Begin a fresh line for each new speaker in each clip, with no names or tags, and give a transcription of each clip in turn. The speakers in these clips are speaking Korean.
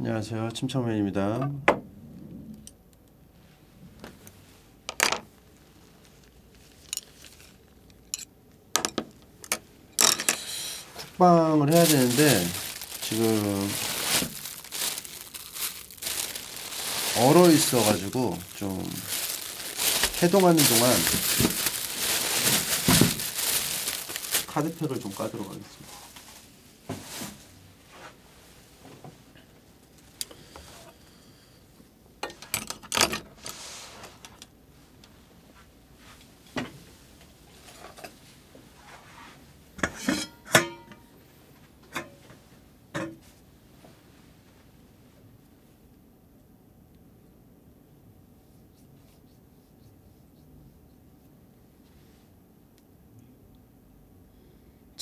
안녕하세요. 침착맨입니다. 쿡방을 해야 되는데 지금 얼어 있어가지고 좀 해동하는 동안 카드팩을 좀 까도록 하겠습니다.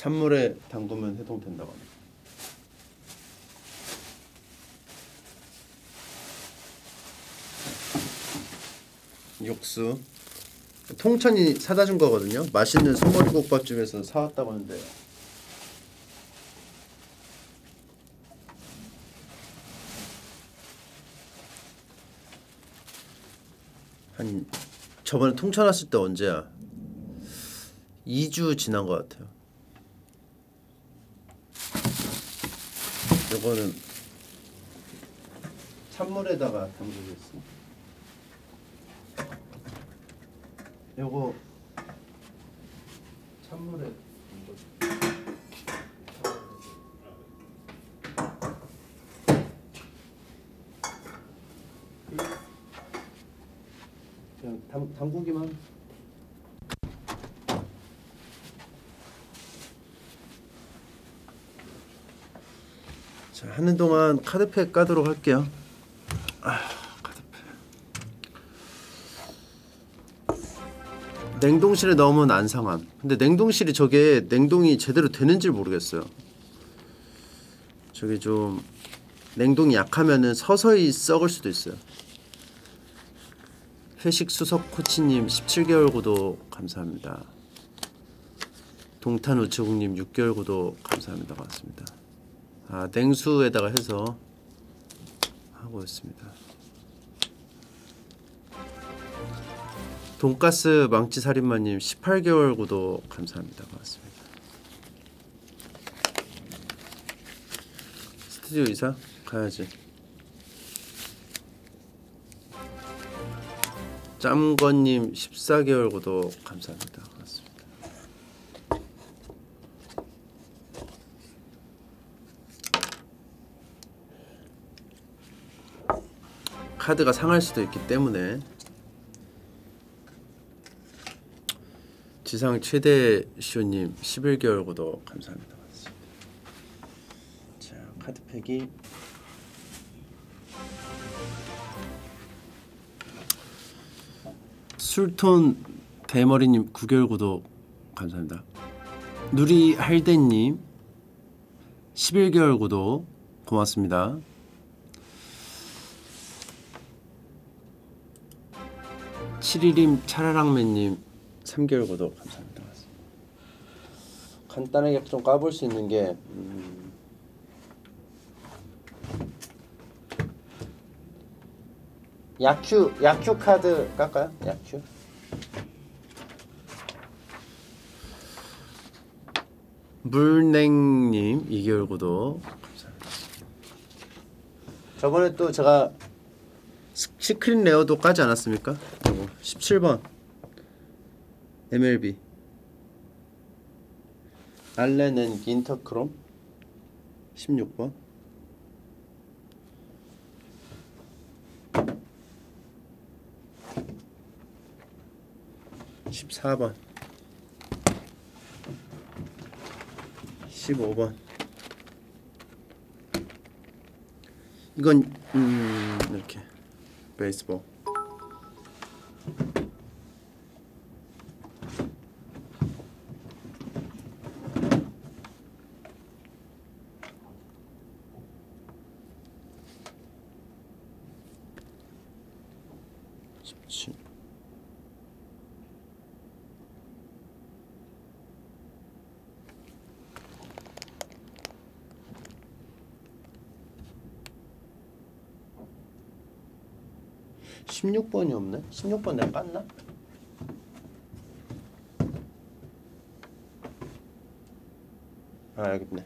찬물에 담그면 해동된다고 합니다. 육수 통천이 사다 준 거거든요. 맛있는 소머리국밥집에서 사왔다고 하는데 한 저번에 통천 왔을 때 언제야? 2주 지난 것 같아요. 요거는 찬물에다가 담그겠습니다. 요거 찬물에 그냥 담, 담그기만 자 하는 동안 카드팩 까도록 할게요. 아, 카드팩 냉동실에 넣으면 안 상함. 근데 냉동실이 저게 냉동이 제대로 되는지 모르겠어요. 저게 좀 냉동이 약하면은 서서히 썩을 수도 있어요. 회식 수석 코치님 17개월 구독 감사합니다. 동탄 우체국님 6개월 구독 감사합니다. 반갑습니다 아 냉수에다가 해서 하고 있습니다. 돈가스 망치 살인마님 18개월 구독 감사합니다. 반갑습니다. 스튜디오 이사 가야지. 짬건님 14개월 구독 감사합니다. 반갑습니다. 카드가 상할 수도 있기 때문에 지상 최대 쇼님 11개월 구독 감사합니다. 자 카드팩이 술톤 대머리님 9개월 구독 감사합니다. 누리 할대님 11개월 구독 고맙습니다. 칠일임 차라랑맨님 3개월 구독 감사합니다. 간단하게 좀 까볼 수 있는 게 음, 야큐 야큐 카드 깔까요? 야큐 물냉님 2개월 구독 감사합니다. 저번에 또 제가 스- secret rare도 까지 않았습니까? 요거 17번. MLB 알렌은 인터크롬? 16번. (14번) (15번) 이건 음 이렇게 베이스볼 십칠 16번이 없네. 16번 내가 깠나? 아 여기 있네.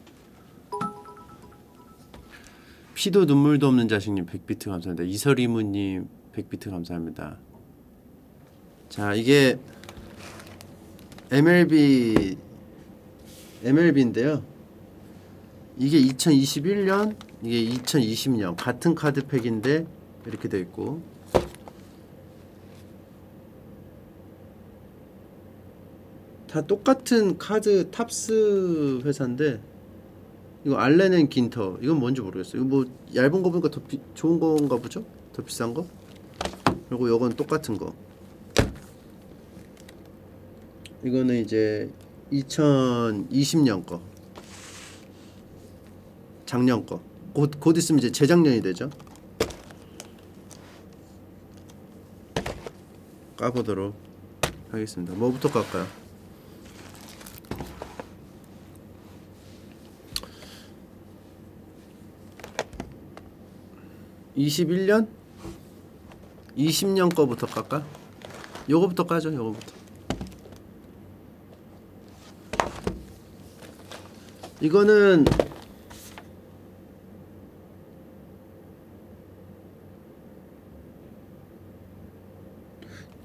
피도 눈물도 없는 자식님 100비트 감사합니다. 이설이무님 100비트 감사합니다. 자 이게 MLB MLB인데요. 이게 2021년 이게 2020년 같은 카드팩인데 이렇게 돼 있고 다 똑같은 카드 탑스 회사인데 이거 알렌 긴터 이건 뭔지 모르겠어요. 이거 뭐 얇은 거 보니까 더 비, 좋은 건가 보죠? 더 비싼 거? 그리고 이건 똑같은 거. 이거는 이제 2020년 거. 작년 거. 곧, 곧 있으면 이제 재작년이 되죠. 까보도록 하겠습니다. 뭐부터 깔까요? (21년) (20년) 거부터 깔까? 요거부터 까죠 요거부터 이거는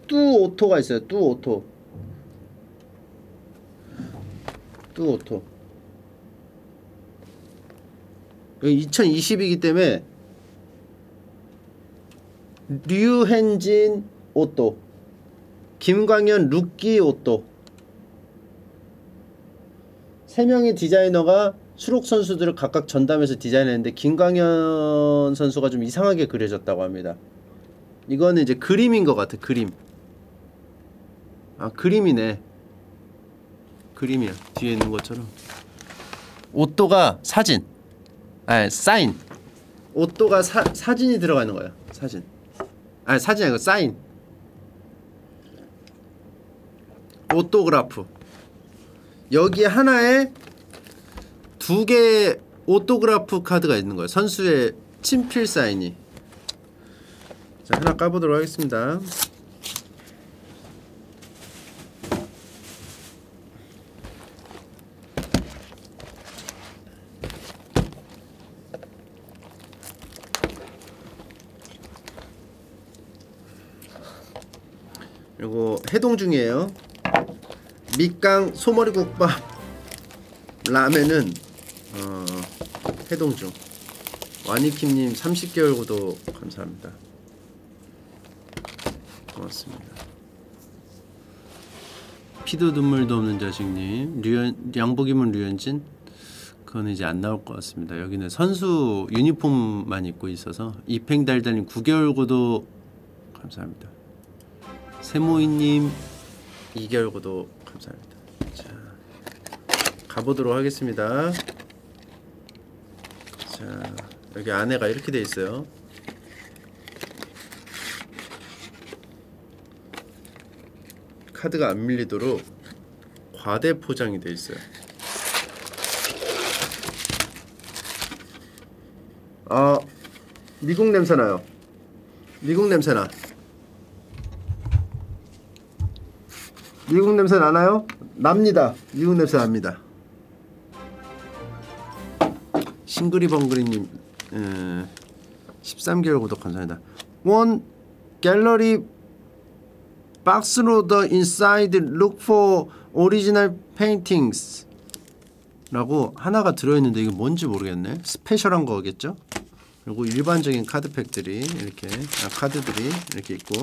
뚜 오토가 있어요. 뚜 오토. 뚜 오토. 2020이기 때문에 류현진 오토 김광현 루키 오토 세 명의 디자이너가 수록 선수들을 각각 전담해서 디자인했는데 김광현 선수가 좀 이상하게 그려졌다고 합니다. 이거는 이제 그림인 것 같아 그림. 아 그림이네. 그림이야 뒤에 있는 것처럼. 오또가 사진. 아 사인. 오또가 사, 사진이 들어가 있는 거야 사진. 아 사진 아니고 사인. autograph. 여기 하나에 두개 autograph 카드가 있는 거예요. 선수의 친필 사인이. 자, 하나 까보도록 하겠습니다. 요거 해동 중이에요. 밑강 소머리국밥 라면은 어, 해동 중. 와니킴님 30개월 구독 감사합니다. 고맙습니다. 피도 눈물도 없는 자식님, 류현, 양복이면 류현진, 그건 이제 안 나올 것 같습니다. 여기는 선수 유니폼만 입고 있어서 이팽달달님 9개월 구독 감사합니다. 세모이님 2개월 구독 감사합니다. 자, 가보도록 하겠습니다. 자, 여기 안에가 이렇게 돼 있어요. 카드가 안 밀리도록 과대 포장이 돼 있어요. 아, 미국 냄새 나요. 미국 냄새 나. 미국 냄새 나나요? 납니다. 미국 냄새 납니다. 싱그리벙그리님 13개월 구독 감사합니다. 원 갤러리 박스로 the inside look for 라고 하나가 들어있는데 이거 뭔지 모르겠네 스페셜한 거겠죠? 그리고 일반적인 카드팩들이 이렇게 아, 카드들이 이렇게 있고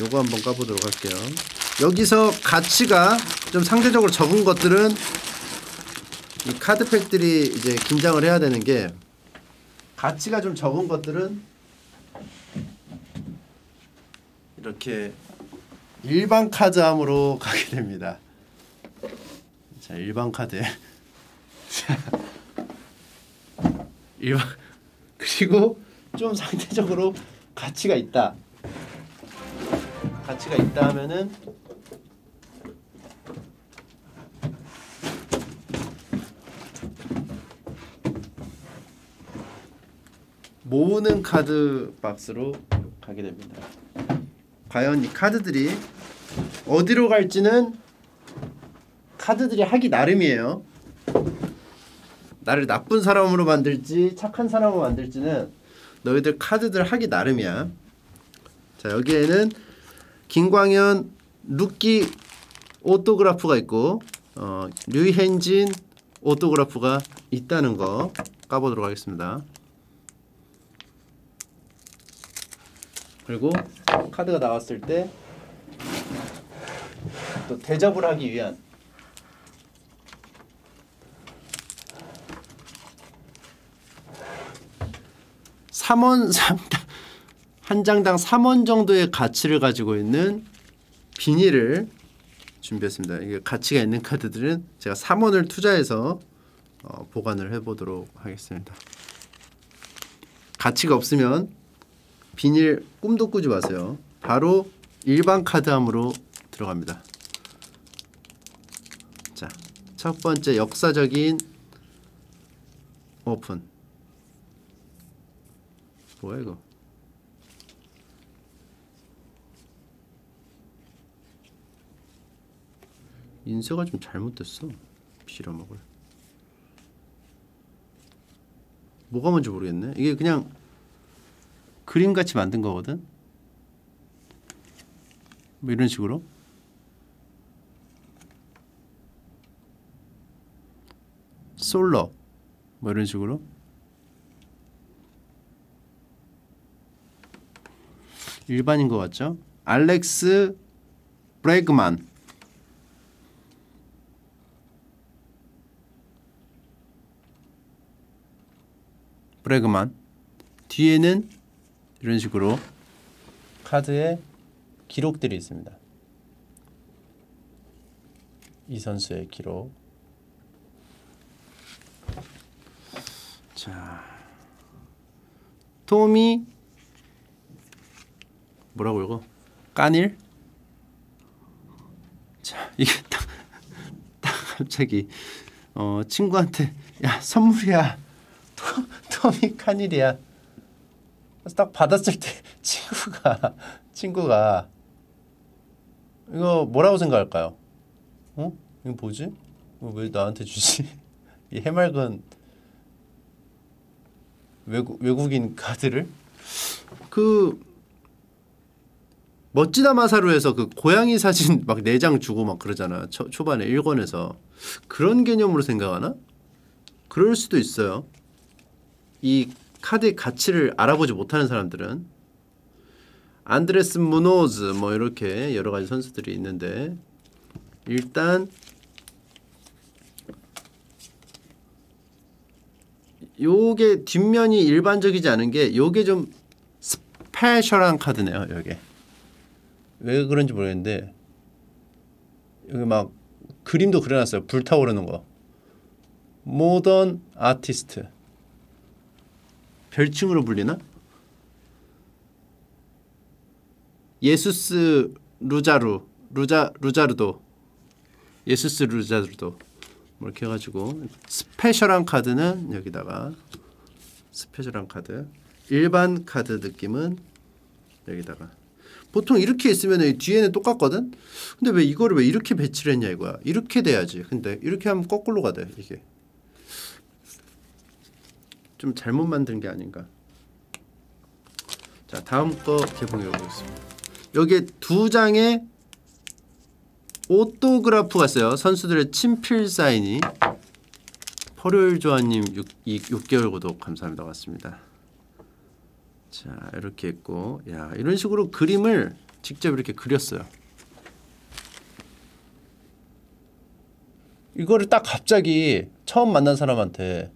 요거 한번 까보도록 할게요 여기서 가치가 좀 상대적으로 적은 것들은 이 카드팩들이 이제 긴장을 해야 되는 게 가치가 좀 적은 것들은 이렇게 일반 카드함으로 가게 됩니다. 자, 일반 카드. 일반 그리고 좀 상대적으로 가치가 있다. 가치가 있다 하면은 모으는 카드 박스로 가게 됩니다. 과연 이 카드들이 어디로 갈지는 카드들이 하기 나름이에요. 나를 나쁜 사람으로 만들지 착한 사람으로 만들지는 너희들 카드들 하기 나름이야. 자 여기에는 김광현 루키 autograph가 있고 어, 류현진 autograph가 있다는 거 까보도록 하겠습니다. 그리고 카드가 나왔을 때 또 대접을 하기 위한 삼원 상당 한 장당 3원 정도의 가치를 가지고 있는 비닐을 준비했습니다. 이게 가치가 있는 카드들은 제가 3원을 투자해서 어, 보관을 해보도록 하겠습니다. 가치가 없으면 비닐 꿈도 꾸지 마세요. 바로 일반 카드함으로 들어갑니다. 자, 첫 번째 역사적인 오픈. 뭐야 이거? 인쇄가 좀 잘못됐어. 빌어먹을. 뭐가 뭔지 모르겠네. 이게 그냥 그림같이 만든 거거든. 뭐 이런 식으로. 솔러 뭐 이런 식으로 일반인 것 같죠? 알렉스 브레그만 브레그만 뒤에는 이런 식으로 카드에 기록들이 있습니다. 이 선수의 기록. 자, 토미 뭐라고 이거? 까닐? 자, 이게 딱, 딱 갑자기 어 친구한테 야 선물이야. 토, 토미 카닐이야. 그래서 딱 받았을 때 친구가 친구가 이거 뭐라고 생각할까요? 어? 이거 뭐지? 왜 나한테 주지? 이 해맑은 외국 외국인 카드를 그 멋지다 마사루에서 그 고양이 사진 막네장 주고 막 그러잖아. 초, 초반에 1권에서 그런 개념으로 생각하나? 그럴 수도 있어요. 이 카드의 가치를 알아보지 못하는 사람들은 안드레스 무노즈 뭐 이렇게 여러 가지 선수들이 있는데 일단 요게 뒷면이 일반적이지 않은 게 요게 좀 스페셜한 카드네요. 요게 왜 그런지 모르겠는데 여기 막 그림도 그려놨어요. 불타오르는 거. 모던 아티스트 별칭으로 불리나? 예수스 루자루 루자 루자르도. 예수스 루자르도. 뭐 이렇게 해가지고 special한 카드는 여기다가 special한 카드. 일반 카드 느낌은 여기다가. 보통 이렇게 있으면 뒤에는 똑같거든? 근데 왜 이거를 왜 이렇게 배치를 했냐 이거야? 이렇게 돼야지. 근데 이렇게 하면 거꾸로 가돼 이게 좀 잘못 만든 게 아닌가 자 다음 거 개봉해 보겠습니다 여기에 두 장의 오토그래프가 있어요. 선수들의 친필 사인이 퍼요일 조아님 6, 개월 구독 감사합니다. 왔습니다. 자 이렇게 있고 야 이런 식으로 그림을 직접 이렇게 그렸어요. 이거를 딱 갑자기 처음 만난 사람한테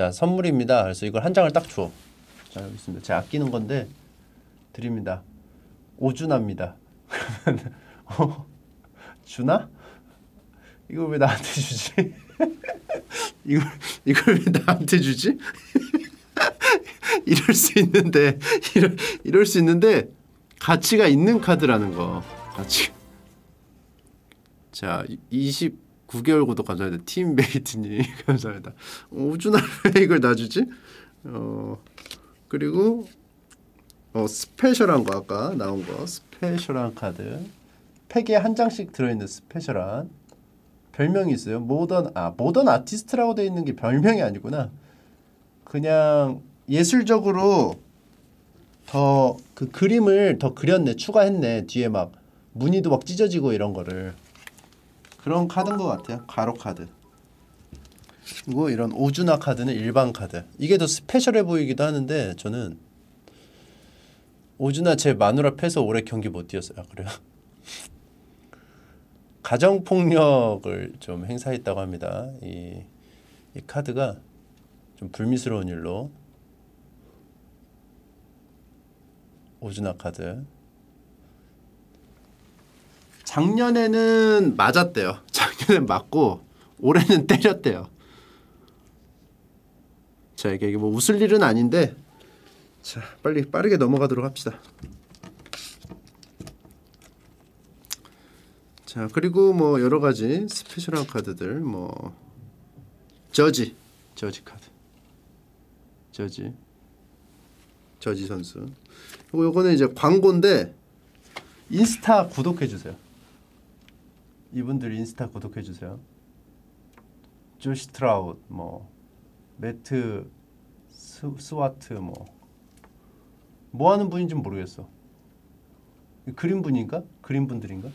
자 선물입니다. 그래서 이걸 한 장을 딱 줘. 자 여기 있습니다. 제가 아끼는 건데 드립니다. 오준합니다. 그러면 어, 주나? 이걸 왜 나한테 주지? 이걸 이걸 왜 나한테 주지? 이럴 수 있는데 이럴 이럴 수 있는데 가치가 있는 카드라는 거 가치. 자 29개월 구독 감사합니다. 팀 메이트님 감사합니다. 오준아 왜 이걸 놔주지? 어 그리고 어 special한 거 아까 나온 거 special한 카드 팩에 한 장씩 들어있는 special한 별명이 있어요. 모던 아 modern artist라고 되어 있는 게 별명이 아니구나. 그냥 예술적으로 더 그 그림을 더 그렸네 추가했네 뒤에 막 무늬도 막 찢어지고 이런 거를 그런 카드인 것 같아요. 가로 카드. 그리고 이런 오주나 카드는 일반 카드. 이게 더 스페셜해 보이기도 하는데 저는 오주나 제 마누라 패서 올해 경기 못 뛰었어요. 아, 그래요? 가정 폭력을 좀 행사했다고 합니다. 이, 이 카드가 좀 불미스러운 일로 오주나 카드. 작년에는 맞았대요. 작년에 맞고 올해는 때렸대요. 자 이게 뭐 웃을 일은 아닌데 자 빨리 빠르게 넘어가도록 합시다. 자 그리고 뭐 여러 가지 스페셜한 카드들 뭐 저지 저지 카드 저지 저지 선수 그리고 요거는 이제 광고인데 인스타 구독해 주세요. 이분들 인스타 구독해 주세요. 조시 트라웃 뭐 매트 스, 스와트 뭐 뭐 하는 분인지 모르겠어. 그림 분인가? 그림 분들인가?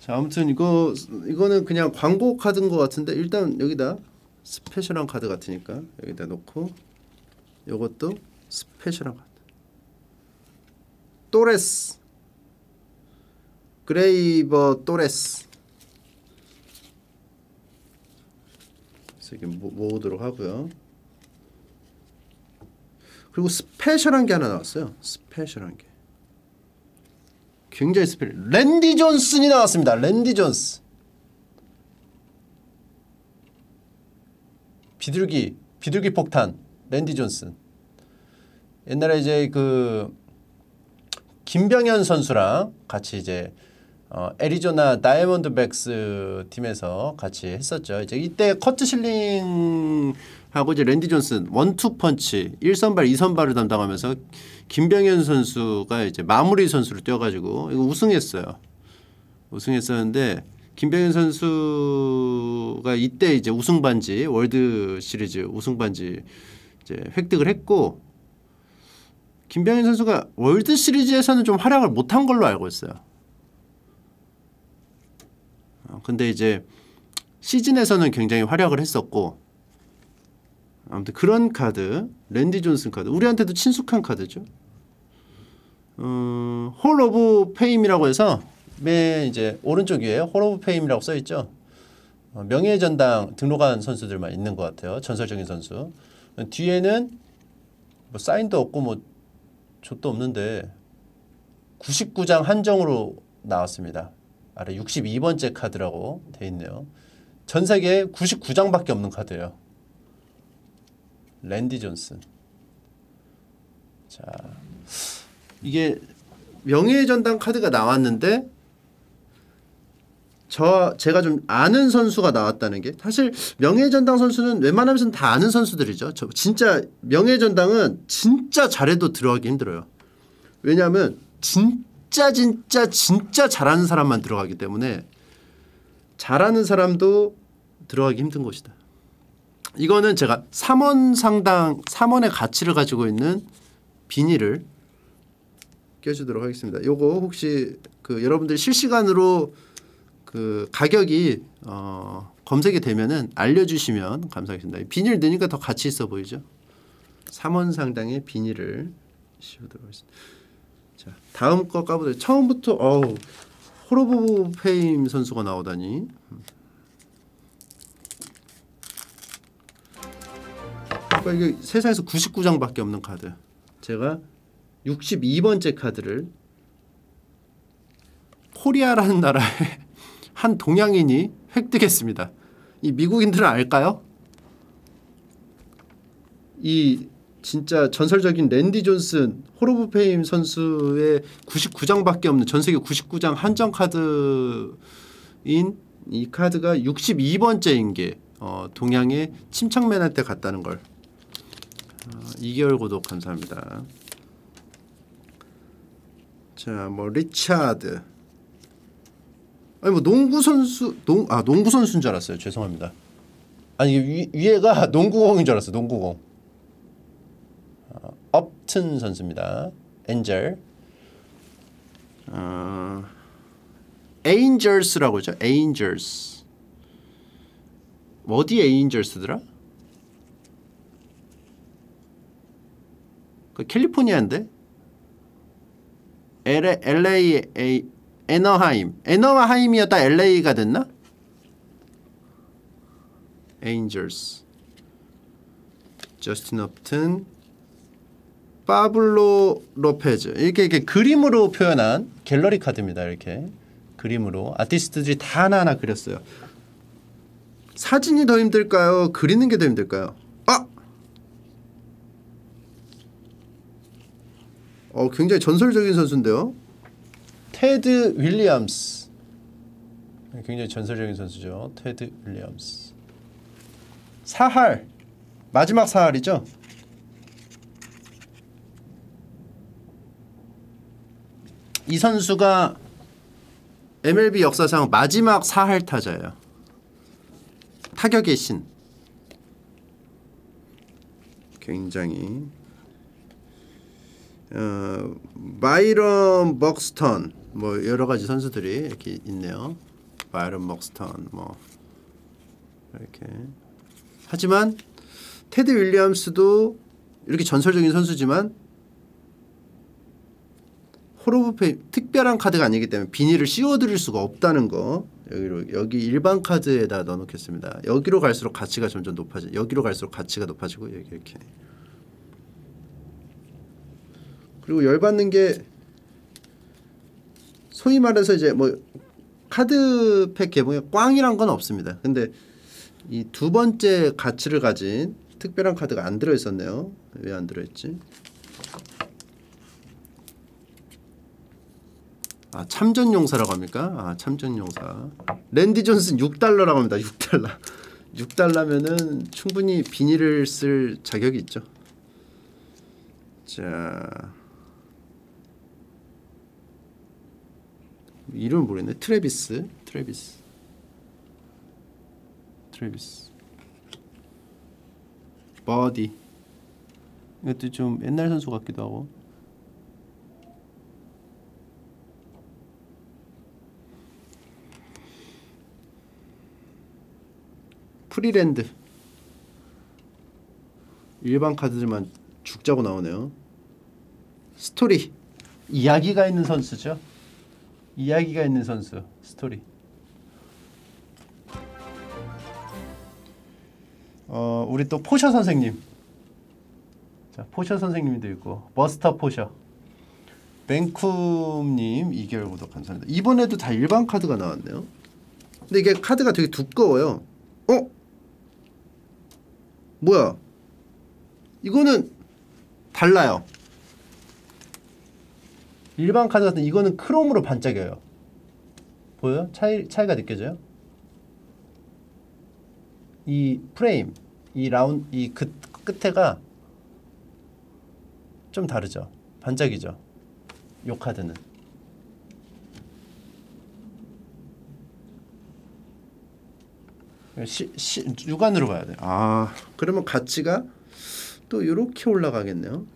자 아무튼 이거 이거는 그냥 광고 카드인 것 같은데 일단 여기다 special한 카드 같으니까 여기다 놓고 요것도 special한 카드. 또레스 글레이버 또레스 그래서 이게 모, 모으도록 하고요. 그리고 special한 게 하나 나왔어요. special한 게. 굉장히 special. 랜디 존슨이 나왔습니다. 랜디 존스. 비둘기, 비둘기 폭탄. 랜디 존슨. 옛날에 이제 그 김병현 선수랑 같이 이제 어, 애리조나 다이아몬드백스 팀에서 같이 했었죠. 이제 이때 커트 실링 하고 이제 랜디 존슨 원투 펀치 1선발, 2선발을 담당하면서 김병현 선수가 이제 마무리 선수를 뛰어가지고 이거 우승했어요. 우승했었는데 김병현 선수가 이때 이제 우승 반지 월드 시리즈 우승 반지 이제 획득을 했고 김병현 선수가 월드 시리즈에서는 좀 활약을 못한 걸로 알고 있어요. 어, 근데 이제 시즌에서는 굉장히 활약을 했었고 아무튼 그런 카드 랜디 존슨 카드 우리한테도 친숙한 카드죠. 어, Hall of Fame이라고 해서 맨 이제 오른쪽 위에 Hall of Fame이라고 써 있죠. 어, 명예의 전당 등록한 선수들만 있는 것 같아요. 전설적인 선수. 뒤에는 뭐 사인도 없고 뭐 족도 없는데 99장 한정으로 나왔습니다. 아래 62번째 카드라고 돼 있네요. 전 세계에 99장밖에 없는 카드예요. 랜디 존슨. 자, 이게 명예의 전당 카드가 나왔는데 저 제가 좀 아는 선수가 나왔다는 게 사실 명예의 전당 선수는 웬만하면 다 아는 선수들이죠. 저 진짜 명예의 전당은 진짜 잘해도 들어가기 힘들어요. 왜냐하면 진 짜 진짜 진짜 잘하는 사람만 들어가기 때문에 잘하는 사람도 들어가기 힘든 곳이다. 이거는 제가 3원 상당 3원의 가치를 가지고 있는 비닐을 껴주도록 하겠습니다. 요거 혹시 그 여러분들 실시간으로 그 가격이 어 검색이 되면은 알려주시면 감사하겠습니다. 비닐 넣으니까 더 가치 있어 보이죠? 3원 상당의 비닐을 씌우도록 하겠습니다. 자 다음 거 까보자. 처음부터 어우 호로브 페임 선수가 나오다니. 그러니까 이게 세상에서 99장밖에 없는 카드. 제가 62번째 카드를 코리아라는 나라의 한 동양인이 획득했습니다. 이 미국인들은 알까요? 이 진짜 전설적인 랜디 존슨, 호로브 페임 선수의 99장밖에 없는 전 세계 99장 한정 카드인 이 카드가 62번째인 게 어, 동양의 침착맨한테 갔다는 걸 어, 2개월 구독 감사합니다. 자, 뭐 리차드. 아니 뭐 농구 선수 농아 농구 선수인 줄 알았어요. 죄송합니다. 아니 위, 위에가 농구공인 줄 알았어. 농구공. 어, 업튼 선수입니다. 엔젤. 어, 에인절스라고 하죠. 에인절스. 어디 에인절스더라? 그 캘리포니아인데? LA, LA, A, 에너하임. 에너하임이었다 LA가 됐나? 에인절스. 저스틴 업튼. 파블로 로페즈. 이렇게, 이렇게 그림으로 표현한 갤러리 카드입니다. 이렇게. 그림으로. 아티스트들이 다 하나하나 그렸어요. 사진이 더 힘들까요? 그리는 게 더 힘들까요? 아! 어, 굉장히 전설적인 선수인데요. 테드 윌리엄스. 굉장히 전설적인 선수죠. 테드 윌리엄스. 사할. 마지막 사할이죠. 이 선수가 MLB 역사상 마지막 사할 타자예요. 타격의 신. 굉장히 어, 마이런 먹스턴 뭐 여러 가지 선수들이 이렇게 있네요. 마이런 먹스턴 뭐 이렇게 하지만 테드 윌리엄스도 이렇게 전설적인 선수지만 호로브페 특별한 카드가 아니기 때문에 비닐을 씌워드릴 수가 없다는 거 여기로 여기 일반 카드에다 넣어놓겠습니다. 여기로 갈수록 가치가 점점 높아져. 여기로 갈수록 가치가 높아지고 여기 이렇게. 그리고 열받는 게 소위 말해서 이제 뭐 카드팩 개봉에 꽝이란 건 없습니다. 근데 이 두 번째 가치를 가진 특별한 카드가 안 들어 있었네요. 왜 안 들어 있지? 아 참전 용사라고 합니까? 아 참전 용사. 랜디 존슨 6달러라고 합니다. 6달러. 6달러면은 충분히 비닐을 쓸 자격이 있죠. 자. 이름을 모르겠네. 트레비스. 트레비스. 트레비스. 버디. 이것도 좀 옛날 선수 같기도 하고 프리랜드 일반 카드들만 죽자고 나오네요. 스토리 이야기가 있는 선수죠. 이야기가 있는 선수 스토리. 어 우리 또 포지 선생님. 자 포지 선생님도 있고 버스터 포지. 뱅쿰님 2개월 구독 감사합니다. 이번에도 다 일반 카드가 나왔네요. 근데 이게 카드가 되게 두꺼워요. 어? 뭐야? 이거는 달라요. 일반 카드 같은 이거는 크롬으로 반짝여요. 보여요? 차이 차이가 느껴져요? 이 프레임, 이 라운, 이 끝, 끝에가 좀 다르죠. 반짝이죠. 요 카드는. 시, 시, 육안으로 봐야 돼. 아, 그러면 가치가 또 이렇게 올라가겠네요.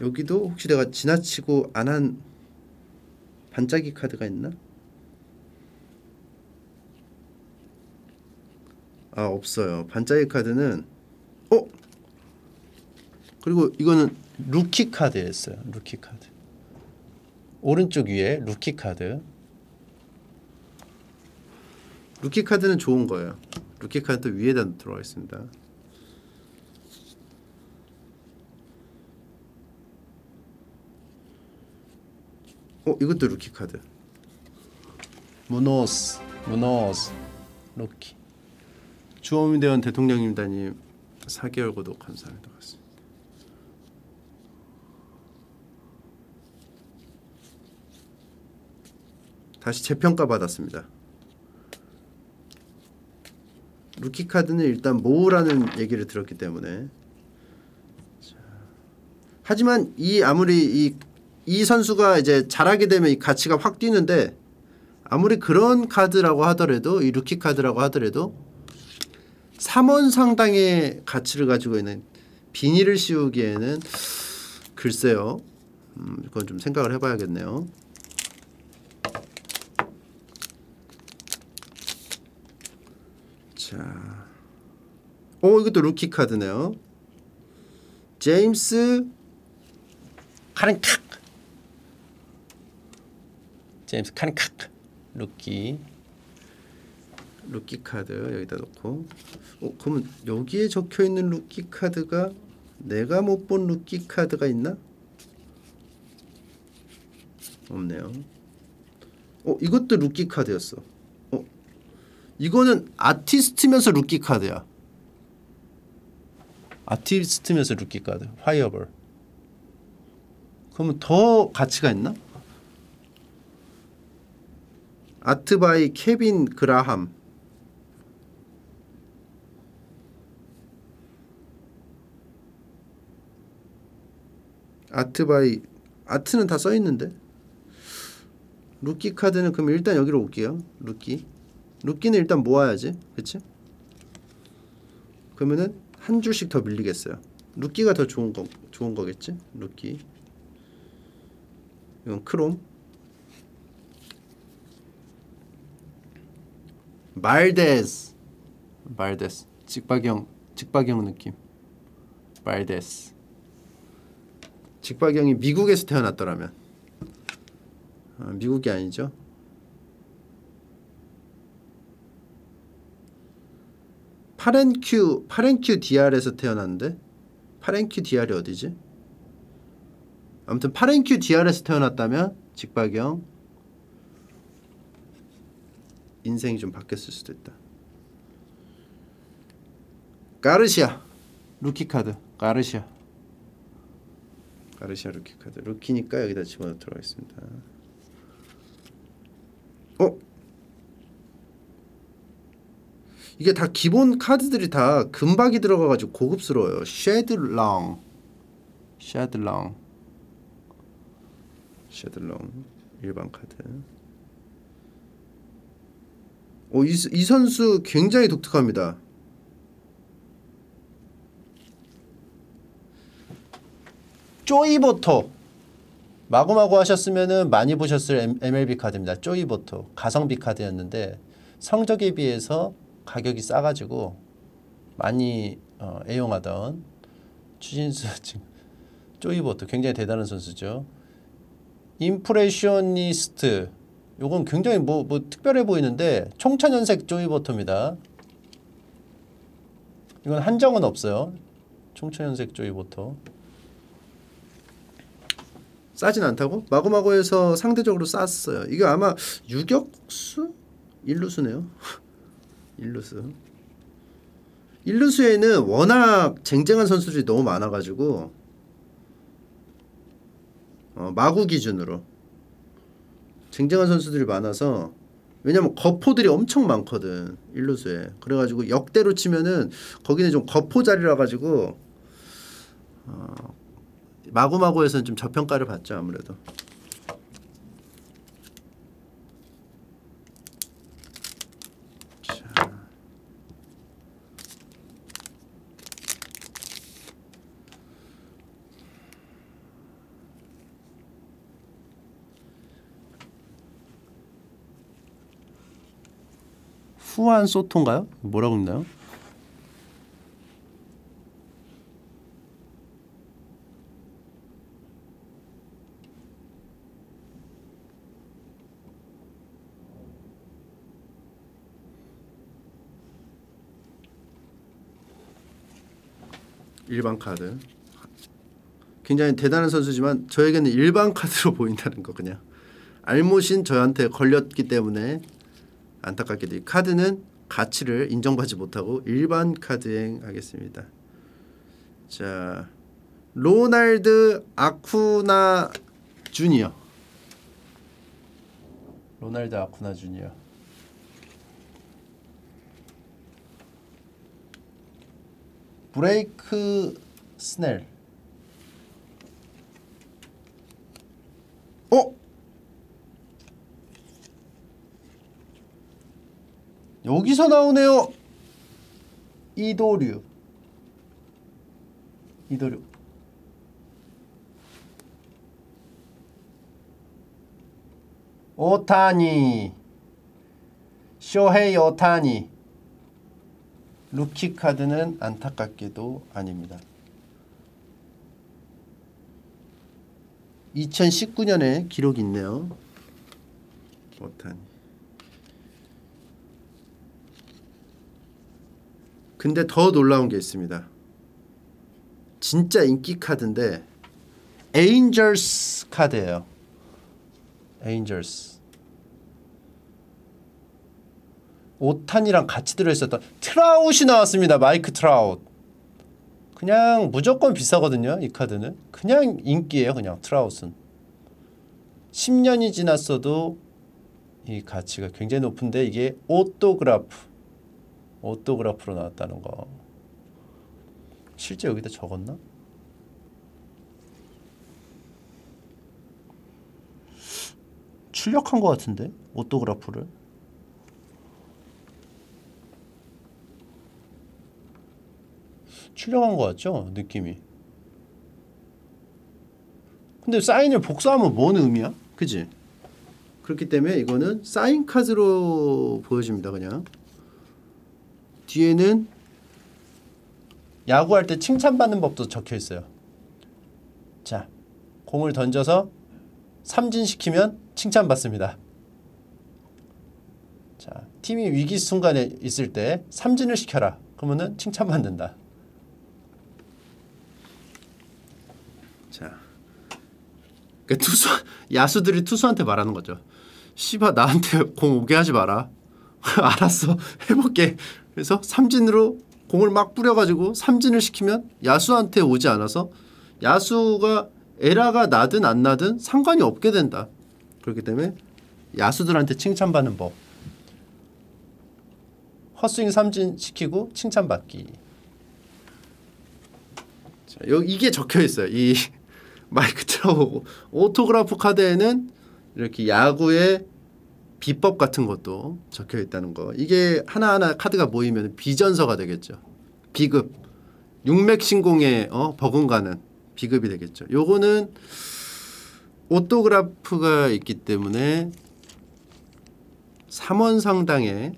여기도 혹시 내가 지나치고 안 한 반짝이 카드가 있나? 아 없어요. 반짝이 카드는 어 그리고 이거는 루키 카드였어요. 루키 카드 오른쪽 위에 루키 카드 루키 카드는 좋은 거예요. 루키 카드 위에다 들어가 있습니다. 어 이것도 루키 카드. 무노스 무노스 루키. 주호민 대원 대통령님다님 4개월 구독 감사합니다. 다시 재평가 받았습니다. 루키 카드는 일단 모으라는 얘기를 들었기 때문에 자. 하지만 이 아무리 이 이 선수가 이제 잘하게 되면 이 가치가 확 뛰는데 아무리 그런 카드라고 하더라도 이 루키 카드라고 하더라도 3원 상당의 가치를 가지고 있는 비닐을 씌우기에는 글쎄요. 음, 이건 좀 생각을 해봐야겠네요. 자, 오 이것도 루키 카드네요. 제임스 카렌칵 제임스 카렌칵 루키 루키 카드 여기다 놓고 어, 그러면 여기에 적혀 있는 루키 카드가 내가 못 본 루키 카드가 있나? 없네요. 어 이것도 루키 카드였어. 어 이거는 아티스트면서 루키 카드야. 아티스트면서 루키 카드. fireball. 그러면 더 가치가 있나? art by 케빈 그라함. art by art는 다 써 있는데. 루키 카드는 그럼 일단 여기로 올게요. 루키. 루키는 일단 모아야지. 그치? 그러면은 한 줄씩 더 밀리겠어요. 루키가 더 좋은 거 좋은 거겠지? 루키. 이건 크롬. 말데스. 말데스. 직박형 직박형 느낌. 말데스. 직박형이 미국에서 태어났더라면 아, 미국이 아니죠. 파렌큐 파렌큐 DR에서 태어났는데 파렌큐 DR이 어디지? 아무튼 파렌큐 DR에서 태어났다면 직박형 인생이 좀 바뀌었을 수도 있다. 가르시아 루키 카드 가르시아 가르시아 루키 카드 루키니까 여기다 집어넣도록 하겠습니다. 이게 다 기본 카드들이 다 금박이 들어가가지고 고급스러워요. 쉐드랑 쉐드랑 쉐들롱 일반 카드. 오, 이, 이 선수 굉장히 독특합니다. 쪼이보토 마구마구 하셨으면은 많이 보셨을 MLB 카드입니다. 쪼이보토 가성비 카드였는데 성적에 비해서 가격이 싸가지고 많이 어, 애용하던 추신수 쪼이보토 굉장히 대단한 선수죠. 임프레셔니스트 요건 굉장히 뭐, 뭐 특별해 보이는데 총천연색 조이버터입니다. 이건 한정은 없어요. 총천연색 조이버터. 싸진 않다고? 마구마구에서 상대적으로 쌌어요. 이게 아마 유격수? 일루수네요. 일루수. 일루수에는 워낙 쟁쟁한 선수들이 너무 많아가지고 어, 마구 기준으로 쟁쟁한 선수들이 많아서 왜냐면 거포들이 엄청 많거든 일루수에 그래가지고 역대로 치면은 거기는 좀 거포 자리라 가지고 어, 마구마구에서는 좀 저평가를 받죠 아무래도 후한 소토인가요? 뭐라고 읽나요? 일반 카드 굉장히 대단한 선수지만 저에게는 일반 카드로 보인다는 거 그냥 알못인 저한테 걸렸기 때문에 안타깝게도 이 카드는 가치를 인정받지 못하고 일반 카드행 하겠습니다. 자, 로날드 아쿠나 주니어. 로날드 아쿠나 주니어. 블레이크 스넬. 어? 여기서 나오네요. 이도류. 이도류. 오타니. 쇼헤이 오타니. 루키 카드는 안타깝게도 아닙니다. 2019년에 기록이 있네요. 오타니. 근데 더 놀라운 게 있습니다. 진짜 인기 카드인데 에인절스 카드예요. 에인절스. 오타니랑 같이 들어있었던 트라웃이 나왔습니다. 마이크 트라웃. 그냥 무조건 비싸거든요. 이 카드는. 그냥 인기예요. 그냥 트라웃은. 10년이 지났어도 이 가치가 굉장히 높은데 이게 autograph. autograph로 나왔다는 거. 실제 여기다 적었나? 출력한 것 같은데? autograph를? 출력한 것 같죠? 느낌이. 근데 사인을 복사하면 뭔 의미야? 그지? 그렇기 때문에 이거는 사인 카드로 보여집니다 그냥 뒤에는 야구할 때 칭찬받는 법도 적혀 있어요 자 공을 던져서 삼진시키면 칭찬받습니다. 자, 팀이 위기 순간에 있을 때 삼진을 시켜라. 그러면은 칭찬받는다. 자, 그 투수 야수들이 투수한테 말하는 거죠. 씨바 나한테 공 오게 하지 마라. 알았어, 해볼게. 그래서 삼진으로 공을 막 뿌려가지고 삼진을 시키면 야수한테 오지 않아서 야수가 에라가 나든 안 나든 상관이 없게 된다. 그렇기 때문에 야수들한테 칭찬받는 법. 헛스윙 삼진 시키고 칭찬받기. 자, 여기 이게 적혀 있어요. 이 마이크 트라웃 autograph 카드에는 이렇게 야구의 비법 같은 것도 적혀 있다는 거. 이게 하나하나 카드가 모이면 비전서가 되겠죠. 비급. 육맥 신공에 어, 버금가는 비급이 되겠죠. 요거는 autograph가 있기 때문에 3원 상당의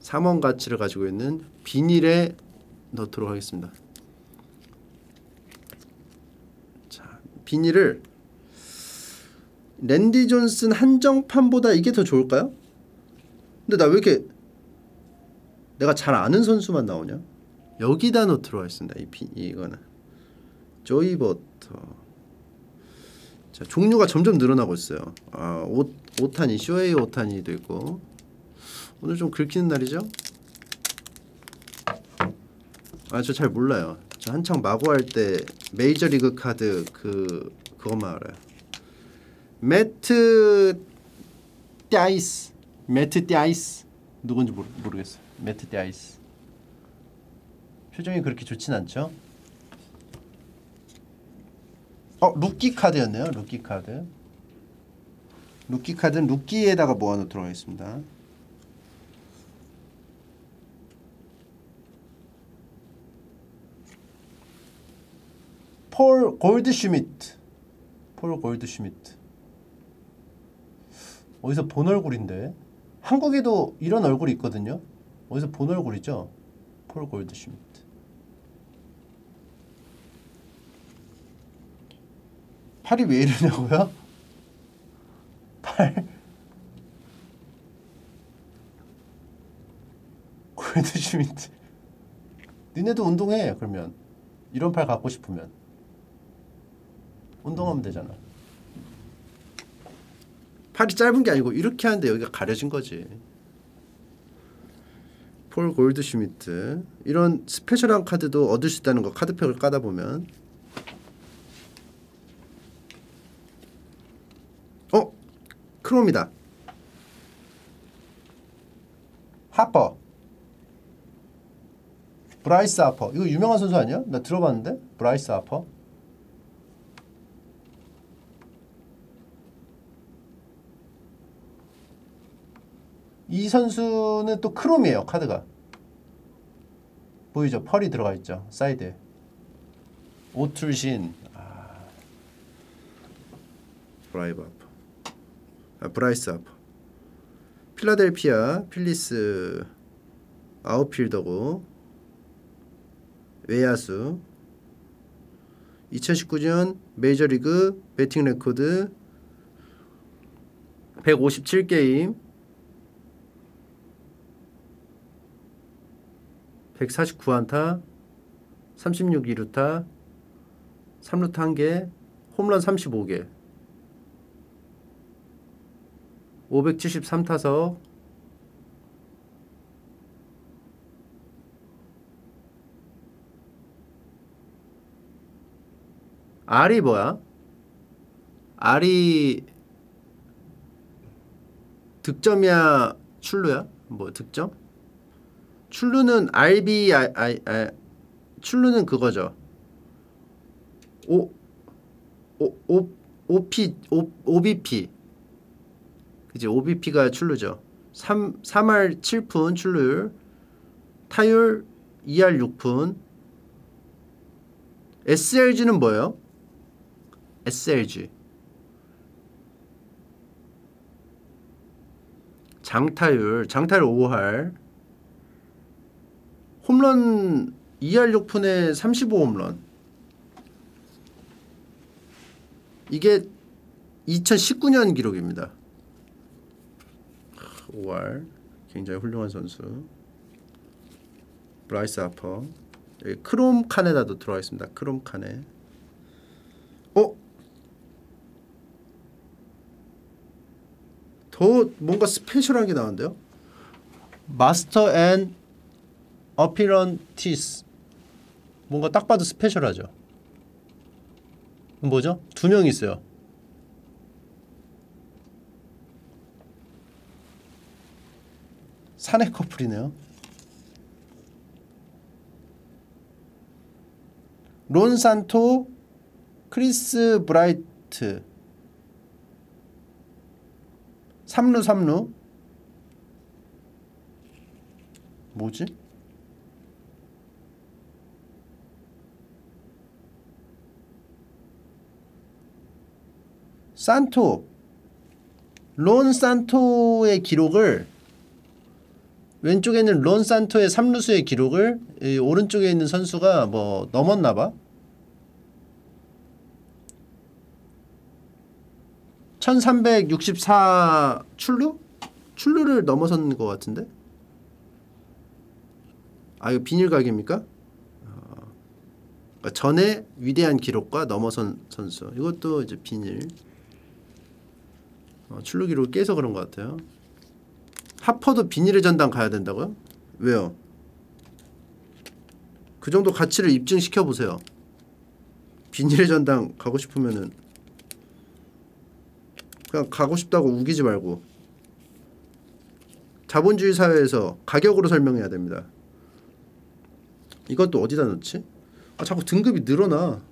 3원 가치를 가지고 있는 비닐에 넣도록 하겠습니다. 자, 비닐을 랜디 존슨 한정판보다 이게 더 좋을까요? 근데 나 왜 이렇게 내가 잘 아는 선수만 나오냐? 여기다 넣도록 하겠습니다. 이 비, 이거는 조이버터 자, 종류가 점점 늘어나고 있어요. 아, 오, 오타니, 쇼에이 오타니도 있고 오늘 좀 긁히는 날이죠? 아, 저 잘 몰라요. 저 한창 마구 할 때 메이저리그 카드 그 그것만 알아요. 매트 띠아이스 매트 띠아이스 누군지 모르, 모르겠어요. 매트 띠아이스 표정이 그렇게 좋진 않죠? 어 루키 카드였네요. 루키 카드. 루키 카드는 루키에다가 모아놓도록 하겠습니다. 폴 골드슈미트. 폴 골드슈미트. 어디서 본 얼굴인데? 한국에도 이런 얼굴이 있거든요. 어디서 본 얼굴이죠? 폴 골드슈미트. 팔이 왜 이러냐고요? 팔 골드슈미트 니네도 운동해 그러면 이런 팔 갖고 싶으면 운동하면 되잖아 팔이 짧은 게 아니고 이렇게 하는데 여기가 가려진 거지 폴 골드슈미트 이런 스페셜한 카드도 얻을 수 있다는 거 카드팩을 까다 보면 크롬이다. 하퍼. 브라이스 하퍼. 이거 유명한 선수 아니야? 나 들어봤는데? 브라이스 하퍼. 이 선수는 또 크롬이에요 카드가. 보이죠? 펄이 들어가 있죠 사이드에. 오툴신. 아. 브라이스 하퍼 아, 브라이스 하퍼 필라델피아 필리스 outfielder고. 외야수. 2019년 메이저리그 배팅 레코드. 157게임 149안타 36 2루타 3루타 1개 홈런 35개 573타석 R이 뭐야? R이 득점이야 출루야? 뭐 득점? 출루는 RB 아, 아, 아, 출루는 그거죠. O O O OP O, OBP 그지 OBP가 출루죠. 3 3할 7푼 출루율 타율 2할 6푼 SLG는 뭐예요? SLG 장타율 장타율 5할 홈런 2할 6푼에 35홈런. 이게 2019년 기록입니다. 5할 굉장히 훌륭한 선수. 브라이스 하퍼. 여기 크롬 칸에다도 들어가 있습니다. 크롬 칸에 어? 더 뭔가 special한 게 나왔는데요? Master and Apprentice 뭔가 딱 봐도 special하죠. 뭐죠? 두 명 있어요. 사내 커플이네요. 론 산토 크리스 브라이언트. 3루 3루. 뭐지? 산토 론 산토의 기록을 왼쪽에 있는 론 산토의 3루수의 기록을 오른쪽에 있는 선수가 뭐 넘었나 봐. 1364 출루? 출루를 넘어선 것 같은데? 아 이거 비닐 가게입니까? 어, 그러니까 전에 위대한 기록과 넘어선 선수 이것도 이제 비닐 어, 출루 기록을 깨서 그런 것 같아요 하퍼도 비닐의 전당 가야 된다고요? 왜요? 그 정도 가치를 입증시켜 보세요 비닐의 전당 가고 싶으면은 그냥 가고 싶다고 우기지 말고 자본주의 사회에서 가격으로 설명해야 됩니다 또 어디다 넣지? 아 자꾸 등급이 늘어나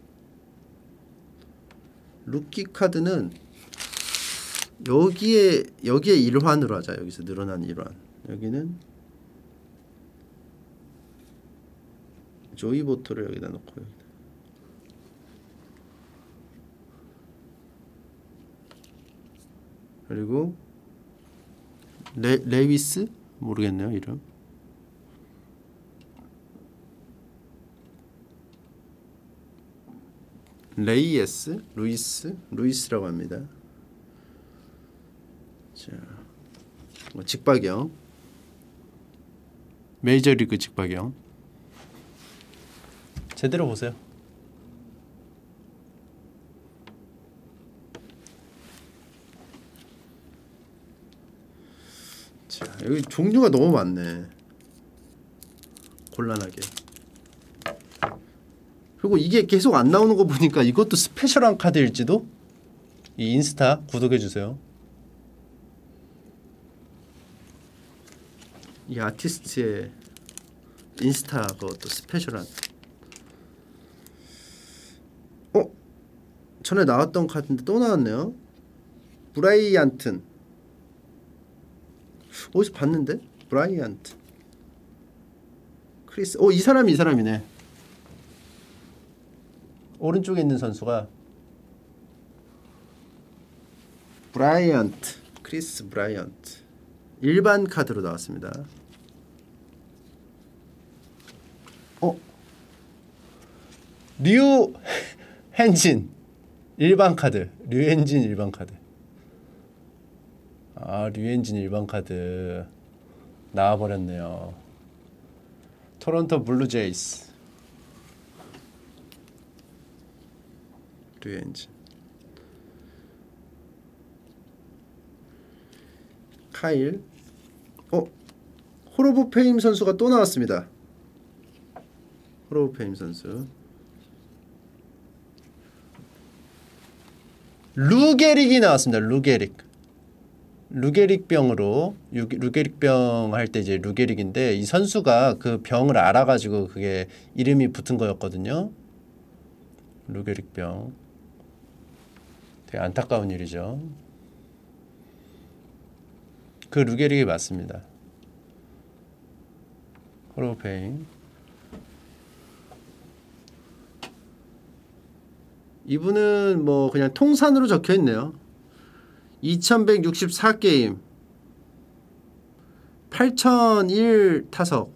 루키 카드는 여기에 여기에 일환으로 하자. 여기서 늘어난 일환. 여기는 조이 보트를 여기다 놓고. 그리고 레, 레위스? 모르겠네요 이름. 레이에스? 루이스? 루이스라고 합니다. 자, 뭐 직박형 메이저리그 직박형 제대로 보세요. 자, 여기 종류가 너무 많네. 곤란하게. 그리고 이게 계속 안 나오는 거 보니까 이것도 스페셜한 카드일지도? 이 인스타 구독해주세요. 이 아티스트의 인스타 그것도 special한 어? 전에 나왔던 카드인데 또 나왔네요 브라이언튼 어디서 봤는데? 브라이언트. 크리스. 어, 이 사람이 이 사람이네. 오른쪽에 있는 선수가 브라이언트. 크리스 브라이언트. 일반 카드로 나왔습니다. 류현진 일반 카드. 류현진 일반 카드. 아, 류현진 일반 카드 나와 버렸네요. 토론토 블루제이스. 류현진. 카일. 어? 호로브 페임 선수가 또 나왔습니다. 호로브 페임 선수. 루게릭이 나왔습니다. 루게릭. 루게릭 병으로 루게릭 병 할 때 이제 루게릭인데 이 선수가 그 병을 앓아가지고 그게 이름이 붙은 거였거든요. 루게릭 병. 되게 안타까운 일이죠. 그 루게릭이 맞습니다. 호로페인. 이분은 뭐 그냥 통산으로 적혀 있네요. 2164게임. 8001 타석.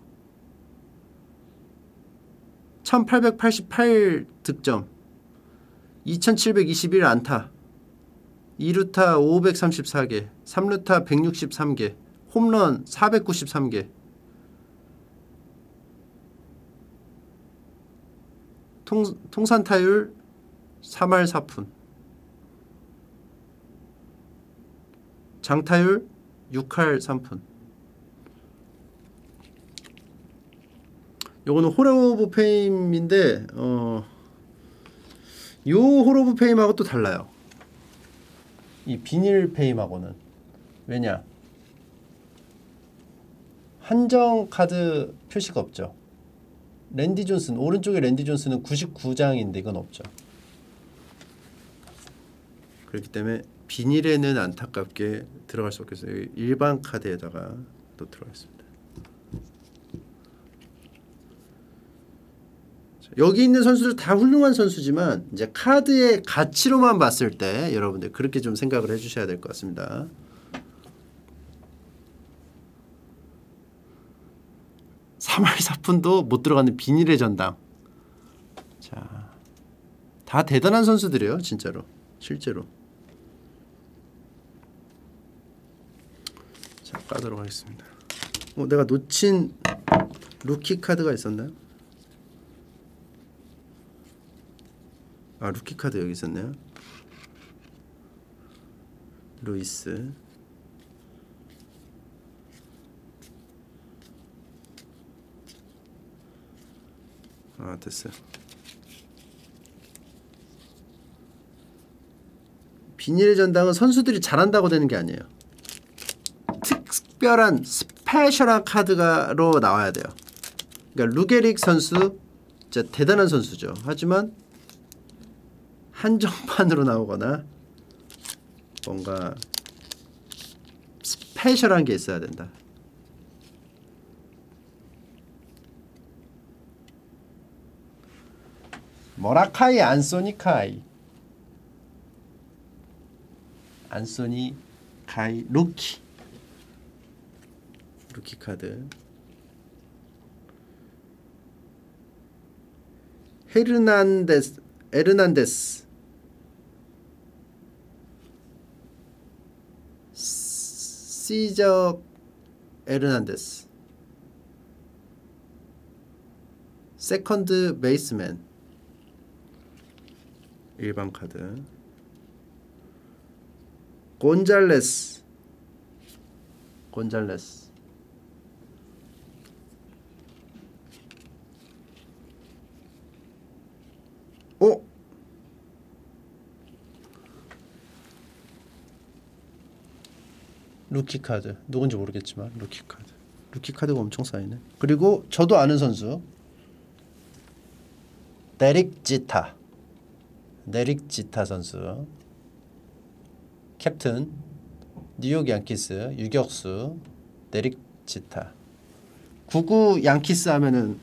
1888 득점. 2721 안타. 2루타 534개. 3루타 163개. 홈런 493개. 통, 통산 타율 3할 4푼. 장타율 6할 3푼. 요거는 Hall of Fame인데 어, 요 Hall of Fame하고 또 달라요. 이 비닐 Fame하고는. 왜냐? 한정 카드 표시가 없죠. 랜디 존슨 오른쪽에 랜디 존슨은 99장인데 이건 없죠 그렇기 때문에 비닐에는 안타깝게 들어갈 수 없겠어요. 일반 카드에다가 또 들어가겠습니다. 여기 있는 선수들 다 훌륭한 선수지만 이제 카드의 가치로만 봤을 때 여러분들 그렇게 좀 생각을 해주셔야 될 것 같습니다. 삼할사푼도 못 들어가는 비닐의 전당. 자, 다 대단한 선수들이에요, 진짜로, 실제로. 자, 까도록 하겠습니다. 어, 내가 놓친 루키 카드가 있었나요? 아, 루키 카드 여기 있었네요. 루이스. 아, 됐어요. 비닐의 전당은 선수들이 잘한다고 되는 게 아니에요. 특별한 스페셜한 카드가로 나와야 돼요. 그러니까 루게릭 선수 진짜 대단한 선수죠. 하지만 한정판으로 나오거나 뭔가 스페셜한 게 있어야 된다. 머라카이 안소니 카이 안소니 카이 루키 루키 카드. 헤르난데스 에르난데스. 시저 에르난데스. 세컨드 베이스맨. 일반 카드. 곤잘레스. 곤잘레스 어? 루키 카드. 누군지 모르겠지만 루키 카드. 루키 카드가 엄청 쌓이네. 그리고 저도 아는 선수. 데릭 지터. 데릭 지터 선수. 캡틴. 뉴욕 양키스 유격수 데릭 지터. 99 양키스 하면은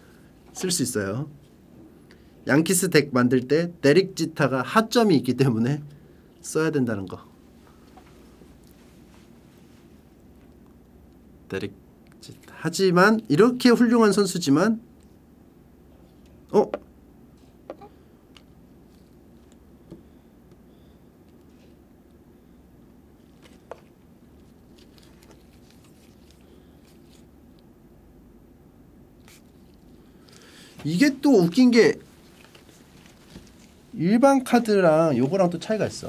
쓸 수 있어요. 양키스 덱 만들 때 데릭 지터가 가점이 있기 때문에 써야 된다는 거. 데릭 지타. 하지만 이렇게 훌륭한 선수지만 어 이게 또 웃긴 게 일반 카드랑 요거랑 또 차이가 있어.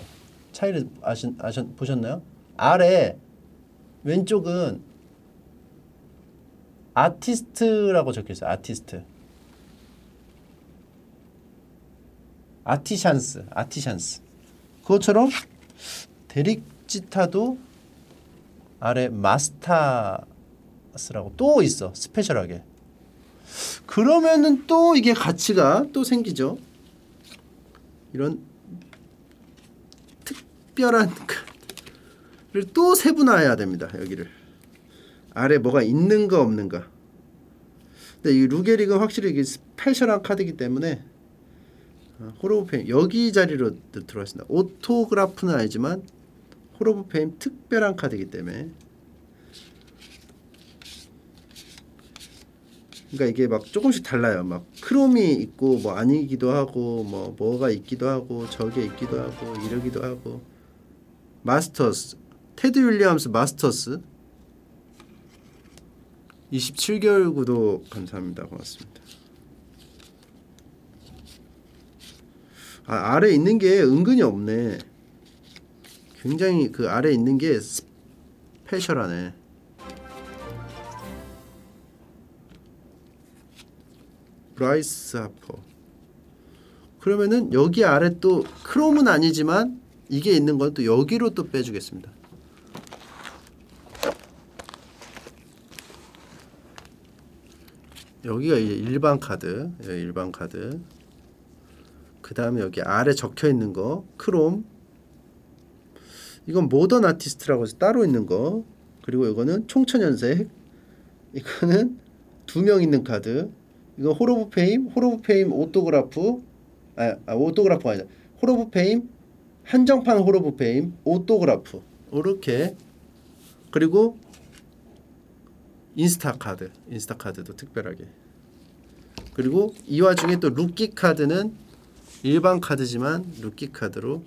차이를 아신 아셨 보셨나요? 아래 왼쪽은 아티스트라고 적혀 있어요. 아티스트. 아티샨스, 아티샨스. 그것처럼 데릭지타도 아래 마스타스라고 또 있어. 스페셜하게. 그러면은 또 이게 가치가 또 생기죠. 이런 특별한 를 또 세분화해야 됩니다. 여기를 아래 뭐가 있는가 없는가. 근데 이 루게릭은 확실히 이게 스페셜한 카드이기 때문에 호로브페임 여기 자리로 들어가 있습니다. 오토그라프는 아니지만 호로브페임 특별한 카드이기 때문에 그러니까 이게 막 조금씩 달라요. 막 크롬이 있고 뭐 아니기도 하고 뭐 뭐가 있기도 하고 저게 있기도 하고 이러기도 하고 마스터스 테드 윌리엄스 마스터스 27개월 구독 감사합니다. 고맙습니다. 아, 아래 있는 게 은근히 없네. 굉장히 그 아래 있는 게 special하네. 브라이스 하퍼. 그러면은 여기 아래 또 크롬은 아니지만 이게 있는 건 또 여기로 또 빼주겠습니다. 여기가 이제 일반 카드 일반 카드. 그 다음에 여기 아래 적혀 있는 거 크롬. 이건 모던 아티스트라고 해서 따로 있는 거. 그리고 이거는 총천연색. 이거는 두 명 있는 카드 이거 호로브 페임, 호로브 페임 autograph, 아, 아 autograph 아니다. 호로브 페임, 한정판 호로브 페임, autograph. 이렇게 그리고 인스타 카드, 인스타 카드도 특별하게. 그리고 이 와중에 또 루키 카드는 일반 카드지만 루키 카드로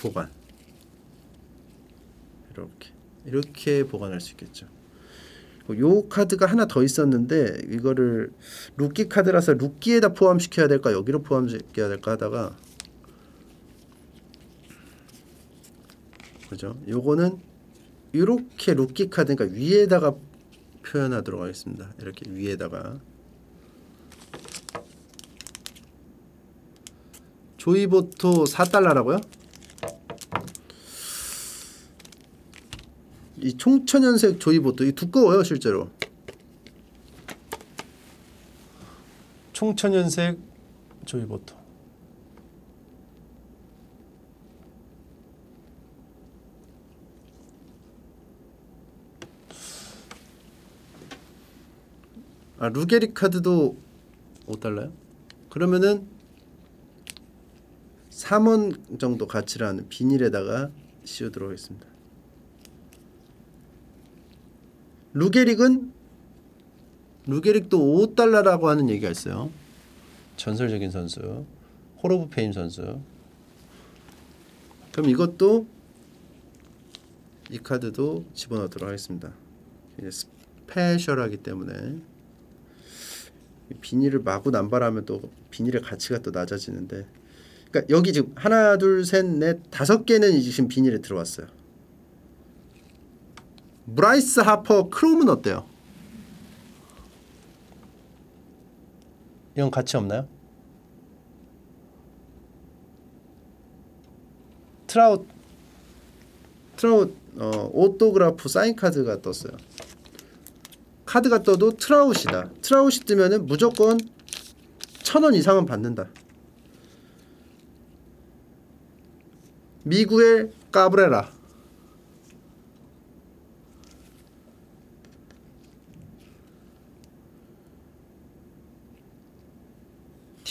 보관. 이렇게 이렇게 보관할 수 있겠죠. 요 카드가 하나 더 있었는데 이거를 루키 카드라서 루키에다 포함시켜야 될까 여기로 포함시켜야 될까 하다가 그죠? 요거는 이렇게 루키 카드니까 위에다가 표현하도록 하겠습니다. 이렇게 위에다가 조이보토 4달러라고요? 이 총천연색 조이보도 이 두꺼워요 실제로. 총천연색 조이보토 아 루게리 카드도 5달러요? 그러면은 3원 정도 가치라는 비닐에다가 씌우도록 하겠습니다 루게릭은 루게릭도 5달러라고 하는 얘기가 있어요. 전설적인 선수. 호로브 페임 선수. 그럼 이것도 이 카드도 집어넣도록 하겠습니다. 스페셜하기 때문에 비닐을 마구 남발하면 또 비닐의 가치가 또 낮아지는데 그러니까 여기 지금 하나 둘 셋 넷 다섯 개는 지금 비닐에 들어왔어요. 브라이스 하퍼 크롬은 어때요? 이건 가치 없나요? 트라웃 트라웃 어, autograph 사인 카드가 떴어요. 카드가 떠도 트라웃이다. 트라웃이 뜨면은 무조건 천 원 이상은 받는다. 미구엘 까브레라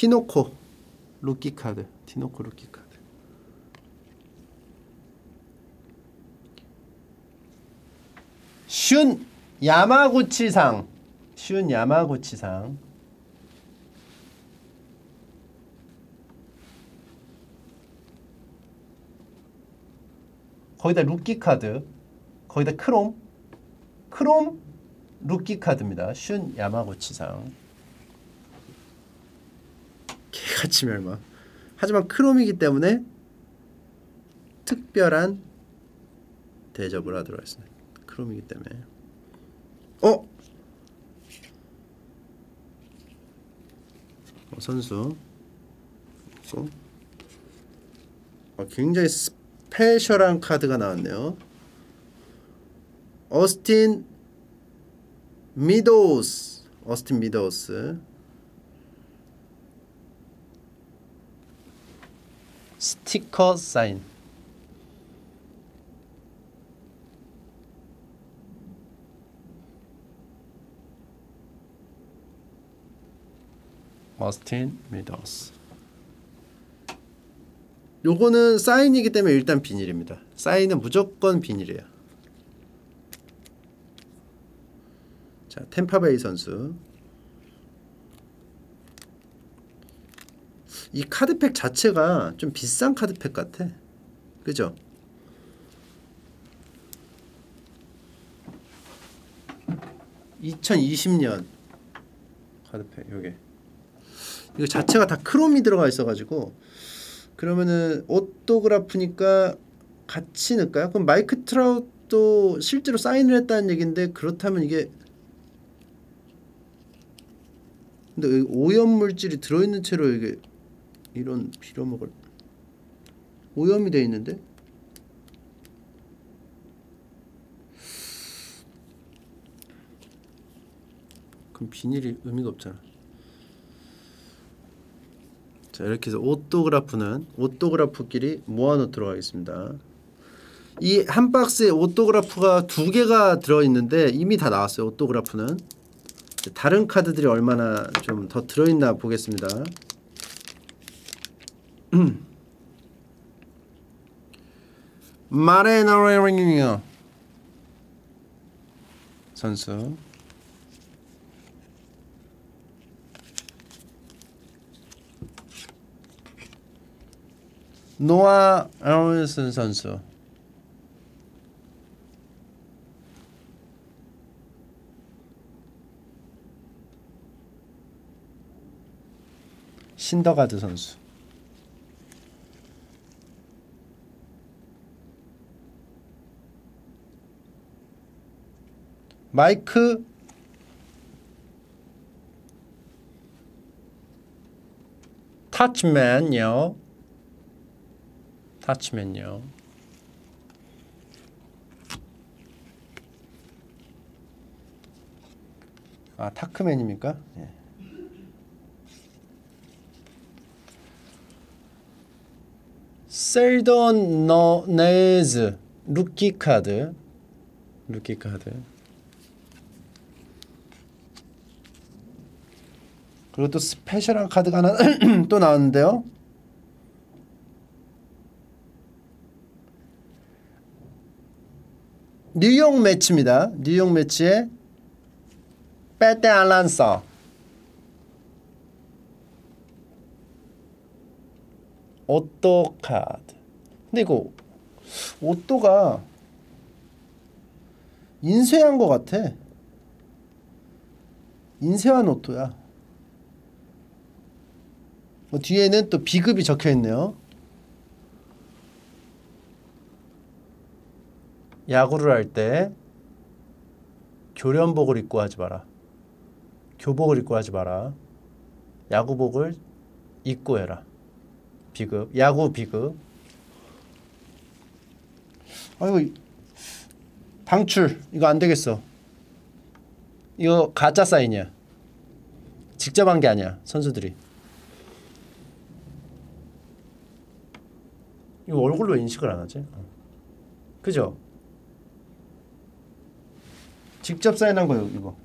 티노코 루키 카드 티노코 루키 카드. 슌 야마구치상 슌 야마구치상. 거기다 루키 카드 거기다 크롬 크롬 루키 카드입니다. 슌 야마구치상 개같이 멸망 하지만 크롬이기 때문에 특별한 대접을 하도록 하겠습니다. 크롬이기 때문에. 어? 어 선수. 또 어, 굉장히 스페셜한 카드가 나왔네요. 어스틴 미도우스. 어스틴 미도우스 스티커 사인. 어스틴 미더스. 요거는 사인이기 때문에 일단 비닐입니다. 사인은 무조건 비닐이에요. 자 템파베이 선수 이 카드팩 자체가 좀 비싼 카드팩 같아 그죠? (2020년) 카드팩 요게 이거 자체가 다 크롬이 들어가 있어가지고 그러면은 오토그라프니까 같이 넣을까요? 그럼 마이크 트라우도 실제로 사인을 했다는 얘긴데 그렇다면 이게 근데 오염 물질이 들어있는 채로 이게 이런 빌어 먹을 오염이 돼 있는데? 그럼 비닐이 의미가 없잖아. 자 이렇게 해서 autograph는 autograph끼리 모아놓도록 하겠습니다. 이 한 박스에 autograph가 두 개가 들어있는데 이미 다 나왔어요 autograph는. 다른 카드들이 얼마나 좀 더 들어있나 보겠습니다 마레나레링 선수. 노아 아론슨 선수. 신더가드 선수 마이크 타치맨요 타치맨요 아 타크맨입니까? 예. 셀던 너네즈 루키 카드 루키 카드 그리고 또 스페셜한 카드가 하나 또 나왔는데요. 뉴욕 매치입니다. 뉴욕 매치에 빼떼 알란서 오또 카드 근데 이거 오또가 인쇄한 것 같아 인쇄한 오토야 뭐 뒤에는 또 비급이 적혀 있네요. 야구를 할 때 교련복을 입고 하지 마라. 교복을 입고 하지 마라. 야구복을 입고 해라. 비급. 야구 비급. 아이고 방출 이거 안 되겠어. 이거 가짜 사인이야. 직접 한 게 아니야 선수들이. 이거 얼굴로 인식을 안 하지? 어. 그죠? 직접 사인한 거예요 이거.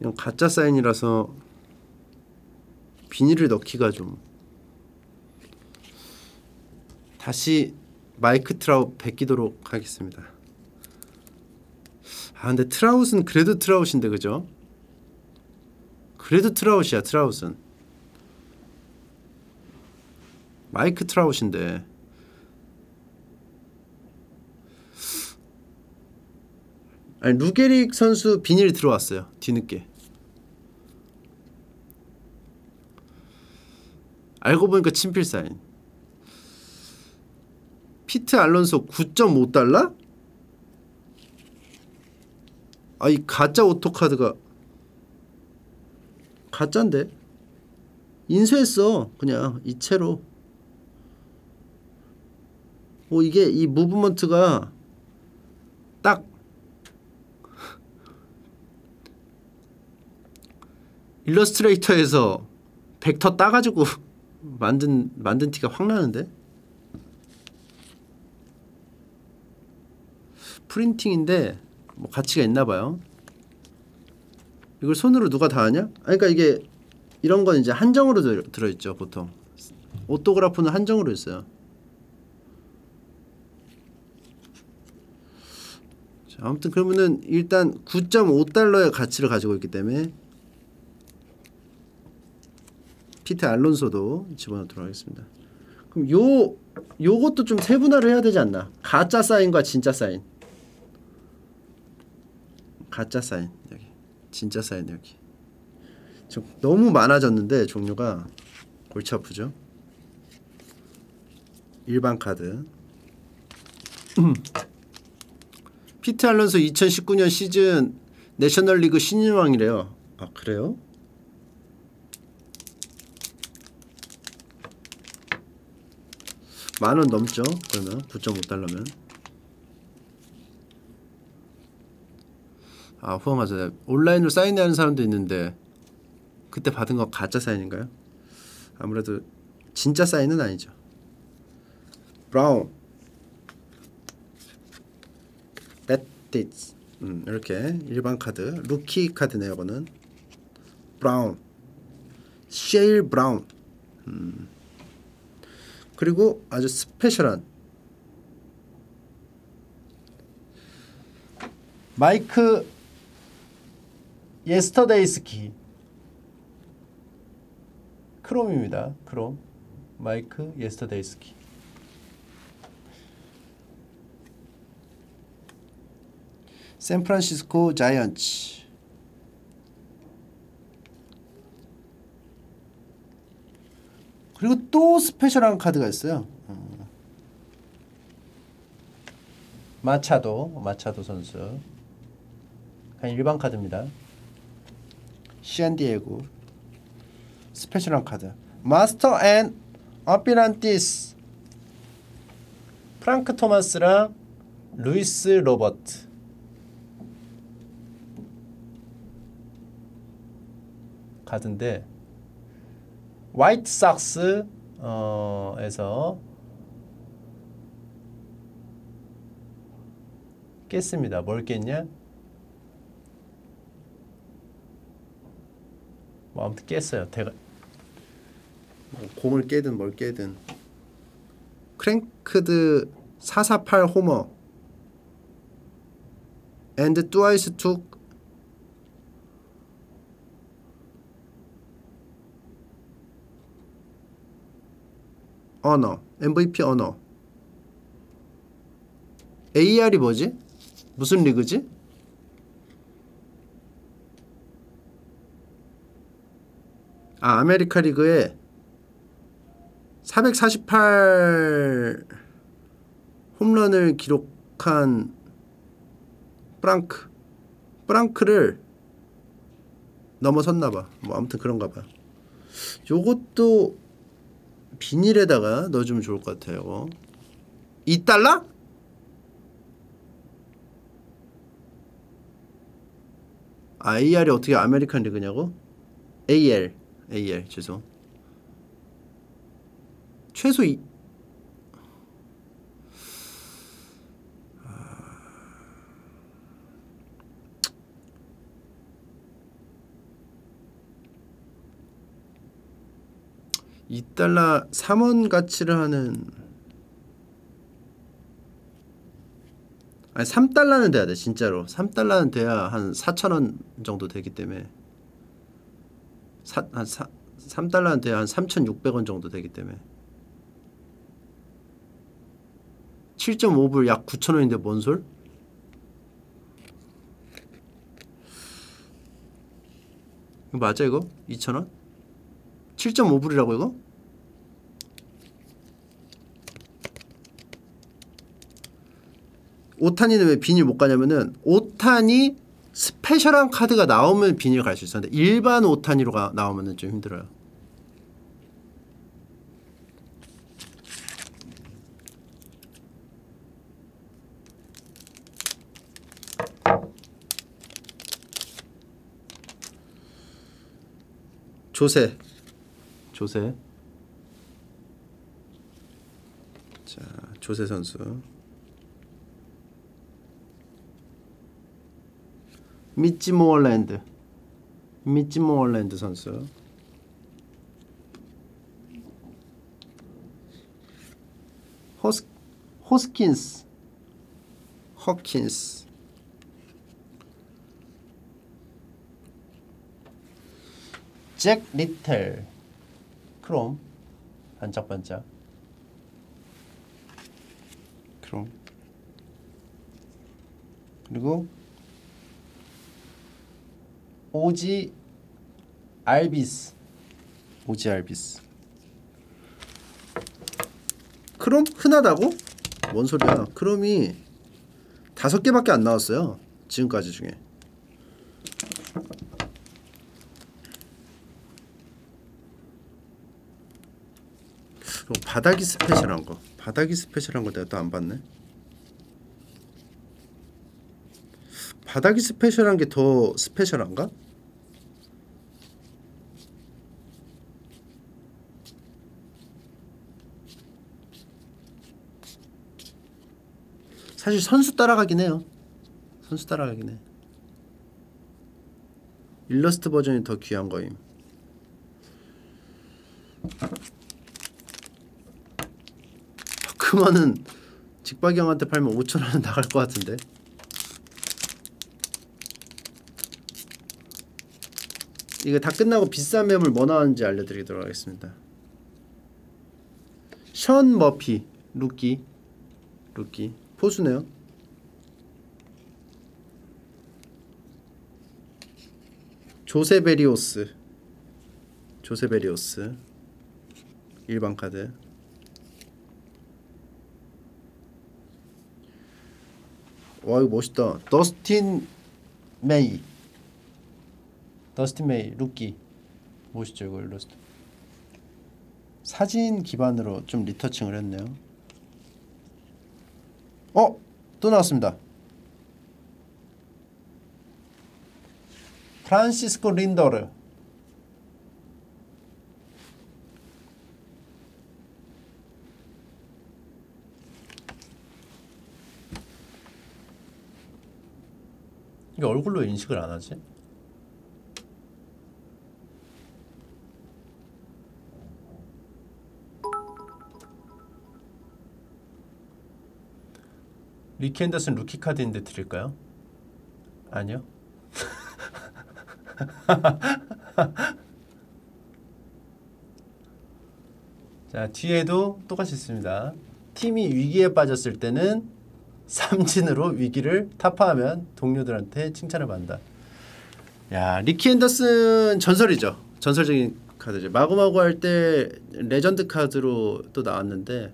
이건 가짜 사인이라서 비닐을 넣기가 좀 다시 마이크 트라웃 베끼도록 하겠습니다. 아 근데 트라웃은 그래도 트라웃인데 그죠? 그래도 트라웃이야 트라웃은 마이크 트라웃인데 아니 루게릭 선수 비닐 들어왔어요 뒤늦게 알고 보니까 친필 사인 피트 알론소 9.5달러? 아 이 가짜 오토카드가 가짜인데? 인쇄했어 그냥 이체로. 오 이게 이 무브먼트가 딱 일러스트레이터에서 벡터 따가지고 만든 만든 티가 확 나는데? 프린팅인데 뭐 가치가 있나 봐요. 이걸 손으로 누가 다 하냐? 아니 그러니까 이게 이런 건 이제 한정으로 들, 들어 있죠 보통. 오토그라프는 한정으로 있어요. 자, 아무튼 그러면은 일단 9.5달러의 가치를 가지고 있기 때문에 피트 알론소도 집어넣도록 하겠습니다. 그럼 요 요것도 좀 세분화를 해야 되지 않나? 가짜 사인과 진짜 사인. 가짜 사인 여기, 진짜 사인 여기. 좀 너무 많아졌는데 종류가 골치 아프죠. 일반 카드. 피트 알론소 2019년 시즌 내셔널리그 신인왕이래요. 아 그래요? 만 원 넘죠 그러면 9.5달러면 아 후원 맞아 온라인으로 사인하는 사람도 있는데 그때 받은 거 가짜 사인인가요? 아무래도 진짜 사인은 아니죠. 브라운. That 음, 이렇게 일반 카드 루키 카드네요 이거는. 브라운. 셰일 브라운. 음. 그리고 아주 스페셜한. 마이크 야스트렘스키 크롬입니다. 크롬 마이크 야스트렘스키 샌프란시스코 자이언츠 그리고 또 스페셜한 카드가 있어요. 어. 마차도 마차도 선수 그냥 일반 카드입니다. 샌디에고 스페셜한 카드 Master and Apprentice 프랑크 토마스랑 루이스 로버트 카드인데 화이트 삭스 어, 에서 깼습니다. 뭘 깼냐? 뭐 아무튼 깼어요. 대가 뭐 곰을 깨든 뭘 깨든 크랭크드 448 호머 and twice took 언어 MVP 언어 AL이 뭐지? 무슨 리그지? 아 아메리카 리그에 448 홈런을 기록한 프랑크. 프랑크를 넘어섰나 봐. 뭐 아무튼 그런가 봐. 요것도 비닐에다가 넣어주면 좋을 것 같아요. 2달러? 아 AR이 어떻게 아메리칸 리그냐고? AL AL 죄송. 최소 이 이달러 3원 가치를 하는 아니 3달러는 돼야 돼 진짜로. 3달러는 돼야 한 4천원 정도 되기 때문에 사, 한 사, 3달러는 돼야 한 3,600원 정도 되기 때문에 7.5불 약 9천원인데 뭔 솔? 이거 맞아 이거? 2천원? 7.5불이라고 이거? 오탄이는 왜 비닐 못 가냐면은 오탄이 스페셜한 카드가 나오면 비닐 갈 수 있었는데 일반 오탄이로 가, 나오면은 좀 힘들어요. 조세. 조세. 자 조세 선수 미치 모어랜드. 미치 모어랜드 선수. 호스 호스킨스. 허킨스. 잭 리텔 크롬. 반짝반짝. 크롬. 그리고 오지 알비스. 오지 알비스. 크롬? 흔하다고? 뭔 소리야? 크롬이 다섯 개밖에 안 나왔어요 지금까지 중에. 어, 바닥이 스페셜한 거. 바닥이 스페셜한 거 내가 또 안 봤네 바닥이 스페셜한 게 더 스페셜한가? 사실 선수 따라가긴 해요. 선수 따라가긴 해. 일러스트 버전이 더 귀한 거임. 그만은 직박이 형한테 팔면 5천 원은 나갈 것 같은데 이거 다 끝나고 비싼 매물 뭐 나왔는지 알려드리도록 하겠습니다. 션 머피 루키 루키. 포수네요. 조세베리오스. 조세베리오스. 일반 카드. 와 이거 멋있다. 더스틴 메이 더스틴 메이 루키 멋있죠 이거 일러스트 사진 기반으로 좀 리터칭을 했네요 어? 또 나왔습니다 프란시스코 린더르 이게 얼굴로 인식을 안 하지? 리키 앤더슨 루키 카드인데 드릴까요? 아니요. 자 뒤에도 똑같이 있습니다. 팀이 위기에 빠졌을 때는 삼진으로 위기를 타파하면 동료들한테 칭찬을 받는다. 야 리키 헨더슨 전설이죠. 전설적인 카드죠. 마구마구 할 때 레전드 카드로 또 나왔는데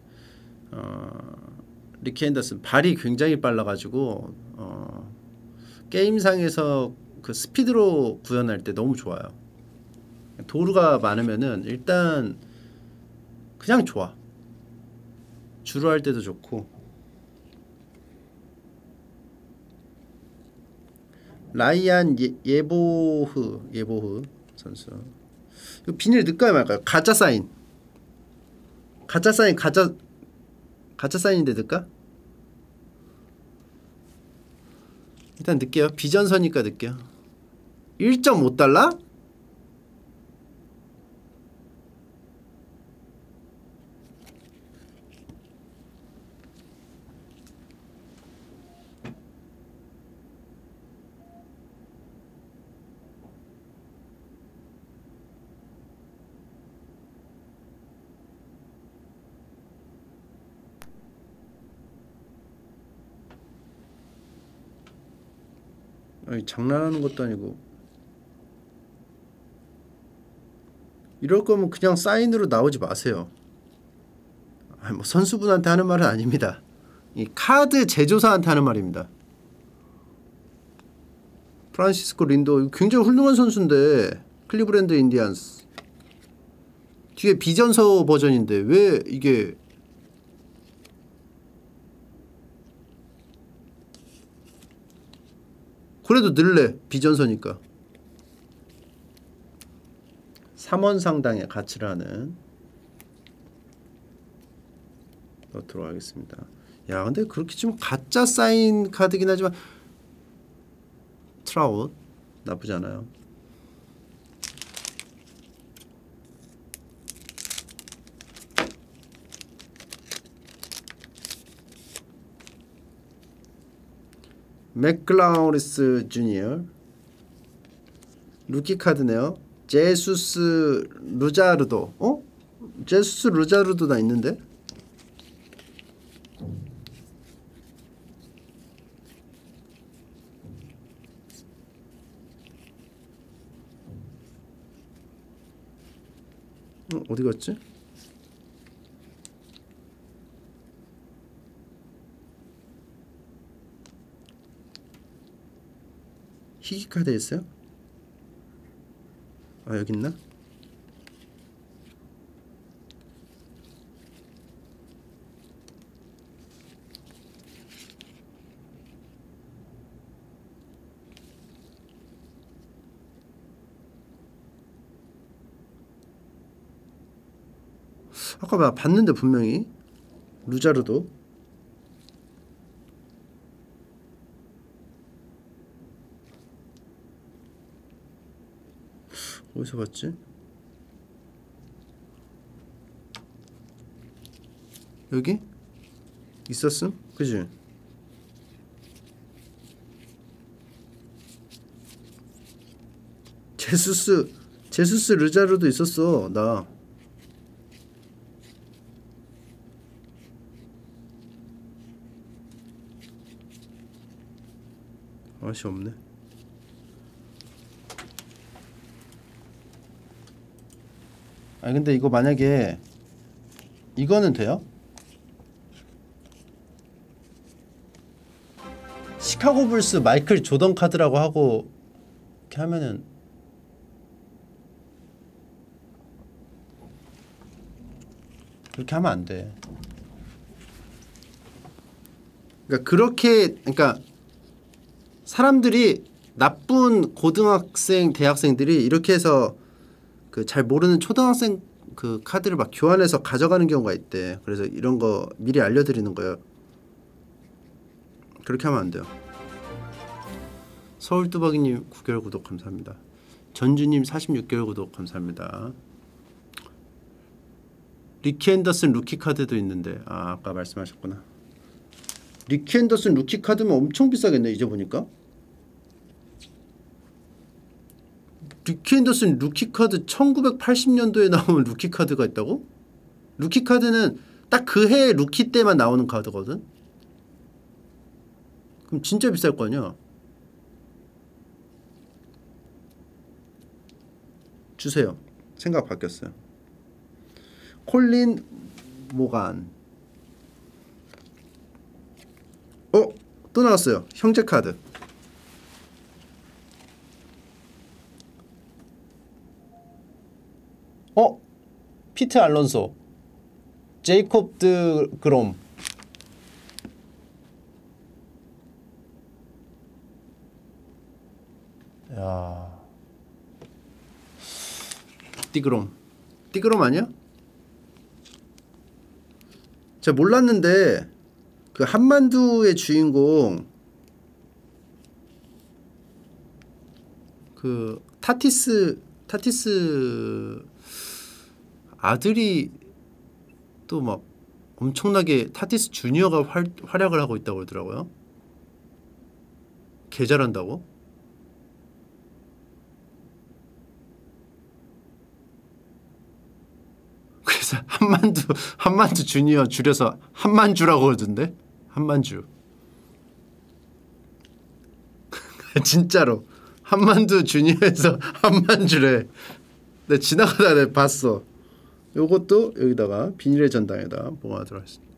어, 리키 헨더슨 발이 굉장히 빨라가지고 어, 게임상에서 그 스피드로 구현할 때 너무 좋아요. 도루가 많으면은 일단 그냥 좋아. 주로 할 때도 좋고 라이안 예, 예보흐 예보흐 선수. 비닐 넣을까요 말까요? 가짜 사인. 가짜 사인 가짜 가짜 사인인데 넣을까? 일단 넣을게요. 비전서니까 넣을게요. 1.5달러? 아니 장난하는 것도 아니고 이럴 거면 그냥 사인으로 나오지 마세요. 아니 뭐 선수분한테 하는 말은 아닙니다. 이 카드 제조사한테 하는 말입니다. 프란시스코 린도어 굉장히 훌륭한 선수인데 클리브랜드 인디안스 뒤에 비전서 버전인데 왜 이게 그래도 늘래 비전서니까. 3원 상당의 가치를 하는 넣도록 하겠습니다. 야 근데 그렇게 치면 가짜 사인 카드긴 하지만 트라웃 나쁘지 않아요 맥클라우리스 주니어 루키 카드네요. 제수스 루자르도 어? 제수스 루자르도 나 있는데? 어, 어디 갔지? 희귀 카드 있어요? 아 여기 있나? 아까 봐 봤는데 분명히 루자르도 어디서 봤지? 여기? 있었음? 그지? 제수스 제수스 르자르도 있었어 나 아시 없네 아니 근데 이거 만약에 이거는 돼요? 시카고 불스 마이클 조던 카드라고 하고 이렇게 하면은 그렇게 하면 안 돼. 그러니까 그렇게 그러니까 사람들이 나쁜 고등학생 대학생들이 이렇게 해서 그 잘 모르는 초등학생 그 카드를 막 교환해서 가져가는 경우가 있대. 그래서 이런 거 미리 알려드리는 거예요. 그렇게 하면 안 돼요. 서울뚜벅이님 9개월 구독 감사합니다. 전주님 46개월 구독 감사합니다. 리키 헨더슨 루키 카드도 있는데 아 아까 말씀하셨구나. 리키 헨더슨 루키 카드면 엄청 비싸겠네 이제 보니까. 리키 헨더슨 루키 카드 1980년도에 나온 루키 카드가 있다고? 루키 카드는 딱 그 해 루키 때만 나오는 카드거든. 그럼 진짜 비쌀 거 아니야. 주세요. 생각 바뀌었어요. 콜린 모간. 어? 또 나왔어요. 형제 카드. 어? 피트 알론소. 제이콥 드 그롬. 야. 디그롬. 디그롬 아니야? 제가 몰랐는데 그 한만두의 주인공 그 타티스 타티스 아들이 또 막 엄청나게 타티스 주니어가 활, 활약을 하고 있다고 그러더라고요. 개 잘한다고? 그래서 한만두 한만두 주니어 줄여서 한만주라고 그러던데? 한만주. 진짜로. 한만두 주니어에서 한만주래. 내 지나가다 내가 봤어 요것도 여기다가 비닐의 전당에다 봉하도록 하겠습니다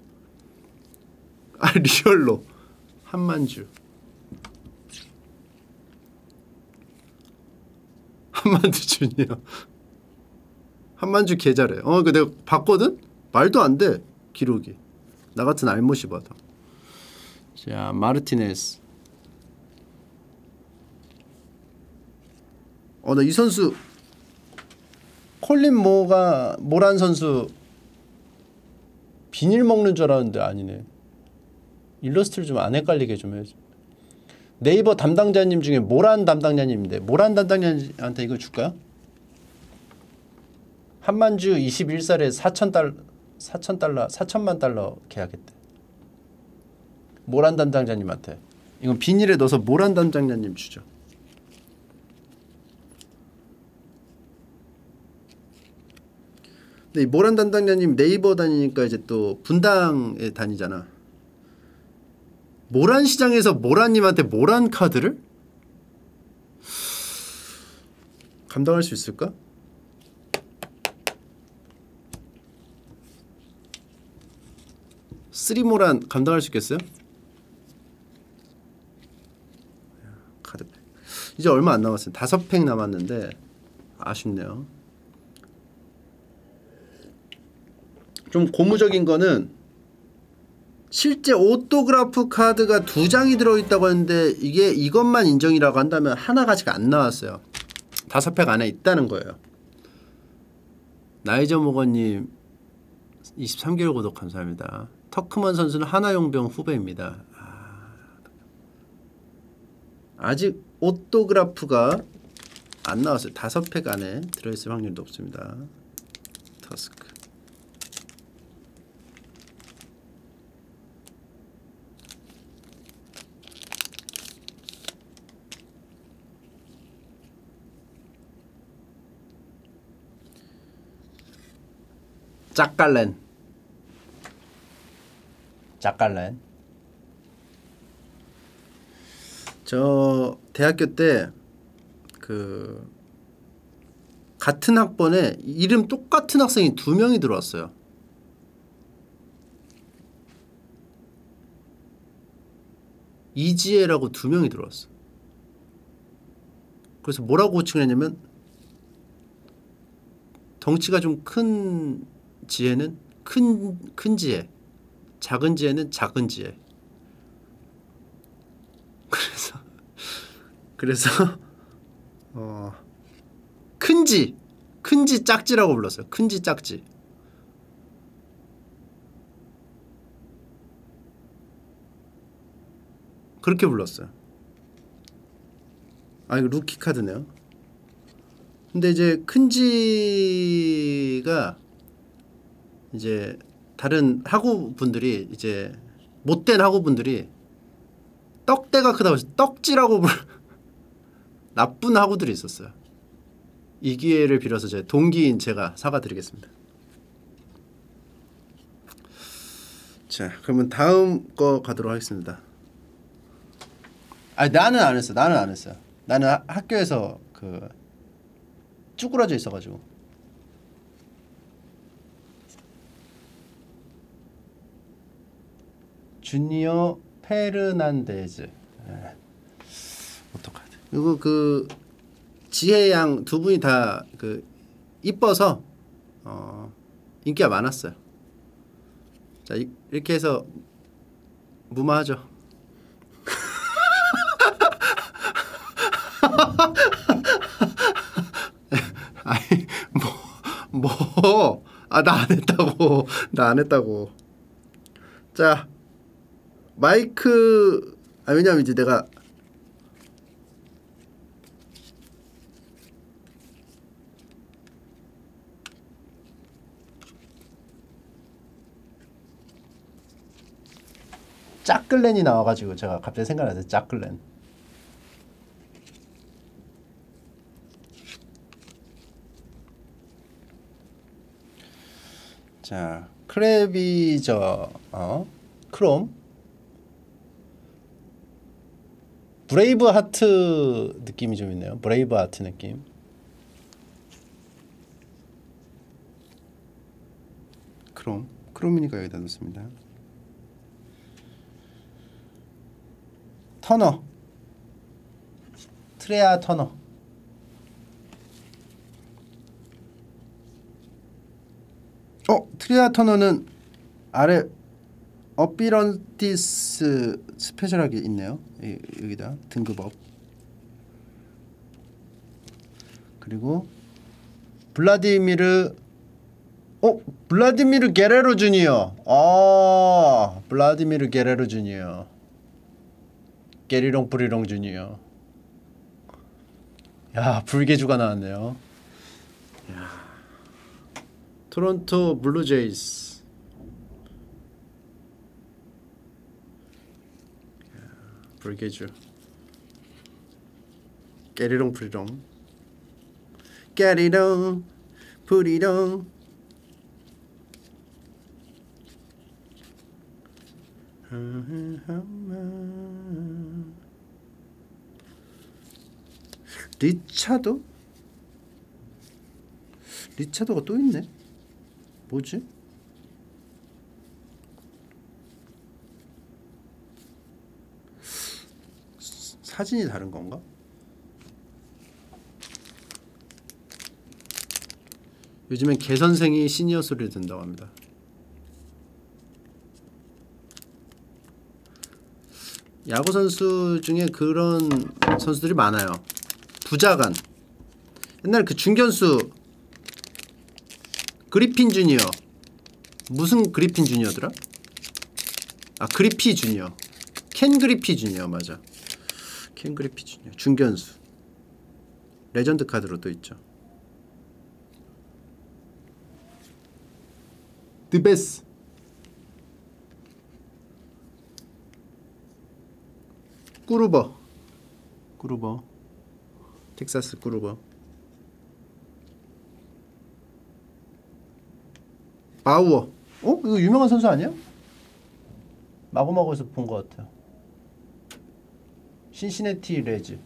아 리얼로 한만주 한만두 주니어 한만주 계좌래. 어, 그 내가 봤거든. 말도 안 돼. 기록이. 나 같은 알못이 봐도. 자, 마르티네스. 어, 나 이 선수 콜린 모가 모란 선수 비닐 먹는 줄 알았는데 아니네. 일러스트를 좀 안 헷갈리게 좀 해야지. 네이버 담당자님 중에 모란 담당자님인데 모란 담당자님한테 이거 줄까요? 한만주 21살에 4천 달 4천 달러 4천만 달러 계약했대. 모란 담당자님한테. 이건 비닐에 넣어서 모란 담당자님 주죠. 근데 이 모란 담당자님 네이버 다니니까 이제 또 분당에 다니잖아. 모란 시장에서 모란님한테 모란 카드를 감당할 수 있을까? 쓰리모란 감당할 수 있겠어요? 카드팩 이제 얼마 안 남았어요 다섯 팩 남았는데 아쉽네요 좀 고무적인 거는 실제 autograph 카드가 두 장이 들어있다고 했는데 이게 이것만 인정이라고 한다면 하나가 아직 안 나왔어요 다섯 팩 안에 있다는 거예요 나이저 모건님 23개월 구독 감사합니다 터크먼 선수는 한화 용병 후배입니다. 아... 직 오토그라프가 안 나왔어요. 다섯 팩 안에 들어있을 확률이 높습니다. 터스크. 짝갈렌 짝갈렌 저 대학교 때 그 같은 학번에 이름 똑같은 학생이 두 명이 들어왔어요. 이지혜라고 두 명이 들어왔어. 그래서 뭐라고 호칭을 했냐면 덩치가 좀 큰 지혜는 큰, 큰 지혜 작은 지혜는 작은 지혜. 그래서 그래서 어 큰 지 큰 지 짝지라고 불렀어요. 큰 지 짝지. 그렇게 불렀어요. 아 이거 루키 카드네요. 근데 이제 큰 지가 이제 다른 학우 분들이 이제 못된 학우 분들이 떡대가 크다고 해서 떡지라고 불 나쁜 학우들이 있었어요. 이 기회를 빌어서 제 동기인 제가 사과드리겠습니다. 자, 그러면 다음 거 가도록 하겠습니다. 아, 나는 안 했어. 나는 안 했어요. 나는 하, 학교에서 그 쭈그러져 있어가지고. 주니어 페르난데즈 네. 어떡하지 이거 그 지혜 양 두 분이 다 그 이뻐서 어 인기가 많았어요 자 이, 이렇게 해서 무마하죠 아니 뭐 뭐. 아 나 안 했다고. 나 안 했다고. 자 마이크 아 왜냐면 이제 내가 짝글렌이 나와가지고 제가 갑자기 생각나서 짝글렌 자 크랩이 저 어? 크롬 브레이브 하트 느낌이 좀 있네요. 브레이브 하트 느낌. 크롬 크롬이니까 여기다 넣습니다. 터너. 트레아 터너. 어 트레아 터너는 아래 어피런티스 스페셜하게 있네요. 여기다 등급업. 그리고 블라디미르 어? 블라디미르 게레로 주니어. 아 블라디미르 게레로 주니어. 게리롱 뿌리롱 주니어. 야 블게주가 나왔네요. 야. 토론토 블루제이스 불개주 게리롱 뿌리롱 게리롱 뿌리롱 리차도? 리차도가 또 있네. 뭐지? 사진이 다른 건가? 요즘엔 개 선생이 시니어 소리를 듣는다고 합니다. 야구 선수 중에 그런 선수들이 많아요. 부자간. 옛날 그 중견수 그리핀 주니어. 무슨 그리핀 주니어더라? 아 그리피 주니어. 켄 그리피 주니어 맞아. 켄 그리피 주니어. 중견수. 레전드 카드로 또 있죠. 드베스 꾸루버 꾸루버 텍사스 꾸루버 바우어 어? 이거 유명한 선수 아니야? 마구마구에서 본 것 같아요 신시내티 레즈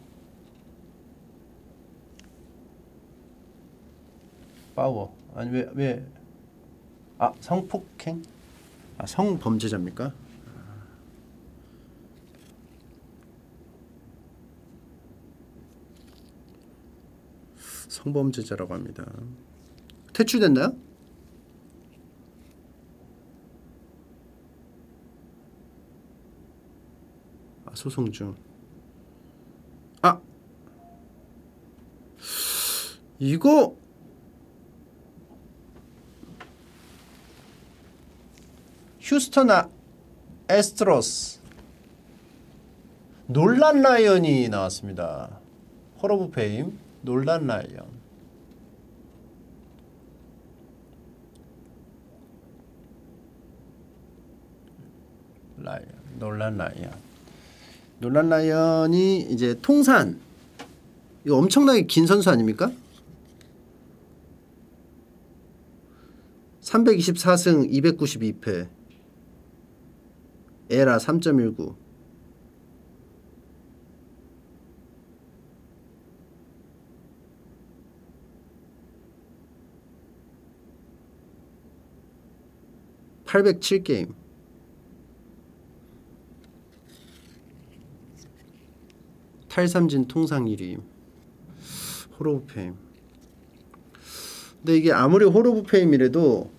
바우어 아니 왜 왜? 아 성폭행? 아 성범죄자입니까? 성범죄자라고 합니다. 퇴출됐나요? 아, 소송 중. 이거 휴스턴 아, 에스트로스 놀란 라이언이 나왔습니다. Hall of Fame 놀란 라이언 라이언 놀란 라이언 놀란 라이언이 이제 통산 이거 엄청나게 긴 선수 아닙니까? 324승 292패. 에라 3.19 807게임. 탈삼진 통상 1위 호로브 페임 근데 이게 아무리 호로브 페임이라도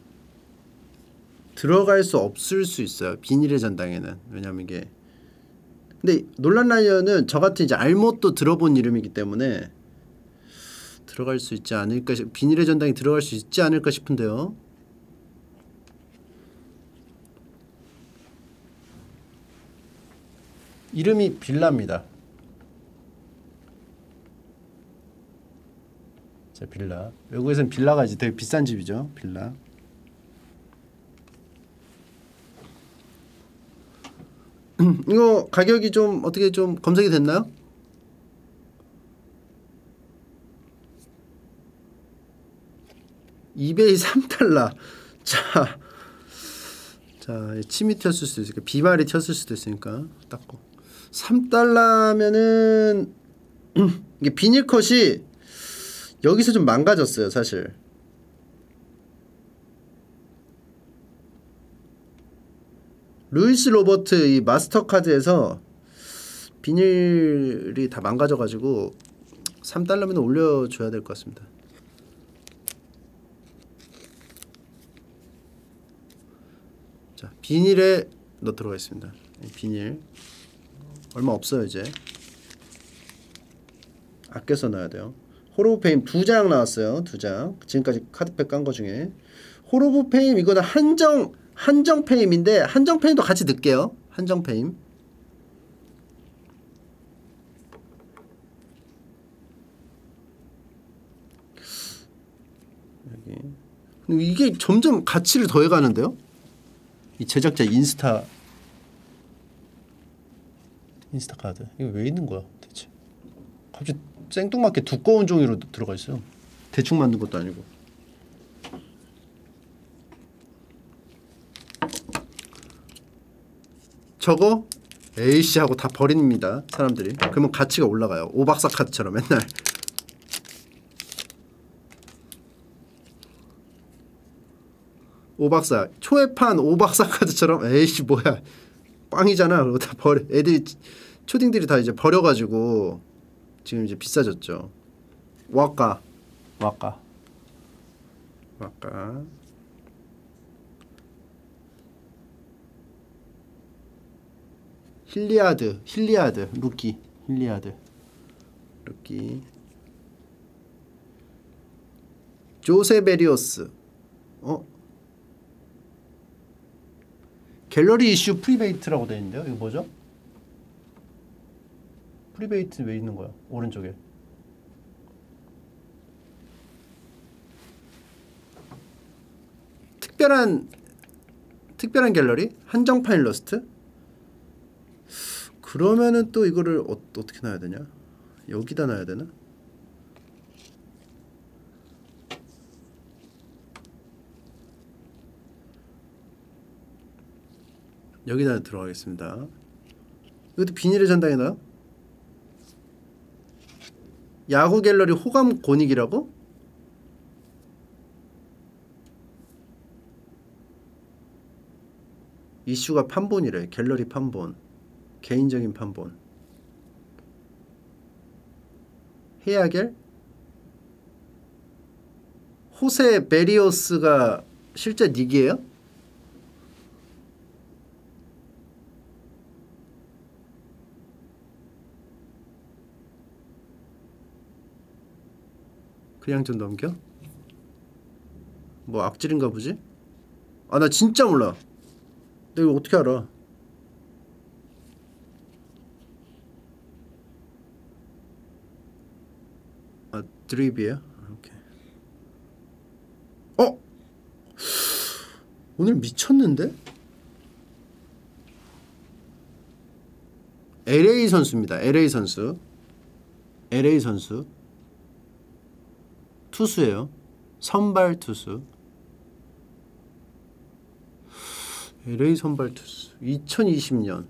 들어갈 수 없을 수 있어요 비닐의 전당에는 왜냐면 이게 근데 놀란 라이언은 저 같은 이제 알못도 들어본 이름이기 때문에 들어갈 수 있지 않을까 싶 비닐의 전당이 들어갈 수 있지 않을까 싶은데요. 이름이 빌라입니다. 자 빌라. 외국에서는 빌라가 이제 되게 비싼 집이죠 빌라. 이거 가격이 좀 어떻게 좀 검색이 됐나요? 이베이 3달러. 자, 자 침이 튀었을 수도 있으니까 비말이 튀었을 수도 있으니까 닦고 3달러면은 이게 비닐컷이 여기서 좀 망가졌어요 사실. 루이스 로버트 이 마스터카드에서 비닐이 다 망가져가지고 3달러면 올려줘야 될 것 같습니다. 자 비닐에 넣도록 하겠습니다. 비닐. 얼마 없어요 이제. 아껴서 넣어야 돼요 호로브 페임 두 장 나왔어요. 두 장. 지금까지 카드팩 깐 거 중에 호로브 페임 이거는 한정 한정 페임인데 한정 페임도 같이 넣을게요. 한정 Fame. 이게 점점 가치를 더해 가는데요. 이 제작자 인스타 인스타 카드 이거 왜 있는 거야 대체? 갑자기 생뚱맞게 두꺼운 종이로 들어가 있어요. 대충 만든 것도 아니고. 저거 에이씨 하고 다 버립니다. 사람들이. 그러면 가치가 올라가요. 오박사 카드처럼 맨날. 오박사 초회판 오박사 카드처럼 에이씨 뭐야 빵이잖아. 그리고 다 버려. 애들이 초딩들이 다 이제 버려가지고 지금 이제 비싸졌죠. 와까 와까 와까 힐리아드 힐리아드 루키 힐리아드. 루키. 호세 베리오스. 어? gallery issue private라고 되어 있는데요. 이거 뭐죠? private 왜 있는 거야? 오른쪽에. 특별한 특별한 갤러리? 한정판 일러스트? 그러면은 또 이거를 어, 어떻게 놔야 되냐? 여기다 놔야 되나? 여기다 들어가겠습니다. 이것도 비닐의 전당에다 야구 갤러리 호감 권익이라고? 이슈가 판본이래. 갤러리 판본. 개인적인 판본. 해야겔? 호세 베리오스가 실제 닉이에요? 그냥 좀 넘겨? 뭐 악질인가 보지? 아 나 진짜 몰라 내가 이거 어떻게 알아 아 드립이에요? 오케이 어? 오늘 미쳤는데? LA 선수입니다 LA 선수 LA 선수 투수예요. 선발 투수. LA 선발 투수. 2020년.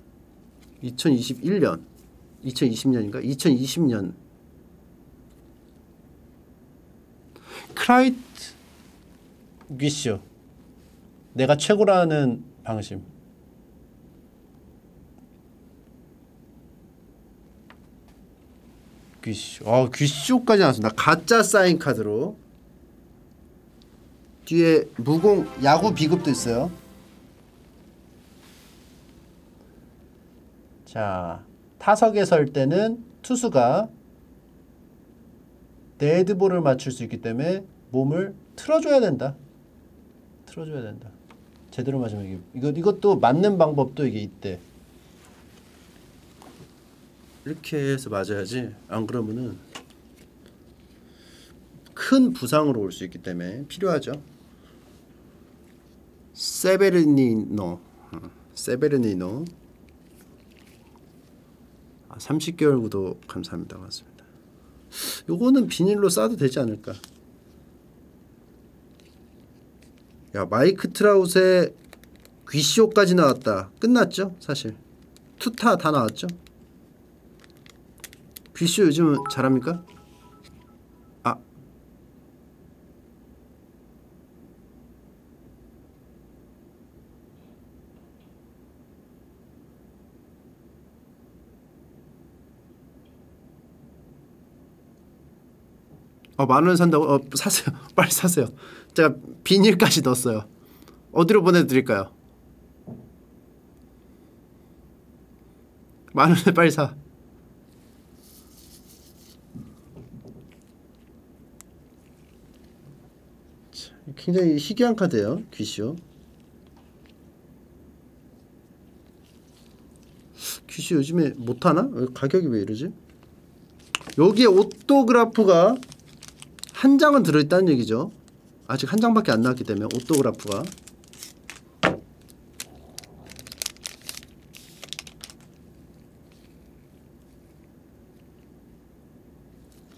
2021년. 2020년인가? 2020년. 크라이트 귀쇼. 내가 최고라는 방심. 귀쇼. 아, 귀쇼까지 나왔습니다. 가짜 사인 카드로. 뒤에 무공 야구 비급도 있어요. 자, 타석에 설 때는 투수가 데드볼을 맞출 수 있기 때문에 몸을 틀어줘야 된다. 틀어줘야 된다. 제대로 맞으면 이게 이거 이것도 맞는 방법도 이게 있대. 이렇게 해서 맞아야지 안 그러면은 큰 부상으로 올 수 있기 때문에 필요하죠. 세베르니노, 어, 세베르니노. 아, 30개월 구독 감사합니다. 맞습니다. 요거는 비닐로 싸도 되지 않을까? 야 마이크 트라웃의 귀시호까지 나왔다. 끝났죠? 사실 투타 다 나왔죠? 귀시호 요즘 잘합니까? 아 어, 만원 산다고? 어, 사세요. 빨리 사세요. 제가 비닐까지 넣었어요. 어디로 보내드릴까요? 만 원에 빨리 사. 굉장히 희귀한 카드예요. 귀시오. 귀시 요즘에 못하나? 가격이 왜 이러지? 여기에 오토그라프가 한 장은 들어있다는 얘기죠. 아직 한 장밖에 안 나왔기 때문에 오토그라프가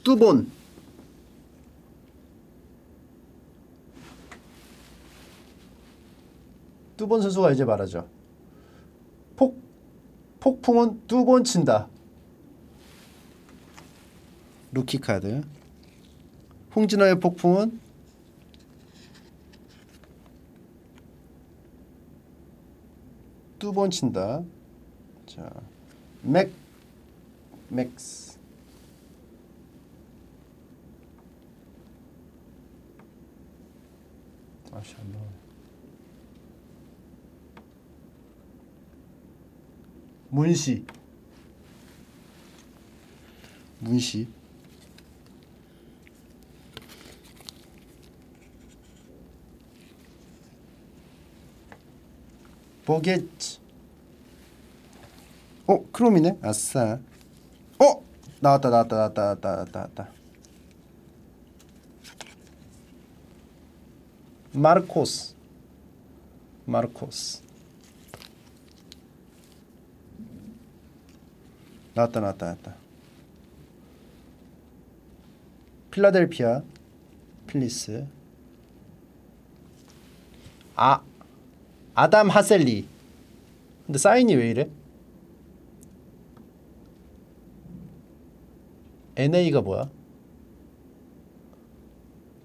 뚜본 뚜본 선수가 이제 말하죠. 폭 폭풍은 두 번 친다. 루키 카드. 홍진호의 폭풍은 두 번 친다. 자, 맥 맥스 아씨 안 나와. 문시. 문시. 보겠지. 어 크롬이네? 아싸. 어 나왔다 나왔다 나왔다 나왔다 나왔다 나왔다. 마르코스. 마르코스 나왔다 나왔다 나왔다. 필라델피아 필리스. 아 아담 하셀리. 근데 사인이 왜 이래? NA가 뭐야?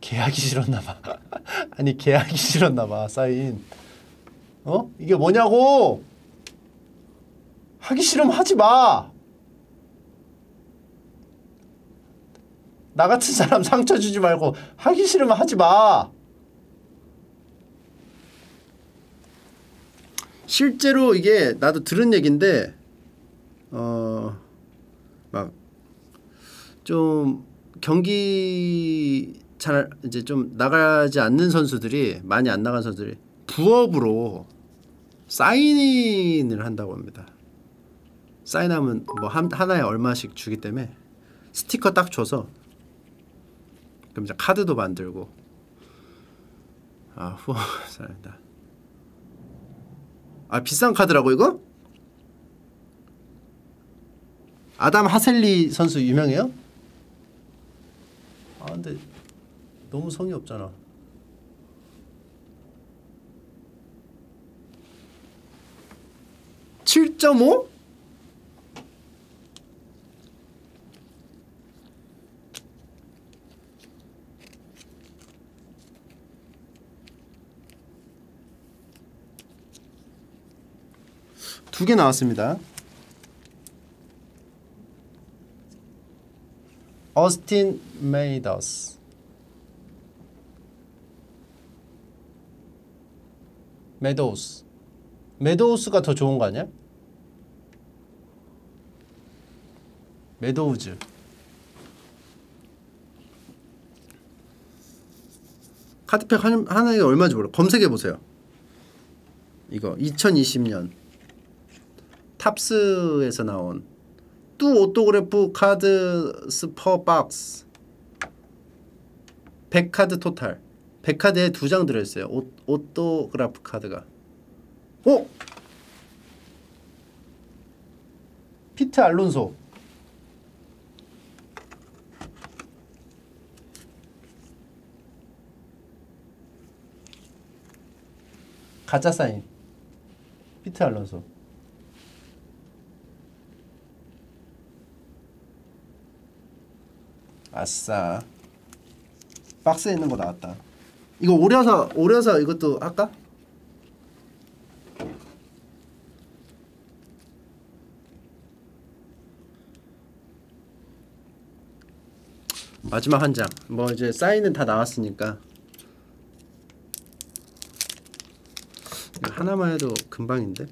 계약이 싫었나봐. 아니 계약이 싫었나봐 사인. 어? 이게 뭐냐고? 하기 싫으면 하지마 나 같은 사람 상처 주지 말고 하기 싫으면 하지 마 실제로 이게 나도 들은 얘긴데 어 막 좀 경기 잘 이제 좀 나가지 않는 선수들이 많이 안 나간 선수들이 부업으로 사인을 한다고 합니다. 사인하면 뭐 한, 하나에 얼마씩 주기 때문에 스티커 딱 줘서 그럼 이제 카드도 만들고 아 후원 사람이다. 아 비싼 카드라고 이거? 아담 하셀리 선수 유명해요? 아 근데 너무 성의 없잖아. (7.5) 두 개 나왔습니다. 어스틴 메도우스 메도우스 메도우스가 더 좋은 거 아니야? 메도우스 카드팩 한, 하나에 얼마인지 몰라. 검색해 보세요. 이거 2020년 Topps에서 나온 two autograph cards per box. 100 cards total. 100카드에 두 장 들어있어요. 오, autograph 카드가. 오! 피트 알론소. 가짜 사인. 피트 알론소 아싸 박스에 있는 거 나왔다 이거 오려서 오려서 이것도 할까? 마지막 한 장. 뭐 이제 사인은 다 나왔으니까 하나만 해도 금방인데.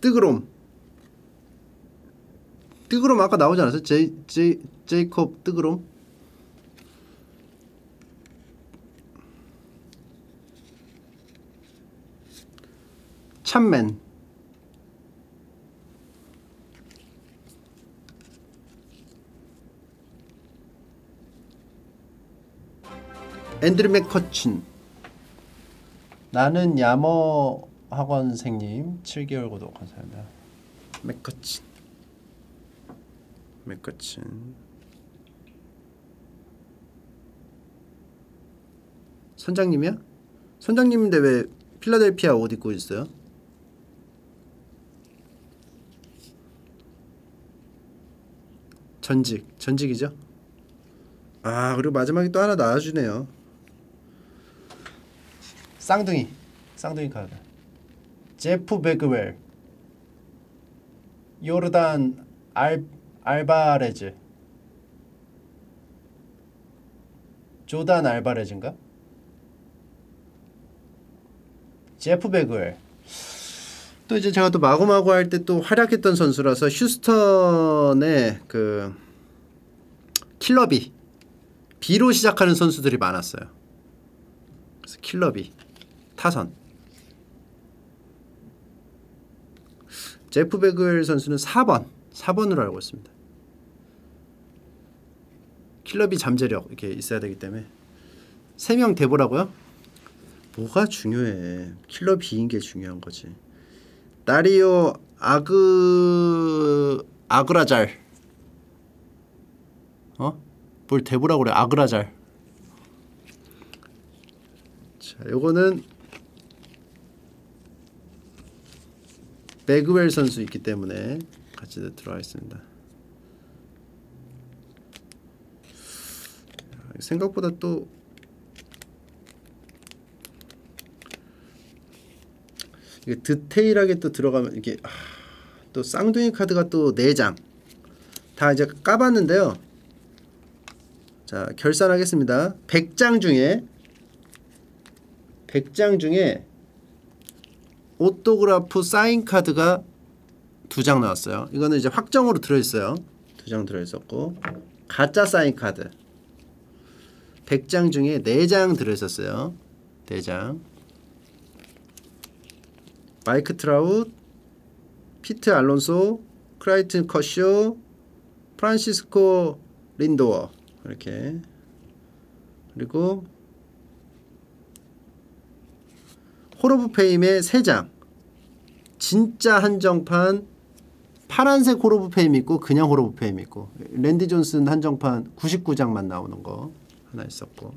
뜨그롬. 뜨그롬 아까 나오지 않았어? 제이 제이 제이콥 뜨그롬. 참맨. 앤드류 맥커친 나는 야머 학원생님 7개월 구독 감사합니다 맥커친 맥커친 선장님이야? 선장님인데 왜 필라델피아 옷 입고 있어요? 전직 전직이죠? 아 그리고 마지막에 또 하나 나와주네요 쌍둥이 쌍둥이 카드 제프 베그웰 요르단 알, 알바레즈. 조단 알바레즈인가? 제프 베그웰 또 이제 제가 또 마구마구 할 때 또 활약했던 선수라서 휴스턴의 그 킬러비. B로 시작하는 선수들이 많았어요. 그래서 킬러비 타선. 제프 베글 선수는 4번 4번으로 알고 있습니다. 킬러비 잠재력 이렇게 있어야 되기 때문에 3명 대보라고요? 뭐가 중요해 킬러비인 게 중요한 거지 다리오 아그 아그라잘 어? 뭘 대보라고 그래 아그라잘 자 요거는 배그웰 선수 있기 때문에 같이 들어가 있습니다. 생각보다 또 이게 디테일하게 또 들어가면 이게 아, 또 쌍둥이 카드가 또 4장. 다 이제 까봤는데요. 자 결산하겠습니다. 100장 중에 100장 중에 autograph 사인 카드가 두 장 나왔어요. 이거는 이제 확정으로 들어있어요. 두 장 들어있었고 가짜 사인 카드. 100장 중에 4장 들어있었어요. 4장. 마이크 트라웃 피트 알론소 클레이튼 커쇼 프란시스코 린도어. 이렇게. 그리고 호로브 페임의 3장. 진짜 한정판 파란색 호로브 페임 있고 그냥 호로브 페임 있고 랜디 존슨 한정판 99장만 나오는 거 하나 있었고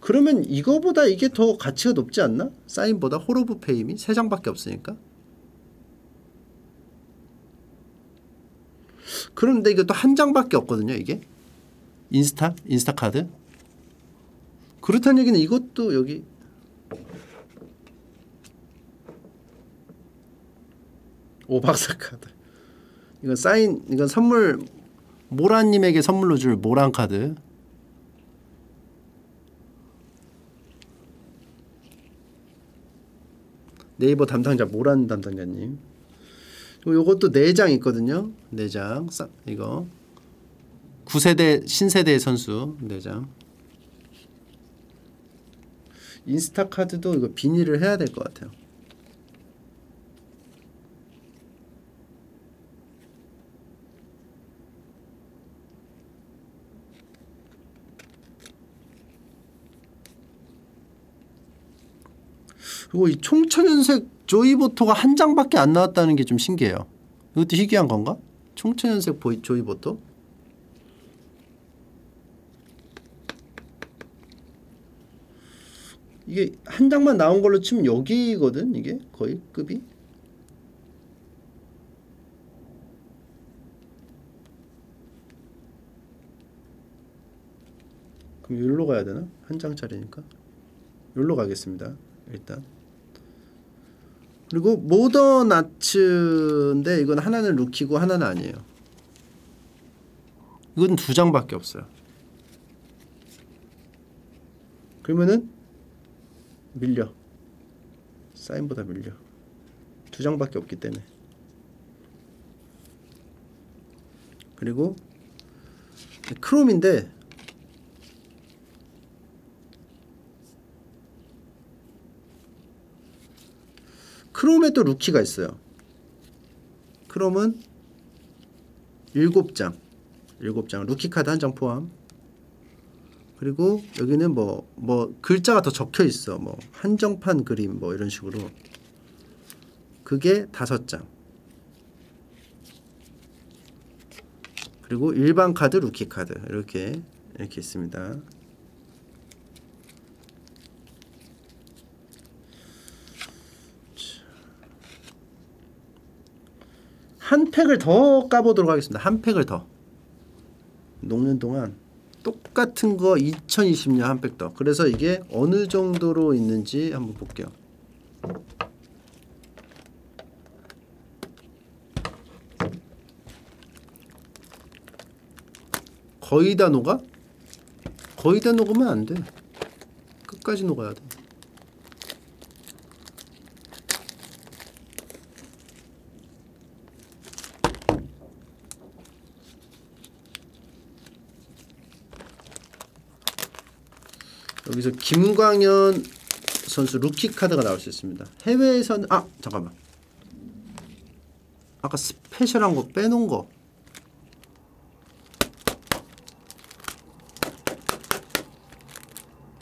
그러면 이거보다 이게 더 가치가 높지 않나? 사인보다 호로브 페임이 3장밖에 없으니까 그런데 이게 또 한 장밖에 없거든요 이게 인스타? 인스타 카드? 그렇다는 얘기는 이것도 여기 오박사 카드 이건 사인 이건 선물 모란님에게 선물로 줄 모란 카드 네이버 담당자 모란 담당자님 요것도 4장 있거든요. 4장. 싸, 이거 9세대 신세대 선수 4장. 인스타 카드도 이거 비닐을 해야 될 것 같아요. 그리고 이 총천연색 조이보토가 한 장밖에 안 나왔다는 게 좀 신기해요. 이것도 희귀한 건가? 총천연색 보이, 조이보토? 이게 한 장만 나온 걸로 치면 여기거든 이게 거의 급이 그럼 여기로 가야 되나? 한 장짜리니까 여기로 가겠습니다 일단 그리고 모던 아츠인데 이건 하나는 루키고 하나는 아니에요. 이건 두 장밖에 없어요. 그러면은 밀려. 사인보다 밀려. 두 장밖에 없기 때문에. 그리고 크롬인데 크롬에 또 루키가 있어요. 크롬은 7장 7장. 루키 카드 한 장 포함. 그리고 여기는 뭐 뭐 글자가 더 적혀 있어. 뭐 한정판 그림 뭐 이런 식으로. 그게 다섯 장. 그리고 일반 카드 루키 카드. 이렇게 이렇게 있습니다 한 팩을 더 까보도록 하겠습니다 한 팩을 더 녹는 동안 똑같은 거 2020년 한 팩 더. 그래서 이게 어느 정도로 있는지 한번 볼게요. 거의 다 녹아? 거의 다 녹으면 안 돼. 끝까지 녹아야 돼. 여기서 김광현 선수 루키 카드가 나올 수 있습니다. 해외에서는 아 잠깐만 아까 special한 거 빼놓은 거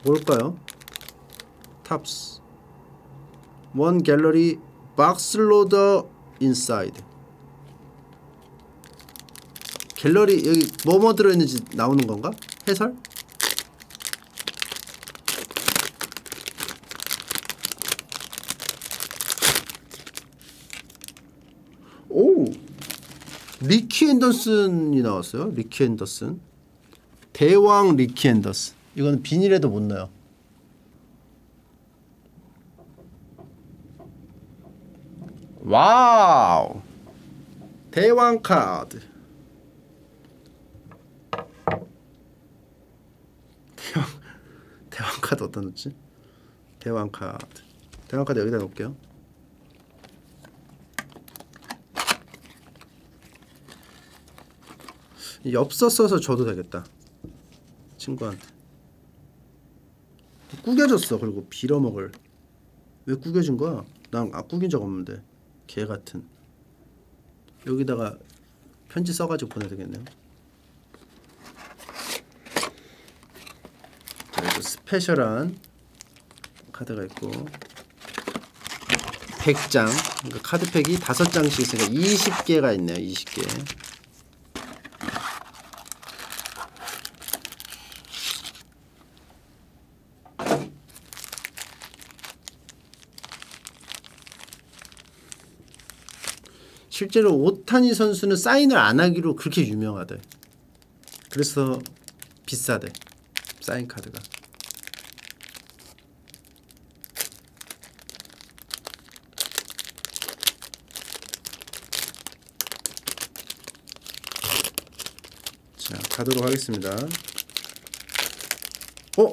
뭘까요? Topps one gallery box loader inside gallery 여기 뭐뭐 들어있는지 나오는 건가? 해설? 오 리키 헨더슨이 나왔어요. 리키 헨더슨 대왕 리키 헨더슨 이거는 비닐에도 못 넣어요. Wow 대왕 카드 대왕 대왕 카드 어디다 놓지? 대왕 카드 대왕 카드 여기다 놓을게요. 엽서 써서 줘도 되겠다. 친구한테. 구겨졌어. 그리고 빌어먹을. 왜 구겨진 거야? 난 아, 구긴 적 없는데. 개 같은. 여기다가 편지 써가지고 보내야 되겠네요. 자, 이거 스페셜한 카드가 있고 100장. 그러니까 카드팩이 5장씩 있으니까 20개가 있네요. 20개. 실제로 오타니 선수는 사인을 안 하기로 그렇게 유명하대. 그래서 비싸대. 사인 카드가. 자, 가도록 하겠습니다. 어?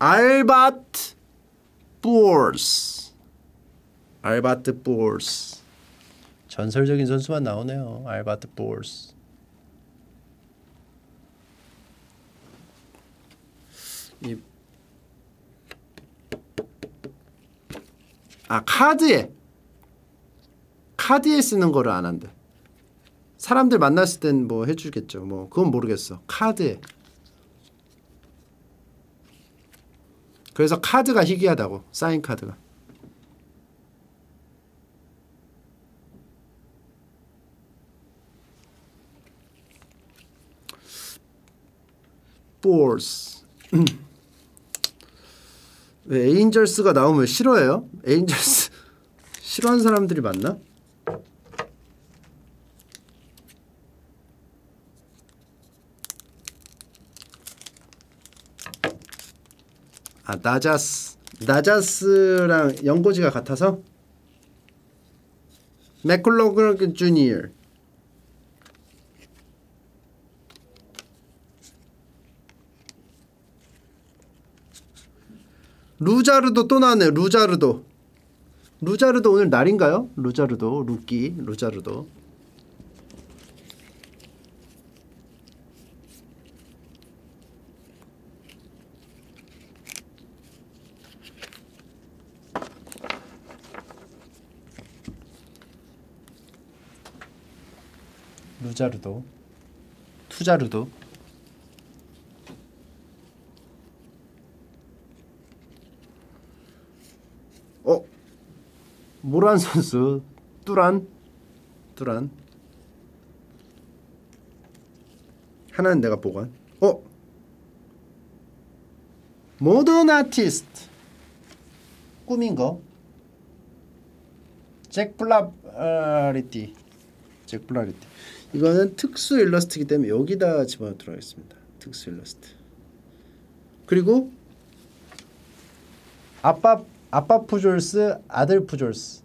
알바 트 부어스 알바트 부어스 전설적인 선수만 나오네요. 알바트 부어스 이 아, 카드에 카드에 쓰는 거를 안 한대. 사람들 만났을 땐 뭐 해주겠죠. 뭐 그건 모르겠어. 카드에. 그래서 카드가 희귀하다고 사인 카드가. 볼스. 왜 에인절스가 나오면 싫어해요? 에인절스 싫어하는 사람들이 많나? 아 나자스 나자스랑 연고지가 같아서? 맥콜로그 주니어. 루자르도 또 나왔네 루자르도. 루자르도 오늘 날인가요? 루자르도 루키 루자르도 루자르도 투자르도. 어? 모란 선수 뚜란? 뚜란. 하나는 내가 보관. 어? 모던 아티스트. 꿈인 거잭 플래허티. 잭 플래허티 이거는 특수 일러스트이기 때문에 여기다 집어넣도록 하겠습니다 특수 일러스트 그리고 아빠 아빠 푸졸스, 아들 푸졸스.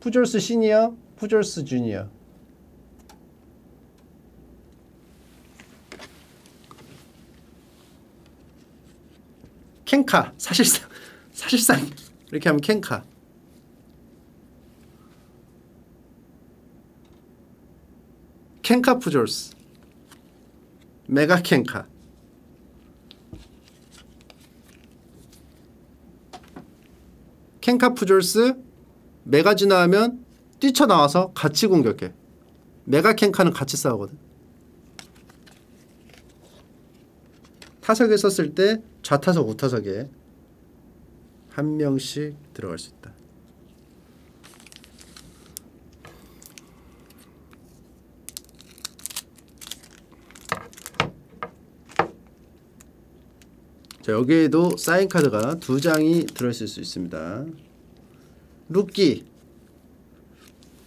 푸졸스 시니어, 푸졸스 주니어. 켄카 사실상 사실상 이렇게 하면 켄카. 켄카 푸졸스. 메가 켄카. 켄카푸졸스 메가 지나 하면 뛰쳐나와서 같이 공격해 메가켄카는 같이 싸우거든 타석에 섰을 때 좌타석 우타석에 한 명씩 들어갈 수 있다 자 여기에도 사인 카드가 두 장이 들어있을 수 있습니다. 루키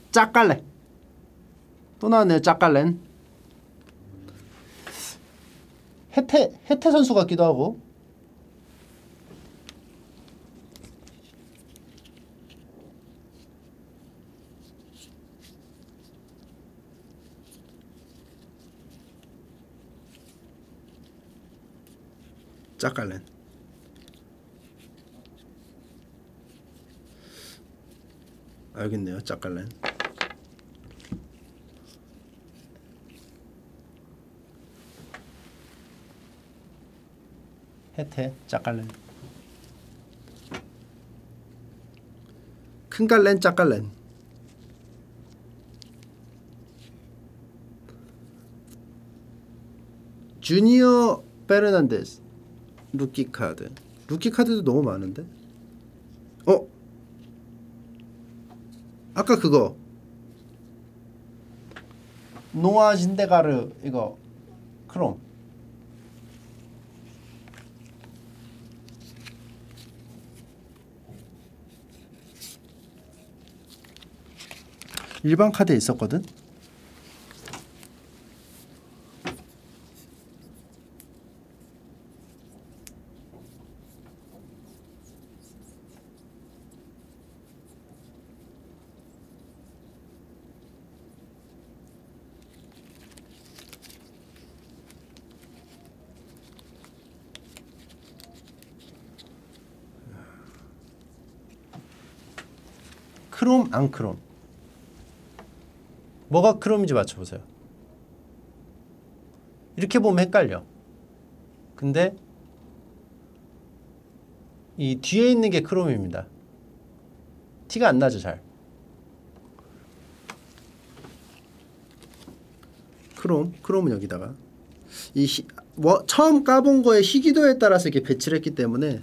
잭 갤런. 또 나왔네요 짝갈렌. 해태 해태 선수 같기도 하고 짝갈렌. 알겠네요 짝갈렌. 혜태 짝갈렌. 큰갈렌 짝갈렌. 주니어 베르난데스 루키 카드. 루키 카드도 너무 많은데? 어? 아까 그거. 노아 진데가르 이거. 크롬. 일반 카드에 있었거든 크롬 안 크롬 뭐가 크롬인지 맞춰보세요. 이렇게 보면 헷갈려. 근데 이 뒤에 있는 게 크롬입니다. 티가 안 나죠 잘? 크롬 크롬은 여기다가. 이 희, 뭐, 처음 까본 거의 희귀도에 따라서 이렇게 배치를 했기 때문에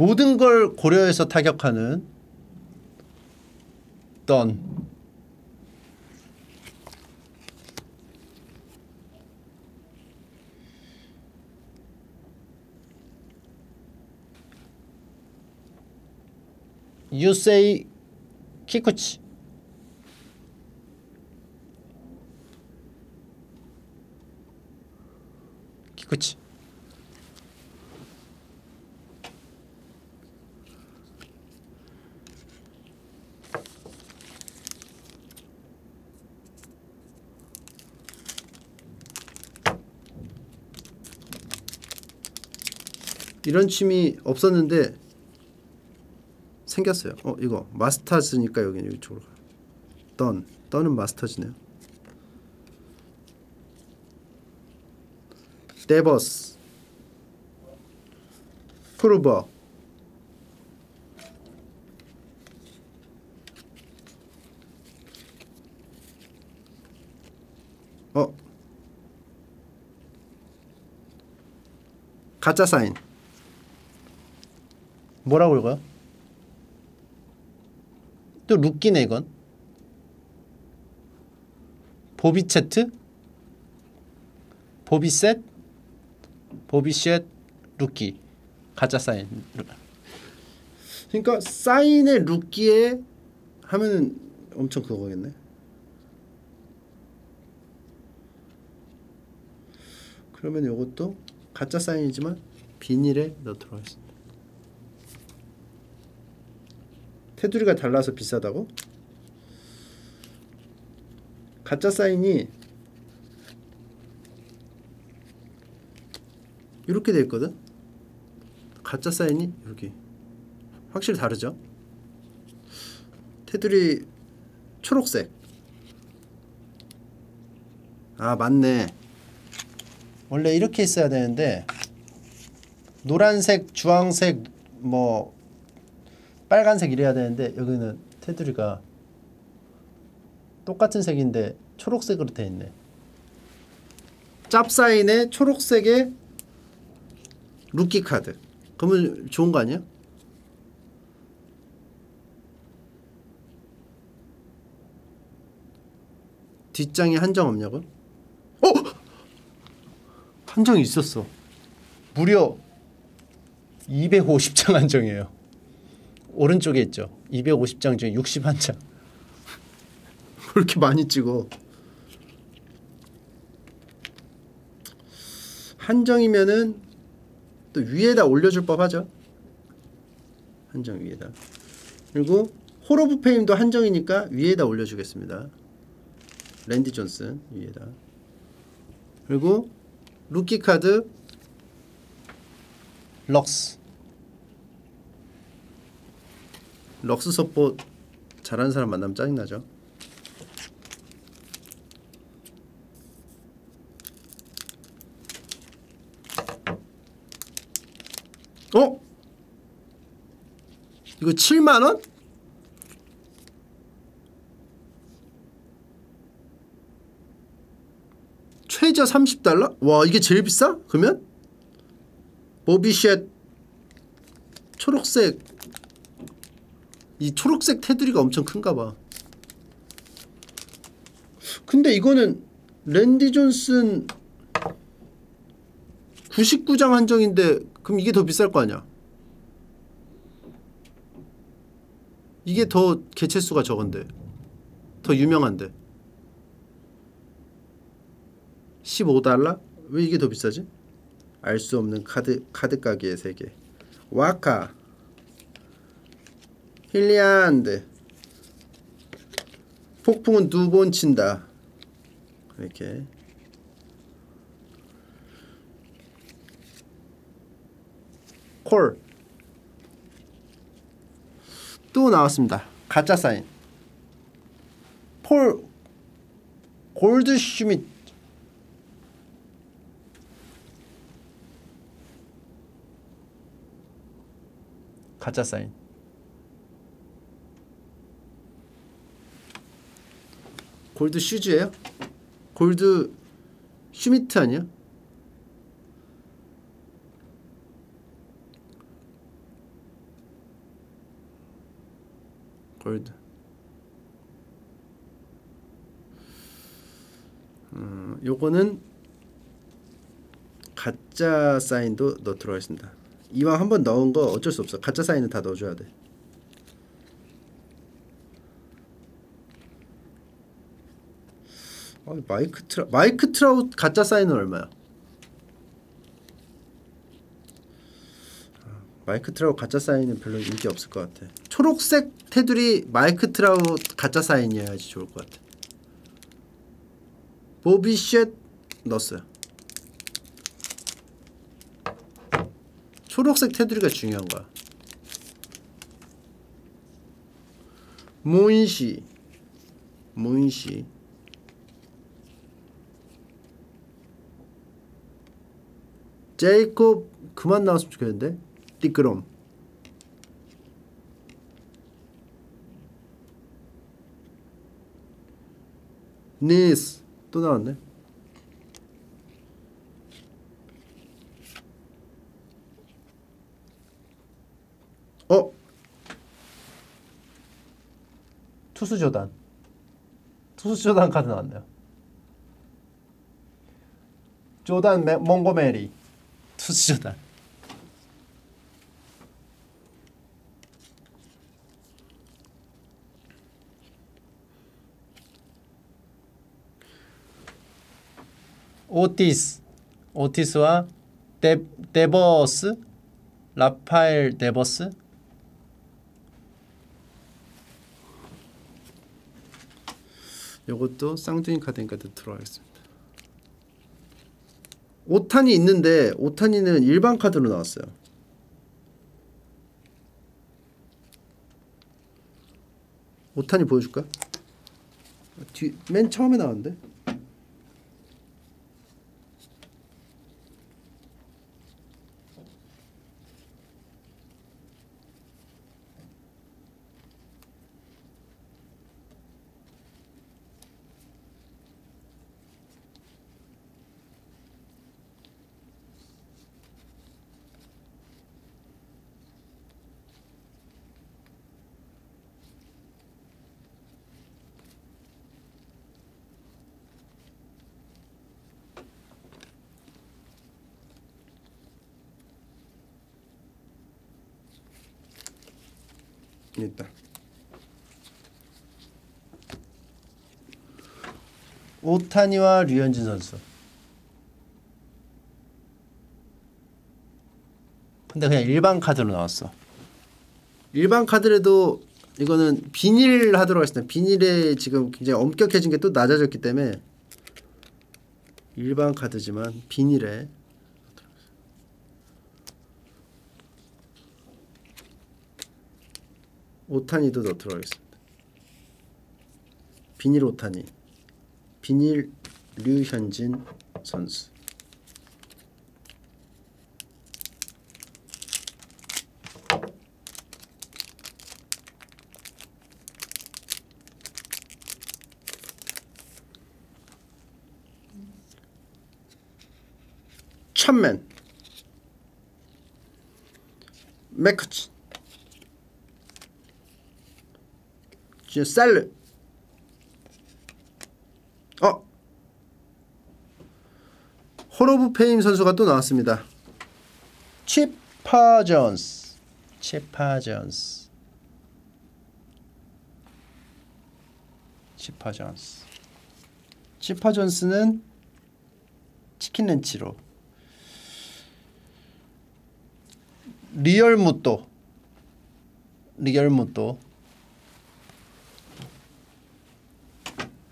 모든 걸 고려해서 타격하는 던 유세이 키쿠치. 키쿠치 이런 취미 없었는데 생겼어요. 어 이거 마스터즈니까 여기는 이쪽으로 가. 던 던은 마스터즈네요. 데버스 프루버 어 가짜 사인 뭐라고 읽어요? 또 루키네 이건. 보 비체트? 보 비셋? 보 비셋 루키. 가짜 사인. 그러니까 사인의 루키에 하면은 엄청 그거겠네. 그러면 이것도 가짜 사인이지만 비닐에 넣도록 하겠습니다 테두리가 달라서 비싸다고? 가짜 사인이 이렇게 돼 있거든. 가짜 사인이 여기 확실히 다르죠. 테두리 초록색. 아 맞네. 원래 이렇게 있어야 되는데 노란색, 주황색, 뭐 빨간색 이래야 되는데 여기는 테두리가 똑같은 색인데 초록색으로 돼 있네. 짭사인에 초록색의 루키 카드. 그러면 좋은 거 아니야? 뒷장에 한정 없냐고? 어? 한정이 있었어. 무려 250장 한정이에요. 오른쪽에 있죠. 250장 중에 61장. 그렇게 많이 찍어? 한정이면은 또 위에다 올려줄 법하죠. 한정 위에다. 그리고 Hall of Fame도 한정이니까 위에다 올려주겠습니다. 랜디 존슨 위에다. 그리고 루키 카드 럭스 럭스 서포 잘하는 사람 만나면 짜증나죠. 어? 이거 7만원? 최저 30달러? 와 이게 제일 비싸? 그러면? 보비쉣 초록색 이 초록색 테두리가 엄청 큰가 봐. 근데 이거는 랜디 존슨 99장 한정인데 그럼 이게 더 비쌀 거 아니야? 이게 더 개체수가 적은데 더 유명한데. 15달러? 왜 이게 더 비싸지? 알 수 없는 카드 카드 가게의 세계. 와카 힐리안드. 폭풍은 두 번 친다. 이렇게. 콜 또 나왔습니다. 가짜 사인. 폴 골드 슈밋. 가짜 사인. 골드 슈즈예요? 골드 슈미트 아니야? 골드. 음, 요거는 가짜 사인도 넣어 들어가겠습니다. 이왕 한번 넣은 거 어쩔 수 없어. 가짜 사인은 다 넣어줘야 돼. 아, 마이크 트라 마이크 트라웃 가짜 사인은 얼마야? 아, 마이크 트라웃 가짜 사인은 별로 인기 없을 것 같아. 초록색 테두리 마이크 트라웃 가짜 사인이어야지 좋을 것 같아. 보 비솃 넣었어요. 초록색 테두리가 중요한 거야. 모인시 모인시 제이콥 그만 나왔으면 좋겠는데? 띠끄럼. 니스. 또 나왔네. 어? 투수 조단. 투수 조단 카드 나왔네요. 조단 메, 몽고메리 투수 조단 오티스 오티스와 데, 데버스 라파엘 데버스 요것도 쌍둥이 카드니까 들어가겠습니다. 오탄이 있는데 오탄이는 일반 카드로 나왔어요. 오탄이 보여줄까? 뒤, 맨 처음에 나왔는데? 있다. 오타니와 류현진 선수. 근데 그냥 일반 카드로 나왔어. 일반 카드라도 이거는 비닐 하도록 했습니다. 비닐에 지금 굉장히 엄격해진 게 또 낮아졌기 때문에 일반 카드지만 비닐에 오타니도 넣어 들어가겠습니다. 비닐 오타니, 비닐 류현진 선수. 천맨. 진짜 셀르 어 호로브 페임 선수가 또 나왔습니다. 치파 존스 치파 존스 치파 존스 치파 존스는 치킨 렌치로. 리얼 무또. 리얼 무또.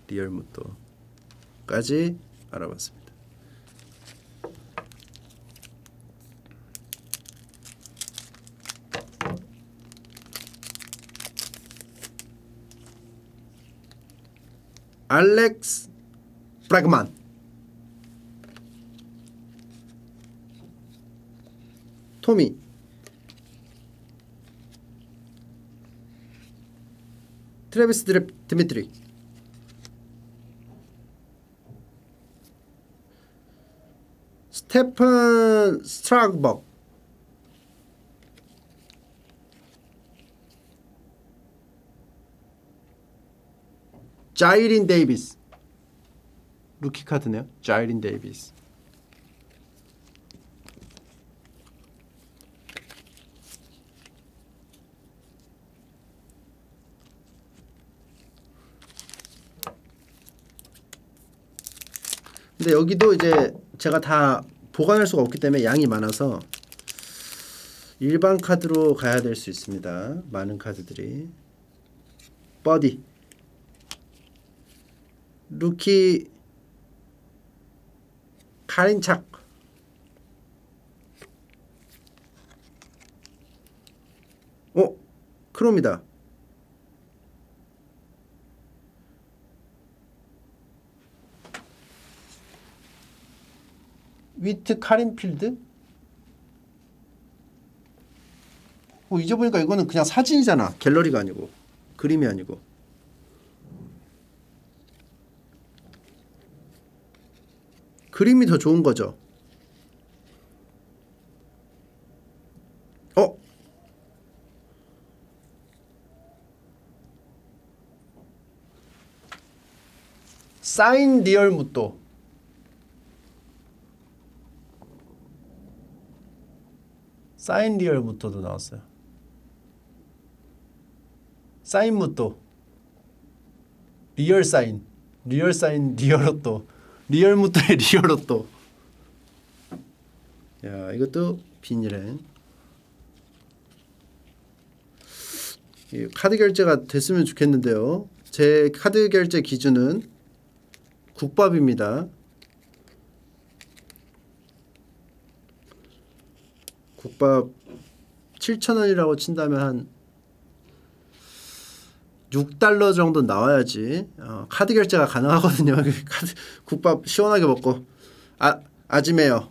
리얼 무또까지 알아봤습니다. 알렉스 브라그만 토미 트래비스 드레, 드미트리 스테픈 스트라스버그 자이린 데이비스 루키 카드네요. 자이린 데이비스 근데 여기도 이제 제가 다 보관할 수가 없기 때문에 양이 많아서 일반 카드로 가야 될 수 있습니다. 많은 카드들이 버디 루키 카린착 어? 크롬이다 위트 카린필드? 어, 이제 보니까 이거는 그냥 사진이잖아 갤러리가 아니고 그림이 아니고 그림이 더 좋은 거죠. 어? 사인 리얼 무또 사인 리얼 무또도 나왔어요. 사인 무또 리얼 사인 리얼 사인 리얼 로또 리얼 무토의 리얼 로또. 야 이것도 비닐에. 카드 결제가 됐으면 좋겠는데요. 제 카드 결제 기준은 국밥입니다. 국밥 7,000원이라고 친다면 한 6달러 정도 나와야지 어, 카드 결제가 가능하거든요. 카드 국밥 시원하게 먹고 아 아지매요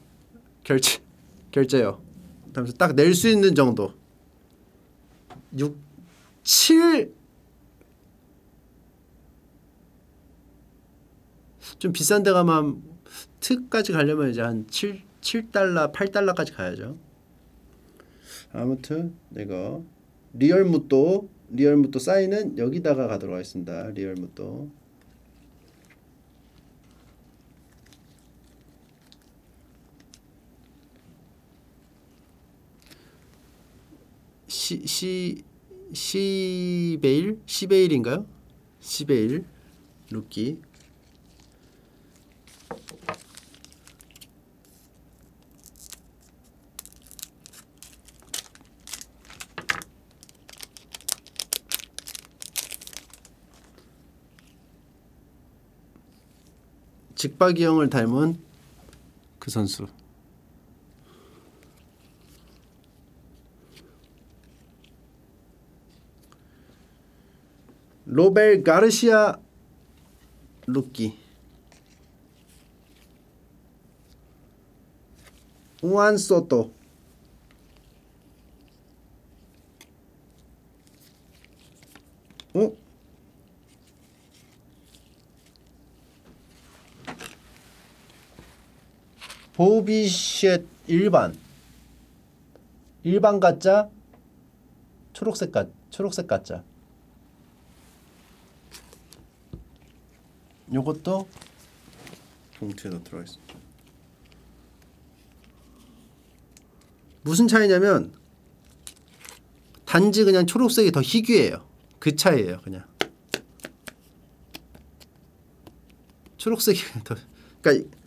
결제 결제요. 그다음에 딱 낼 수 있는 정도 6 7 좀 비싼 데 가면 특까지 가려면 이제 한 7, 7달러, 8달러까지 가야죠. 아무튼 내가 리얼 무또 리얼 무또 사인은 여기다가 가도록 하겠습니다. 리얼 무또 시, 시, 시베일? 시베일인가요? 시베일 루키 직박이 형을 닮은 그 선수. 로벨 가르시아 루키 우안 소토 어? 보비쉣 일반 일반 가짜 초록색 가 초록색 가짜 요것도 봉투에 넣도록 하겠습니다. 무슨 차이냐면 단지 그냥 초록색이 더 희귀해요. 그 차이예요, 그냥. 초록색이 더 그러니까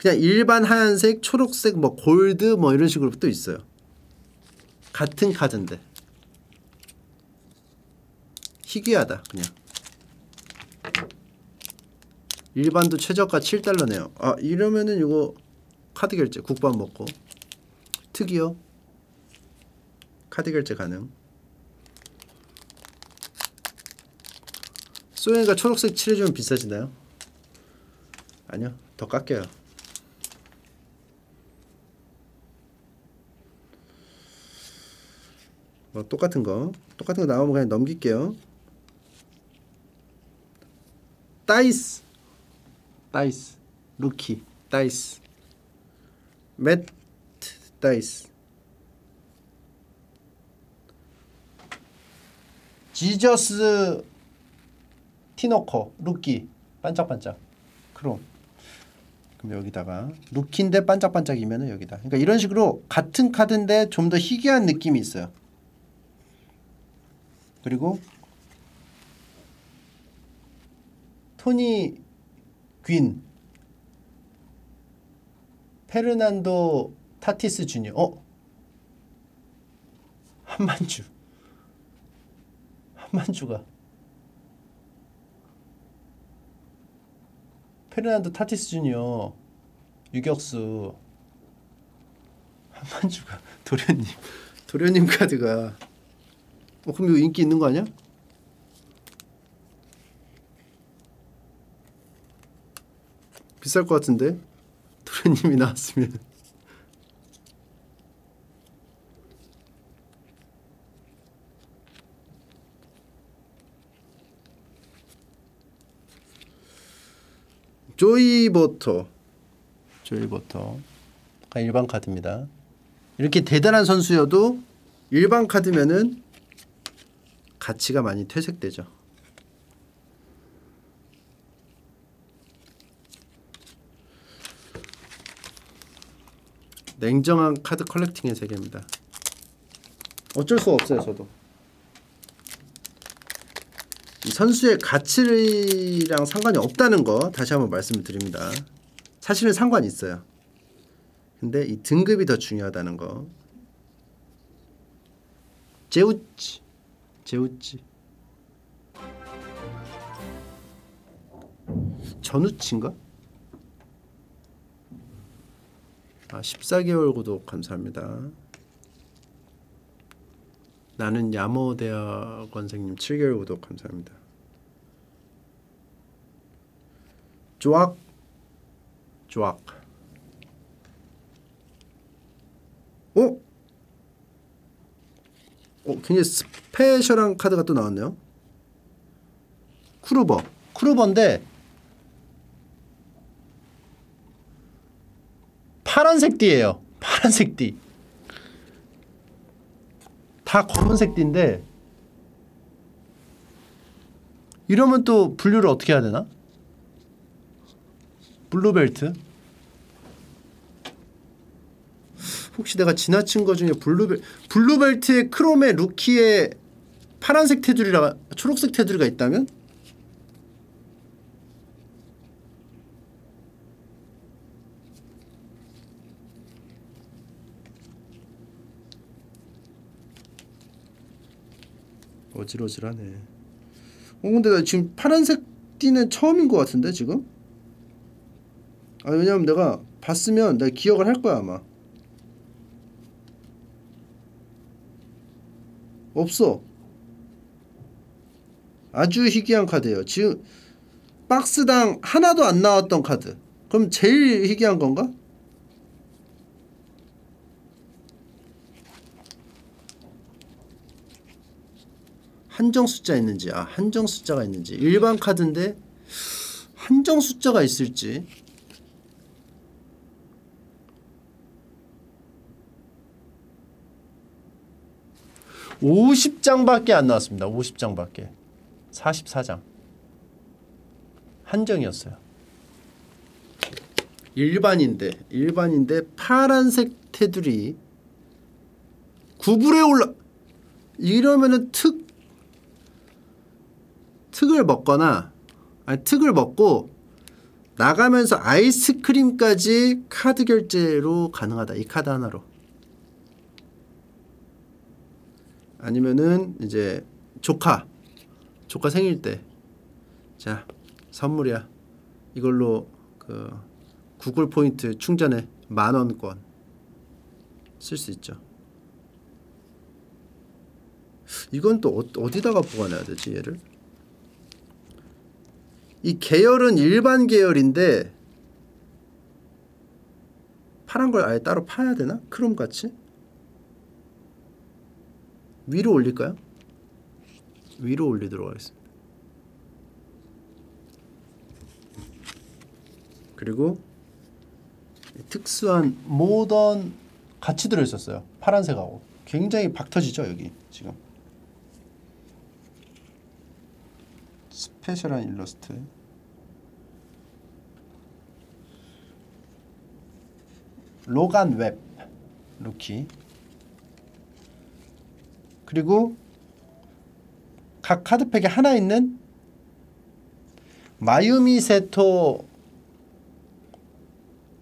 그냥 일반 하얀색, 초록색, 뭐 골드 뭐 이런 식으로 또 있어요. 같은 카드인데 희귀하다 그냥. 일반도 최저가 7달러네요. 아 이러면은 이거 카드 결제 국밥 먹고 특이요. 카드 결제 가능. 소연이가 초록색 칠해주면 비싸지나요? 아니요 더 깎여요 뭐 똑같은 거. 똑같은 거 나오면 그냥 넘길게요. 다이스. 다이스. 루키. 다이스. 맷. 다이스. 지저스. 티노코. 루키. 반짝반짝. 크롬. 그럼 여기다가 루키인데 반짝반짝이면 여기다. 그러니까 이런 식으로 같은 카드인데 좀 더 희귀한 느낌이 있어요 그리고 토니 귄 페르난도 타티스 주니어. 어? 한만주. 한만주가. 페르난도 타티스 주니어 유격수. 한만주가 도련님 도련님 카드가 어 그럼 이거 인기 있는 거 아니야? 비쌀 것 같은데? 도련님이 나왔으면. 조이버터. 조이버터. 일반 카드입니다. 이렇게 대단한 선수여도 일반 카드면은 가치가 많이 퇴색되죠 냉정한 카드 컬렉팅의 세계입니다 어쩔 수 없어요 저도 선수의 가치랑 상관이 없다는 거 다시 한번 말씀을 드립니다. 사실은 상관이 있어요. 근데 이 등급이 더 중요하다는 거. 제우치 제우치 전우치인가? 아 14개월 구독 감사합니다. 나는 야모대학원생님 7개월 구독 감사합니다. 쪼악 쪼악 어? 어 굉장히 스페셜한 카드가 또 나왔네요. 쿠르버 쿠르버인데 파란색 띠예요. 파란색 띠. 다 검은색 띠인데 이러면 또 분류를 어떻게 해야 되나? 블루벨트 혹시 내가 지나친 거 중에 블루벨 블루벨트의 크롬에 루키에 파란색 테두리가 초록색 테두리가 있다면? 어질어질하네. 어 근데 나 지금 파란색 띠는 처음인 것 같은데 지금? 아 왜냐면 내가 봤으면 내가 기억을 할 거야 아마. 없어. 아주 희귀한 카드예요. 지금 박스당 하나도 안 나왔던 카드. 그럼 제일 희귀한 건가? 한정 숫자 있는지 아 한정 숫자가 있는지 일반 카드인데 한정 숫자가 있을지 오십 장밖에 안 나왔습니다. 오십 장밖에 사십사 장 한정이었어요. 일반인데 일반인데 파란색 테두리 구불에 올라 이러면은 특 특을 먹거나 아니, 특을 먹고 나가면서 아이스크림까지 카드 결제로 가능하다. 이 카드 하나로. 아니면은 이제 조카 조카 생일 때 자 선물이야 이걸로 그 구글 포인트 충전해 만 원권 쓸 수 있죠. 이건 또 어, 어디다가 보관해야 되지 얘를? 이 계열은 일반 계열인데 파란 걸 아예 따로 파야 되나? 크롬 같이? 위로 올릴까요? 위로 올리도록 하겠습니다. 그리고 특수한 모던 같이 들어있었어요. 파란색하고 굉장히 박 터지죠 여기 지금 스페셜한 일러스트 로간 웹 루키 그리고 각 카드팩에 하나 있는 마유미 세토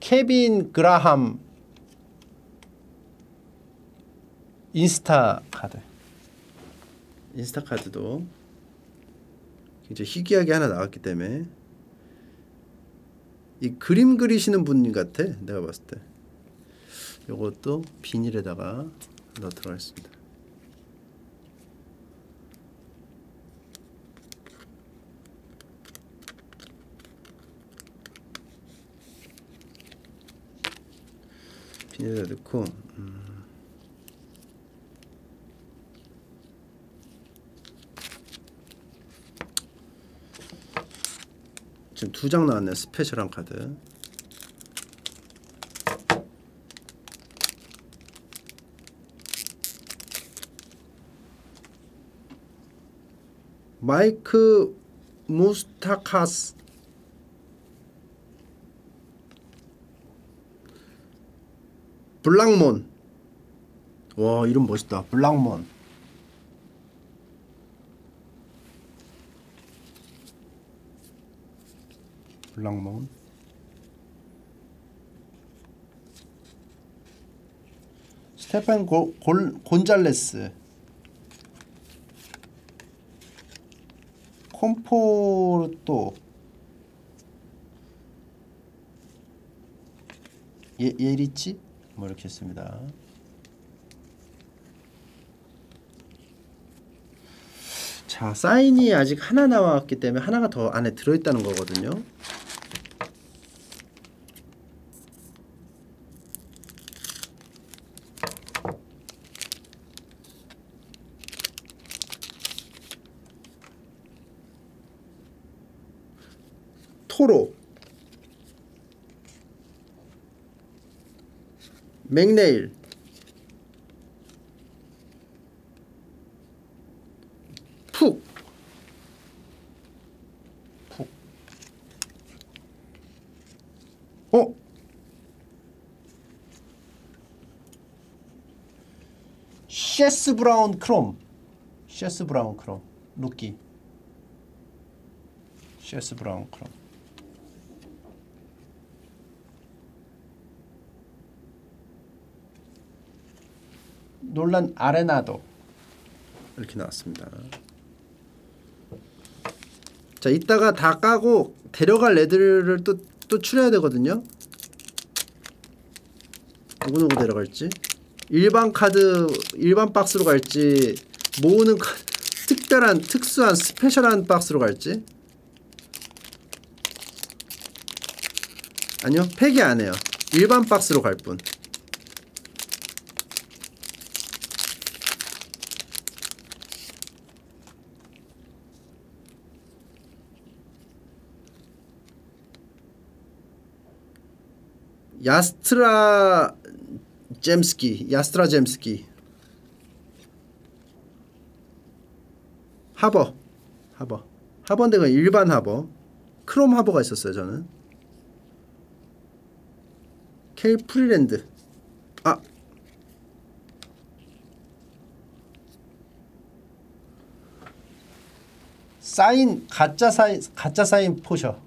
케빈 그라함 인스타 카드. 인스타 카드도 굉장히 희귀하게 하나 나왔기 때문에 이 그림 그리시는 분 같아 내가 봤을 때. 이것도 비닐에다가 넣도록 하겠습니다 비닐에 넣고 음. 지금 두 장 나왔네 스페셜한 카드 마이크 무스타카스 블랑몬. 와 이름 멋있다. 블랑몬. 블랑몬. 스테판 고, 골, 곤잘레스. 콤포르토. 예, 예리치 뭐 이렇게 했습니다. 자 사인이 아직 하나 나왔기 때문에 하나가 더 안에 들어있다는 거거든요. 토로 맥네일. 푹. 푹. 어? 셰스 브라운 크롬. 셰스 브라운 크롬. 루키. 세스 브라운 크롬 놀란 아레나도 이렇게 나왔습니다. 자 이따가 다 까고 데려갈 애들을 또, 또 추려야 되거든요. 누구 누구 데려갈지 일반 카드 일반 박스로 갈지 모으는 카, 특별한 특수한 스페셜한 박스로 갈지 아니요 팩이 안 해요 일반 박스로 갈 뿐. 야스트라 잼스키 야스트라 잼스키. 하버 하버. 하버인데 그 일반 하버. 크롬 하버가 있었어요 저는. 케일 프리랜드. 아. 사인 가짜 사인 가짜 사인 포셔.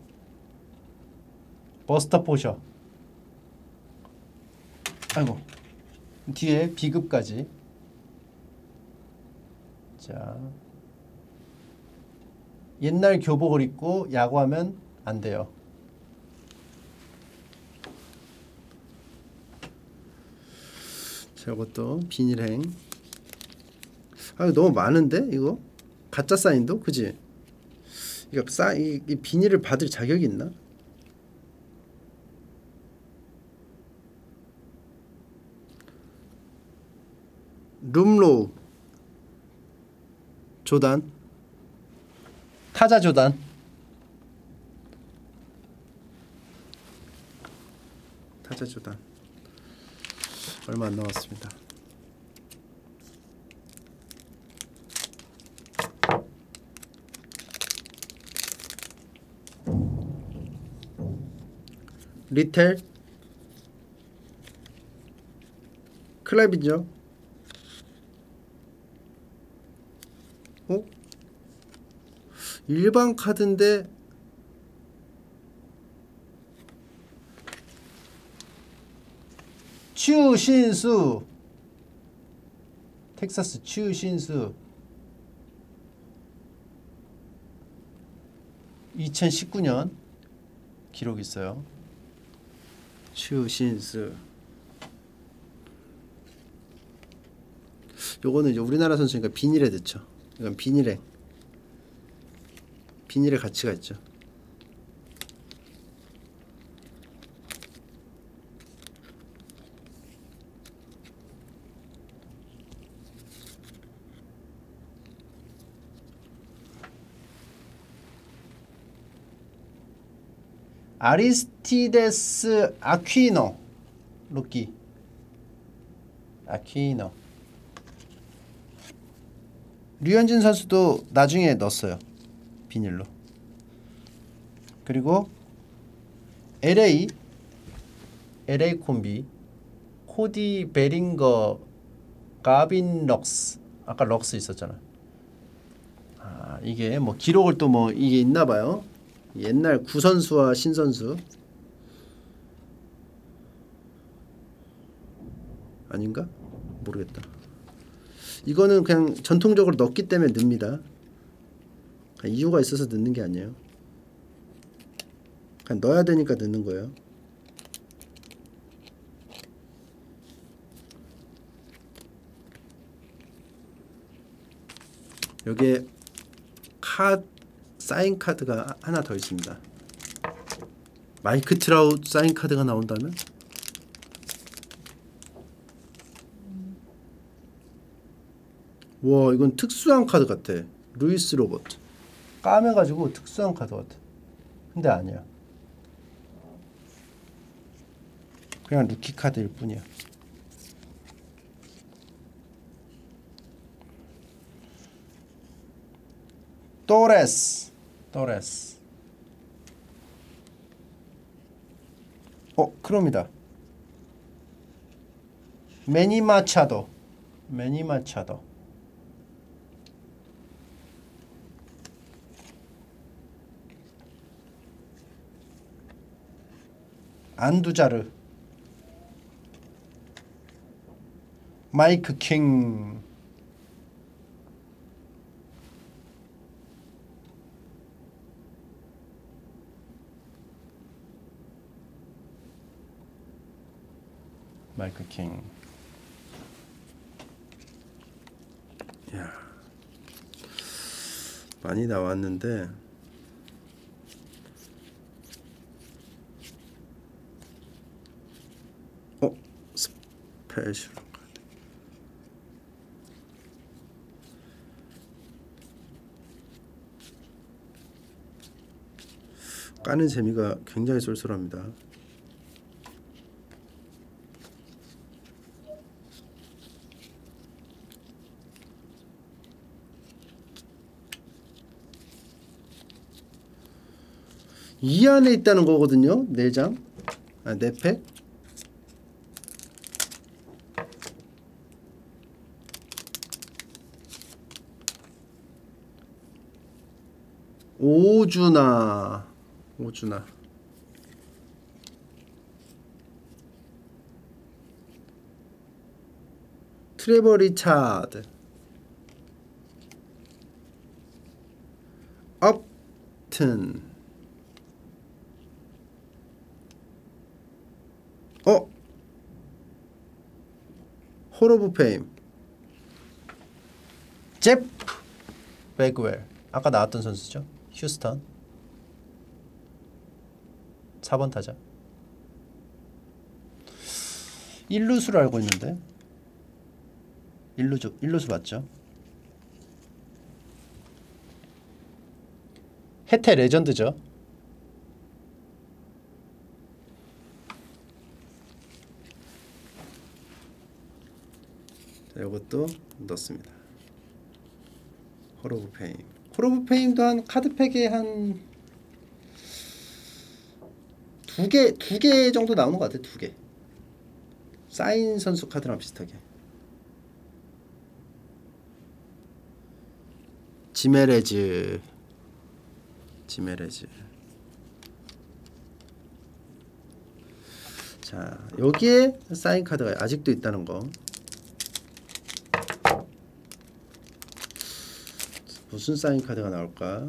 버스터 포셔 아이고. 뒤에 비급까지. 자. 옛날 교복을 입고 야구하면 안 돼요. 자 이것도 비닐행. 아 이거 너무 많은데 이거? 가짜 사인도? 그지? 이거 싸, 이, 이 비닐을 받을 자격이 있나? 룸로우 조단 타자 조단 타자 조단 얼마 안 남았습니다. 리텔 클랩이죠. 어? 일반 카드인데 추신수 텍사스 추신수 2019년 기록 있어요. 추신수 요거는 이제 우리나라 선수니까 비닐에 넣죠. 이건 비닐에 비닐의 가치가 있죠. 아리스티데스 아퀴노 루키 아퀴노 류현진 선수도 나중에 넣었어요. 비닐로. 그리고 LA LA 콤비 코디 베링거 가빈 럭스. 아까 럭스 있었잖아. 아 이게 뭐 기록을 또 뭐 이게 있나 봐요. 옛날 구선수와 신선수. 아닌가? 모르겠다. 이거는 그냥 전통적으로 넣기 때문에 넣습니다. 이유가 있어서 넣는 게 아니에요. 그냥 넣어야 되니까 넣는 거예요. 여기에 카 사인 카드가 하나 더 있습니다. 마이크 트라웃 사인 카드가 나온다면 와 이건 특수한 카드 같아. 루이스 로버트 까매가지고 특수한 카드 같아. 근데 아니야. 그냥 루키 카드일 뿐이야. 또레스 또레스 어 크롬이다 매니 마차도 매니 마차도 안두자르 마이크 킹 마이크 킹. 야. 많이 나왔는데 어? 스페셜 카드. 까는 재미가 굉장히 쏠쏠합니다. 이 안에 있다는 거거든요. 네 장. 아, 네 팩. 오주나. 오주나. 트레버 리차드. 업튼. 어? 홀 오브 페임 제프 베그웰 아까 나왔던 선수죠 휴스턴 4번 타자 1루수로 알고 있는데 1루수 1루수 맞죠? 해태 레전드죠. 자, 이것도 넣습니다. Hall of Fame. Hall of Fame도 한 카드팩에 한 두 개, 두 개 정도 나오는 것 같아요. 두 개. 사인 선수 카드랑 비슷하게. 지메레즈. 지메레즈. 자, 여기에 사인 카드가 아직도 있다는 거. 무슨 사인 카드가 나올까?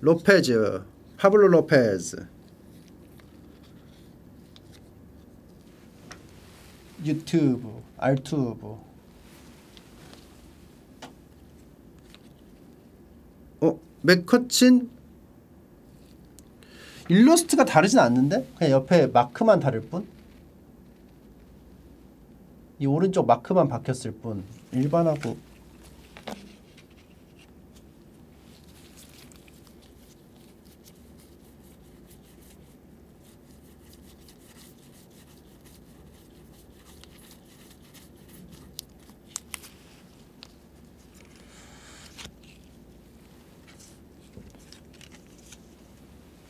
로페즈, 파블로 로페즈. 유튜브, 알투브. 어, 맥커친 일러스트가 다르진 않는데 그냥 옆에 마크만 다를 뿐. 이 오른쪽 마크만 바뀌었을 뿐. 일반하고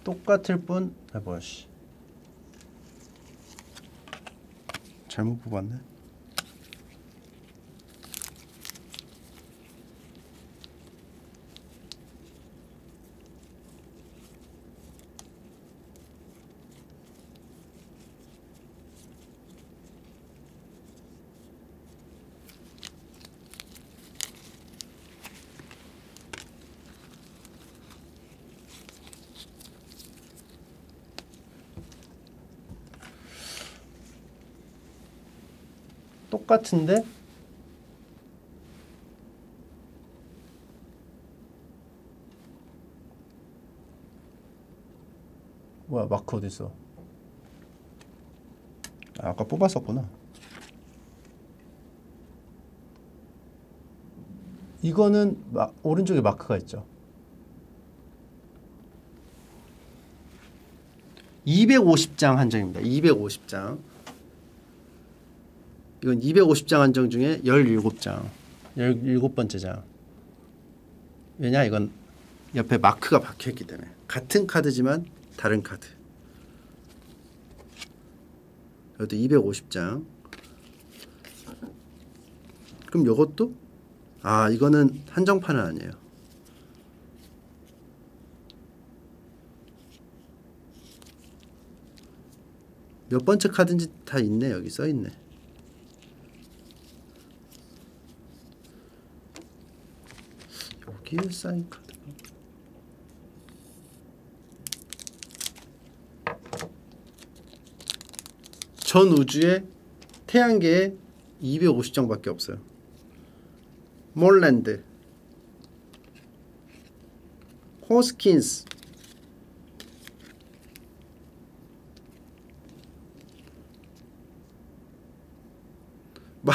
똑같을 뿐. 씨. 잘못 뽑았네. 똑같은데 뭐야 마크 어디 있어? 아, 아까 뽑았었구나. 이거는 마, 오른쪽에 마크가 있죠. 250장 한정입니다. 250장. 이건 250장 한정 중에 17장. 17번째 장. 왜냐? 이건 옆에 마크가 박혀 있기 때문에. 같은 카드지만 다른 카드. 이것도 250장. 그럼 이것도 아, 이거는 한정판은 아니에요. 몇 번째 카드인지 다 있네. 여기 써 있네. 사인 카드. 전 우주에 태양계에 250장밖에 없어요. 몰랜드, 호스킨스, 마,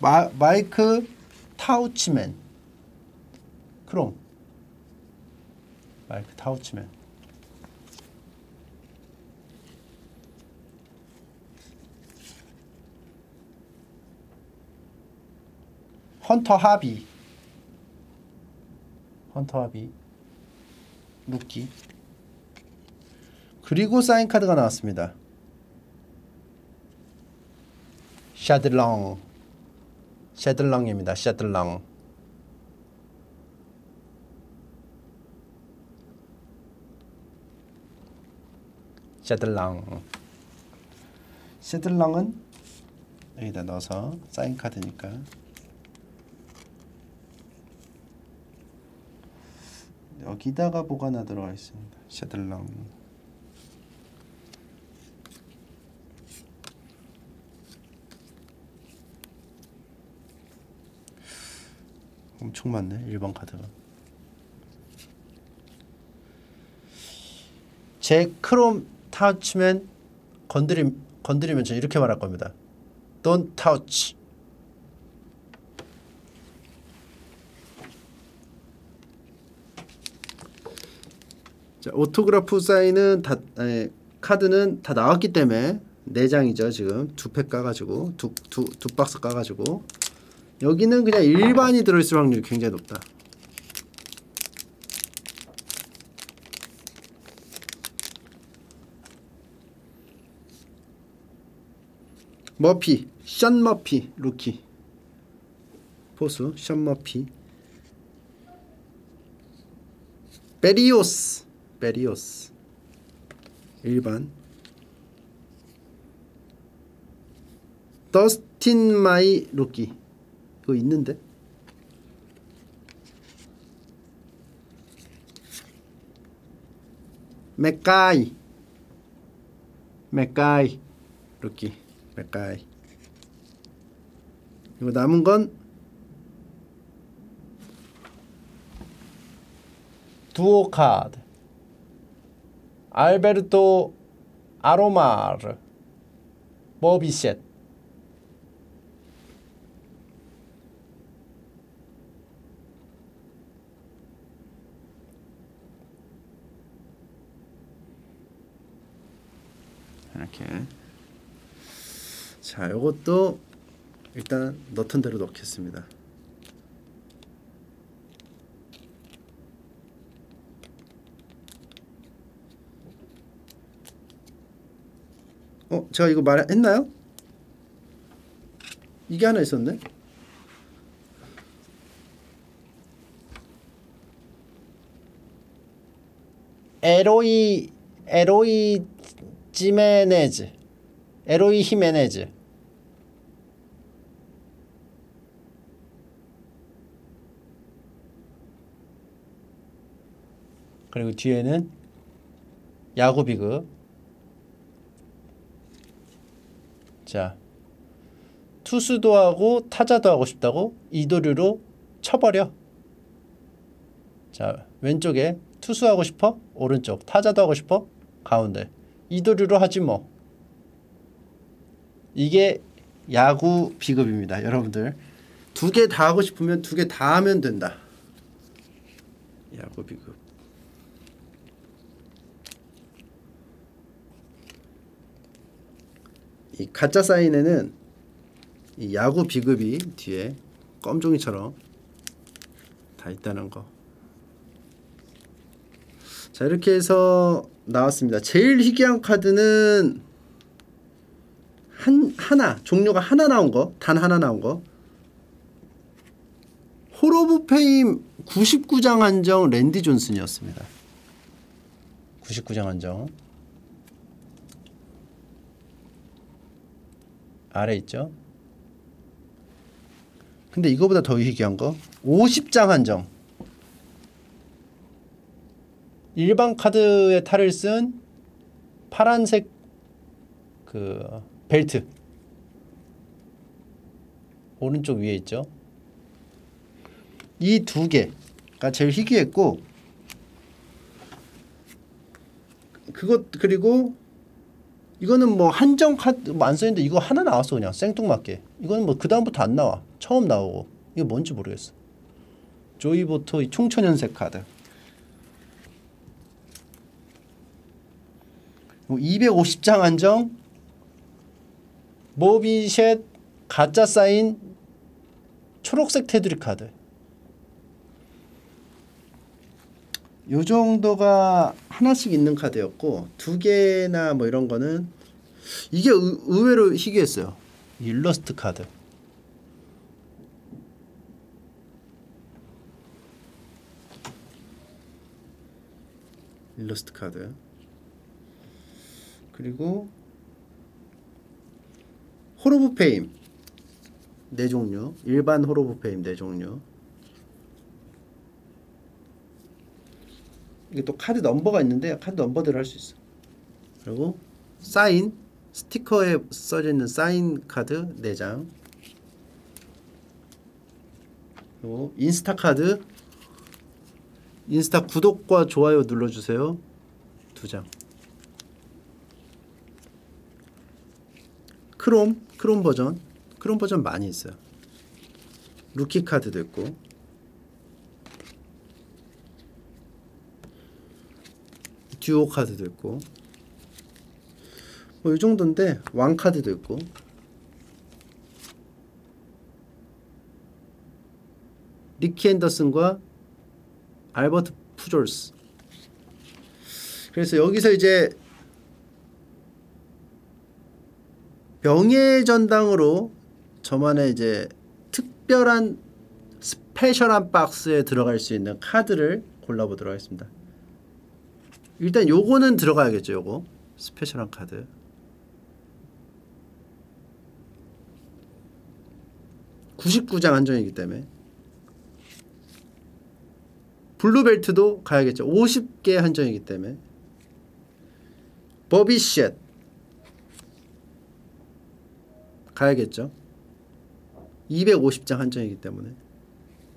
마, 마이크 타우치맨, 크롬, 마이크 타우치맨. 헌터 하비. 헌터 하비. 루키 그리고 사인 카드가 나왔습니다. 샤들렁 샤들렁입니다. 샤들렁 샤들렁 샤들렁은 여기다 넣어서 사인 카드니까 여기다가 보관하도록 하겠습니다. 샤들랑 엄청 많네. 1번 카드가. 제 크롬 타치맨 건드리 건드리면 저 이렇게 말할 겁니다. Don't touch. 자, autograph 사인은 다 에, 카드는 다 나왔기 때문에 네 장이죠 지금 두 팩 까가지고 두 두 두 박스 까가지고 여기는 그냥 일반이 들어있을 확률이 굉장히 높다. 머피, 션 머피 루키. 포수 션 머피. 베리오스 베리오스. 일반. 더스틴 마이 루키. 이거 있는데? 맥가이. 맥가이 루키 맥가이. 이거 남은 건 두오 카드. 알베르토 아로마르. 모비셋. 이렇게 자 요것도 일단 넣던 대로 넣겠습니다. 어 제가 이거 말했나요? 이게 하나 있었네. 에로이 에로이 지메네즈. 에로이 히메네즈 그리고 뒤에는 야구 비급 자 투수도 하고 타자도 하고 싶다고 이도류로 쳐버려. 자 왼쪽에 투수하고 싶어? 오른쪽. 타자도 하고 싶어? 가운데. 이도류로 하지 뭐. 이게 야구 비급입니다 여러분들. 두 개 다 하고 싶으면 두 개 다 하면 된다. 야구 비급 이 가짜 사인에는 이 야구 비급이 뒤에 껌종이처럼 다 있다는 거. 자 이렇게 해서 나왔습니다. 제일 희귀한 카드는 한 하나 종류가 하나 나온 거, 단 하나 나온 거. Hall of Fame 99장 한정 랜디 존슨이었습니다. 99장 한정. 아래 있죠. 근데 이거보다 더 희귀한 거 50장 한정 일반 카드의 탈을 쓴 파란색 그 벨트 오른쪽 위에 있죠. 이 두 개가 제일 희귀했고 그것 그리고 이거는 뭐 한정 카드 뭐안 써있는데 이거 하나 나왔어 그냥. 생뚱맞게. 이거는 뭐 그 다음부터 안 나와. 처음 나오고. 이게 뭔지 모르겠어. 조이보토 총천연색 카드. 250장 한정. 모비셋 가짜 사인 초록색 테두리 카드 요 정도가 하나씩 있는 카드였고 두 개나 뭐 이런 거는 이게 의, 의외로 희귀했어요. 일러스트 카드. 일러스트 카드. 그리고 호로브 페임 네 종류. 일반 호로브 페임 네 종류. 이게 또 카드 넘버가 있는데 카드 넘버대로 할 수 있어. 그리고 사인 스티커에 써져 있는 사인 카드 4장. 그리고 인스타 카드 인스타 구독과 좋아요 눌러주세요. 두 장. 크롬 크롬 버전 크롬 버전 많이 있어요. 루키 카드도 있고 듀오 카드도 있고 뭐 이 정도인데 왕 카드도 있고 리키 헨더슨과 알버트 푸졸스 그래서 여기서 이제 명예 전당으로 저만의 이제 특별한 스페셜한 박스에 들어갈 수 있는 카드를 골라보도록 하겠습니다. 일단 요거는 들어가야겠죠 요거. 스페셜한 카드. (99장) 한정이기 때문에. 블루벨트도 가야겠죠. (50개) 한정이기 때문에. 버비쉣. 가야겠죠. 250장 한정이기 때문에.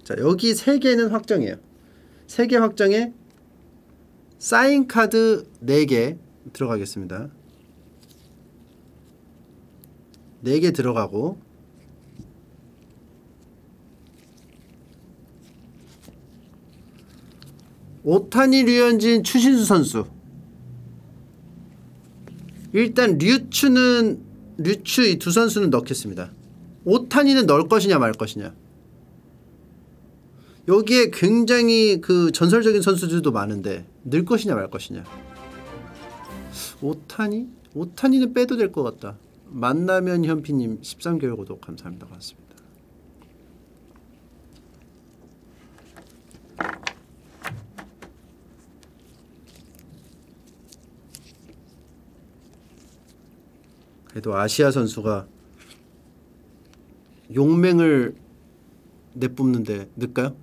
자 여기 3개는 확정이에요. 3개 확정에 사인 카드 4개 들어가겠습니다. 4개 들어가고 오타니 류현진 추신수 선수. 일단 류추는 류추 이 두 선수는 넣겠습니다. 오타니는 넣을 것이냐 말 것이냐. 여기에 굉장히 그 전설적인 선수들도 많은데 늘 것이냐 말 것이냐 오타니? 오타니는 빼도 될 것 같다 만나면 현피님 13개월 구독 감사합니다 고맙습니다 그래도 아시아 선수가 용맹을 내뿜는데 넣을까요?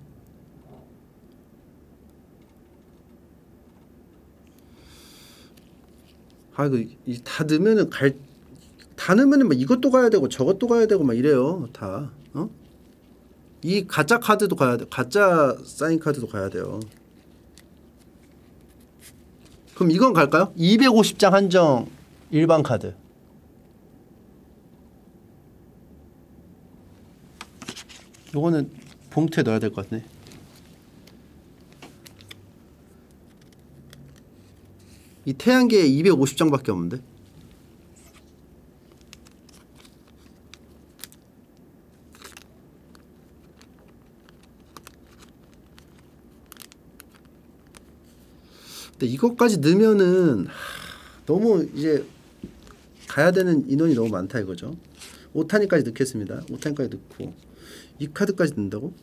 아 이거 다 넣으면은 갈 다 넣으면은 막 이것도 가야 되고 저것도 가야 되고 막 이래요 다 어? 이 가짜 카드도 가야 돼 가짜 사인 카드도 가야 돼요 그럼 이건 갈까요? 250장 한정 일반 카드 요거는 봉투에 넣어야 될 것 같네 이 태양계에 250장밖에 없는데 근데 이것까지 넣으면은 너무 이제 가야 되는 인원이 너무 많다 이거죠. 오타니까지 넣겠습니다. 오타니까지 넣고 이 카드까지 넣는다고?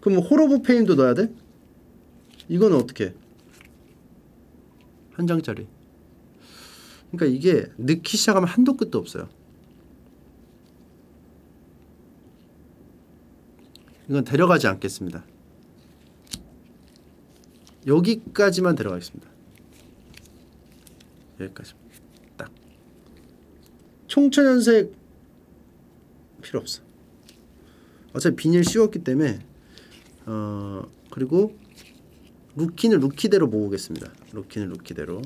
그럼 Hall of Fame도 넣어야 돼? 이거는 어떻게? 한 장짜리. 그러니까 이게 넣기 시작하면 한도 끝도 없어요. 이건 데려가지 않겠습니다. 여기까지만 데려가겠습니다. 여기까지. 딱. 총천연색 필요 없어. 어차피 비닐 씌웠기 때문에 어 그리고 루키는 루키대로 모으겠습니다. 루키는 루키대로.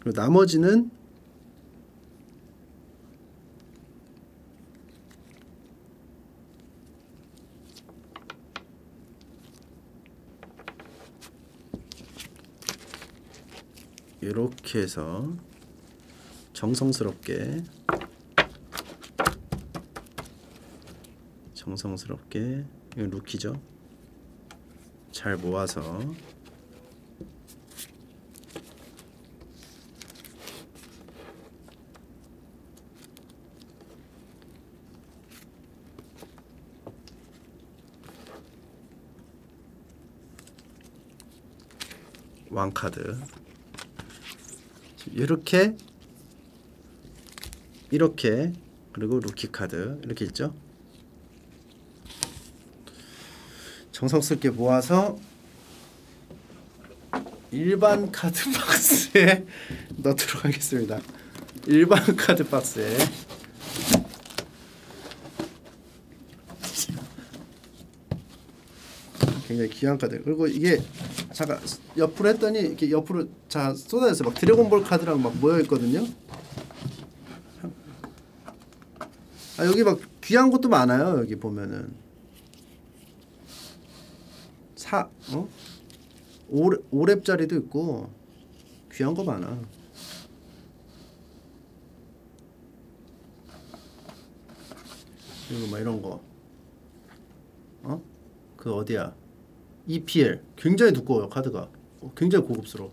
그리고 나머지는 이렇게 해서 정성스럽게 정성스럽게 이건 루키죠. 잘 모아서. 왕카드. 이렇게 이렇게 그리고 루키 카드. 이렇게 있죠 정성스럽게 모아서 일반 카드 박스에 넣도록 하겠습니다 일반 카드 박스에 굉장히 귀한 카드 그리고 이게 잠깐 옆으로 했더니 이렇게 옆으로 자 쏟아졌어요. 막 드래곤볼 카드랑 막 모여 있거든요. 아 여기 막 귀한 것도 많아요. 여기 보면은 사 어? 5, 5렙짜리도 있고 귀한 거 많아. 그리고 막 이런 거. 어? 그 어디야? EPL 굉장히 두꺼워요 카드가. 어, 굉장히 고급스러워.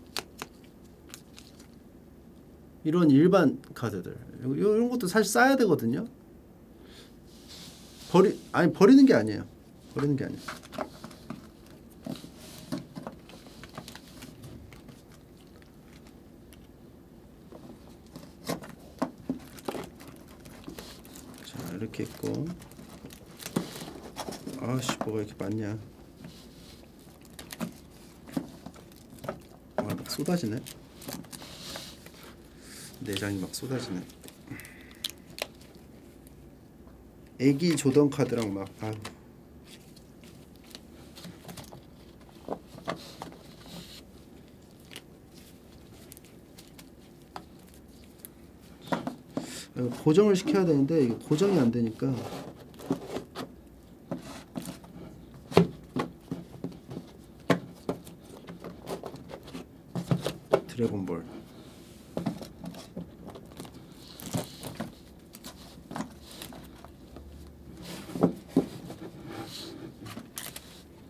이런 일반 카드들 요- 이런 것도 사실 싸야 되거든요. 버리 아니 버리는 게 아니에요. 버리는 게 아니에요. 자 이렇게 있고 아씨 뭐가 이렇게 많냐? 아막 쏟아지네? 내장이 막 쏟아지네. 애기 조던 카드랑 막 아유 이거 고정을 시켜야 되는데 고정이 안 되니까 드래곤볼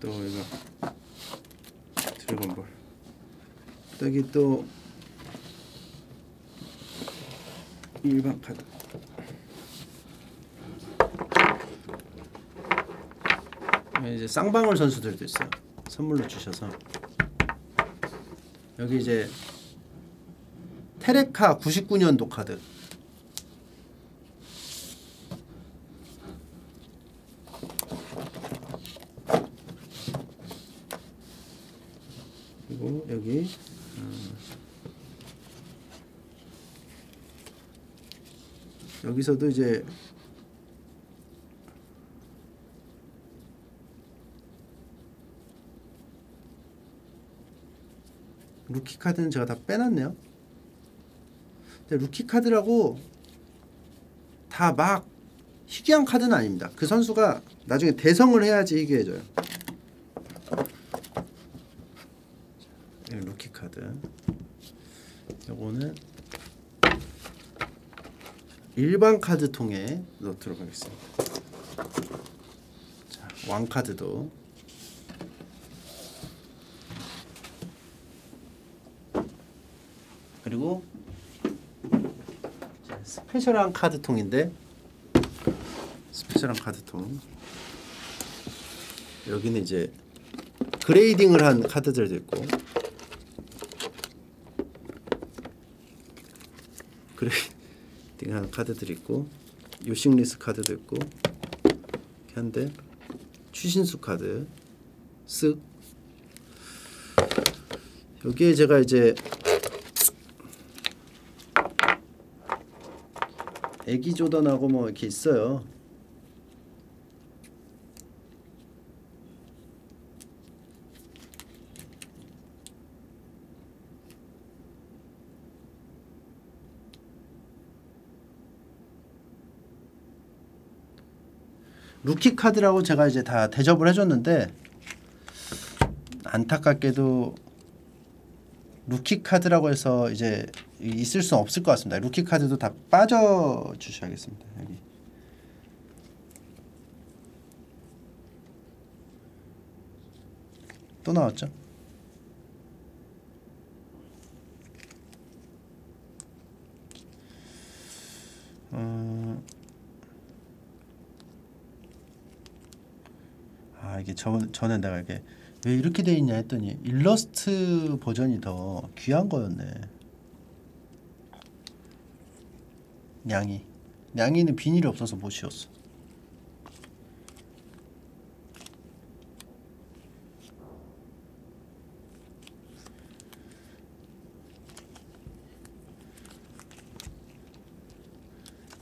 또 이거 드래곤볼 또 여기 또 일반 카드. 이제 쌍방울 선수들도 있어요. 선물로 주셔서. 여기 이제 테레카 99년도 카드 그리고 여기 음, 여기서도 이제 루키 카드는 제가 다 빼놨네요. 근데 루키 카드라고 다 막 희귀한 카드는 아닙니다. 그 선수가 나중에 대성을 해야지 희귀해져요. 이 루키 카드. 요거는 일반 카드 통에 넣도록 하겠습니다. 자, 왕 카드도. 그리고 special한 카드통인데 special한 카드통. 여기는 이제 그레이딩을 한 카드들도 있고. 그레이 딩한 카드들이 있고 요싱리스 카드도 있고 이렇게 한데 추신수 카드 쓱 여기에 제가 이제 애기 조던하고 뭐 이렇게 있어요. 루키 카드라고 제가 이제 다 대접을 해줬는데 안타깝게도 루키 카드라고 해서 이제 있을 수 없을 것 같습니다. 루키 카드도 다 빠져 주셔야겠습니다. 여기. 또 나왔죠? 이게 저, 전에 내가 이게 왜 이렇게 돼 있냐 했더니 일러스트 버전이 더 귀한 거였네. 냥이 냥이는 비닐이 없어서 못 씌웠어.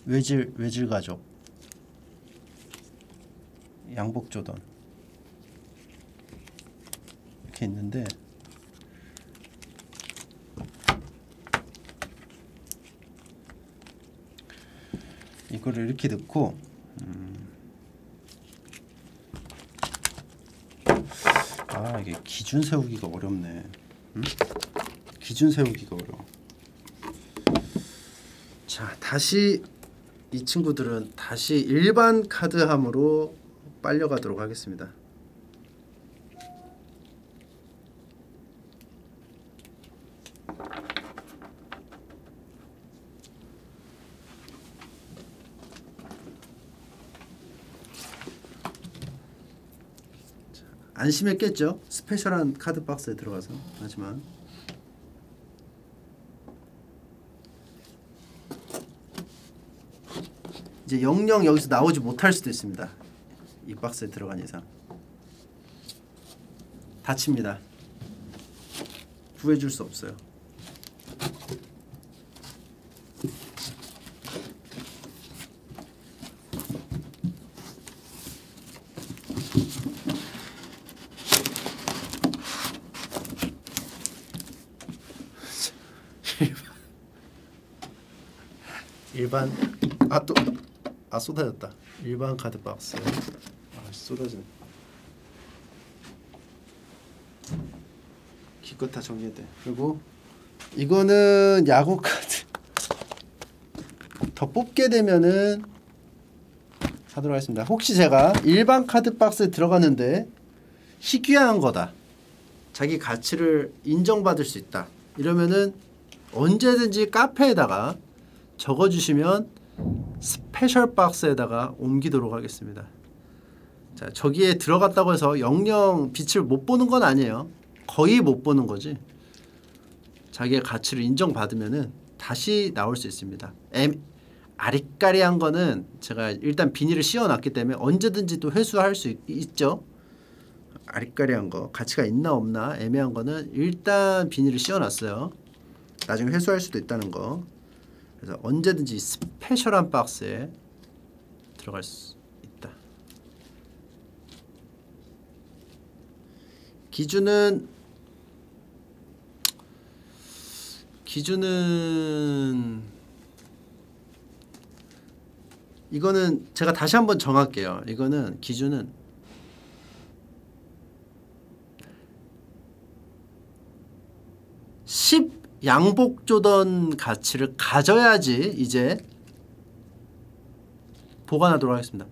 외질 외질 가족 양복 조던 이렇게 있는데 이거를 이렇게 넣고 음 아 이게 기준 세우기가 어렵네. 음? 기준 세우기가 어려워. 자 다시 이 친구들은 다시 일반 카드함으로 빨려가도록 하겠습니다. 안심했겠죠? 스페셜한 카드 박스에 들어가서 하지만 이제 영영 여기서 나오지 못할 수도 있습니다. 이 박스에 들어간 이상 다칩니다. 구해줄 수 없어요. 일반 아또아 쏟아졌다. 일반 카드 박스. 아 쏟아지네. 기껏 다 정리돼. 그리고 이거는 야구 카드. 더 뽑게 되면은 하도록 하겠습니다. 혹시 제가 일반 카드 박스에 들어갔는데 희귀한 거다. 자기 가치를 인정받을 수 있다. 이러면은 언제든지 카페에다가 적어주시면 special 박스에다가 옮기도록 하겠습니다. 자 저기에 들어갔다고 해서 영영 빛을 못 보는 건 아니에요. 거의 못 보는 거지. 자기의 가치를 인정받으면은 다시 나올 수 있습니다. 엠, 아리까리한 거는 제가 일단 비닐을 씌워놨기 때문에 언제든지 또 회수할 수 있, 있죠. 아리까리한 거 가치가 있나 없나 애매한 거는 일단 비닐을 씌워놨어요. 나중에 회수할 수도 있다는 거. 그래서 언제든지 스페셜한 박스에 들어갈 수 있다. 기준은 기준은 이거는 제가 다시 한번 정할게요. 이거는 기준은 십 양복 조던 가치를 가져야지 이제 보관하도록 하겠습니다.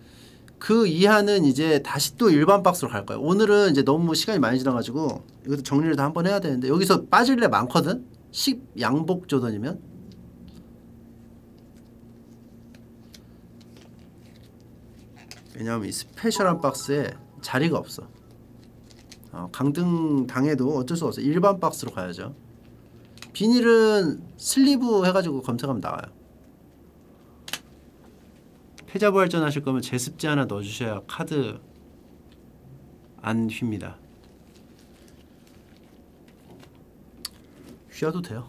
그 이하는 이제 다시 또 일반 박스로 갈 거예요. 오늘은 이제 너무 시간이 많이 지나가지고 이것도 정리를 다 한번 해야 되는데 여기서 빠질 래 많거든? 10 양복 조던이면 왜냐하면 이 스페셜한 박스에 자리가 없어. 어, 강등 당해도 어쩔 수 없어. 일반 박스로 가야죠. 비닐은 슬리브 해가지고 검색하면 나와요. 패자 부활전 하실 거면 제습제 하나 넣어주셔야 카드 안 휩니다. 휘어도 돼요.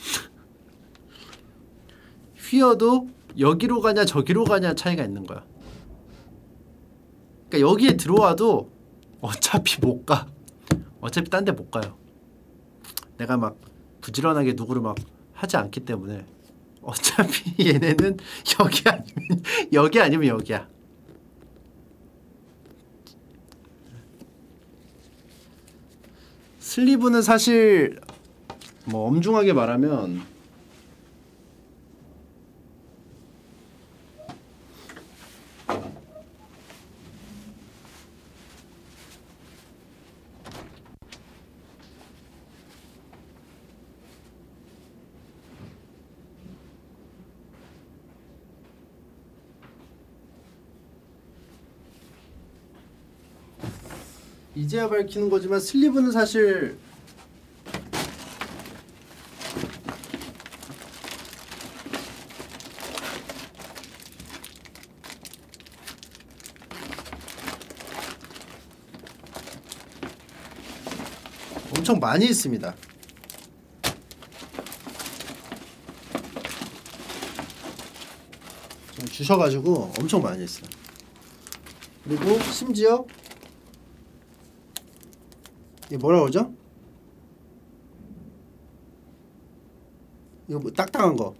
휘어도 여기로 가냐 저기로 가냐 차이가 있는 거야. 그러니까 여기에 들어와도 어차피 못 가. 어차피 딴 데 못 가요. 내가 막 부지런하게 누구를 막 하지 않기 때문에 어차피 얘네는 여기 아니면 여기 아니면 여기야. 슬리브는 사실 뭐 엄중하게 말하면 이제야 밝히는 거지만 슬리브는 사실 엄청 많이 있습니다. 주셔가지고 엄청 많이 있어요. 그리고 심지어 이게 뭐라 그러죠? 이거 뭐 딱딱한 거.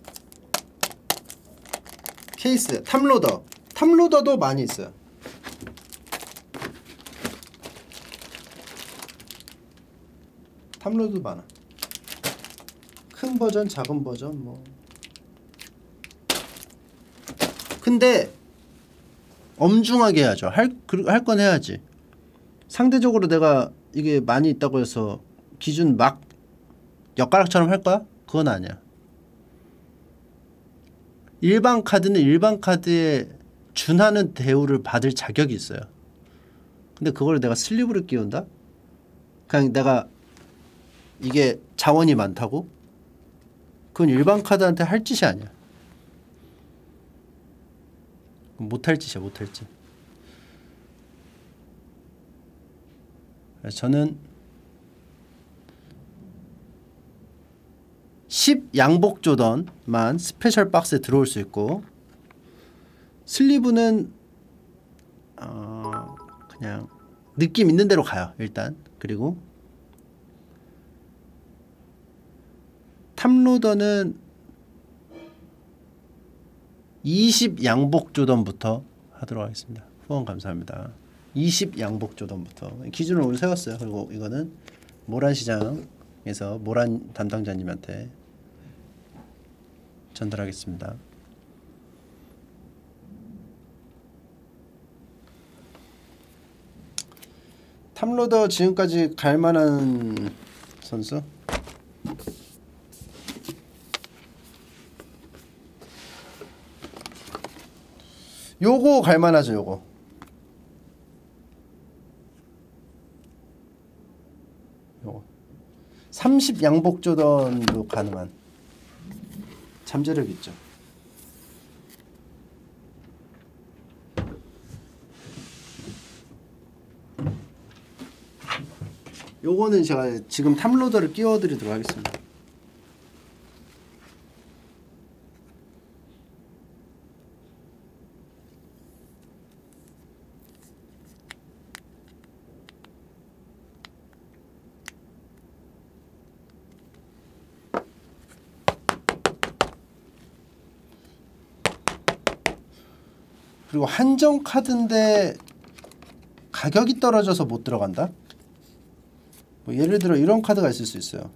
케이스 탑로더. 탑로더도 많이 있어요. 탑로더도 많아. 큰 버전 작은 버전 뭐. 근데 엄중하게 해야죠. 할건 해야지. 상대적으로 내가 이게 많이 있다고 해서 기준 막 엿가락처럼 할 거야? 그건 아니야 일반 카드는 일반 카드에 준하는 대우를 받을 자격이 있어요. 근데 그걸 내가 슬리브를 끼운다? 그냥 내가 이게 자원이 많다고? 그건 일반 카드한테 할 짓이 아니야. 못할 짓이야 못할 짓. 저는 10 양복 조던만 스페셜 박스에 들어올 수 있고 슬리브는 어 그냥 느낌 있는 대로 가요 일단. 그리고 탑로더는 20 양복 조던부터 하도록 하겠습니다. 후원 감사합니다 20 양복 조던부터 기준을 오늘 세웠어요 그리고 이거는 모란시장에서 모란 담당자님한테 전달하겠습니다. 탑로더 지금까지 갈 만한 선수? 요거 갈 만하죠, 요거. 요거. 30 양복조던도 가능한 잠재력 있죠. 요거는 제가 지금 탑로더를 끼워 드리도록 하겠습니다. 그리고 한정 카드인데 가격이 떨어져서 못 들어간다? 뭐 예를 들어 이런 카드가 있을 수 있어요.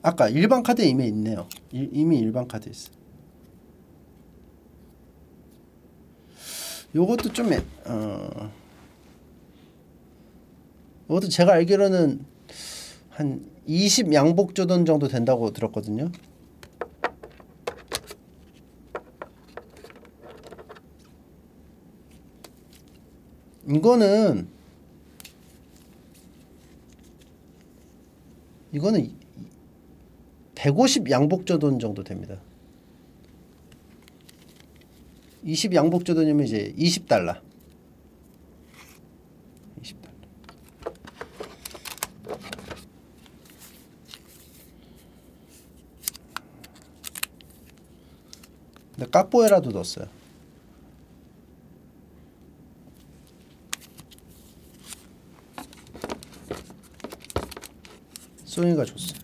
아까 일반 카드에 이미 있네요. 이, 이미 일반 카드 있어. 요것도 좀 어. 이것도 제가 알기로는 한 20 양복 조던 정도 된다고 들었거든요. 이거는 이거는 150 양복조돈 정도 됩니다. 20 양복조돈이면 이제 20달러. 근데 까뽀에라도 넣었어요. 소영이가 줬어.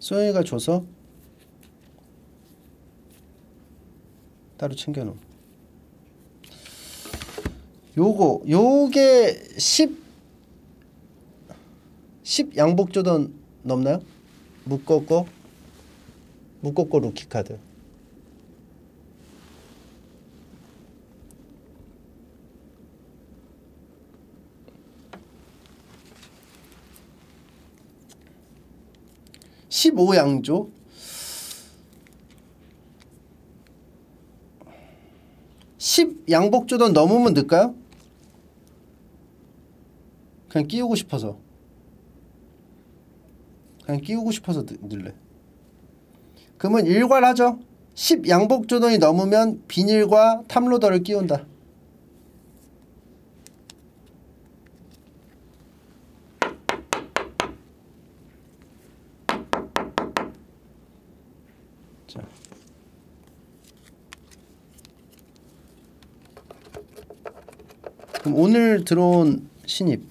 소영이가 줘서 따로 챙겨놓음. 요거 요게 10 10 양복조던 넘나요? 묶었고 묶었고 루키 카드. 15양조? 10 양복조던 넘으면 넣을까요? 그냥 끼우고 싶어서. 그냥 끼우고 싶어서 넣을래. 그러면 일괄하죠? 10 양복조던이 넘으면 비닐과 탑로더를 끼운다 그럼 오늘 들어온 신입.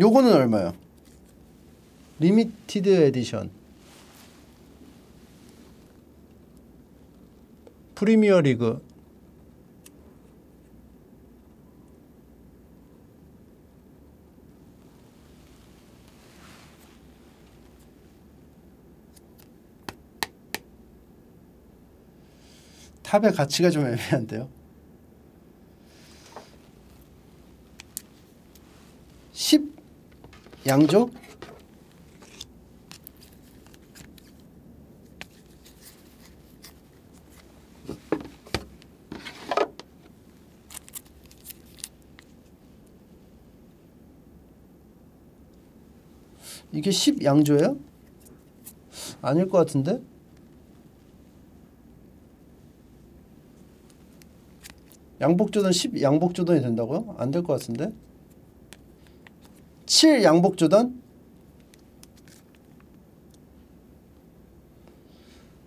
요거는 얼마요? 리미티드 에디션. 프리미어 리그 탑의 가치가 좀 애매한데요. 10 양조? 이게 10 양조예요? 아닐 것 같은데? 양복조던 10 양복조던이 된다고요? 안 될 것 같은데? 7 양복조던?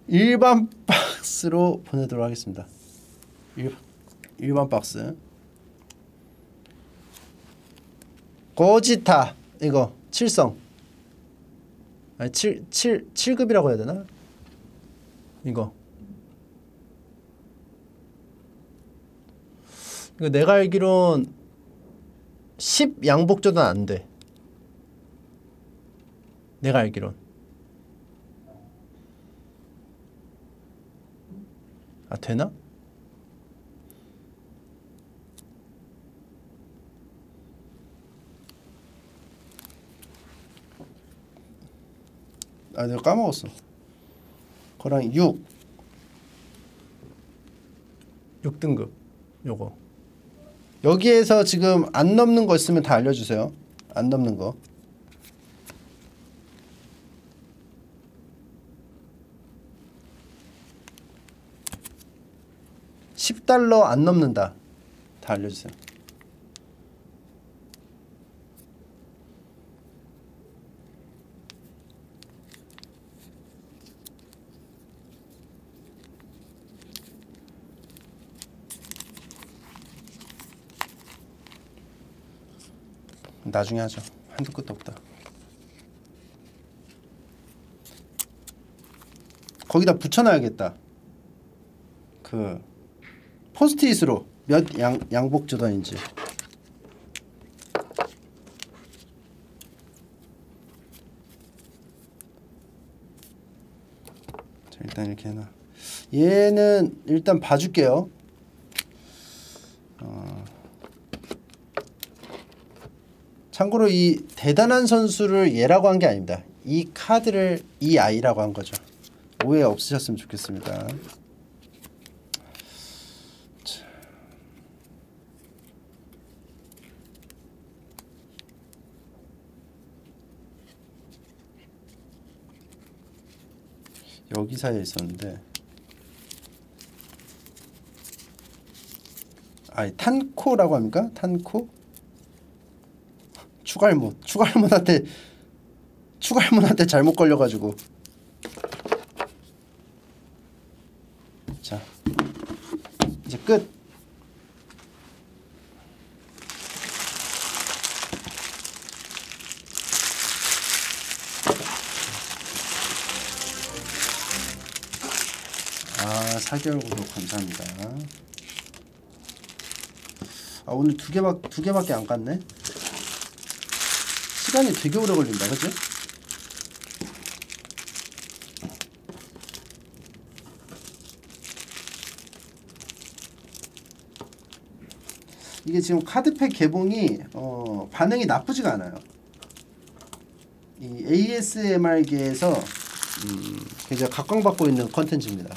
일반 박스로 보내도록 하겠습니다. 일, 일반 박스. 고지타 이거 7성. 아니 7 7 7급이라고 해야 되나? 이거. 이거 내가 알기론 10 양복조던 안 돼. 내가 알기론. 아 되나? 아 내가 까먹었어. 그랑 6 6등급 요거 여기에서 지금 안 넘는 거 있으면 다 알려주세요. 안 넘는 거. 10달러 안 넘는다. 다 알려주세요. 나중에 하죠. 한도 끝도 없다. 거기다 붙여놔야겠다. 그 포스트잇으로 몇 양, 양복 조던인지 자 일단 이렇게 해놔 얘는 일단 봐줄게요 참고로 이 대단한 선수를 얘라고 한 게 아닙니다. 이 카드를 이 아이라고 한 거죠. 오해 없으셨으면 좋겠습니다. 여기 사이에 있었는데. 아니 탄코라고 합니까? 탄코? 추갈못 추갈못한테 추갈못한테 잘못 걸려가지고 자 이제 끝 아, 4개월 구독 감사합니다. 아, 오늘 두 개밖 두 개밖에 안 갔네. 시간이 되게 오래 걸린다. 그죠? 이게 지금 카드팩 개봉이 어, 반응이 나쁘지가 않아요. 이 ASMR계에서 음, 굉장히 각광받고 있는 컨텐츠입니다.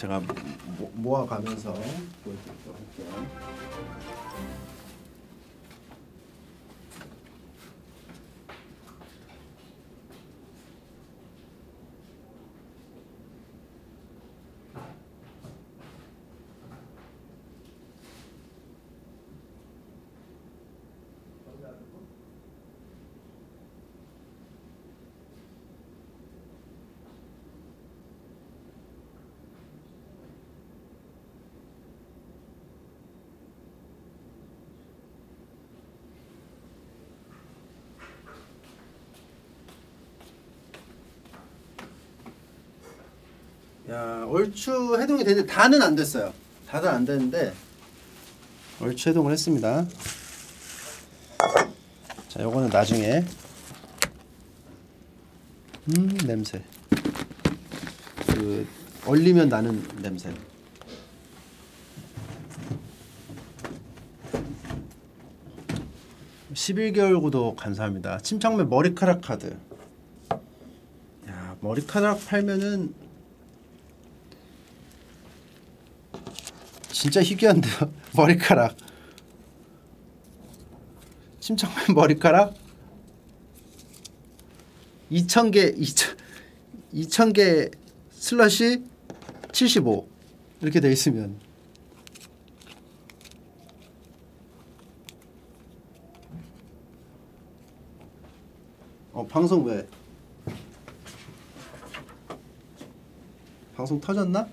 제가 모, 모아가면서 보여드리도록 할게요. 야 얼추 해동이 되는데 다는 안 됐어요. 다는 안 됐는데 얼추 해동을 했습니다. 자, 요거는 나중에 음 냄새 그 얼리면 나는 냄새. 11개월 구독 감사합니다. 침착맨 머리카락 카드. 야 머리카락 팔면은 진짜 희귀한데요. 머리카락. 침착맨 머리카락 2,000개 2,000 2,000개 슬러시 75 이렇게 돼 있으면 어 방송 왜 방송 터졌나?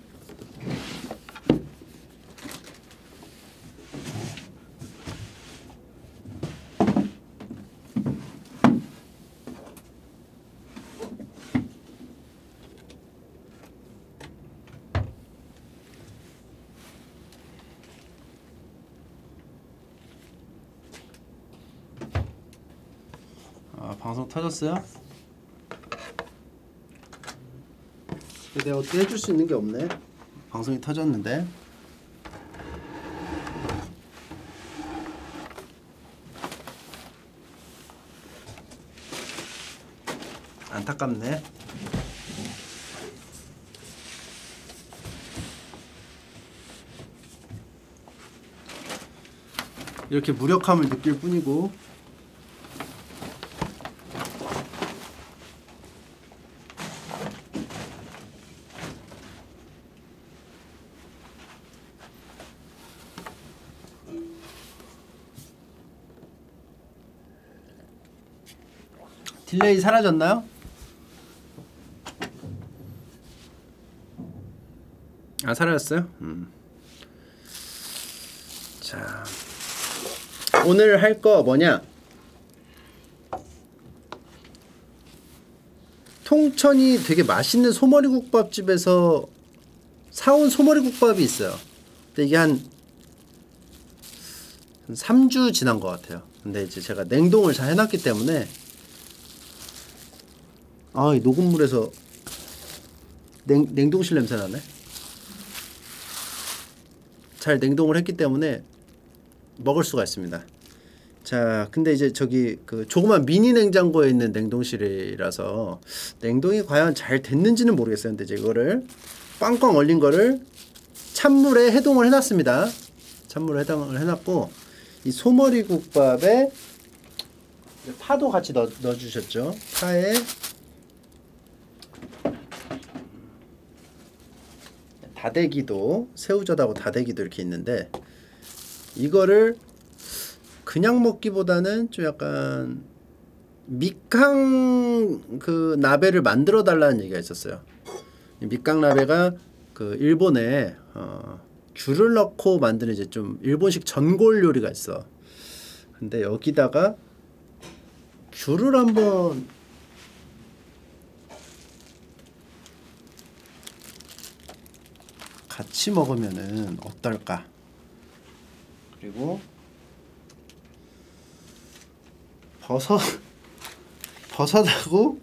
아 터졌어요? 내가 어떻게 해줄 수 있는 게 없네. 방송이 터졌는데. 안타깝네. 이렇게 무력함을 느낄 뿐이고 딜레이 사라졌나요? 아 사라졌어요? 음. 자 오늘 할 거 뭐냐? 통천이 되게 맛있는 소머리국밥집에서 사온 소머리국밥이 있어요. 근데 이게 한, 한 3주 지난 것 같아요. 근데 이제 제가 냉동을 잘 해놨기 때문에 아, 이 녹음물에서 냉, 냉동실 냄새 나네. 잘 냉동을 했기 때문에 먹을 수가 있습니다. 자, 근데 이제 저기 그 조그만 미니 냉장고에 있는 냉동실이라서 냉동이 과연 잘 됐는지는 모르겠어요. 근데 이제 이거를 꽝꽝 얼린 거를 찬물에 해동을 해놨습니다. 찬물에 해동을 해놨고 이 소머리 국밥에 파도 같이 넣어, 넣어주셨죠. 파에 다대기도 새우젓하고 다대기도 이렇게 있는데 이거를 그냥 먹기보다는 좀 약간 밑강 그 나베를 만들어 달라는 얘기가 있었어요. 밑강 나베가 그 일본에 어, 귤을 넣고 만드는 이제 좀 일본식 전골 요리가 있어. 근데 여기다가 귤을 한번 같이 먹으면은 어떨까? 그리고 버섯 버섯하고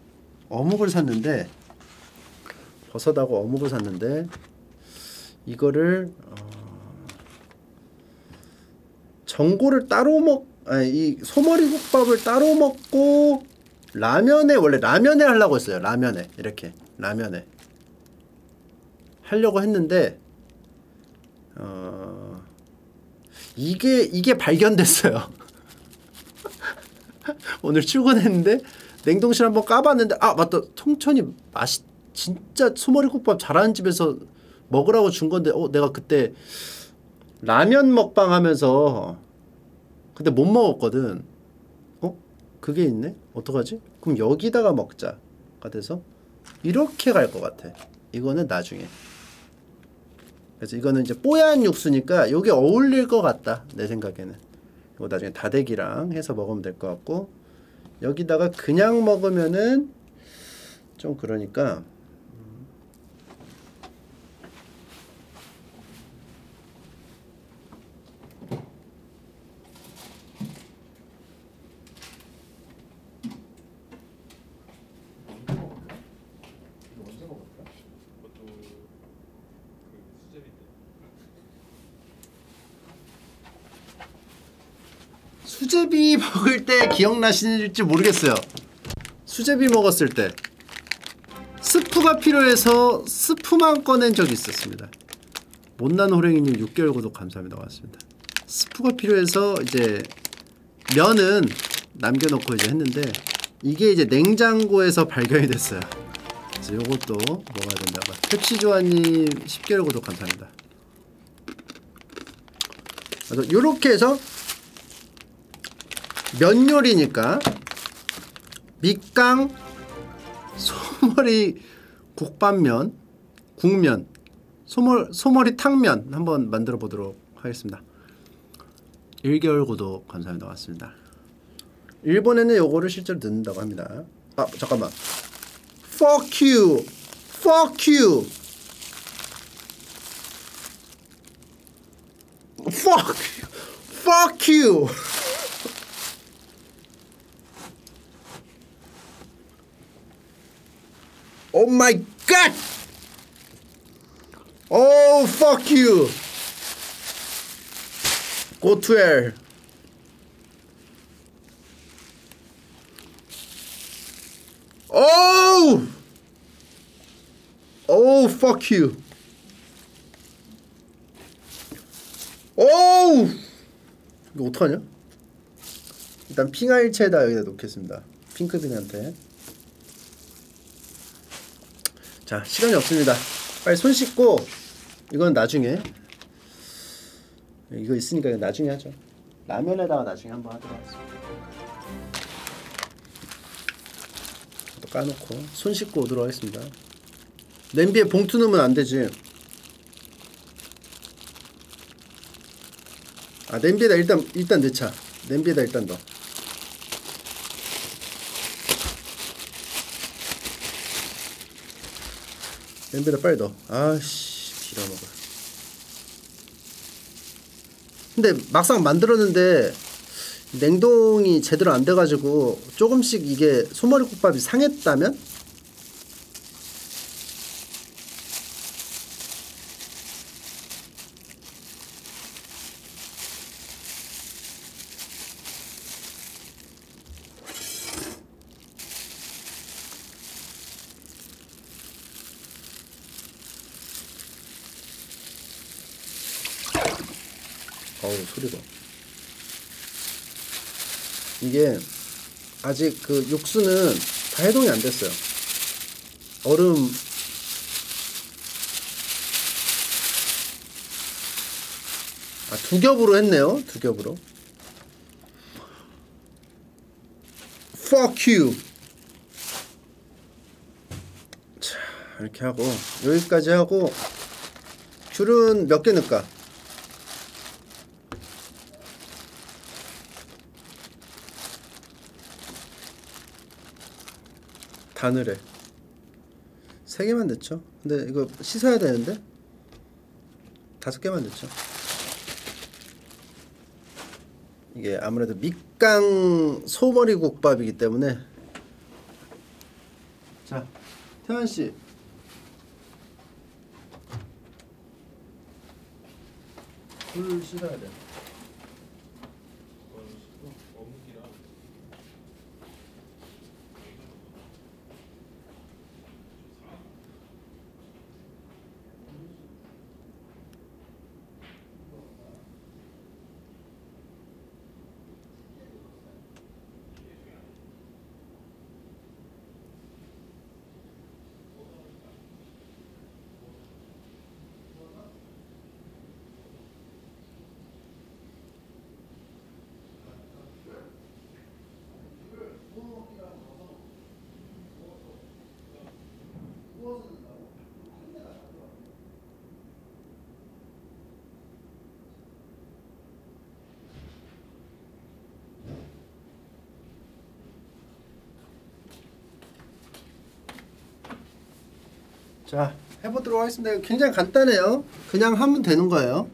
어묵을 샀는데 버섯하고 어묵을 샀는데 이거를 어, 전골을 따로 먹 아니 이 소머리 국밥을 따로 먹고 라면에 원래 라면에 하려고 했어요. 라면에 이렇게 라면에 하려고 했는데 어 이게 이게 발견됐어요. 오늘 출근했는데 냉동실 한번 까봤는데 아 맞다 통천이 맛이 진짜 소머리국밥 잘하는 집에서 먹으라고 준 건데 어 내가 그때 라면 먹방 하면서 근데 못 먹었거든. 어 그게 있네. 어떡하지? 그럼 여기다가 먹자가 돼서 이렇게 갈 것 같아. 이거는 나중에. 그래서 이거는 이제 뽀얀 육수니까 여기 어울릴 것 같다 내 생각에는. 이거 나중에 다대기랑 해서 먹으면 될 것 같고 여기다가 그냥 먹으면은 좀 그러니까 수제비 먹을 때 기억나시는지 모르겠어요. 수제비 먹었을 때 스프가 필요해서 스프만 꺼낸 적이 있었습니다. 못난 호랭이님 6개월 구독 감사합니다. 고맙습니다. 스프가 필요해서 이제 면은 남겨놓고 이제 했는데 이게 이제 냉장고에서 발견이 됐어요. 그래서 요것도 먹어야 된다고. 펩시조아님 10개월 구독 감사합니다. 그래서 요렇게 해서 면 요리니까 밑강 소머리 국밥면 국면 소머, 소머리 탕면 한번 만들어 보도록 하겠습니다. 1개월 구독 감사합니다. 왔습니다. 일본에는 요거를 실제로 넣는다고 합니다. 아 잠깐만. Fuck you. Fuck you. Fuck Fuck you Oh my god! Oh fuck you! Go to hell. Oh! Oh fuck you! Oh! 이거 어떡하냐? 일단 핑하일체에다 여기다 놓겠습니다. 핑크빈한테. 자 시간이 없습니다. 빨리 손 씻고 이건 나중에. 이거 있으니까 나중에 하죠. 라면에다가 나중에 한번 하도록 하겠습니다. 또 까놓고 손 씻고 오도록 하겠습니다. 냄비에 봉투 넣으면 안 되지. 아 냄비에다 일단 일단 넣자. 냄비에다 일단 넣어 냄비에다 빨리 넣어. 아씨 빌어먹어. 근데 막상 만들었는데 냉동이 제대로 안 돼가지고 조금씩 이게 소머리 국밥이 상했다면 어우 소리가 이게 아직 그 육수는 다 해동이 안 됐어요. 얼음. 아, 두 겹으로 했네요. 두 겹으로. Fuck you. 자 이렇게 하고 여기까지 하고 귤은 몇 개 넣을까 바늘에. 세 개만 넣죠. 근데 이거 씻어야 되는데? 다섯 개만 넣죠. 이게 아무래도 밑강 소머리 국밥이기 때문에. 자 태환씨. 불 씻어야 돼 자 해보도록 하겠습니다. 굉장히 간단해요. 그냥 하면 되는 거예요.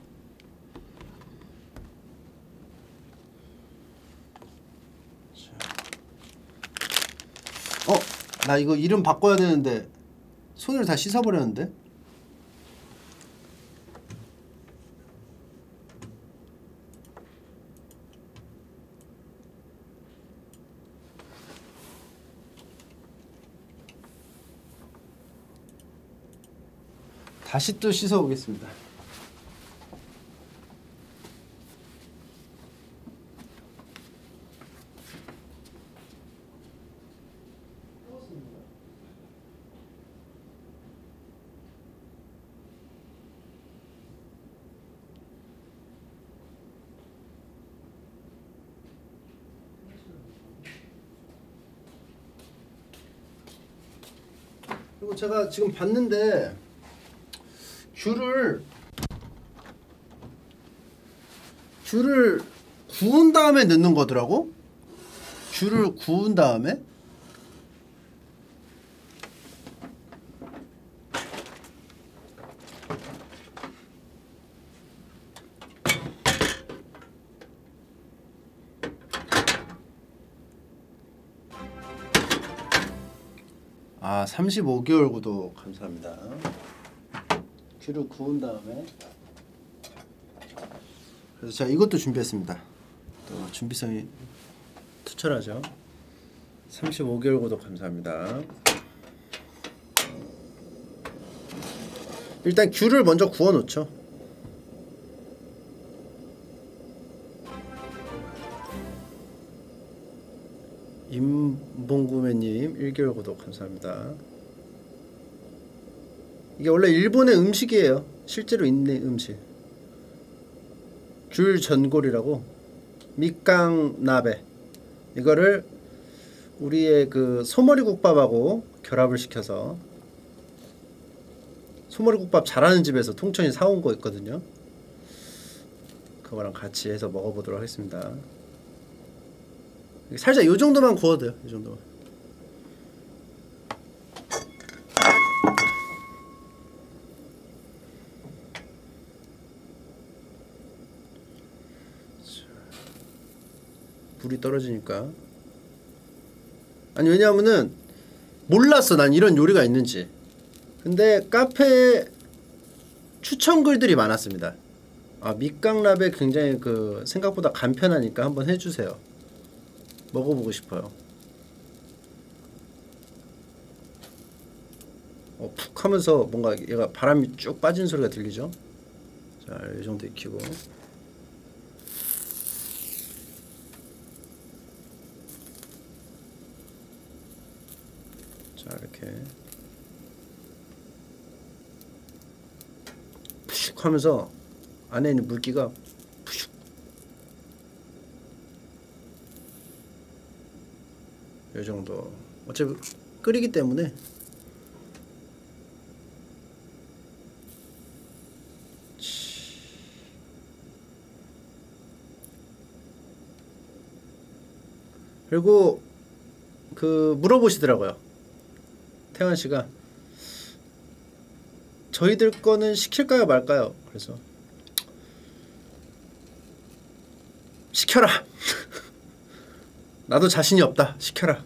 어? 나 이거 이름 바꿔야 되는데 손을 다 씻어버렸는데 다시 또 씻어 오겠습니다. 그리고 제가 지금 봤는데 귤을 귤을 구운 다음에 넣는 거더라고. 귤을 구운 다음에 아 35개월 구독 감사합니다. 귤을 구운 다음에 그래서 제가 이것도 준비했습니다. 또 준비성이 투철하죠. 35개월 구독 감사합니다. 일단 귤을 먼저 구워 놓죠. 임봉구매님 1개월 구독 감사합니다. 이게 원래 일본의 음식이에요. 실제로 있는 음식. 귤 전골이라고 밑강 나베 이거를 우리의 그 소머리 국밥하고 결합을 시켜서 소머리 국밥 잘하는 집에서 통천이 사온 거 있거든요. 그거랑 같이 해서 먹어보도록 하겠습니다. 살짝 요 정도만 구워도 돼요. 이 정도만. 불이 떨어지니까. 아니 왜냐하면은 몰랐어. 난 이런 요리가 있는지. 근데 카페에 추천 글들이 많았습니다. 아 밑강랍에 굉장히 그 생각보다 간편하니까 한번 해주세요. 먹어보고 싶어요. 어, 푹 하면서 뭔가 얘가 바람이 쭉 빠진 소리가 들리죠? 자 이 정도 익히고 자 이렇게. 푸슉 하면서 안에 있는 물기가 푸슉. 요 정도. 어차피 끓이기 때문에. 그리고 그 물어보시더라고요. 태환 씨가 저희들 거는 시킬까요 말까요? 그래서 시켜라. 나도 자신이 없다. 시켜라.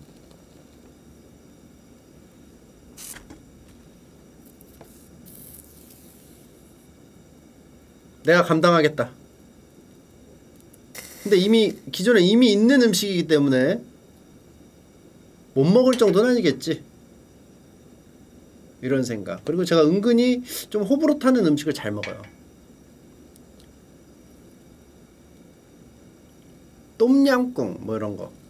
내가 감당하겠다. 근데 이미 기존에 이미 있는 음식이기 때문에 못 먹을 정도는 아니겠지. 이런 생각. 그리고 제가 은근히 좀 호불호 타는 음식을 잘 먹어요. 똠양꿍 뭐 이런 거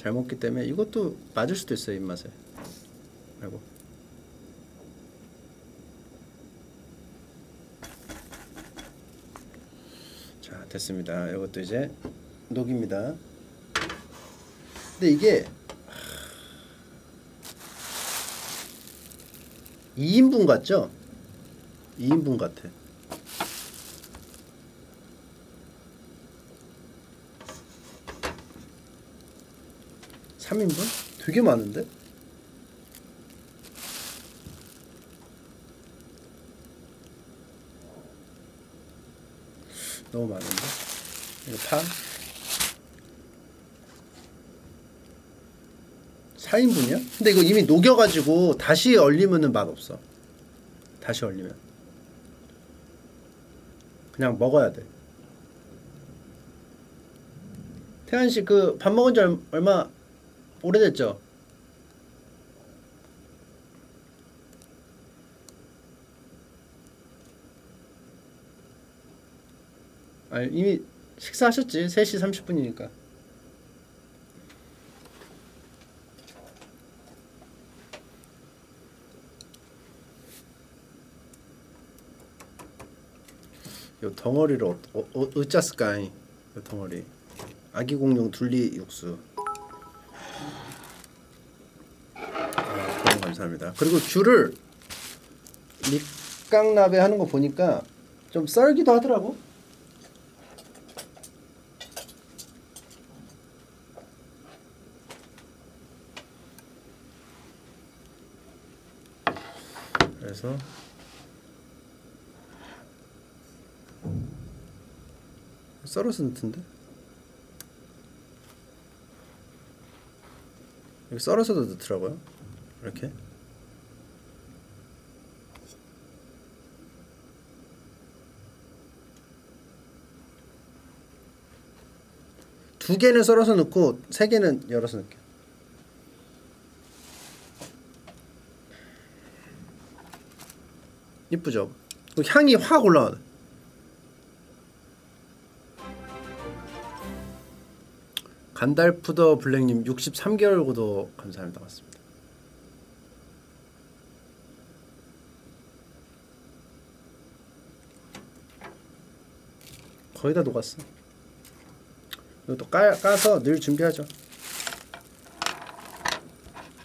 잘 먹기 때문에 이것도 맞을 수도 있어요 입맛에. 아이고. 자 됐습니다. 이것도 이제 녹입니다. 근데 이게 2인분 같죠? 2인분 같아. 삼인분 되게 많은데? 너무 많은데? 이거 파? 4인분이야? 근데 이거 이미 녹여가지고 다시 얼리면은 맛없어. 다시 얼리면. 그냥 먹어야 돼. 태현씨 그 밥 먹은 지 얼마 오래됐죠? 아니 이미 식사하셨지? 3시 30분이니까. 요 덩어리를 어, 어, 어, 요 덩어리. 아기 공룡 둘리 육수. 아, 감사합니다. 그리고 귤을 밑강나베 하는 거 보니까 좀 썰기도 하더라고. 그래서 썰어서 넣던데 여기 썰어서도 넣더라고요 이렇게 두 개는 썰어서 넣고 세 개는 열어서 넣게 이쁘죠? 그 향이 확 올라와. 간달푸더 블랙님 63개월 구독 감사합니다. 맞습니다. 거의 다 녹았어. 이것도 까, 까서 늘 준비하죠.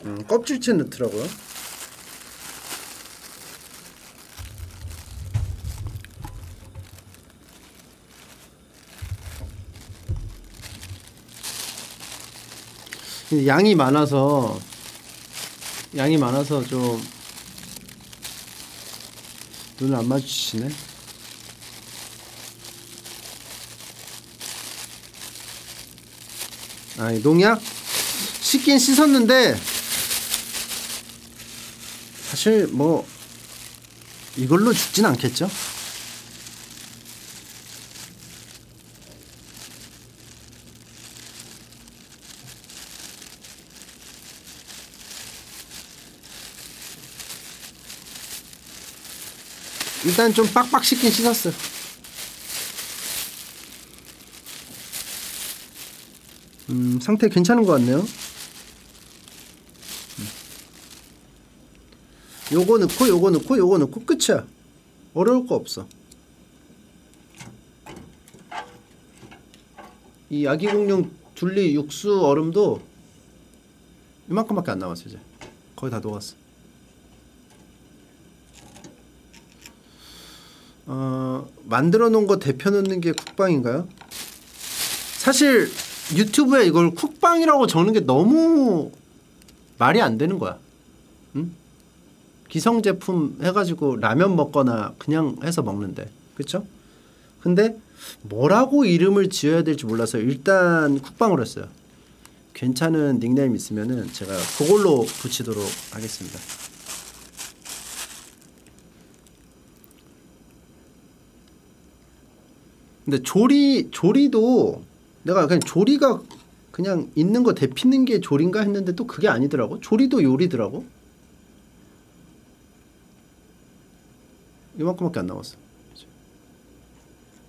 음, 껍질째 넣더라고요. 양이 많아서 양이 많아서 좀 눈을 안 마주치네. 아, 농약 씻긴 씻었는데 사실 뭐 이걸로 죽진 않겠죠? 일단 좀 빡빡 씻긴 씻었어. 음, 상태 괜찮은 것 같네요. 음. 요거 넣고 요거 넣고 요거 넣고 끝이야. 어려울 거 없어. 이 아기 공룡 둘리 육수 얼음도 이만큼밖에 안 남았어 이제. 거의 다 녹았어. 어, 만들어 놓은 거 데펴 놓는 게 쿡방인가요? 사실 유튜브에 이걸 쿡방이라고 적는 게 너무 말이 안 되는 거야. 응? 기성 제품 해가지고 라면 먹거나 그냥 해서 먹는데, 그렇죠? 근데 뭐라고 이름을 지어야 될지 몰라서 일단 쿡방으로 했어요. 괜찮은 닉네임 있으면은 제가 그걸로 붙이도록 하겠습니다. 근데 조리 조리도 내가 그냥 조리가 그냥 있는 거 데피는 게 조리인가 했는데 또 그게 아니더라고. 조리도 요리더라고. 이만큼밖에 안 남았어.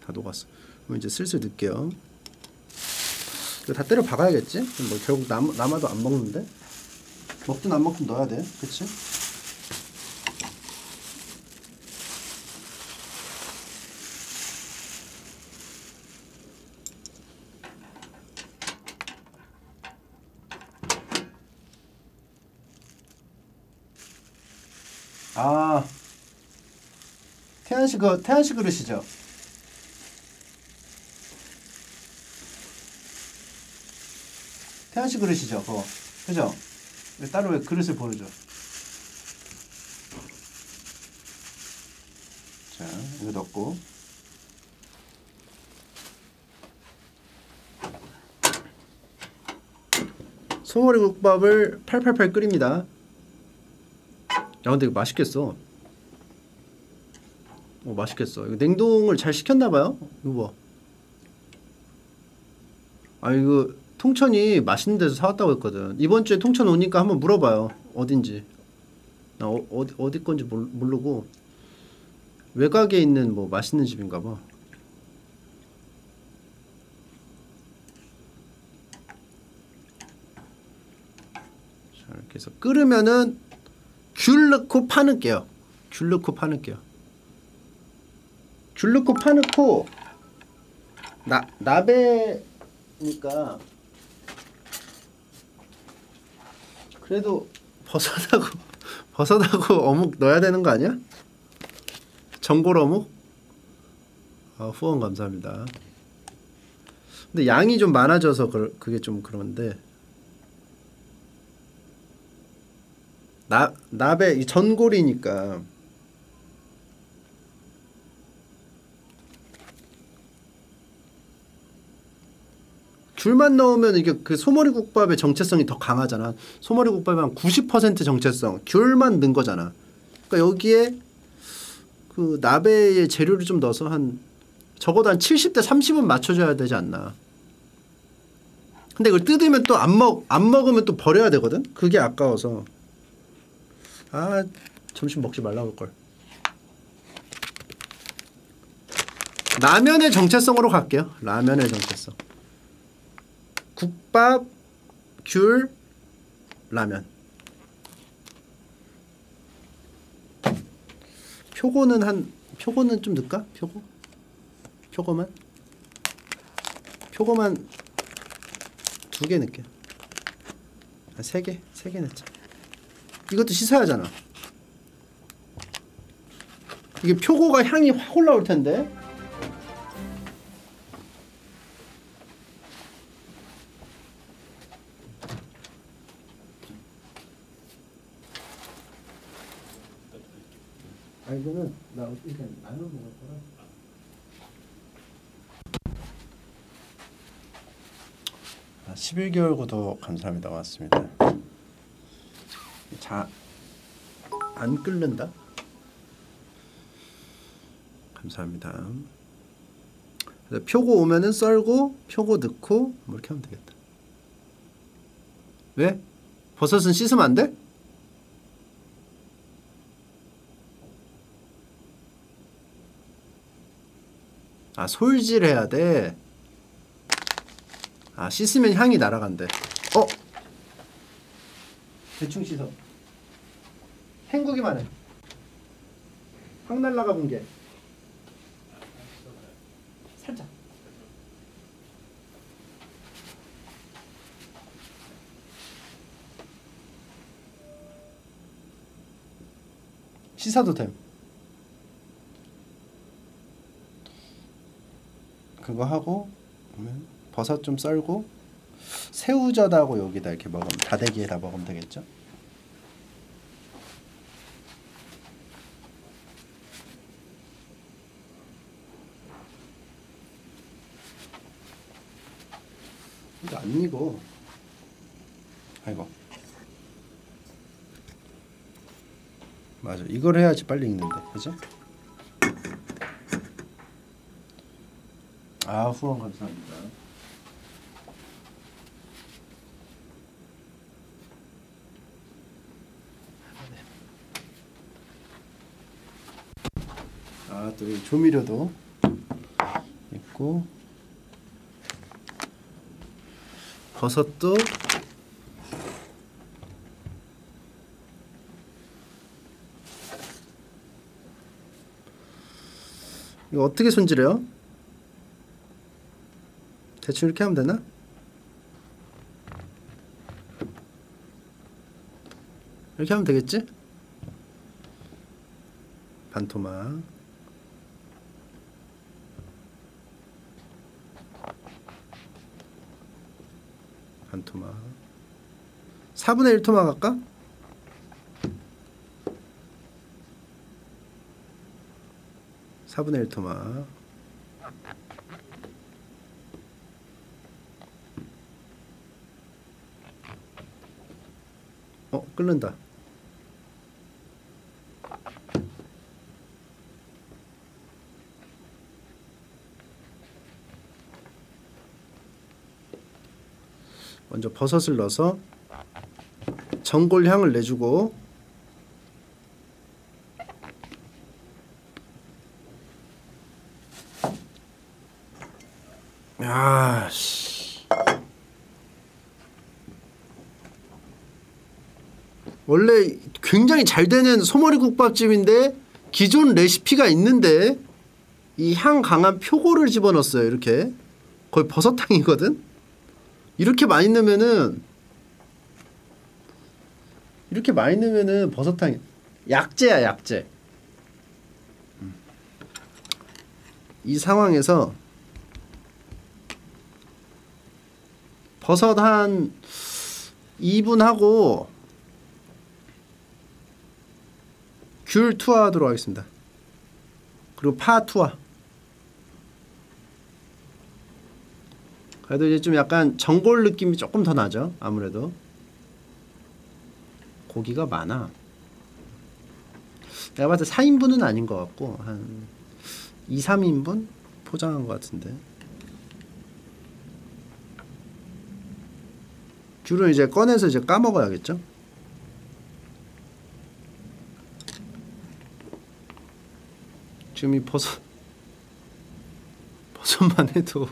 다 녹았어. 그럼 이제 슬슬 넣을게요. 다 때려 박아야겠지? 뭐 결국 남, 남아도 안 먹는데? 먹든 안 먹든 넣어야 돼. 그치? 아 태연 씨그 태연 씨 그릇이죠? 태연 씨 그릇이죠, 그거 그죠? 왜 따로 왜 그릇을 보여줘? 자 이거 넣고 소머리 국밥을 팔팔팔 끓입니다. 야 근데 이거 맛있겠어. 오, 맛있겠어. 이거 냉동을 잘 시켰나 봐요. 이거 봐. 아 이거 통천이 맛있는 데서 사왔다고 했거든. 이번 주에 통천 오니까 한번 물어봐요. 어딘지. 나 어, 어디 어디 건지 모르, 모르고 외곽에 있는 뭐 맛있는 집인가 봐. 자, 이렇게 해서 끓으면은 귤 넣고 파는게요. 귤 넣고 파는게요. 귤 넣고 파 넣고 나 나베니까 그래도 버섯하고 버섯하고 어묵 넣어야 되는 거 아니야? 전골 어묵? 아, 후원 감사합니다. 근데 양이 좀 많아져서 그, 그게 좀 그런데 나 나베 이 전골이니까 귤만 넣으면 이게 그 소머리 국밥의 정체성이 더 강하잖아. 소머리 국밥이 한 90% 정체성. 귤만 넣은 거잖아. 그러니까 여기에 그 나베의 재료를 좀 넣어서 한 적어도 한 70대 30은 맞춰줘야 되지 않나. 근데 이걸 뜯으면 또 안 먹 안 먹으면 또 버려야 되거든. 그게 아까워서. 아 점심 먹지 말라고 할 걸. 라면의 정체성으로 갈게요. 라면의 정체성. 국밥, 귤, 라면. 표고는 한 표고는 좀 넣을까? 표고? 표고만? 표고만 두 개 넣을게요. 아, 세 개? 세 개 넣자. 이것도 씻어야 하잖아. 이게 표고가 향이 확 올라올 텐데. 이거는 나 어떻게 나눠 먹을 거라. 아, 11개월 구독 감사합니다. 고맙습니다. 자, 안 끓는다. 감사합니다. 표고 오면은 썰고 표고 넣고 뭐 이렇게 하면 되겠다. 왜? 버섯은 씻으면 안 돼? 아 솔질해야 돼. 아 씻으면 향이 날아간대. 어? 대충 씻어. 헹구기만 해. 확 날라가 본 게. 살짝. 씻어도 됨. 그거 하고 버섯 좀 썰고 새우젓하고 여기다 이렇게 먹으면 다대기에다 먹으면 되겠죠? 근데 안 익어. 아이고. 맞아. 이걸 해야지 빨리 익는데. 그죠? 아, 후원 감사합니다. 아, 또 여기 조미료도 있고 버섯도 이거 어떻게 손질해요? 대충 이렇게 하면 되나? 이렇게 하면 되겠지? 반토막 반토막 4분의 1 토막 할까? 사분의 1 토막 어 끓는다. 먼저 버섯을 넣어서 전골 향을 내주고 야, 씨. 원래 굉장히 잘 되는 소머리 국밥집인데 기존 레시피가 있는데 이 향 강한 표고를 집어넣었어요 이렇게. 거의 버섯탕이거든? 이렇게 많이 넣으면은 이렇게 많이 넣으면은 버섯탕 약재야 약재. 이 상황에서 버섯 한 2분 하고 귤 투하하도록 하겠습니다. 그리고 파 투하. 그래도 이제 좀 약간 전골 느낌이 조금 더 나죠. 아무래도 고기가 많아. 내가 봤을 때 4인분은 아닌 것 같고 한 2, 3인분 포장한 것 같은데. 귤은 이제 꺼내서 이제 까먹어야겠죠? 지금 이 버섯 버섯만 해도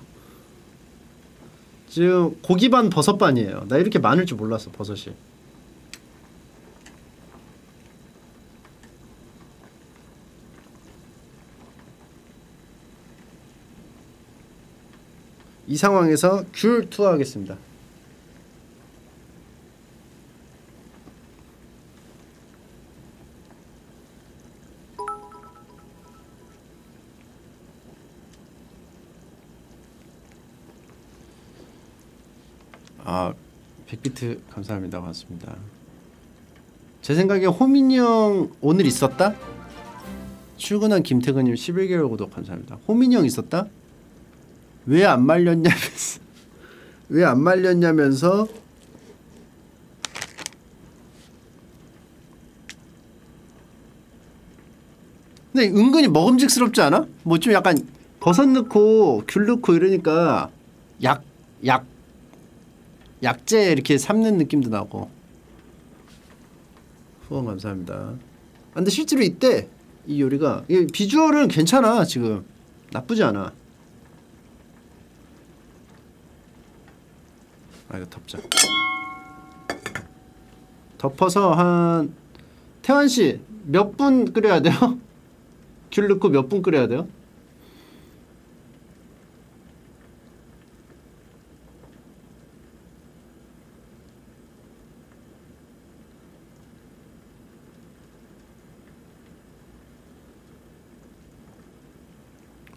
지금 고기 반 버섯 반이에요. 나 이렇게 많을 줄 몰랐어 버섯이. 이 상황에서 귤 투하하겠습니다. 아, 백비트 감사합니다. 반갑습니다. 제 생각에 호민이 형 오늘 있었다? 출근한 김태근님 11개월 구독 감사합니다. 호민이 형 있었다? 왜 안 말렸냐면서 왜 안 말렸냐면서 근데 은근히 먹음직스럽지 않아? 뭐 좀 약간 버섯 넣고 귤 넣고 이러니까 약 약, 약재 이렇게 삶는 느낌도 나고 후원 감사합니다. 아, 근데 실제로 이때 이 요리가 이 비주얼은 괜찮아 지금 나쁘지 않아. 아 이거 덮자. 덮어서 한 태환 씨 몇 분 끓여야 돼요? 귤 넣고 몇 분 끓여야 돼요?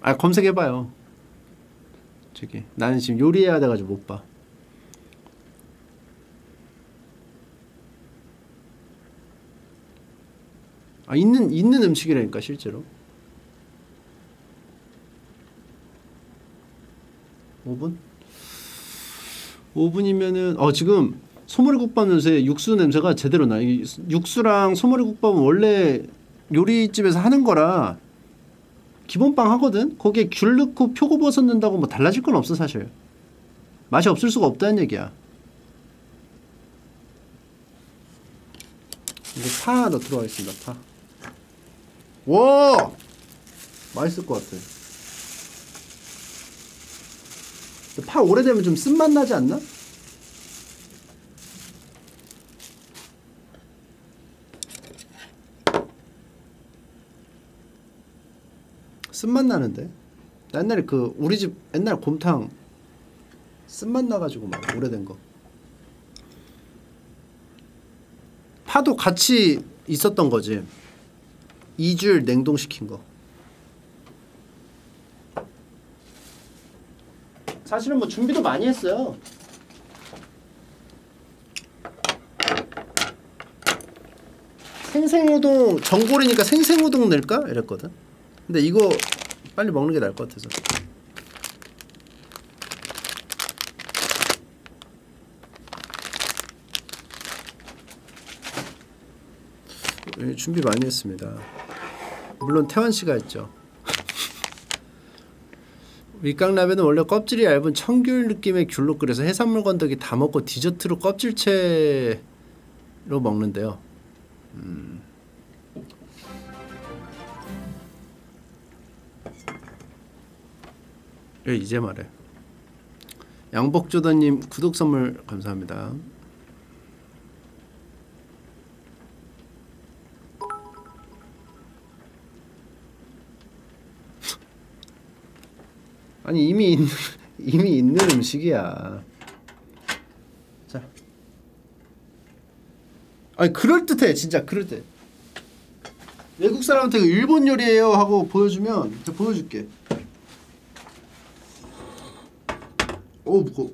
아 검색해봐요. 저기 나는 지금 요리해야 돼가지고 못 봐. 아 있는 있는 음식이라니까 실제로. 5분? 5분이면은 어 지금 소머리 국밥 냄새 육수 냄새가 제대로 나. 이 육수랑 소머리 국밥은 원래 요리집에서 하는 거라 기본빵 하거든. 거기에 귤 넣고 표고버섯 넣는다고 뭐 달라질 건 없어 사실. 맛이 없을 수가 없다는 얘기야. 이거 파 넣도록 하겠습니다. 파. 와! 맛있을 것 같아. 파 오래되면 좀 쓴맛 나지 않나? 쓴맛 나는데? 나 옛날에 그 우리 집 옛날 곰탕 쓴맛 나가지고 막 오래된 거. 파도 같이 있었던 거지. 2줄 냉동시킨 거. 사실은 뭐 준비도 많이 했어요. 생생우동 전골이니까 생생우동 낼까? 이랬거든 근데 이거 빨리 먹는 게 나을 것 같아서. 예, 준비 많이 했습니다. 물론 태환 씨가 했죠. 윗강라면은 원래 껍질이 얇은 청귤 느낌의 귤로 끓여서 해산물 건더기 다 먹고 디저트로 껍질채로 먹는데요. 음. 예, 이제 말해. 양복조다님 구독 선물 감사합니다. 아니 이미 있는, 이미 있는 음식이야. 자, 아니 그럴 듯해 진짜 그럴 듯. 외국 사람한테 일본 요리예요 하고 보여주면 보여줄게. 오 무거.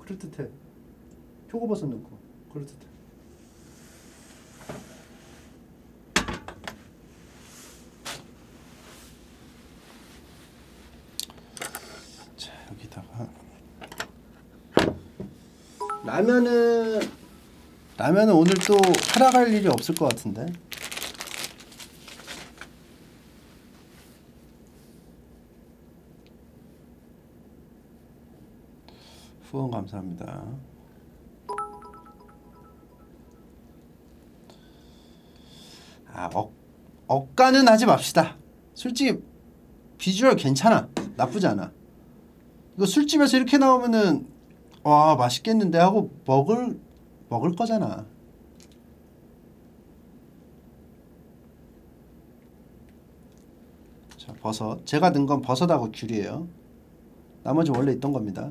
그럴 듯해. 표고버섯 넣고 그럴 듯해. 자 여기다가 라면은 라면은 오늘 또 하러 갈 일이 없을 것 같은데. 후원 감사합니다. 아, 억, 억가는 하지 맙시다. 솔직히 비주얼 괜찮아. 나쁘지 않아. 이거 술집에서 이렇게 나오면은 와 맛있겠는데 하고 먹을 먹을 거잖아. 자 버섯 제가 넣은 건 버섯하고 귤이에요. 나머지 원래 있던 겁니다.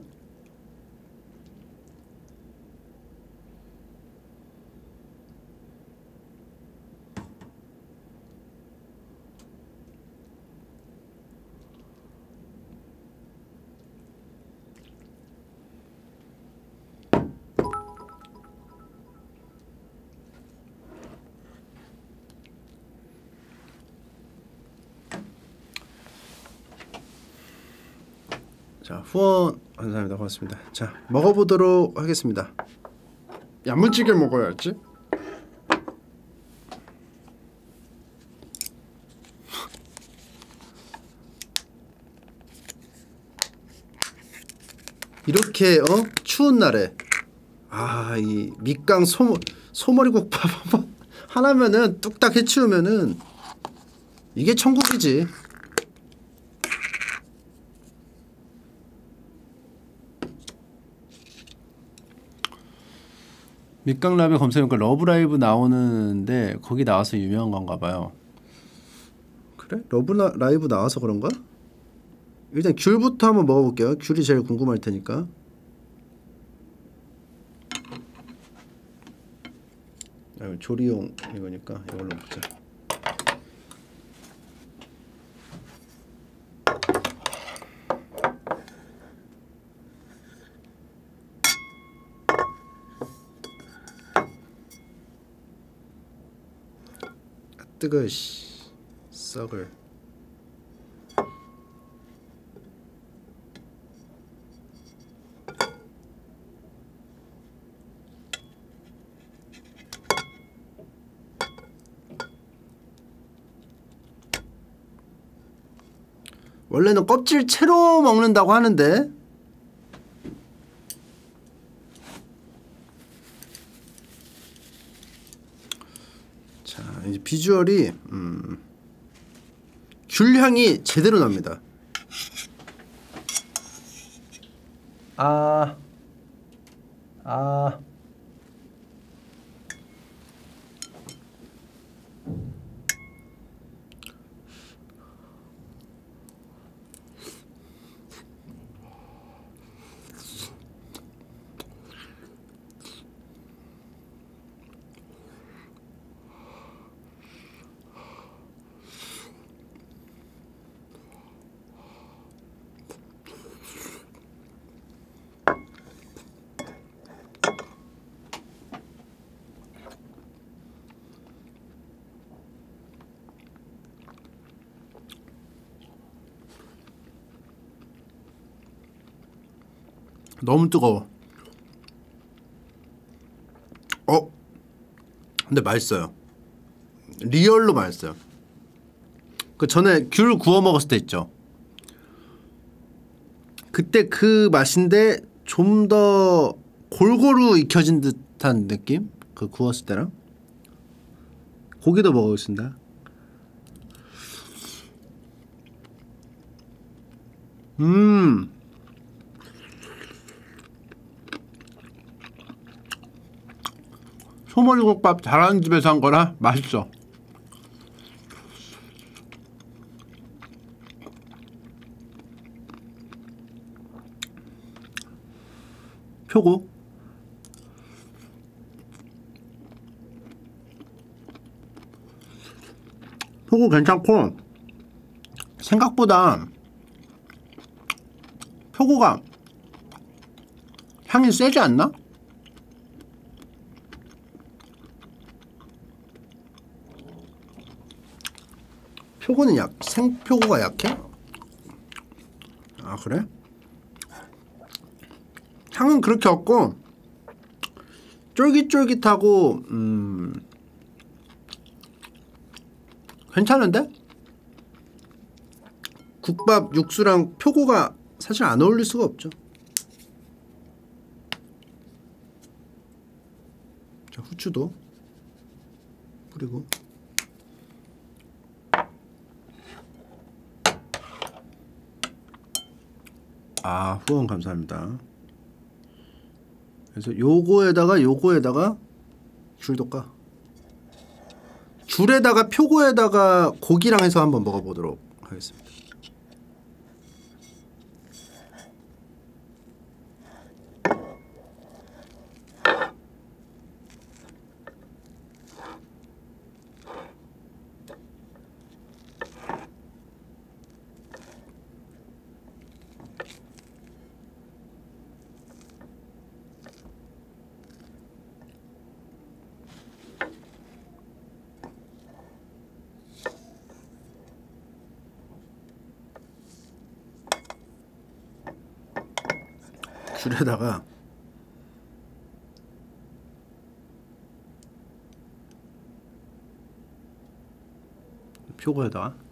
자 후원 감사합니다. 고맙습니다. 자 먹어보도록 하겠습니다. 야무지게 먹어야지. 이렇게 어? 추운 날에. 아 이 밑강 소 소머리국밥 한번 하나면은 뚝딱 해치우면은 이게 천국이지. 미캉라면 검색해보니까 러브라이브 나오는데 거기 나와서 유명한 건가 봐요. 그래? 러브라이브 나와서 그런가? 일단 귤부터 한번 먹어볼게요. 귤이 제일 궁금할 테니까. 조리용 이거니까 이걸로 먹자. 뜨거 씨 썩을. 원래는 껍질 채로 먹는다고 하는데 자 이제 비주얼이 음, 귤향이 제대로 납니다 아 아. 너무 뜨거워. 어? 근데 맛있어요. 리얼로 맛있어요. 그 전에 귤 구워 먹었을 때 있죠. 그때 그 맛인데 좀 더 골고루 익혀진 듯한 느낌? 그 구웠을 때랑 고기도 먹어보겠습니다. 음. 소머리국밥 잘하는 집에서 한 거라 맛있어. 표고 표고 괜찮고 생각보다 표고가 향이 세지 않나? 표고는 약 생표고가 약해? 아 그래? 향은 그렇게 없고 쫄깃쫄깃하고 음 괜찮은데? 국밥 육수랑 표고가 사실 안 어울릴 수가 없죠. 자, 후추도 뿌리고 아 후원 감사합니다. 그래서 요거에다가 요거에다가 까 줄에다가 표고에다가 고기랑 해서 한번 먹어보도록 하겠습니다. 줄에다가 표고에다가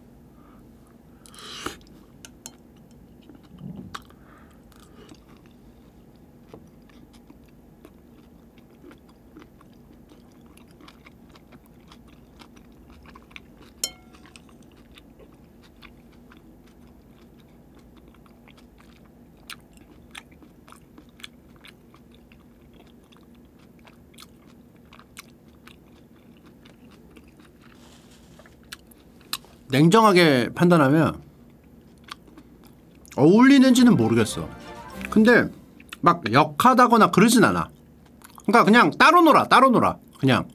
냉정하게 판단하면 어울리는지는 모르겠어. 근데 막 역하다거나 그러진 않아. 그러니까 그냥 따로 놀아, 따로 놀아. 그냥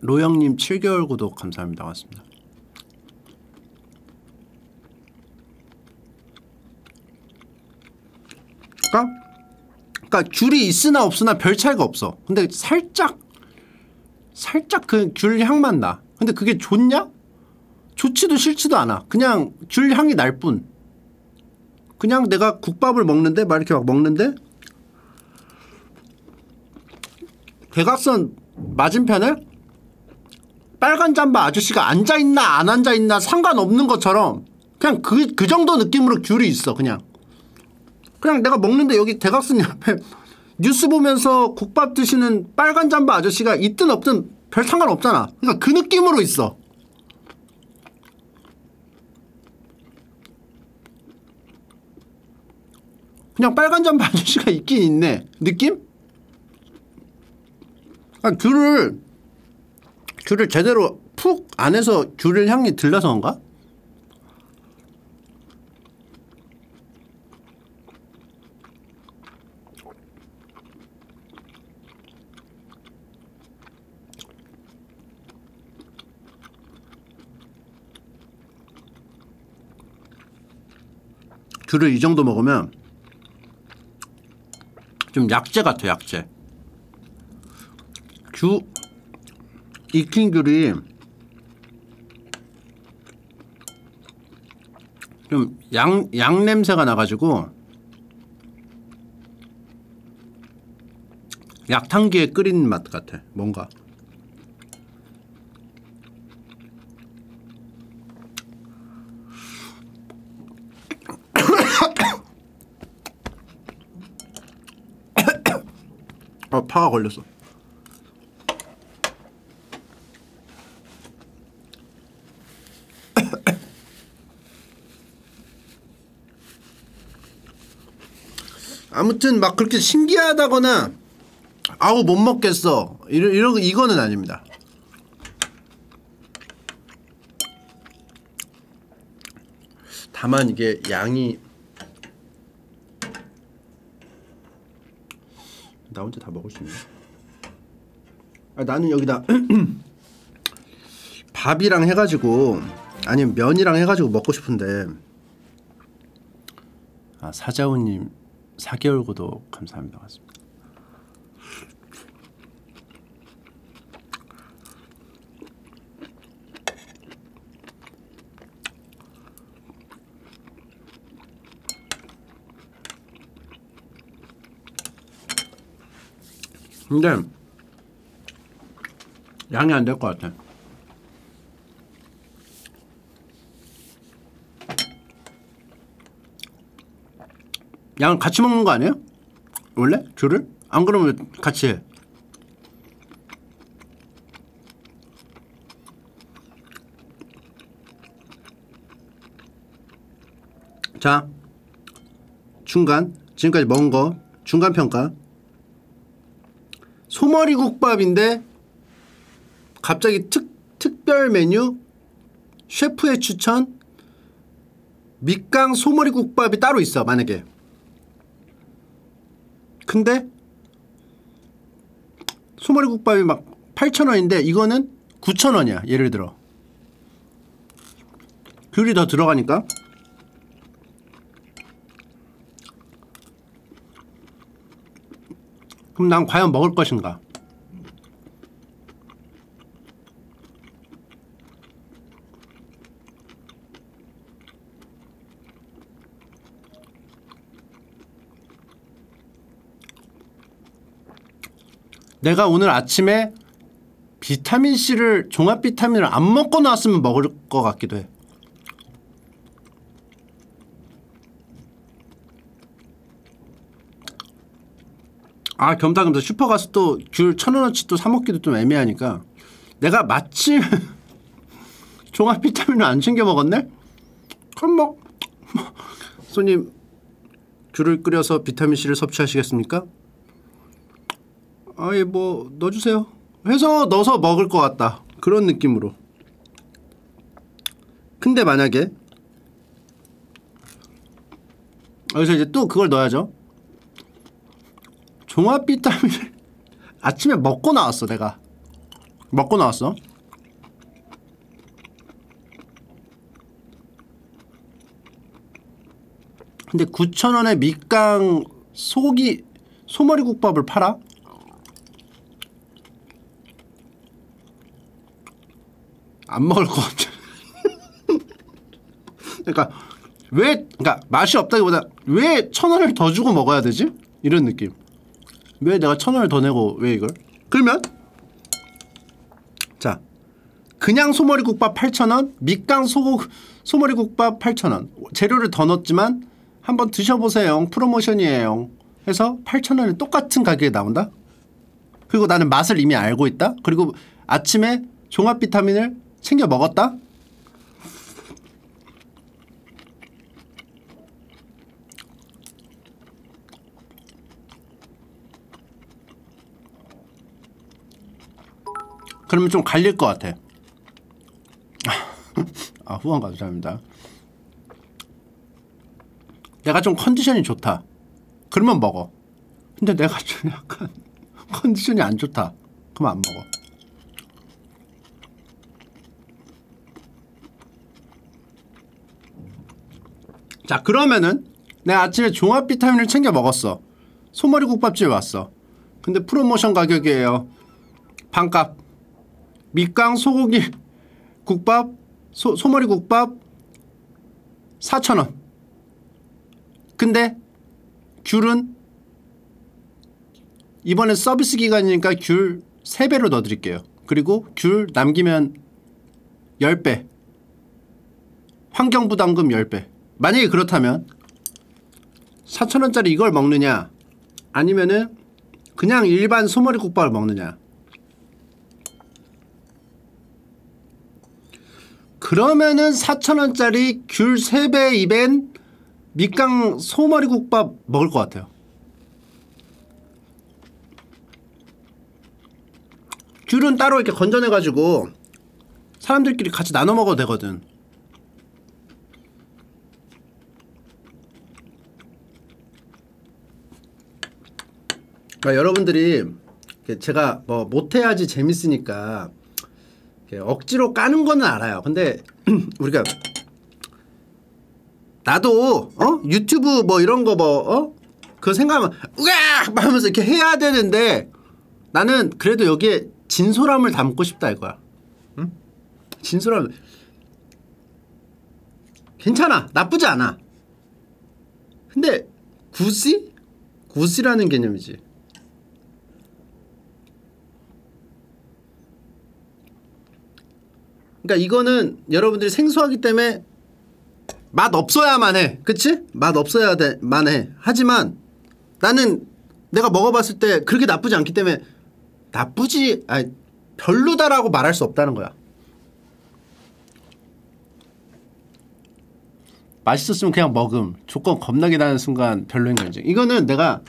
로영님 7개월 구독 감사합니다. 고맙습니다. 그러니까, 그러니까 귤이 있으나 없으나 별 차이가 없어. 근데 살짝 살짝 그 귤 향만 나. 근데 그게 좋냐? 좋지도 싫지도 않아. 그냥 귤 향이 날 뿐. 그냥 내가 국밥을 먹는데 막 이렇게 막 먹는데 대각선 맞은편에 빨간 잠바 아저씨가 앉아있나 안 앉아있나 상관없는 것처럼 그냥 그, 그 정도 느낌으로 귤이 있어 그냥 그냥 내가 먹는데 여기 대각선 옆에 뉴스 보면서 국밥 드시는 빨간 잠바 아저씨가 있든 없든 별 상관없잖아 그러니까 그 느낌으로 있어 그냥 빨간 잠바 아저씨가 있긴 있네 느낌? 아, 귤을 귤을 제대로 푹 안에서 귤을 향이 들려서인가? 귤을 이 정도 먹으면 좀 약재 같아 약재. 귤 익힌 귤이 좀 양, 양 냄새가 나가지고 약탕기에 끓인 맛 같아 뭔가 파가 걸렸어 아무튼 막 그렇게 신기하다거나 아우 못 먹겠어 이런 이런 이거는 아닙니다. 다만 이게 양이 나 혼자 다 먹을 수 있나? 아 나는 여기다 밥이랑 해가지고 아니면 면이랑 해가지고 먹고 싶은데 아 사자우님 4개월 구독 감사합니다. 맞습니다. 근데 양이 안 될 것 같아. 양 같이 먹는 거 아니에요? 원래 귤을? 안 그러면 같이 해. 자 중간 지금까지 먹은 거 중간 평가 소머리 국밥인데 갑자기 특, 특별 메뉴? 셰프의 추천? 밑강 소머리 국밥이 따로 있어 만약에. 근데 소머리 국밥이 막 8,000원인데 이거는 9,000원이야 예를 들어. 귤이 더 들어가니까. 그럼 난 과연 먹을 것인가 내가 오늘 아침에 비타민C를 종합 비타민을 안 먹고 나왔으면 먹을 것 같기도 해 아 겸사겸사 슈퍼 가서 또 귤 천 원어치 또 사 먹기도 좀 애매하니까 내가 마침 종합 비타민을 안 챙겨 먹었네? 그럼 뭐, 뭐 손님 귤을 끓여서 비타민C를 섭취하시겠습니까? 아예 뭐 넣어주세요. 해서 넣어서 먹을 것 같다. 그런 느낌으로. 근데 만약에 여기서 이제 또 그걸 넣어야죠. 종합 비타민을 아침에 먹고 나왔어 내가. 먹고 나왔어. 근데 9,000원에 밑강 소고기 소머리 국밥을 팔아? 안 먹을 것 같아 그러니까 왜 그러니까 맛이 없다기보다 왜 천 원을 더 주고 먹어야 되지? 이런 느낌 왜 내가 천 원을 더 내고 왜 이걸? 그러면 자 그냥 소머리국밥 8,000원 밑강 소, 소머리국밥 8,000원 재료를 더 넣었지만 한번 드셔보세요 프로모션이에요 해서 8,000원이 똑같은 가격에 나온다? 그리고 나는 맛을 이미 알고 있다? 그리고 아침에 종합 비타민을 챙겨 먹었다? 그러면 좀 갈릴 것 같아. 아 후원 감사합니다. 내가 좀 컨디션이 좋다. 그러면 먹어. 근데 내가 좀 약간 컨디션이 안 좋다. 그럼 안 먹어. 자 그러면은 내가 아침에 종합 비타민을 챙겨 먹었어. 소머리 국밥집에 왔어. 근데 프로모션 가격이에요. 반값. 밑강 소고기 국밥 소, 소머리 국밥 4,000원 근데 귤은 이번엔 서비스 기간이니까 귤 3배로 넣어 드릴게요 그리고 귤 남기면 10배 환경부담금 10배 만약에 그렇다면 4,000원짜리 이걸 먹느냐? 아니면은 그냥 일반 소머리 국밥을 먹느냐? 그러면은 4천원짜리 귤 3배 입엔 밑강 소머리 국밥 먹을 것 같아요. 귤은 따로 이렇게 건져내가지고 사람들끼리 같이 나눠 먹어도 되거든 그러니까 여러분들이 제가 뭐 못해야지 재밌으니까 억지로 까는 거는 알아요. 근데 우리가 나도 어 유튜브 뭐 이런 거 뭐 어? 그 생각하면 으악 하면서 이렇게 해야 되는데 나는 그래도 여기에 진솔함을 담고 싶다 이거야. 응? 진솔함 괜찮아 나쁘지 않아. 근데 굳이 굳이라는 개념이지. 그러니까 이거는 여러분들이 생소하기 때문에 맛 없어야만 해. 그치? 맛 없어야만 해. 하지만 나는 내가 먹어봤을 때 그렇게 나쁘지 않기 때문에 나쁘지, 아니, 별로다라고 말할 수 없다는 거야. 맛있었으면 그냥 먹음. 조건 겁나게 나는 순간 별로인 거지. 이거는 내가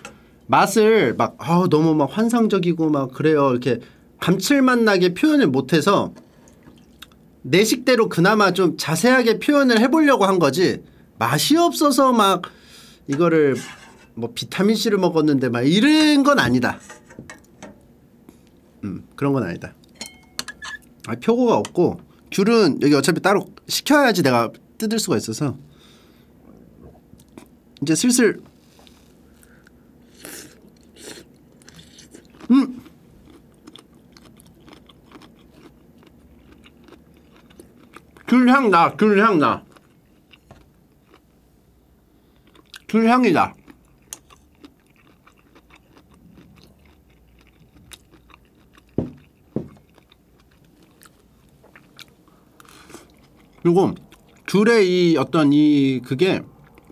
맛을 막, 아 너무 막 환상적이고 막 그래요. 이렇게 감칠맛 나게 표현을 못해서 내 식대로 그나마 좀 자세하게 표현을 해보려고 한 거지 맛이 없어서 막 이거를 뭐 비타민C를 먹었는데 막 이런 건 아니다. 음 그런 건 아니다. 아 표고가 없고 귤은 여기 어차피 따로 식혀야지 내가 뜯을 수가 있어서. 이제 슬슬. 음 귤향 나, 귤향 나. 귤향이다. 그리고 귤의 이 어떤 이 그게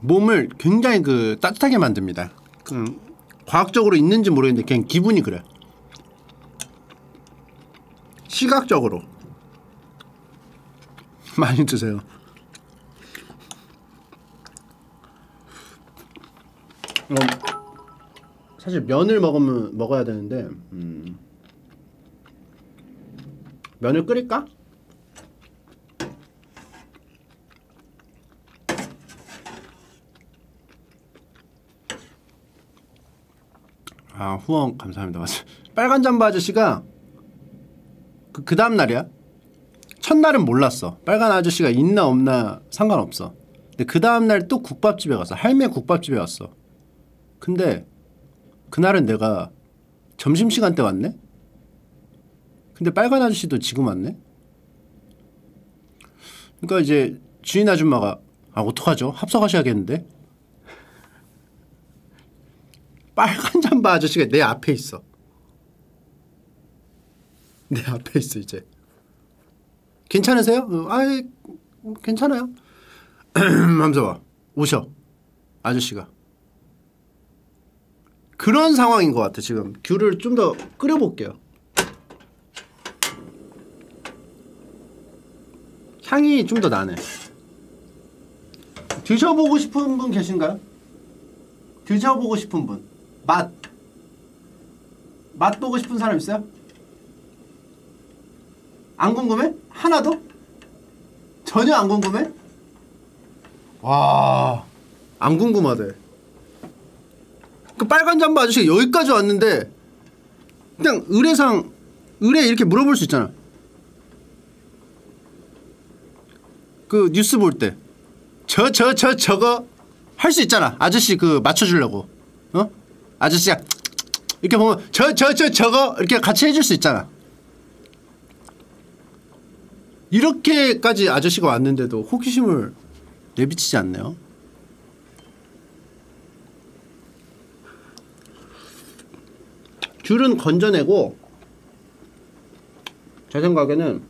몸을 굉장히 그 따뜻하게 만듭니다. 그 과학적으로 있는지 모르겠는데 그냥 기분이 그래. 시각적으로. 많이 드세요. 어, 사실 면을 먹으면 먹어야 되는데 음. 면을 끓일까? 아 후원 감사합니다. 빨간 잠바 아저씨가 그, 그 다음 날이야? 첫날은 몰랐어. 빨간 아저씨가 있나 없나 상관없어. 근데 그 다음날 또 국밥집에 갔어. 할매 국밥집에 갔어. 근데 그날은 내가 점심시간 때 왔네? 근데 빨간 아저씨도 지금 왔네? 그러니까 이제 주인 아줌마가 아 어떡하죠? 합석하셔야겠는데? 빨간 잠바 아저씨가 내 앞에 있어. 내 앞에 있어 이제. 괜찮으세요? 어, 아이 괜찮아요. 하면서 봐. 오셔. 아저씨가. 그런 상황인 것 같아 지금. 귤을 좀 더 끓여볼게요. 향이 좀 더 나네. 드셔보고 싶은 분 계신가요? 드셔보고 싶은 분. 맛. 맛 보고 싶은 사람 있어요? 안 궁금해? 하나도? 전혀 안 궁금해? 와, 안 궁금하대. 그 빨간 잠바 아저씨가 여기까지 왔는데 그냥 의뢰상 의뢰 이렇게 물어볼 수 있잖아. 그 뉴스 볼 때 저 저 저 저, 거 할 수 있잖아. 아저씨 그 맞춰주려고. 어? 아저씨가 이렇게 보면 저 저 저 저거 이렇게 같이 해줄 수 있잖아. 이렇게까지 아저씨가 왔는데도 호기심을 내비치지 않네요. 귤은 건져내고 제 생각에는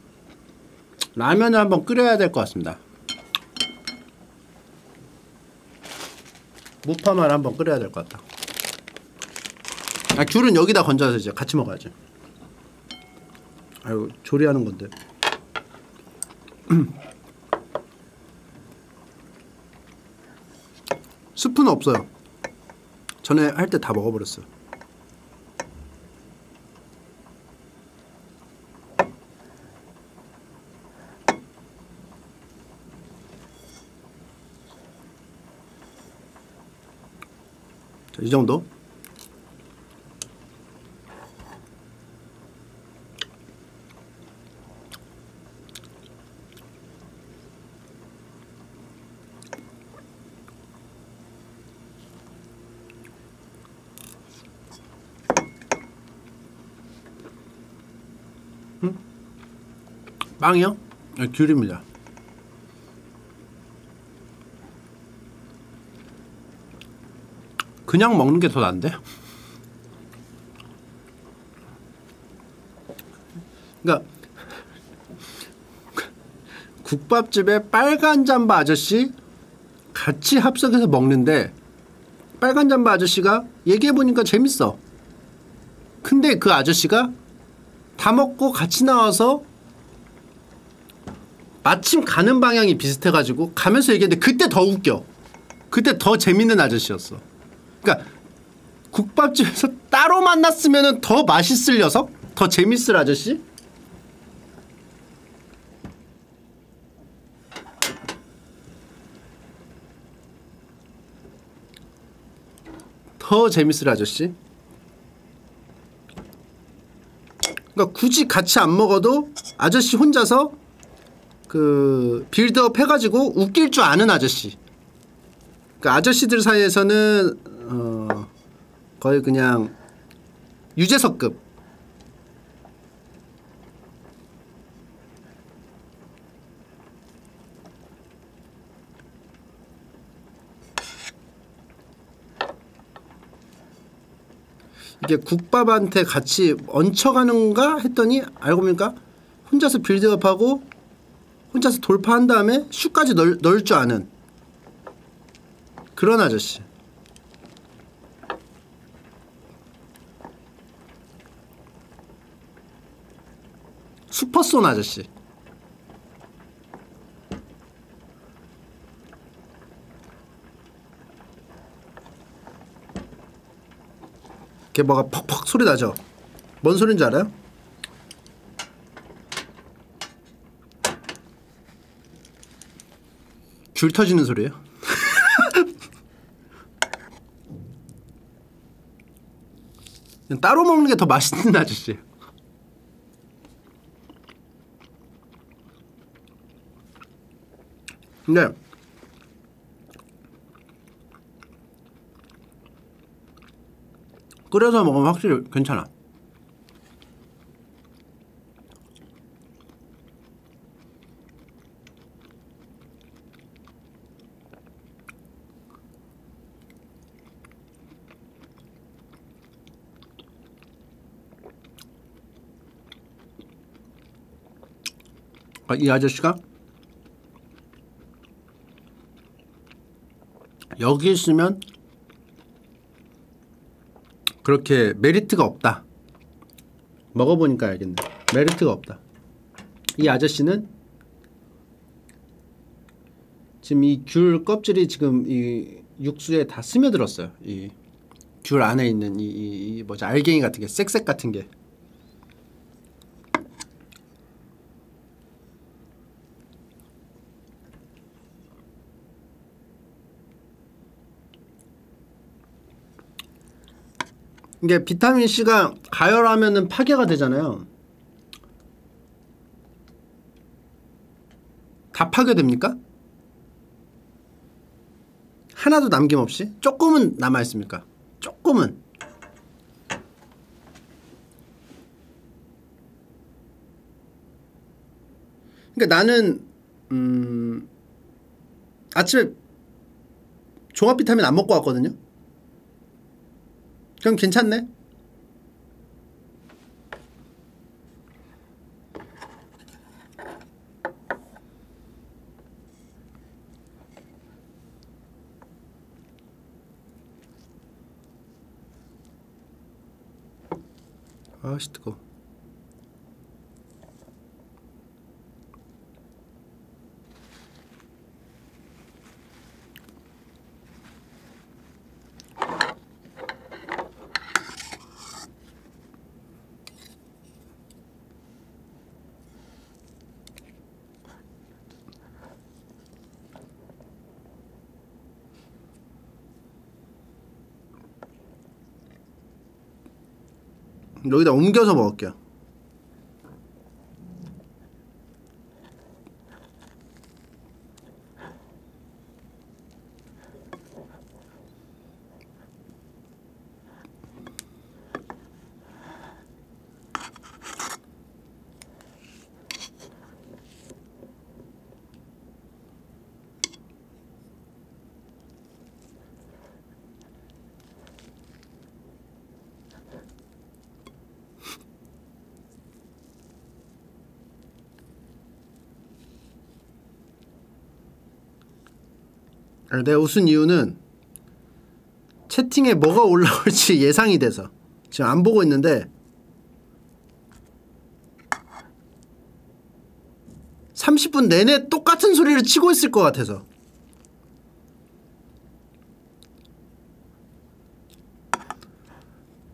라면을 한번 끓여야 될 것 같습니다. 무파만 한번 끓여야 될 것 같다. 아 귤은 여기다 건져서 이제 같이 먹어야지. 아유 조리하는 건데. 스프는 없어요. 전에 할 때 다 먹어버렸어요. 자, 이 정도. 빵이요? 아, 귤입니다. 그냥 먹는 게 더 난데? 그러니까 국밥집에 빨간 잠바 아저씨 같이 합석해서 먹는데 빨간 잠바 아저씨가 얘기해 보니까 재밌어. 근데 그 아저씨가 다 먹고 같이 나와서 마침 가는 방향이 비슷해가지고 가면서 얘기했는데 그때 더 웃겨. 그때 더 재밌는 아저씨였어. 그러니까 국밥집에서 따로 만났으면 더 맛있을 녀석? 더 재밌을 아저씨? 더 재밌을 아저씨? 그러니까 굳이 같이 안 먹어도 아저씨 혼자서 그 빌드업 해가지고 웃길 줄 아는 아저씨. 그 아저씨들 사이에서는 어 거의 그냥 유재석급. 이게 국밥한테 같이 얹혀가는가 했더니 알고 보니까 혼자서 빌드업하고 혼자서 돌파한 다음에 슛까지 넣을, 넣을 줄 아는 그런 아저씨 슈퍼손 아저씨 걔 뭐가 퍽퍽 소리 나죠? 뭔 소린지 알아요? 줄 터지는 소리예요. 따로 먹는 게 더 맛있는 아저씨. 근데 끓여서 먹으면 확실히 괜찮아. 이 아저씨가 여기 있으면 그렇게 메리트가 없다. 먹어보니까 알겠네. 메리트가 없다. 이 아저씨는 지금 이 귤 껍질이 지금 이 육수에 다 스며들었어요. 이 귤 안에 있는 이, 이, 이 뭐지 알갱이 같은 게 쌕쌕 같은 게. 이게 비타민 C가 가열하면은 파괴가 되잖아요. 다 파괴됩니까? 하나도 남김없이? 조금은 남아 있습니까? 조금은. 그러니까 나는 음 아침에 종합 비타민 안 먹고 왔거든요. 그럼 괜찮네. 아씨 뜨거. 여기다 옮겨서 먹을게요. 내가 웃은 이유는 채팅에 뭐가 올라올지 예상이 돼서 지금 안 보고 있는데 30분 내내 똑같은 소리를 치고 있을 것 같아서.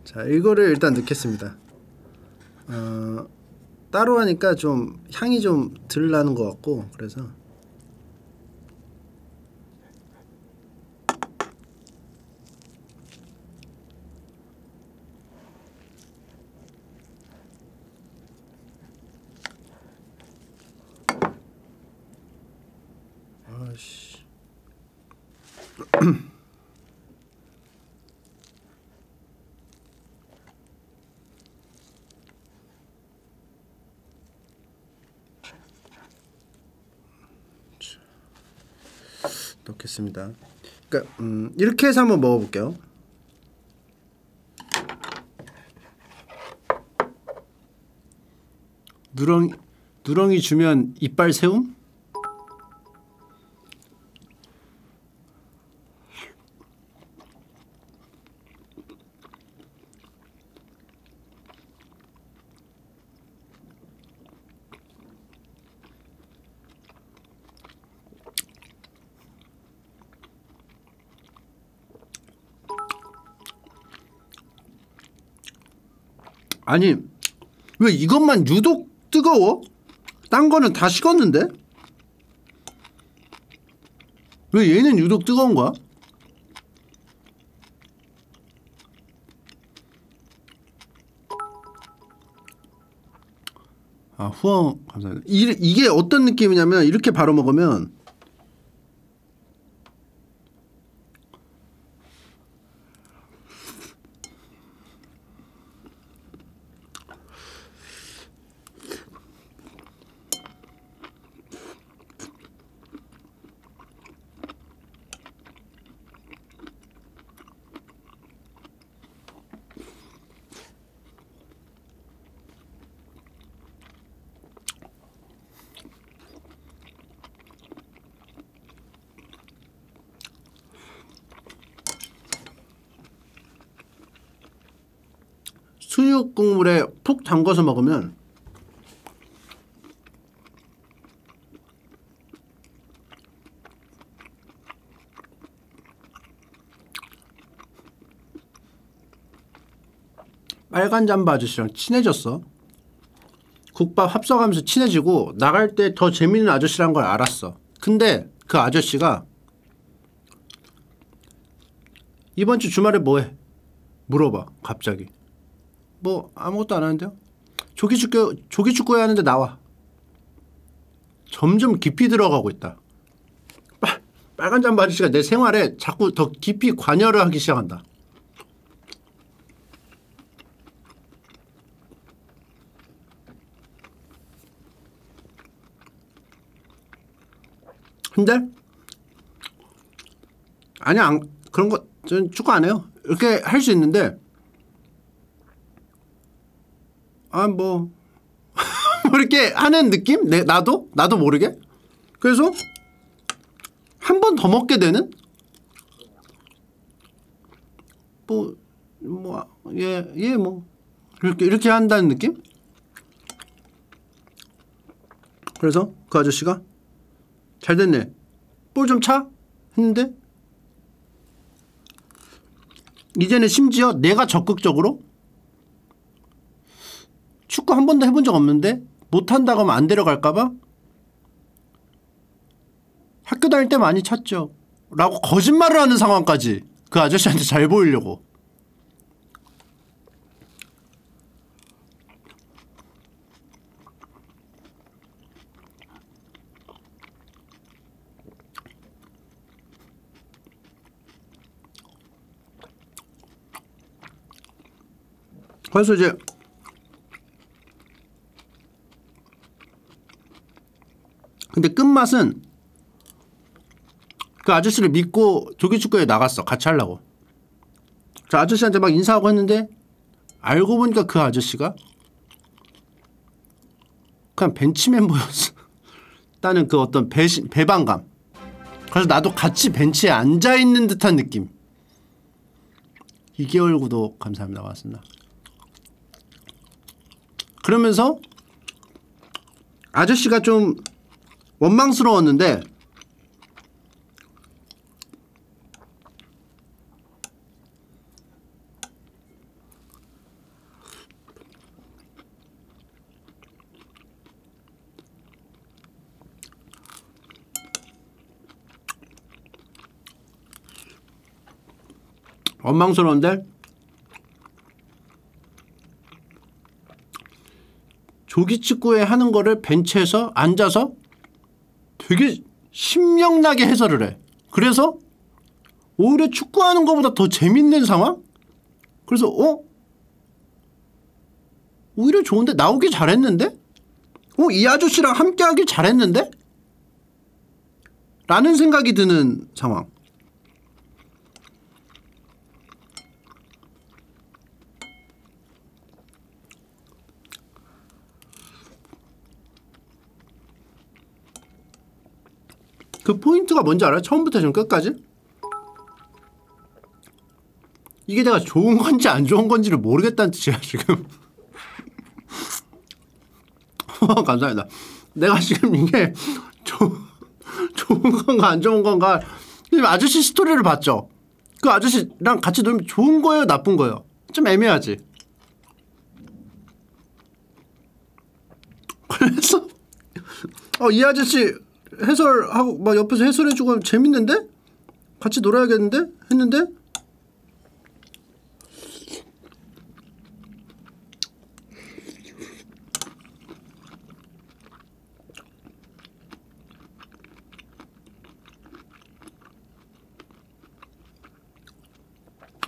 자 이거를 일단 넣겠습니다. 어, 따로 하니까 좀 향이 좀 덜 나는 것 같고 그래서 아씨 넣겠습니다. 그러니까 음, 이렇게 해서 한번 먹어볼게요. 누렁 누렁이 주면 이빨 세움? 아니 왜 이것만 유독 뜨거워? 딴 거는 다 식었는데? 왜 얘는 유독 뜨거운 거야? 아 후원 감사합니다. 이, 이게 어떤 느낌이냐면 이렇게 바로 먹으면 수육 국물에 푹 담궈서 먹으면 빨간 잠바 아저씨랑 친해졌어. 국밥 합석하면서 친해지고 나갈 때 더 재밌는 아저씨란 걸 알았어. 근데 그 아저씨가 이번 주 주말에 뭐해? 물어봐 갑자기. 뭐 아무것도 안 하는데요? 조기 축구 조기 축구 해야 하는데 나와. 점점 깊이 들어가고 있다. 빨, 빨간 잠바 아저씨가 내 생활에 자꾸 더 깊이 관여를 하기 시작한다. 근데 아니 안 그런 거 저는 축구 안 해요. 이렇게 할 수 있는데 아 뭐 이렇게 하는 느낌? 내 나도 나도 모르게 그래서 한 번 더 먹게 되는 뭐 뭐 예 예 뭐 이렇게 이렇게 한다는 느낌? 그래서 그 아저씨가 잘 됐네. 볼 좀 차? 했는데 이제는 심지어 내가 적극적으로 축구 한 번도 해본 적 없는데 못한다고 하면 안 데려갈까봐 학교 다닐 때 많이 찼죠. 라고 거짓말을 하는 상황까지 그 아저씨한테 잘 보이려고. 그래서 이제 근데 끝맛은 그 아저씨를 믿고 조기축구에 나갔어. 같이 하려고. 저 아저씨한테 막 인사하고 했는데 알고 보니까 그 아저씨가 그냥 벤치 멤버였어. 따는 그 어떤 배신, 배반감. 그래서 나도 같이 벤치에 앉아있는 듯한 느낌. 2개월 구독 감사합니다. 고맙습니다. 그러면서 아저씨가 좀 원망스러웠는데 원망스러운데 조기 축구에 하는 거를 벤치에서 앉아서 되게 신명나게 해설을 해. 그래서 오히려 축구하는 것보다 더 재밌는 상황? 그래서 어? 오히려 좋은데 나오기 잘했는데? 어? 이 아저씨랑 함께하길 잘했는데? 라는 생각이 드는 상황. 그 포인트가 뭔지 알아요? 처음부터 지금 끝까지? 이게 내가 좋은 건지 안 좋은 건지를 모르겠다는 뜻이야 지금. 감사합니다. 내가 지금 이게 조, 좋은 건가 안 좋은 건가. 아저씨 스토리를 봤죠? 그 아저씨랑 같이 놀면 좋은 거예요 나쁜 거예요? 좀 애매하지? 그래서 어, 이 아저씨 해설하고 막 옆에서 해설해주고 재밌는데? 같이 놀아야겠는데? 했는데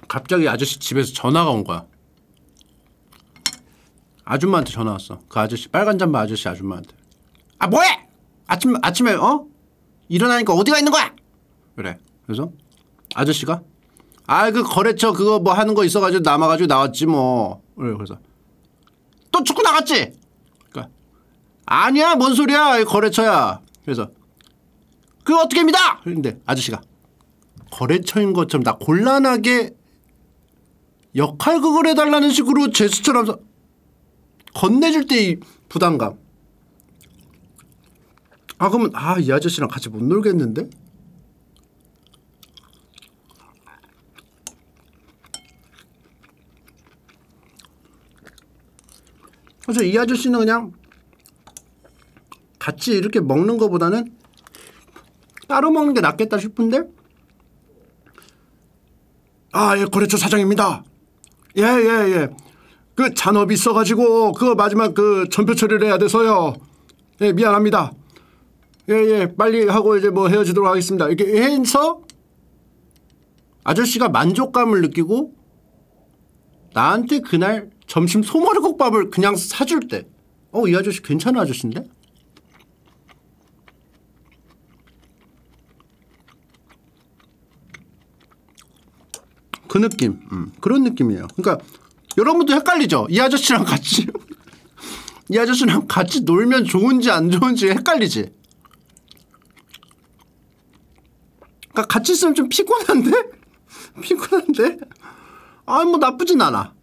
갑자기 아저씨 집에서 전화가 온 거야. 아줌마한테 전화 왔어. 그 아저씨 빨간 잠바 아저씨 아줌마한테. 아 뭐해? 아침 아침에 어 일어나니까 어디가 있는 거야? 그래. 그래서 아저씨가 아 그 거래처 그거 뭐 하는 거 있어가지고 남아가지고 나왔지 뭐. 그래 그래서 또 축구 나갔지? 그러니까 아니야 뭔 소리야 거래처야. 그래서 그 어떻게 믿어? 그런데 아저씨가 거래처인 것처럼 나 곤란하게 역할극을 해달라는 식으로 제스처를 하면서 건네줄 때 이 부담감 아 그러면 아 이 아저씨랑 같이 못 놀겠는데? 그래서 이 아저씨는 그냥 같이 이렇게 먹는 것보다는 따로 먹는 게 낫겠다 싶은데 아 예 거래처 사장입니다 예 예예 예, 예. 그 잔업이 있어가지고 그거 마지막 그 전표 처리를 해야 돼서요 예 미안합니다 예예 예, 빨리 하고 이제 뭐 헤어지도록 하겠습니다. 이렇게 해서 아저씨가 만족감을 느끼고 나한테 그날 점심 소머리국밥을 그냥 사줄 때 어 이 아저씨 괜찮은 아저씨인데? 그 느낌 음, 그런 느낌이에요. 그러니까 여러분도 헷갈리죠? 이 아저씨랑 같이 이 아저씨랑 같이 놀면 좋은지 안 좋은지 헷갈리지? 그러니까 같이 있으면 좀 피곤한데? 피곤한데? 아, 뭐 나쁘진 않아.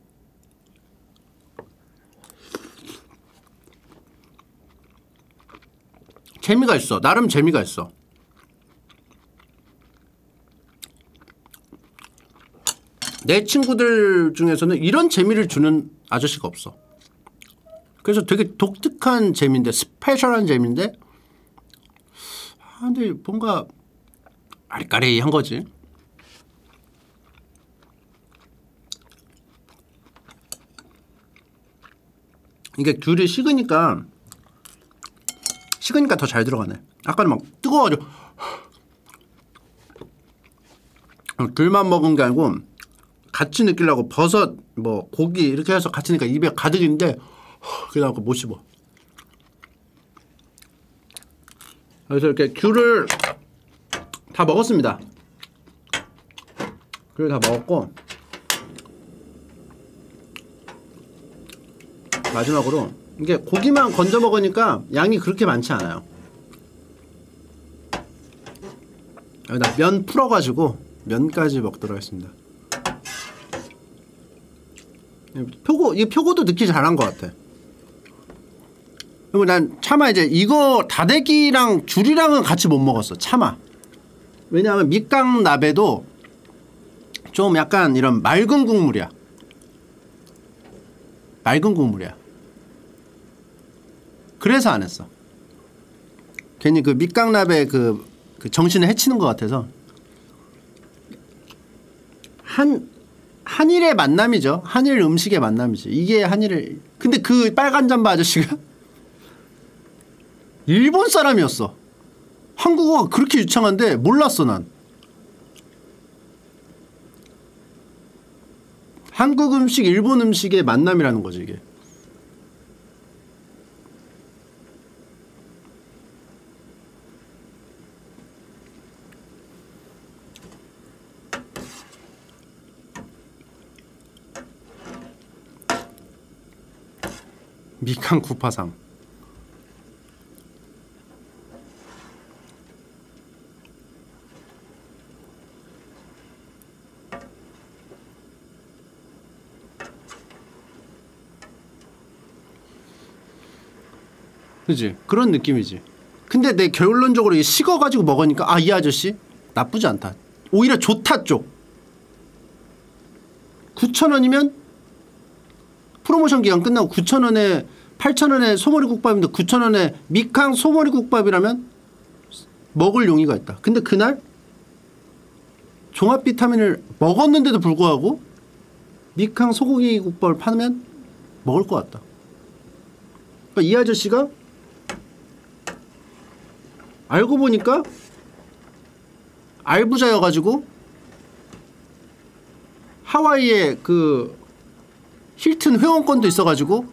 재미가 있어. 나름 재미가 있어. 내 친구들 중에서는 이런 재미를 주는 아저씨가 없어. 그래서 되게 독특한 재미인데 스페셜한 재미인데 아 근데 뭔가 아리까리한 거지. 이게 귤이 식으니까 식으니까 더 잘 들어가네. 아까는 막 뜨거워가지고 귤만 먹은 게 아니고 같이 느끼려고 버섯 뭐 고기 이렇게 해서 같이 니까 입에 가득인데 그래갖고 못 씹어. 그래서 이렇게 귤을 다 먹었습니다. 그리고 다 먹었고 마지막으로 이게 고기만 건져 먹으니까 양이 그렇게 많지 않아요. 여기다 면 풀어가지고 면까지 먹도록 하겠습니다. 표고 이 표고도 넣기 잘한 것 같아. 그리고 난 차마 이제 이거 다대기랑 줄이랑은 같이 못 먹었어. 차마. 왜냐하면 밑강 나베도 좀 약간 이런 맑은 국물이야. 맑은 국물이야. 그래서 안 했어. 괜히 그 밑강나베 그, 그 정신을 해치는 것 같아서 한 한일의 만남이죠. 한일 음식의 만남이지. 이게 한일의 근데 그 빨간 잠바 아저씨가 일본 사람이었어. 한국어가 그렇게 유창한데 몰랐어 난. 한국 음식, 일본 음식의 만남이라는 거지 이게. 미칸 983 그지? 그런 느낌이지. 근데 내 결론적으로 식어가지고 먹으니까 아 이 아저씨? 나쁘지 않다. 오히려 좋다 쪽. 9,000원이면 프로모션 기간 끝나고 9,000원에 8,000원에 소머리 국밥인데 9,000원에 미캉 소머리 국밥이라면 먹을 용의가 있다. 근데 그날 종합 비타민을 먹었는데도 불구하고 미캉 소고기 국밥을 파면 먹을 것 같다. 그러니까 이 아저씨가 알고 보니까 알부자여가지고 하와이에 그 힐튼 회원권도 있어가지고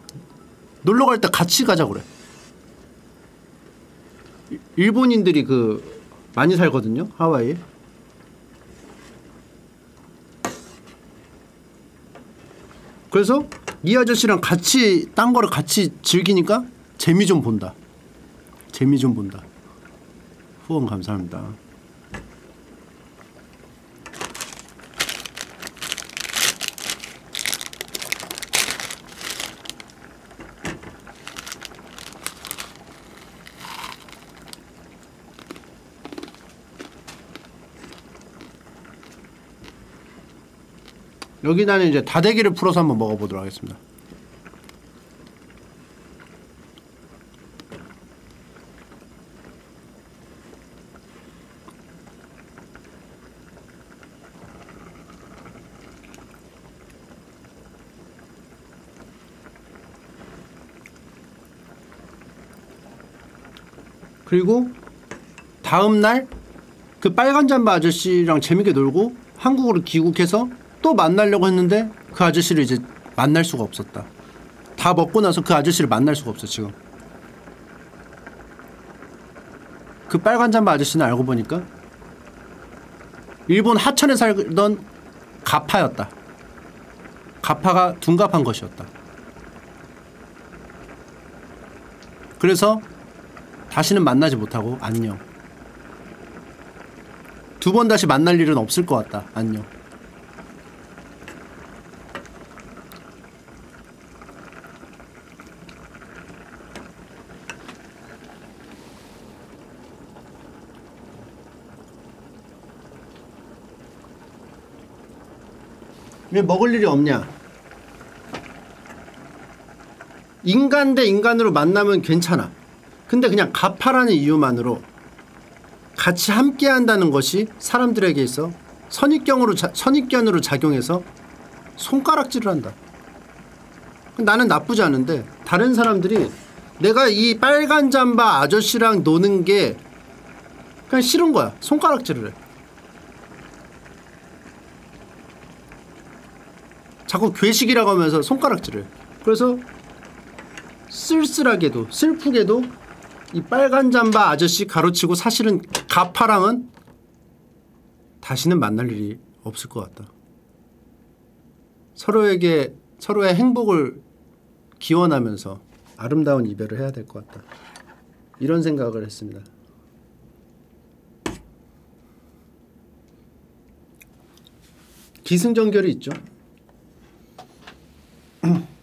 놀러 갈 때 같이 가자 그래. 일본인들이 그 많이 살거든요 하와이에. 그래서 이 아저씨랑 같이 딴 거를 같이 즐기니까 재미 좀 본다. 재미 좀 본다. 후원 감사합니다. 여기다는 이제 다대기를 풀어서 한번 먹어보도록 하겠습니다. 그리고 다음날 그 빨간 잠바 아저씨랑 재밌게 놀고 한국으로 귀국해서 또 만나려고 했는데 그 아저씨를 이제 만날 수가 없었다. 다 먹고 나서 그 아저씨를 만날 수가 없어 지금. 그 빨간 잠바 아저씨는 알고 보니까 일본 하천에 살던 가파였다. 가파가 둔갑한 것이었다. 그래서 다시는 만나지 못하고 안녕. 두 번 다시 만날 일은 없을 것 같다. 안녕. 왜 먹을 일이 없냐? 인간 대 인간으로 만나면 괜찮아. 근데 그냥 가파라는 이유만으로 같이 함께 한다는 것이 사람들에게 있어 선입견으로, 자, 선입견으로 작용해서 손가락질을 한다. 나는 나쁘지 않은데 다른 사람들이 내가 이 빨간 잠바 아저씨랑 노는 게 그냥 싫은 거야. 손가락질을 해. 자꾸 괴식이라고 하면서 손가락질을 그래서 쓸쓸하게도 슬프게도 이 빨간 잠바 아저씨 가로치고 사실은 가파랑은 다시는 만날 일이 없을 것 같다. 서로에게 서로의 행복을 기원하면서 아름다운 이별을 해야 될 것 같다. 이런 생각을 했습니다. 기승전결이 있죠.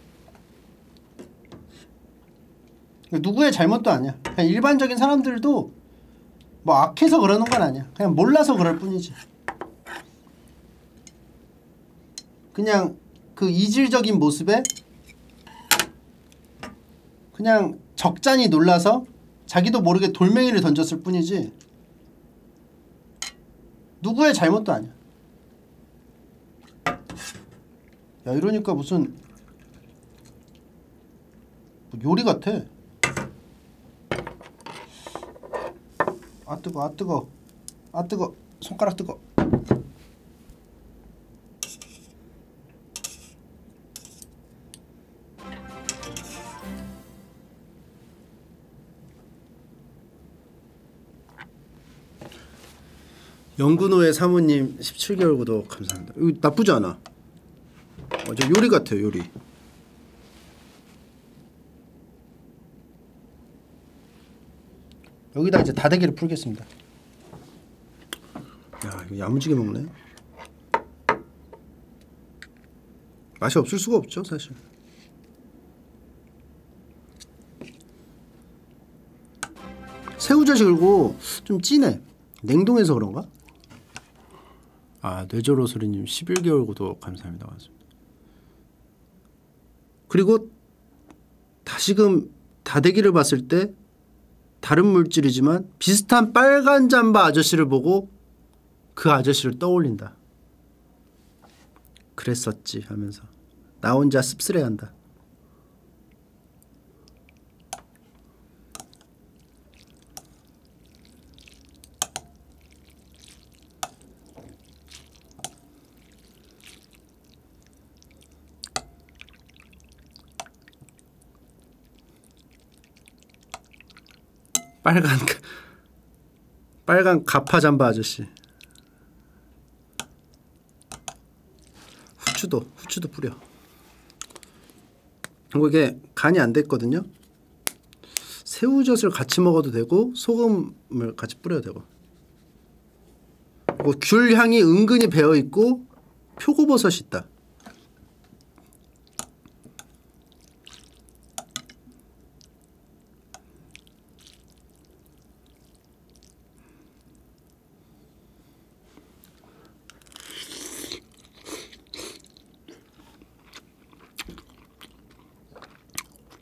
누구의 잘못도 아니야. 그냥 일반적인 사람들도 뭐 악해서 그러는 건 아니야. 그냥 몰라서 그럴 뿐이지. 그냥 그 이질적인 모습에 그냥 적잖이 놀라서 자기도 모르게 돌멩이를 던졌을 뿐이지 누구의 잘못도 아니야. 야 이러니까 무슨 뭐 요리 같아. 아 뜨거, 아 뜨거, 아 뜨거, 손가락 뜨거. 연구노의 사모님 17개월 구독 감사합니다. 이거 나쁘지 않아. 어, 저 요리 같아요, 요리. 여기다 이제 다대기를 풀겠습니다. 야, 이거 야무지게 먹네. 맛이 없을 수가 없죠, 사실. 새우젓이 그리고 좀 진해. 냉동해서 그런가? 아, 뇌저로 소리님 11개월 구독 감사합니다. 고맙습니다. 그리고 다시금 다대기를 봤을 때 다른 물질이지만 비슷한 빨간 잠바 아저씨를 보고 그 아저씨를 떠올린다. 그랬었지 하면서 나 혼자 씁쓸해한다. 빨간 빨간 가파 잠바 아저씨. 후추도 후추도 뿌려. 그리고 이게 간이 안 됐거든요. 새우젓을 같이 먹어도 되고 소금을 같이 뿌려도 되고. 그리고 귤 향이 은근히 배어 있고 표고버섯이 있다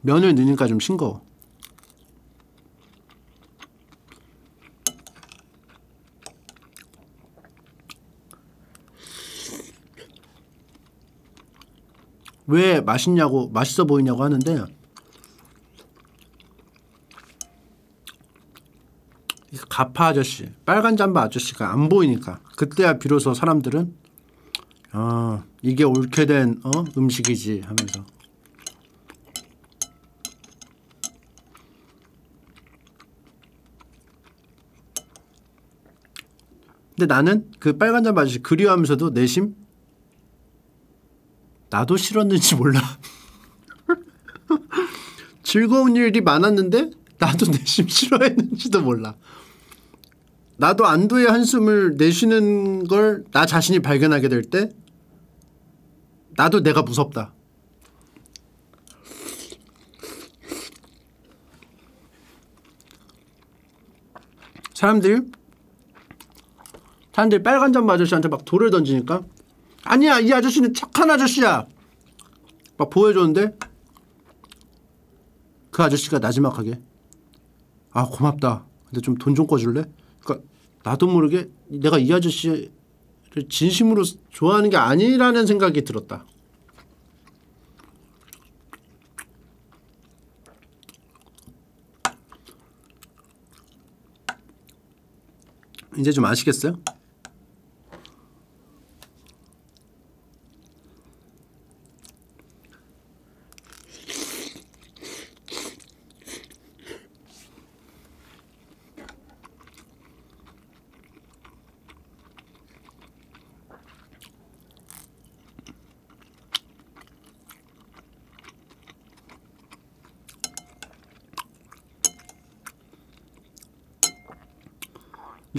면을 넣으니까 좀 싱거워. 왜 맛있냐고 맛있어 보이냐고 하는데 가파 아저씨 빨간 잠바 아저씨가 안 보이니까 그때야 비로소 사람들은 아 이게 옳게 된 어? 음식이지 하면서 근데 나는 그 빨간 잠바 아저씨 그리워하면서도 내심 나도 싫었는지 몰라. 즐거운 일이 많았는데 나도 내심 싫어했는지도 몰라. 나도 안도의 한숨을 내쉬는 걸 나 자신이 발견하게 될 때 나도 내가 무섭다. 사람들이 사람들이 빨간 잠바 아저씨한테 막 돌을 던지니까 아니야 이 아저씨는 착한 아저씨야 막 보여줬는데 그 아저씨가 나지막하게 아 고맙다 근데 좀 돈좀 꺼줄래? 그러니까 나도 모르게 내가 이 아저씨를 진심으로 좋아하는 게 아니라는 생각이 들었다 이제 좀 아시겠어요?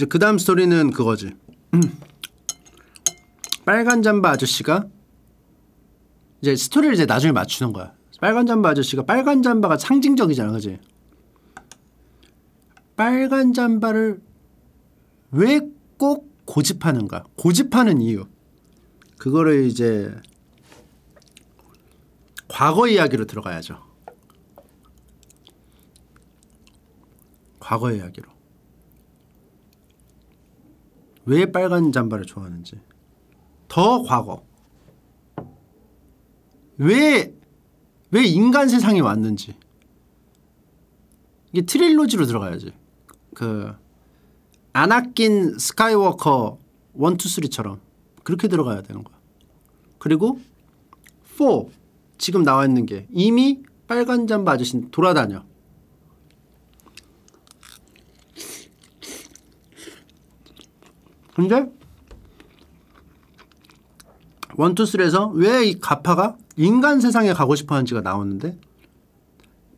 이제 그 다음 스토리는 그거지. 빨간 잠바 아저씨가 이제 스토리를 이제 나중에 맞추는 거야. 빨간 잠바 아저씨가 빨간 잠바가 상징적이잖아, 그지? 빨간 잠바를 왜 꼭 고집하는가? 고집하는 이유. 그거를 이제 과거 이야기로 들어가야죠. 과거 이야기로. 왜 빨간 잠바를 좋아하는지. 더 과거. 왜, 왜 인간 세상에 왔는지. 이게 트릴로지로 들어가야지. 그, 아나킨 스카이워커 1, 2, 3처럼. 그렇게 들어가야 되는 거야. 그리고 4. 지금 나와 있는 게 이미 빨간 잠바 아저씨 돌아다녀. 근데 원투쓰리에서 왜 이 가파가 인간 세상에 가고 싶어 하는지가 나오는데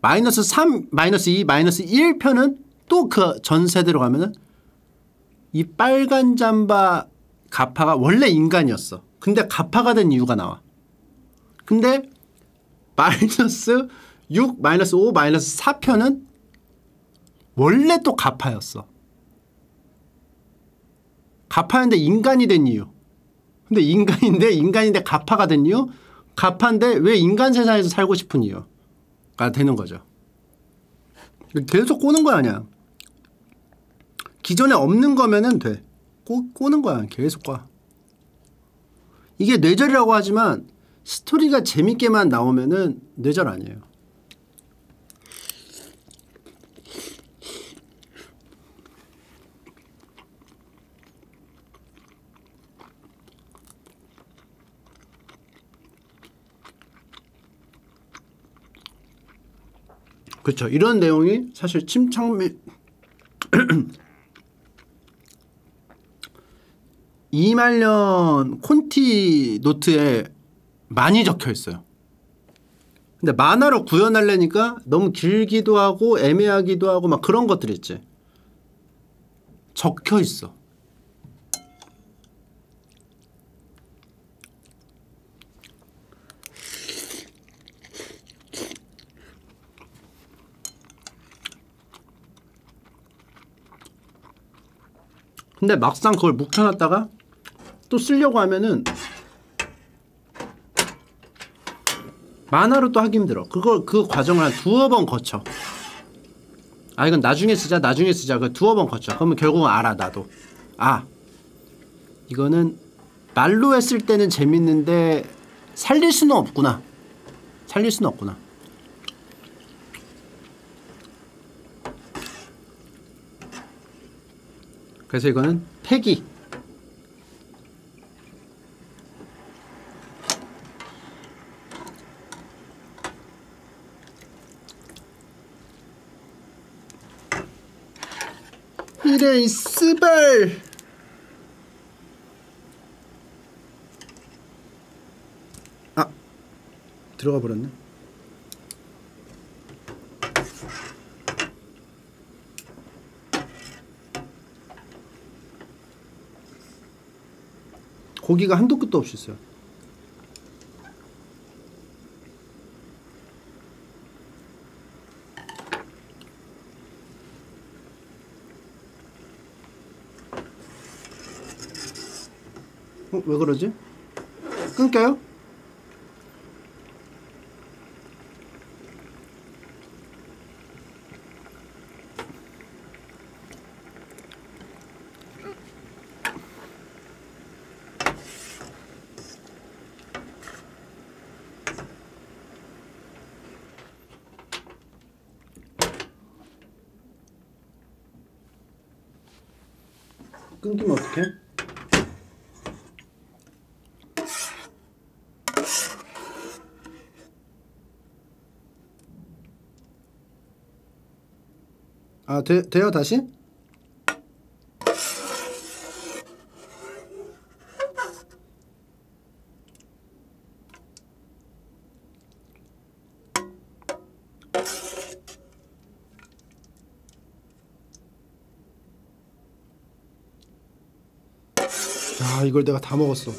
마이너스 3, 마이너스 2, 마이너스 1편은 또 그 전 세대로 가면은 이 빨간 잠바 가파가 원래 인간이었어. 근데 가파가 된 이유가 나와. 근데 마이너스 6, 마이너스 5, 마이너스 4편은 원래 또 가파였어. 가파인데 인간이 된 이유. 근데 인간인데 인간인데 가파가 된 이유? 가파인데 왜 인간 세상에서 살고 싶은 이유가 되는 거죠. 계속 꼬는 거야 그냥. 기존에 없는 거면은 돼. 꼬, 꼬는 거야 계속 과. 이게 뇌절이라고 하지만 스토리가 재밌게만 나오면은 뇌절 아니에요. 그렇죠. 이런 내용이 사실 침착미 이말년 콘티 노트에 많이 적혀 있어요. 근데 만화로 구현하려니까 너무 길기도 하고 애매하기도 하고 막 그런 것들 있지. 적혀 있어. 근데 막상 그걸 묵혀놨다가 또 쓰려고 하면은 만화로 또 하기 힘들어. 그걸 그 과정을 한 두어 번 거쳐. 아 이건 나중에 쓰자 나중에 쓰자 그 두어 번 거쳐. 그러면 결국은 알아 나도. 아 이거는 말로 했을 때는 재밌는데 살릴 수는 없구나. 살릴 수는 없구나. 그래서 이거는 폐기. 이래 스발. 아 들어가 버렸네 고기가 한도 끝도 없이 있어요. 어, 왜 그러지? 끊겨요? 끊기면 어떡해? 아, 돼, 돼요, 다시? 아, 이걸 내가 다 먹었어.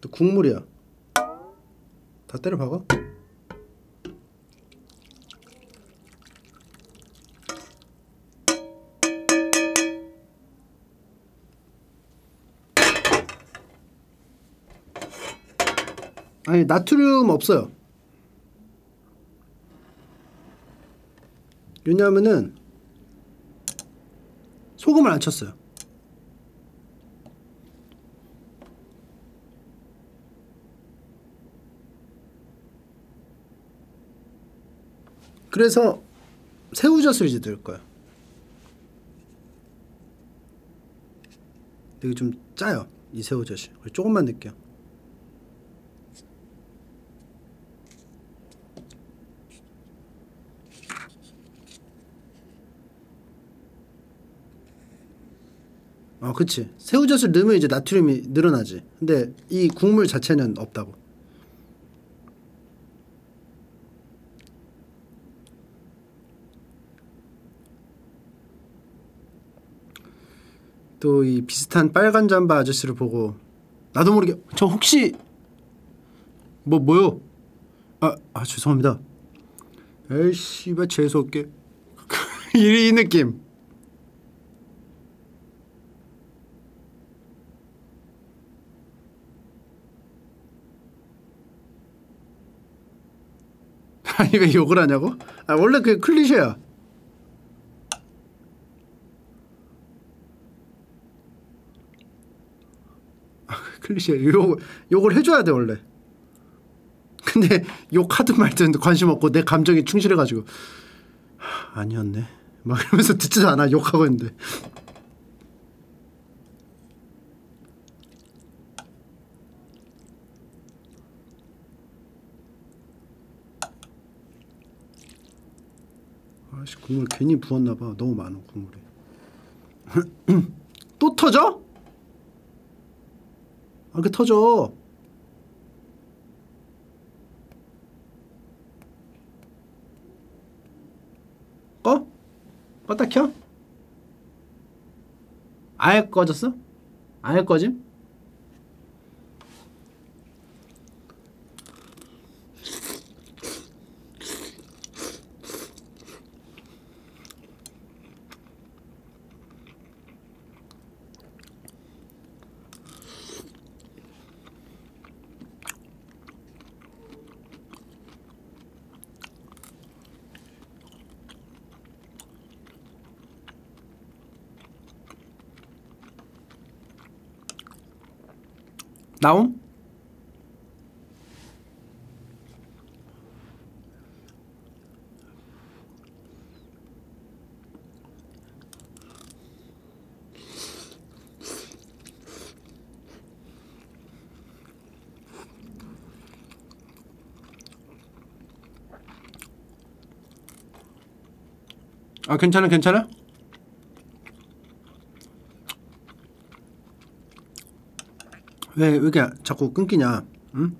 또 국물이야. 다 때려 박아. 아니 나트륨 없어요. 왜냐하면은 소금을 안 쳤어요. 그래서 새우젓을 이제 넣을 거예요. 이게 좀 짜요. 이 새우젓이. 조금만 넣을게요. 어, 그치. 새우젓을 넣으면 이제 나트륨이 늘어나지. 근데 이 국물 자체는 없다고. 또 이 비슷한 빨간 잠바 아저씨를 보고 나도 모르게 저 혹시 뭐 뭐요? 아, 아 죄송합니다. 에이씨, 왜 재수 없게 이, 이 느낌. 아니 왜 욕을 하냐고? 아 원래 그게 클리셰야. 아, 클리셰 욕 욕을 해줘야 돼 원래. 근데 욕하든 말든 관심 없고 내 감정에 충실해가지고 하, 아니었네. 막 이러면서 듣지도 않아 욕하고 있는데. 아씨 국물 괜히 부었나봐 너무 많아 국물이 또 터져? 아그 터져 꺼? 껐다 켜? 아예 꺼졌어? 아예 꺼짐? 나옴? 아 괜찮아 괜찮아? 왜, 왜 이렇게 자꾸 끊기냐? 응?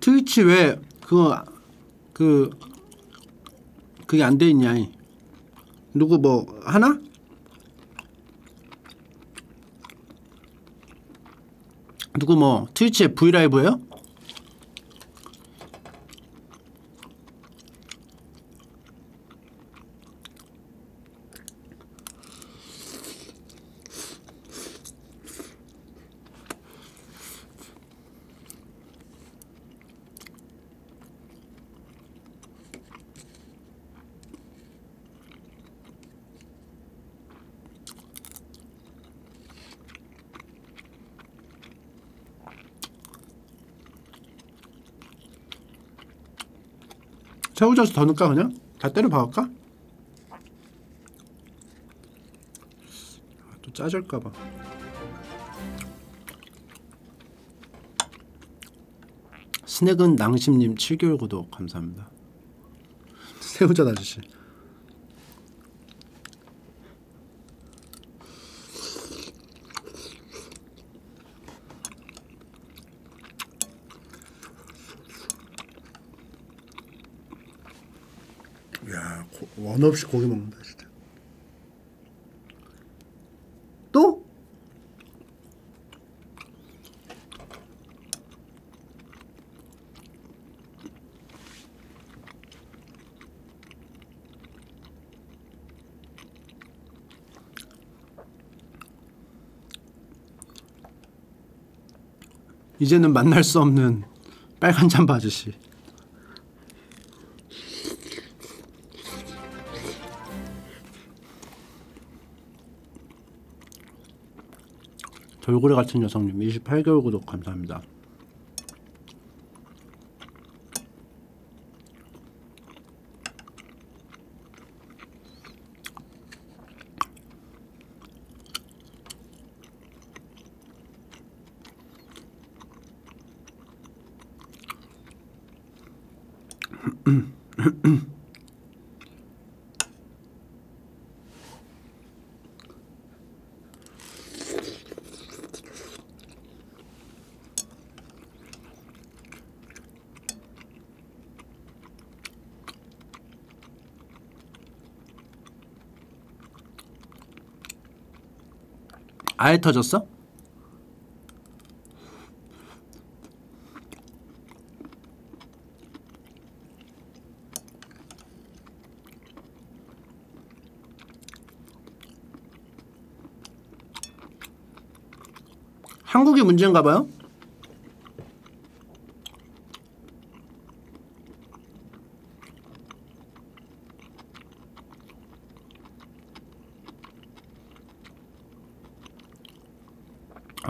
트위치 왜 그거 그 그게 안 돼 있냐? 누구 뭐 하나? 누구 뭐 트위치에 브이라이브예요? 새우젓 더 넣을까 그냥? 다 때려 박을까? 아, 또 짜질까봐 스낵은 낭심님 7개월 구독 감사합니다 새우젓 아저씨 야, 고, 원 없이 고기 먹는다 진짜. 또? 이제는 만날 수 없는 빨간 잠바 아저씨. 돌고래 같은 여성님 28개월 구독 감사합니다. 아예 터졌어? 한국이 문제인가 봐요?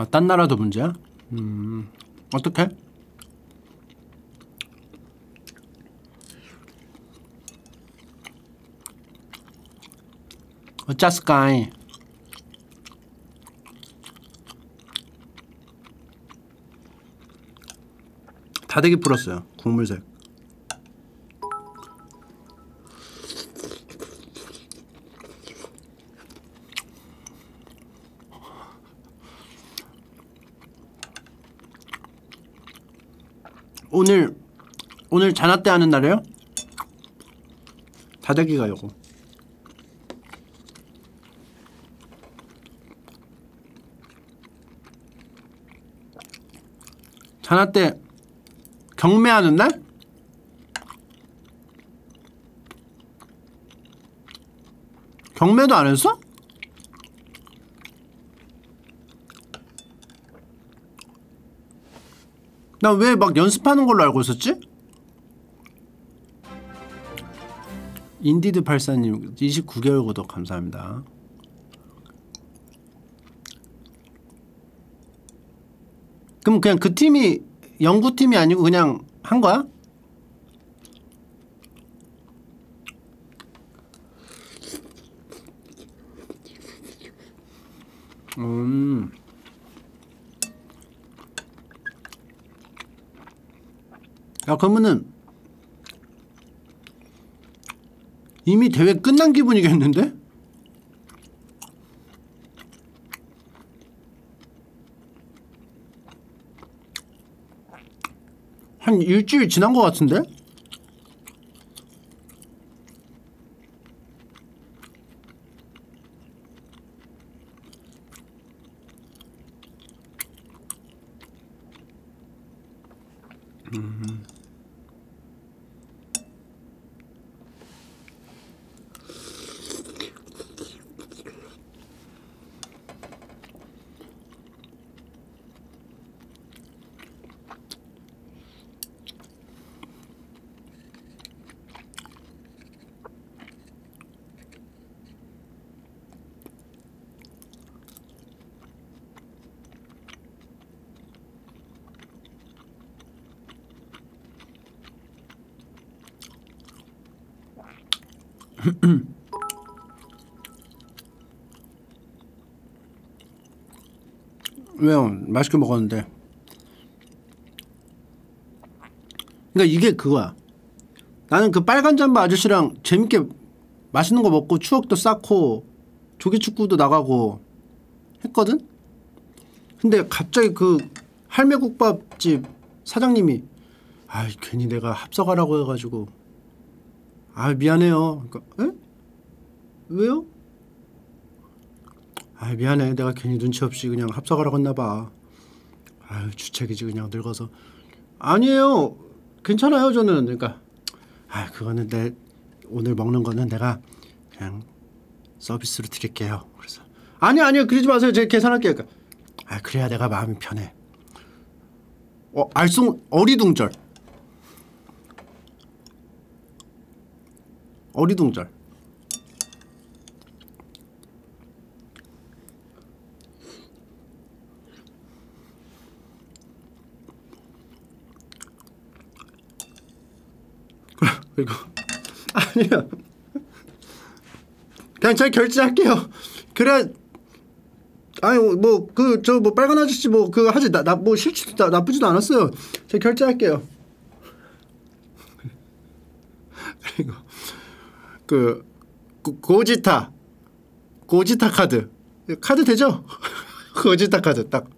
아, 딴 나라도 문제야? 음, 어떡해? 어쩌스까이 다대기 풀었어요 국물색 오늘 오늘 자나 때 하는 날이에요? 다대기가 요거 자나 때 경매하는 날? 경매도 안 했어? 나 왜 막 연습하는 걸로 알고 있었지? 인디드 84님 29개월 구독 감사합니다. 그럼 그냥 그 팀이 연구팀이 아니고 그냥 한 거야? 음. 야 그러면은 이미 대회 끝난 기분이겠는데? 한 일주일 지난 것 같은데? 음. 왜요? 맛있게 먹었는데. 그러니까 이게 그거야. 나는 그 빨간 잠바 아저씨랑 재밌게 맛있는 거 먹고 추억도 쌓고 조기축구도 나가고 했거든? 근데 갑자기 그 할매국밥집 사장님이 아 괜히 내가 합석하라고 해가지고 아 미안해요. 그러니까 에? 왜요? 아 미안해. 내가 괜히 눈치 없이 그냥 합석하라고 했나 봐. 아유 주책이지 그냥 늙어서. 아니에요. 괜찮아요 저는. 그러니까 아 그거는 내 오늘 먹는 거는 내가 그냥 서비스로 드릴게요. 그래서 아니 아니요 그러지 마세요. 제가 계산할게요. 그러니까 아 그래야 내가 마음이 편해. 어 알쏭 어리둥절. 어리둥절. 그리고 아니요. 그냥 제가 결제할게요. 그래. 아니 뭐 그 저뭐 빨간 아저씨 뭐 그거 하지 나뭐 싫지도 나, 나쁘지도 않았어요. 제가 결제할게요. 그리고 그 고, 고지타 고지타 카드 카드 되죠? 고지타 카드 딱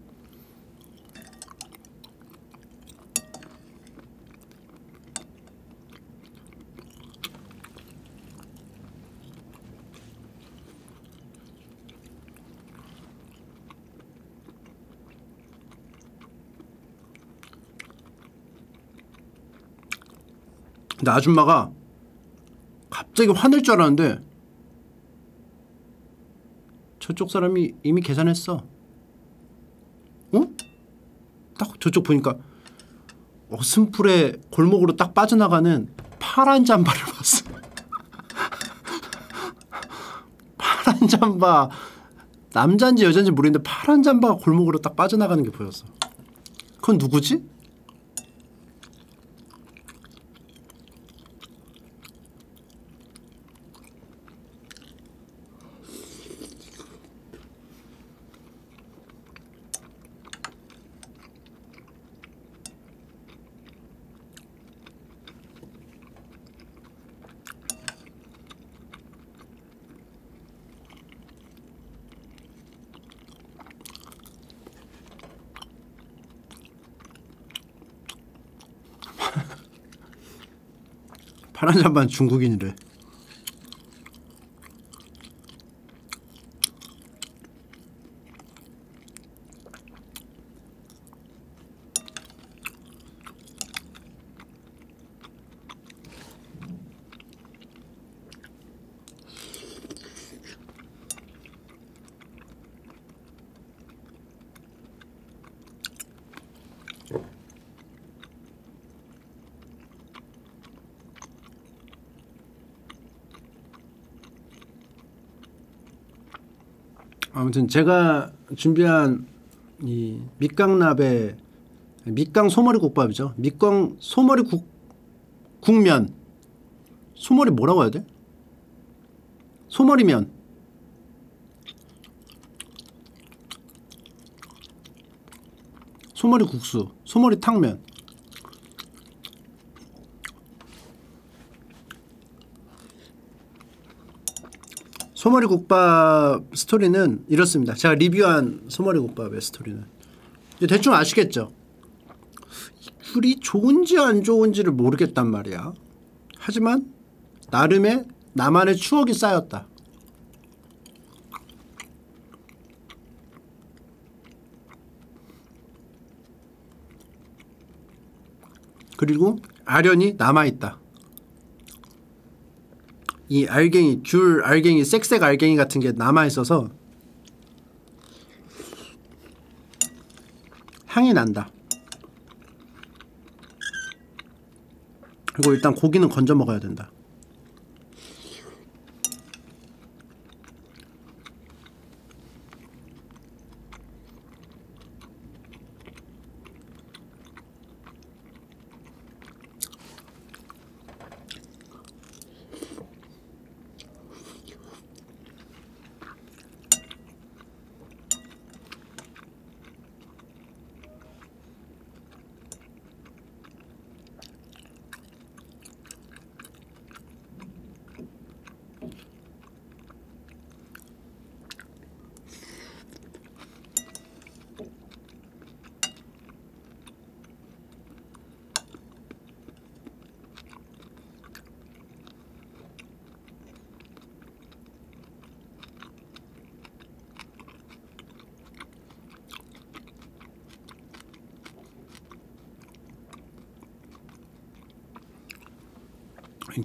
근데 아줌마가 갑자기 화낼 줄 알았는데 저쪽 사람이 이미 계산했어. 어? 딱 저쪽 보니까 어슴풀에 골목으로 딱 빠져나가는 파란 잠바를 봤어. 파란 잠바 남자인지 여자인지 모르겠는데 파란 잠바가 골목으로 딱 빠져나가는 게 보였어. 그건 누구지? 파란 잠바는 중국인이래. 아무튼 제가 준비한 이 밑강나베 밑강 소머리 국밥이죠. 밑강 소머리 국 국면 소머리 뭐라고 해야 돼? 소머리면 소머리 국수 소머리 탕면 소머리 국밥 스토리는 이렇습니다. 제가 리뷰한 소머리 국밥의 스토리는 대충 아시겠죠? 귤이 좋은지 안 좋은지를 모르겠단 말이야. 하지만 나름의 나만의 추억이 쌓였다. 그리고 아련이 남아있다. 이 알갱이 귤 알갱이 쌕쌕 알갱이 같은 게 남아 있어서 향이 난다. 그리고 일단 고기는 건져 먹어야 된다.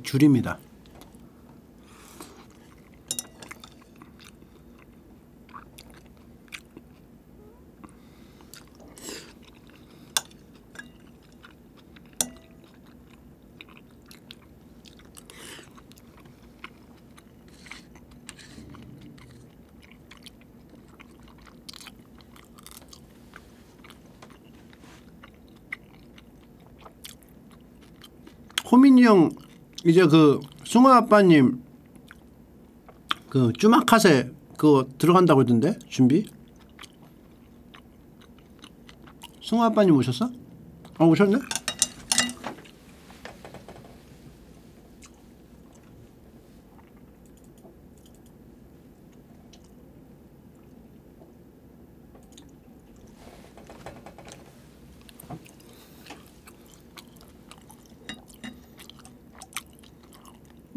귤입니다. 호민이 형 이제 그 승호 아빠님 그 쭈마카세 그거 들어간다고 했던데 준비? 승호 아빠님 오셨어? 어 오셨네?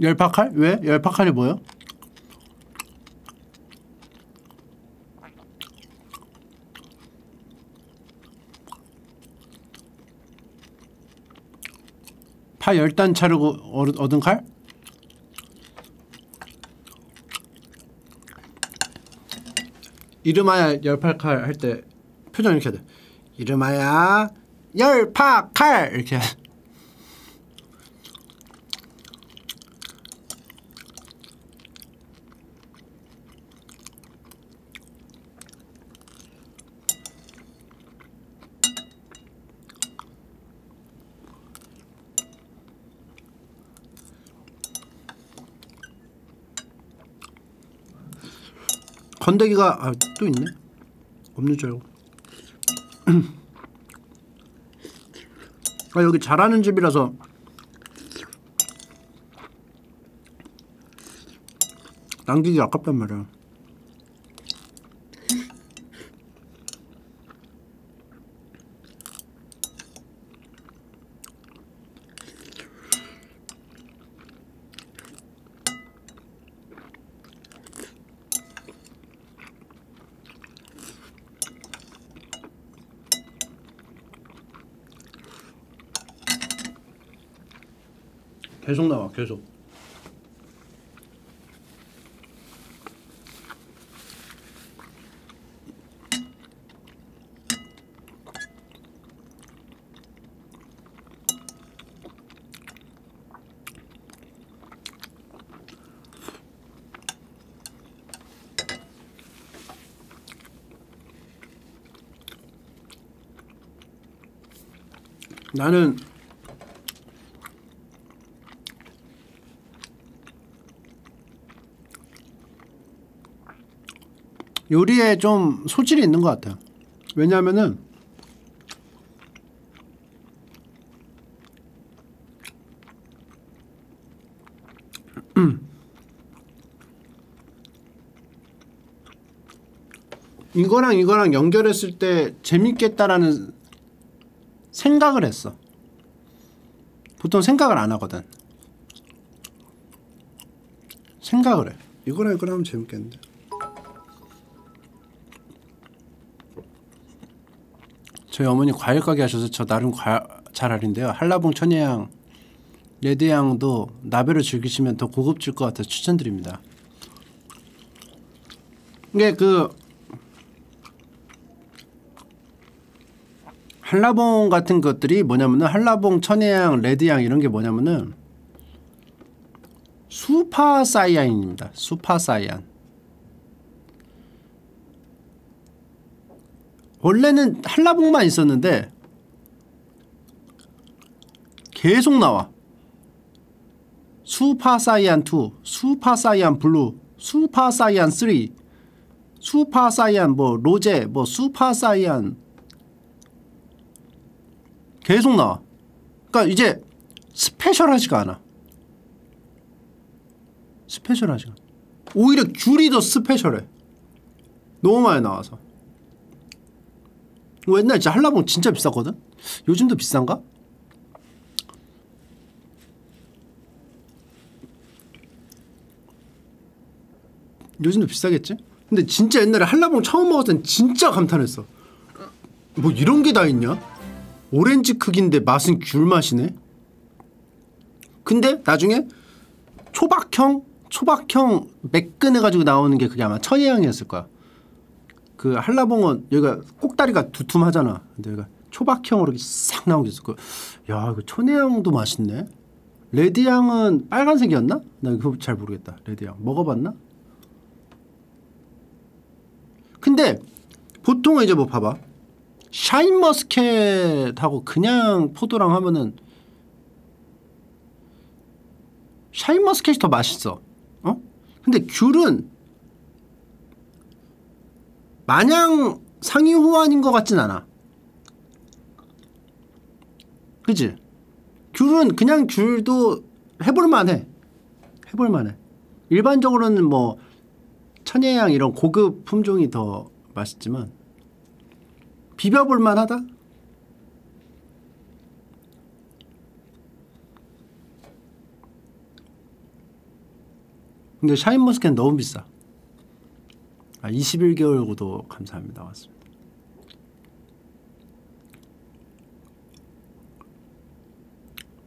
열파칼? 왜? 열파칼이 뭐야? 파 열단 차르고 얻은 칼? 이름하야 열팔칼 할 때 표정 이렇게 돼. 이름하야 열파칼 이렇게 건더기가 아, 또 있네. 없는 줄 알고. 아 여기 잘하는 집이라서 남기기 아깝단 말이야. 계속. 나는 요리에 좀 소질이 있는 것 같아요. 왜냐하면은 이거랑 이거랑 연결했을 때 재밌겠다라는 생각을 했어. 보통 생각을 안 하거든. 생각을 해. 이거랑 이거랑 하면 재밌겠는데. 저희 어머니 과일 가게 하셔서 저 나름 과, 잘 알인데요. 한라봉 천혜향 레드향도 나베를 즐기시면 더 고급질 것 같아서 추천드립니다. 이게 그 한라봉 같은 것들이 뭐냐면은 한라봉 천혜향 레드향 이런 게 뭐냐면은 수파사이안입니다. 수파사이안. 원래는 한라봉만 있었는데 계속 나와. 수파사이안 2, 수파사이안 블루, 수파사이안 3, 수파사이안 뭐 로제, 뭐 수파사이안 계속 나와. 그러니까 이제 special하지가 않아. special하지가. 오히려 귤이 더 special해. 너무 많이 나와서. 옛날 진짜 한라봉 진짜 비쌌거든? 요즘도 비싼가? 요즘도 비싸겠지? 근데 진짜 옛날에 한라봉 처음 먹었을 땐 진짜 감탄했어 뭐 이런 게 다 있냐? 오렌지 크기인데 맛은 귤 맛이네? 근데 나중에 초박형 초박형 매끈해가지고 나오는 게 그게 아마 천혜향이었을 거야. 그 한라봉은 여기가 꼭다리가 두툼하잖아. 근데 여기가 초박형으로 이렇게 싹 나오게 거야. 야, 이거 천혜향도 맛있네. 레드향은 빨간색이었나? 나 그거 잘 모르겠다. 레드향 먹어봤나? 근데 보통은 이제 뭐 봐봐. 샤인머스켓하고 그냥 포도랑 하면은 샤인머스켓이 더 맛있어. 어? 근데 귤은 마냥 상위 호환인 것 같진 않아. 그지? 귤은 그냥 귤도 해볼만해. 해볼만해. 일반적으로는 뭐 천혜향 이런 고급 품종이 더 맛있지만 비벼볼만 하다. 근데 샤인머스켓 너무 비싸. 아, 21개월 구독 감사합니다. 왔습니다.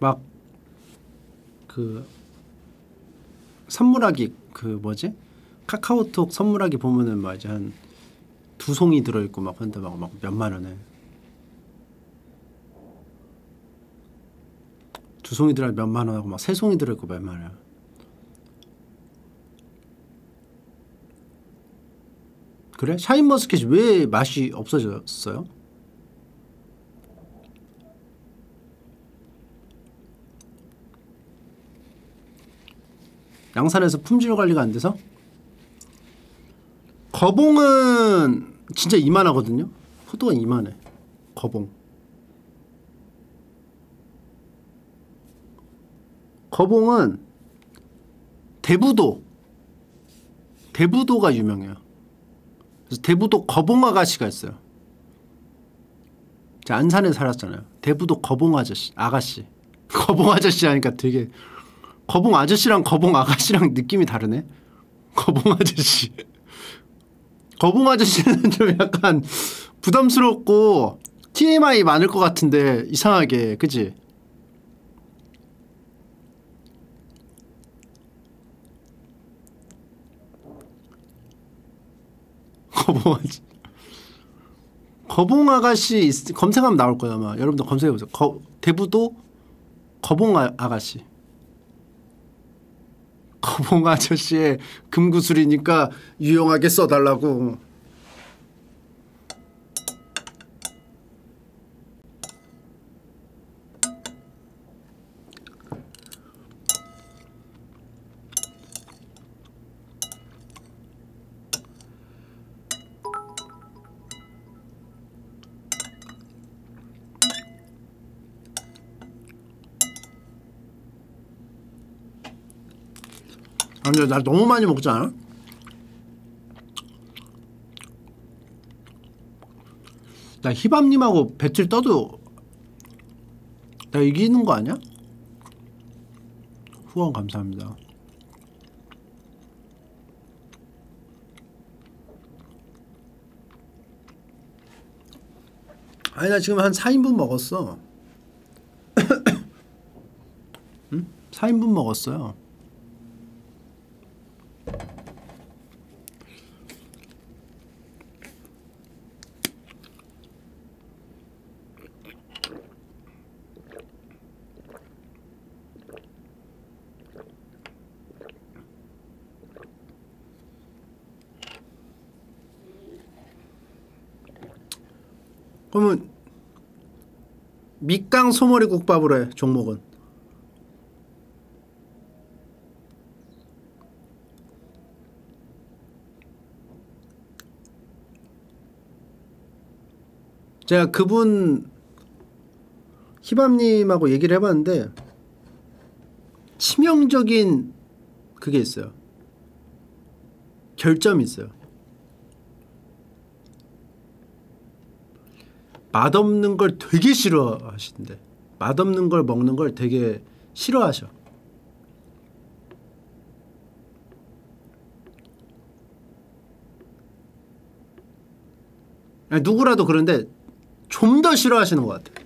막 그 선물하기 그 뭐지 카카오톡 선물하기 보면은 막 이제 한 두 송이 들어있고 막 근데 막, 막 몇만 원에 두 송이 들어 몇만 원하고 막 세 송이 들어있고 몇만 원 그래? 샤인머스켓이 왜 맛이 없어졌어요? 양산에서 품질 관리가 안 돼서? 거봉은 진짜 이만하거든요. 포도가 이만해. 거봉. 거봉은 대부도 대부도가 유명해요. 대부도 거봉 아가씨가 있어요. 제 안산에 살았잖아요. 대부도 거봉 아저씨 아가씨. 거봉 아저씨 하니까 되게 거봉 아저씨랑 거봉 아가씨랑 느낌이 다르네. 거봉 아저씨. 거봉 아저씨는 좀 약간 부담스럽고 TMI 많을 것 같은데 이상하게 그지? 거봉 아저씨 거봉 아가씨 검색하면 나올 거야 아마. 여러분들 검색해 보세요. 거, 대부도 거봉 아, 아가씨. 거봉 아저씨의 금구슬이니까 유용하게 써달라고 근데 나 너무 많이 먹잖아. 나 희밤님하고 배틀 떠도 나 이기는 거 아니야? 후원 감사합니다. 아니 나 지금 한 4인분 먹었어. 응? 4인분 먹었어요. 그러면 밑강 소머리 국밥으로 해 종목은. 제가 그분 희밤님하고 얘기를 해봤는데 치명적인 그게 있어요. 결점이 있어요 맛없는 걸 되게 싫어하신대. 맛없는 걸 먹는 걸 되게 싫어하셔. 누구라도 그런데 좀 더 싫어하시는 것 같아.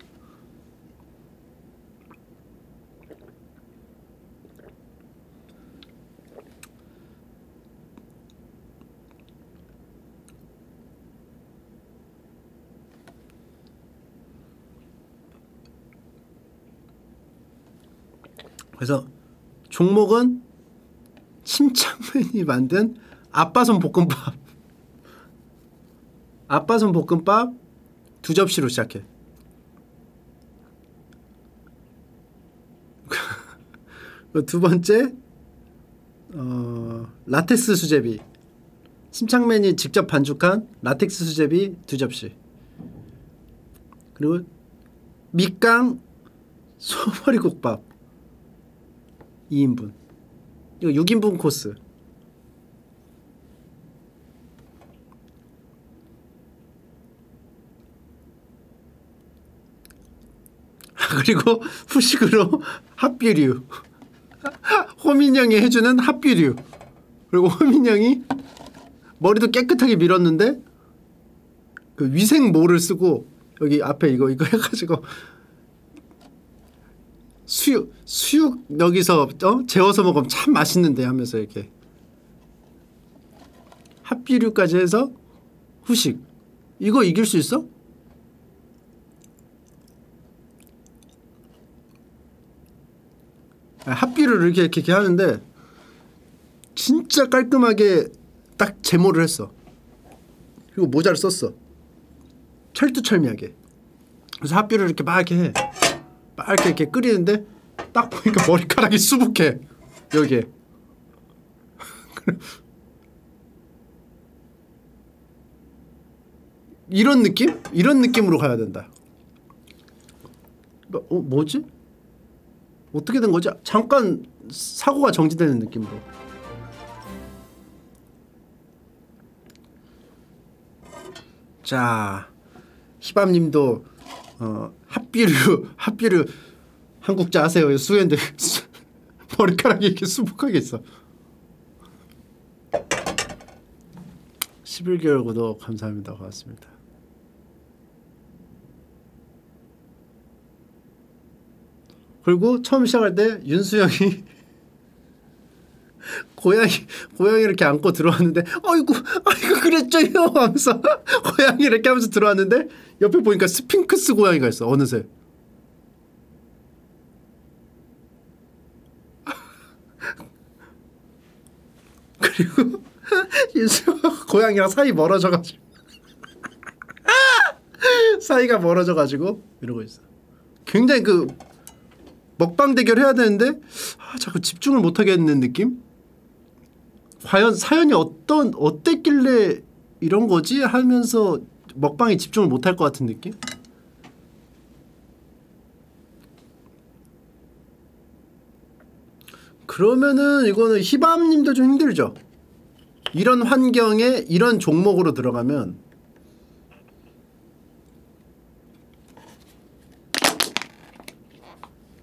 그래서 종목은 침착맨이 만든 아빠손 볶음밥. 아빠손 볶음밥 두 접시로 시작해. 두 번째 어, 라텍스 수제비. 침착맨이 직접 반죽한 라텍스 수제비 두 접시. 그리고 밑강 소머리국밥 2인분. 이거 6인분 코스. 그리고 후식으로 핫뷰류. 호민영이 해주는 핫뷰류. 그리고 호민영이 머리도 깨끗하게 밀었는데 그 위생모를 쓰고 여기 앞에 이거 이거 해가지고 수육 수육 여기서 어? 재워서 먹으면 참 맛있는데 하면서 이렇게 핫비류까지 해서 후식 이거 이길 수 있어? 아, 핫비를 이렇게 이렇게 하는데 진짜 깔끔하게 딱 제모를 했어. 그리고 모자를 썼어. 철두철미하게. 그래서 핫비를 이렇게 막 이렇게 해. 막 이렇게 끓이는데 딱 보니까 머리카락이 수북해. 여기에. 이런 느낌? 이런 느낌으로 가야 된다. 어, 뭐지? 어떻게 된 거지? 잠깐 사고가 정지되는 느낌으로. 자, 희밤님도 어, 핫비류 핫비류 한국자 아세요? 수현데 머리카락이 이렇게 수북하게 있어. 11개월 구독 감사합니다. 고맙습니다. 그리고 처음 시작할 때 윤수영이 고양이 고양이 이렇게 안고 들어왔는데 아이고 아이고 그랬죠요 하면서. 고양이 이렇게 하면서 들어왔는데 옆에 보니까 스핑크스 고양이가 있어 어느새. 그리고 고양이랑 사이 멀어져가지고. 사이가 멀어져가지고 이러고 있어. 굉장히 그 먹방 대결 해야 되는데 아, 자꾸 집중을 못하겠는 느낌? 과연 사연이 어떤 어땠길래 이런 거지 하면서 먹방에 집중을 못할 것 같은 느낌? 그러면은 이거는 희밤님도 좀 힘들죠. 이런 환경에 이런 종목으로 들어가면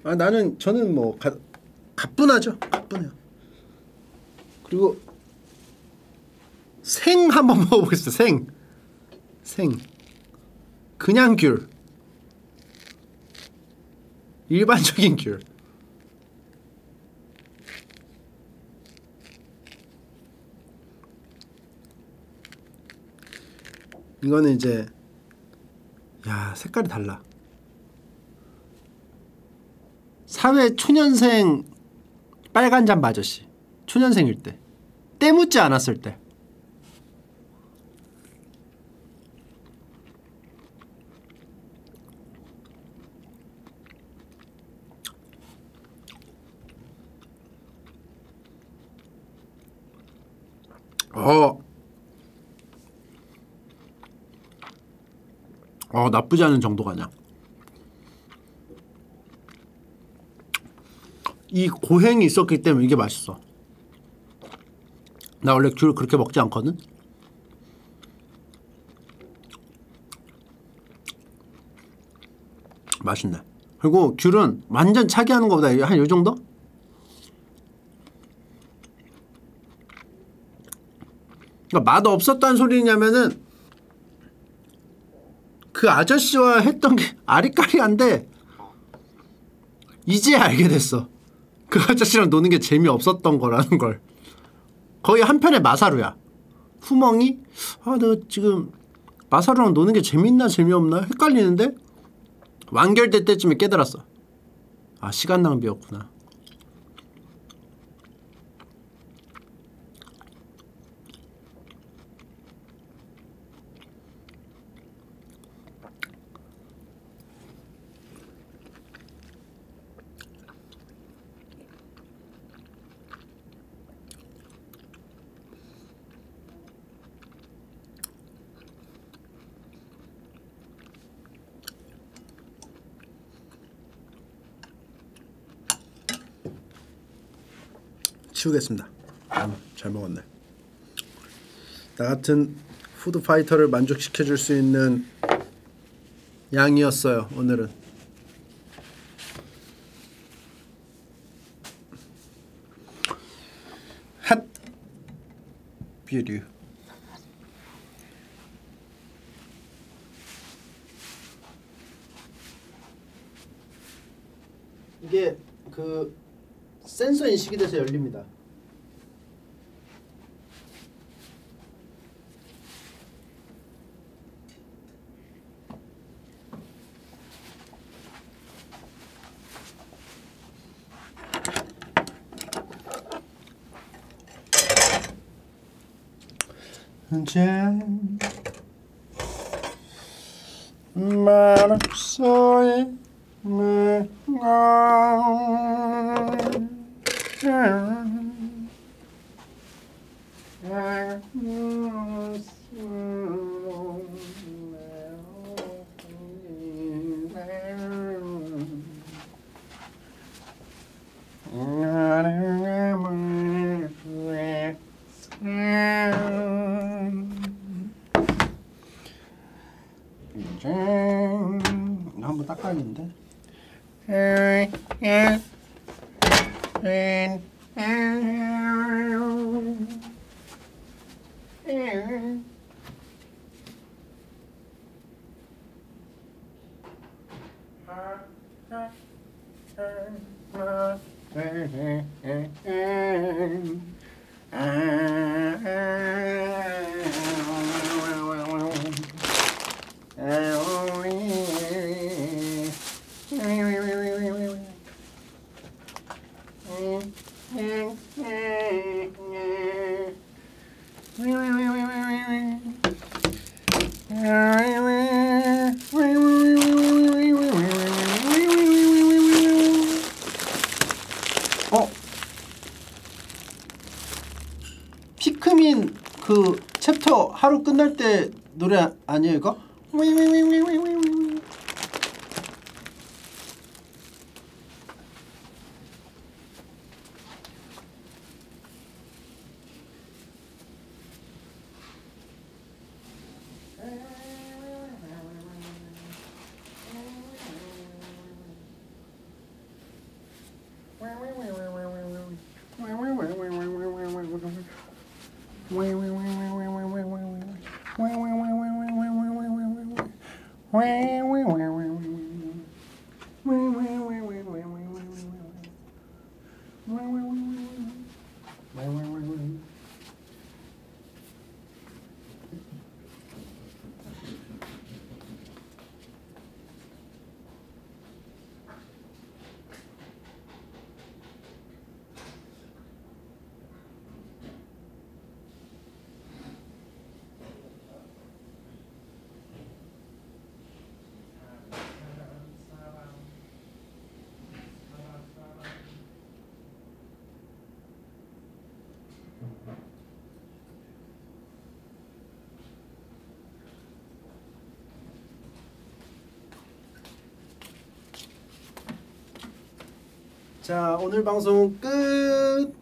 아 나는 저는 뭐 가, 가뿐하죠. 가뿐해요. 그리고 생 한번 먹어보겠습니다. 생. 생. 그냥 귤. 일반적인 귤. 이거는 이제 야 색깔이 달라 사회 초년생 빨간 잠바 아저씨 초년생일 때 때묻지 않았을 때 어. 어, 나쁘지 않은 정도가 아니야. 이 고행이 있었기 때문에 이게 맛있어. 나 원래 귤 그렇게 먹지 않거든? 맛있네. 그리고 귤은 완전 차게 하는 것보다 한 요 정도? 그러니까 맛 없었다는 소리냐면은 그 아저씨와 했던 게 아리까리한데 이제 알게 됐어. 그 아저씨랑 노는 게 재미없었던 거라는 걸. 거의 한편의 마사루야. 후멍이 아 내가 지금 마사루랑 노는 게 재밌나 재미없나 헷갈리는데 완결될 때쯤에 깨달았어. 아 시간 낭비였구나. 치우겠습니다. 음, 잘 먹었네. 나 같은 푸드 파이터를 만족시켜 줄 수 있는 양이었어요. 오늘은. 핫 뷰류 이게 그 센서 인식이 돼서 열립니다. 짠마 자 오늘 방송 끝.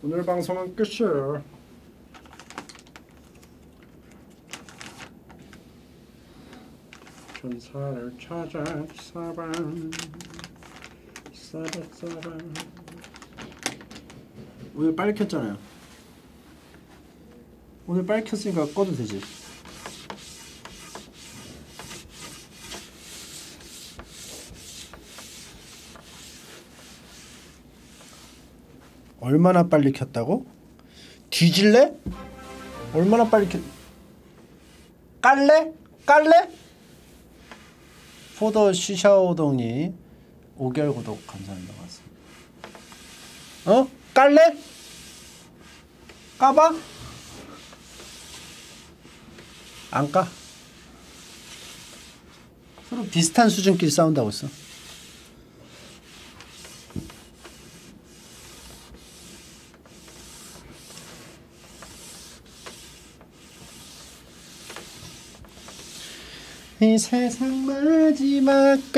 오늘 방송은 끝이에요. 천사를 찾아 사방 사방사방 오늘 빨리 켰잖아요. 오늘 빨리 켰으니까 꺼도 되지. 얼마나 빨리 켰다고? 뒤질래? 얼마나 빨리 켰? 깔래? 깔래? 포더 시샤오동이 5개월 구독 감사합니다. 어? 깔래? 까봐? 안 까? 서로 비슷한 수준끼리 싸운다고 했어. 세상 마지막까지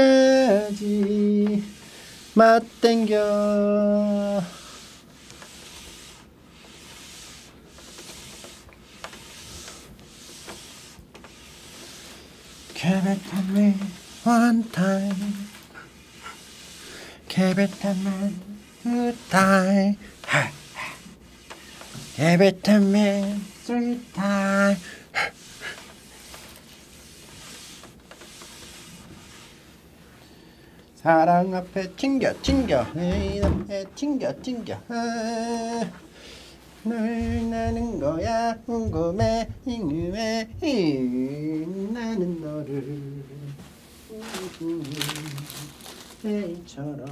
맞땡겨 Give it to me one time Give it to me two time Give it to me three time 앞에 튕겨 튕겨. 이 앞에 튕겨 튕겨. 아, 널 나는 거야. 궁금해. 궁금해. 나는 너를. 애처럼.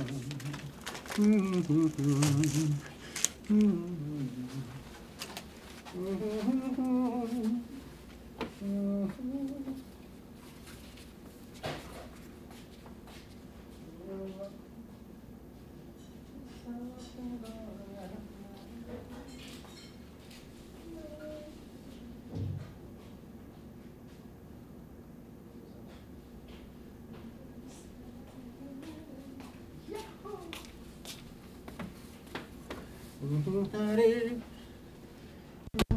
나를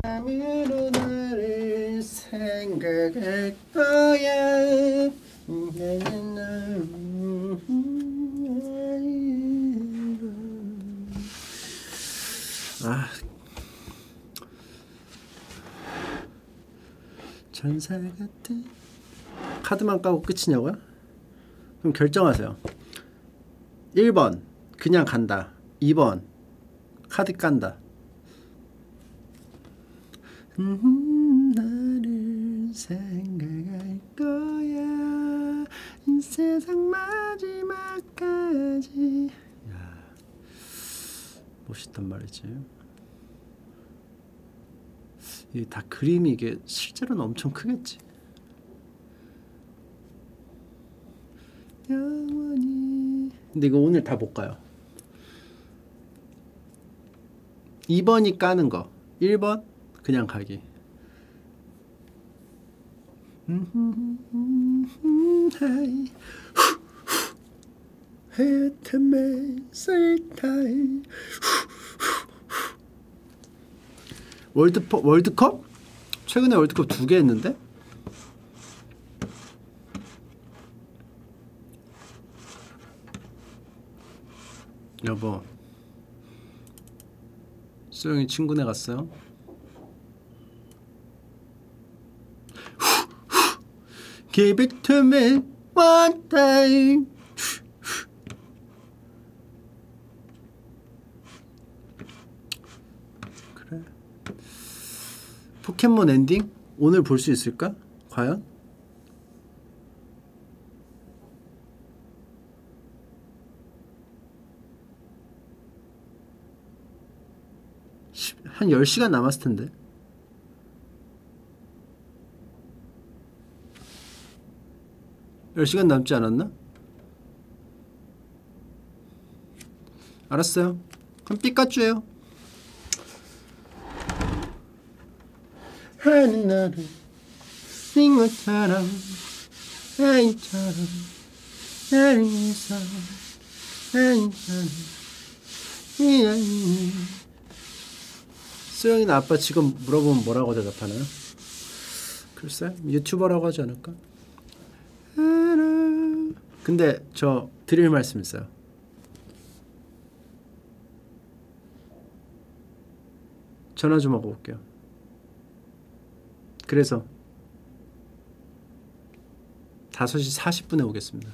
마음으로 나를 생각할 거야 나는 아 전사 같은 카드만 까고 끝이냐고요? 그럼 결정하세요 1번 그냥 간다 2번 카드 깐다. 음, 나를 생각할 거야 이 세상 마지막까지. 야, 멋있단 말이지. 이게 다 그림이 이게 실제로는 엄청 크겠지. 영원히. 근데 이거 오늘 다 못 가요. 2번이 까는 거 1번 그냥 가기 월드컵 월드컵 최근에 월드컵 두 개 했는데 여보 수영이 친구네 갔어요? Give it to me one time. 포켓몬 엔딩 오늘 볼 수 있을까? 과연? 한 10시간 남았을 텐데. 열 시간 남지 않았나? 알았어요. 그럼 삐까쭈예요. 하는 나를 싱어처럼 아이처럼 나를 위해서 수영이는 아빠 지금 물어보면 뭐라고 대답하나요? 글쎄 유튜버라고 하지 않을까? 근데 저 드릴 말씀 있어요. 전화 좀 하고 올게요. 그래서 5시 40분에 오겠습니다.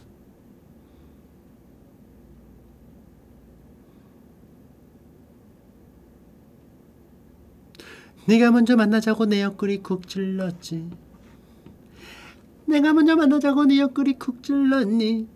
네가 먼저 만나자고 내 옆구리 쿡 찔렀지. 내가 먼저 만나자고 네 옆구리 쿡 찔렀니.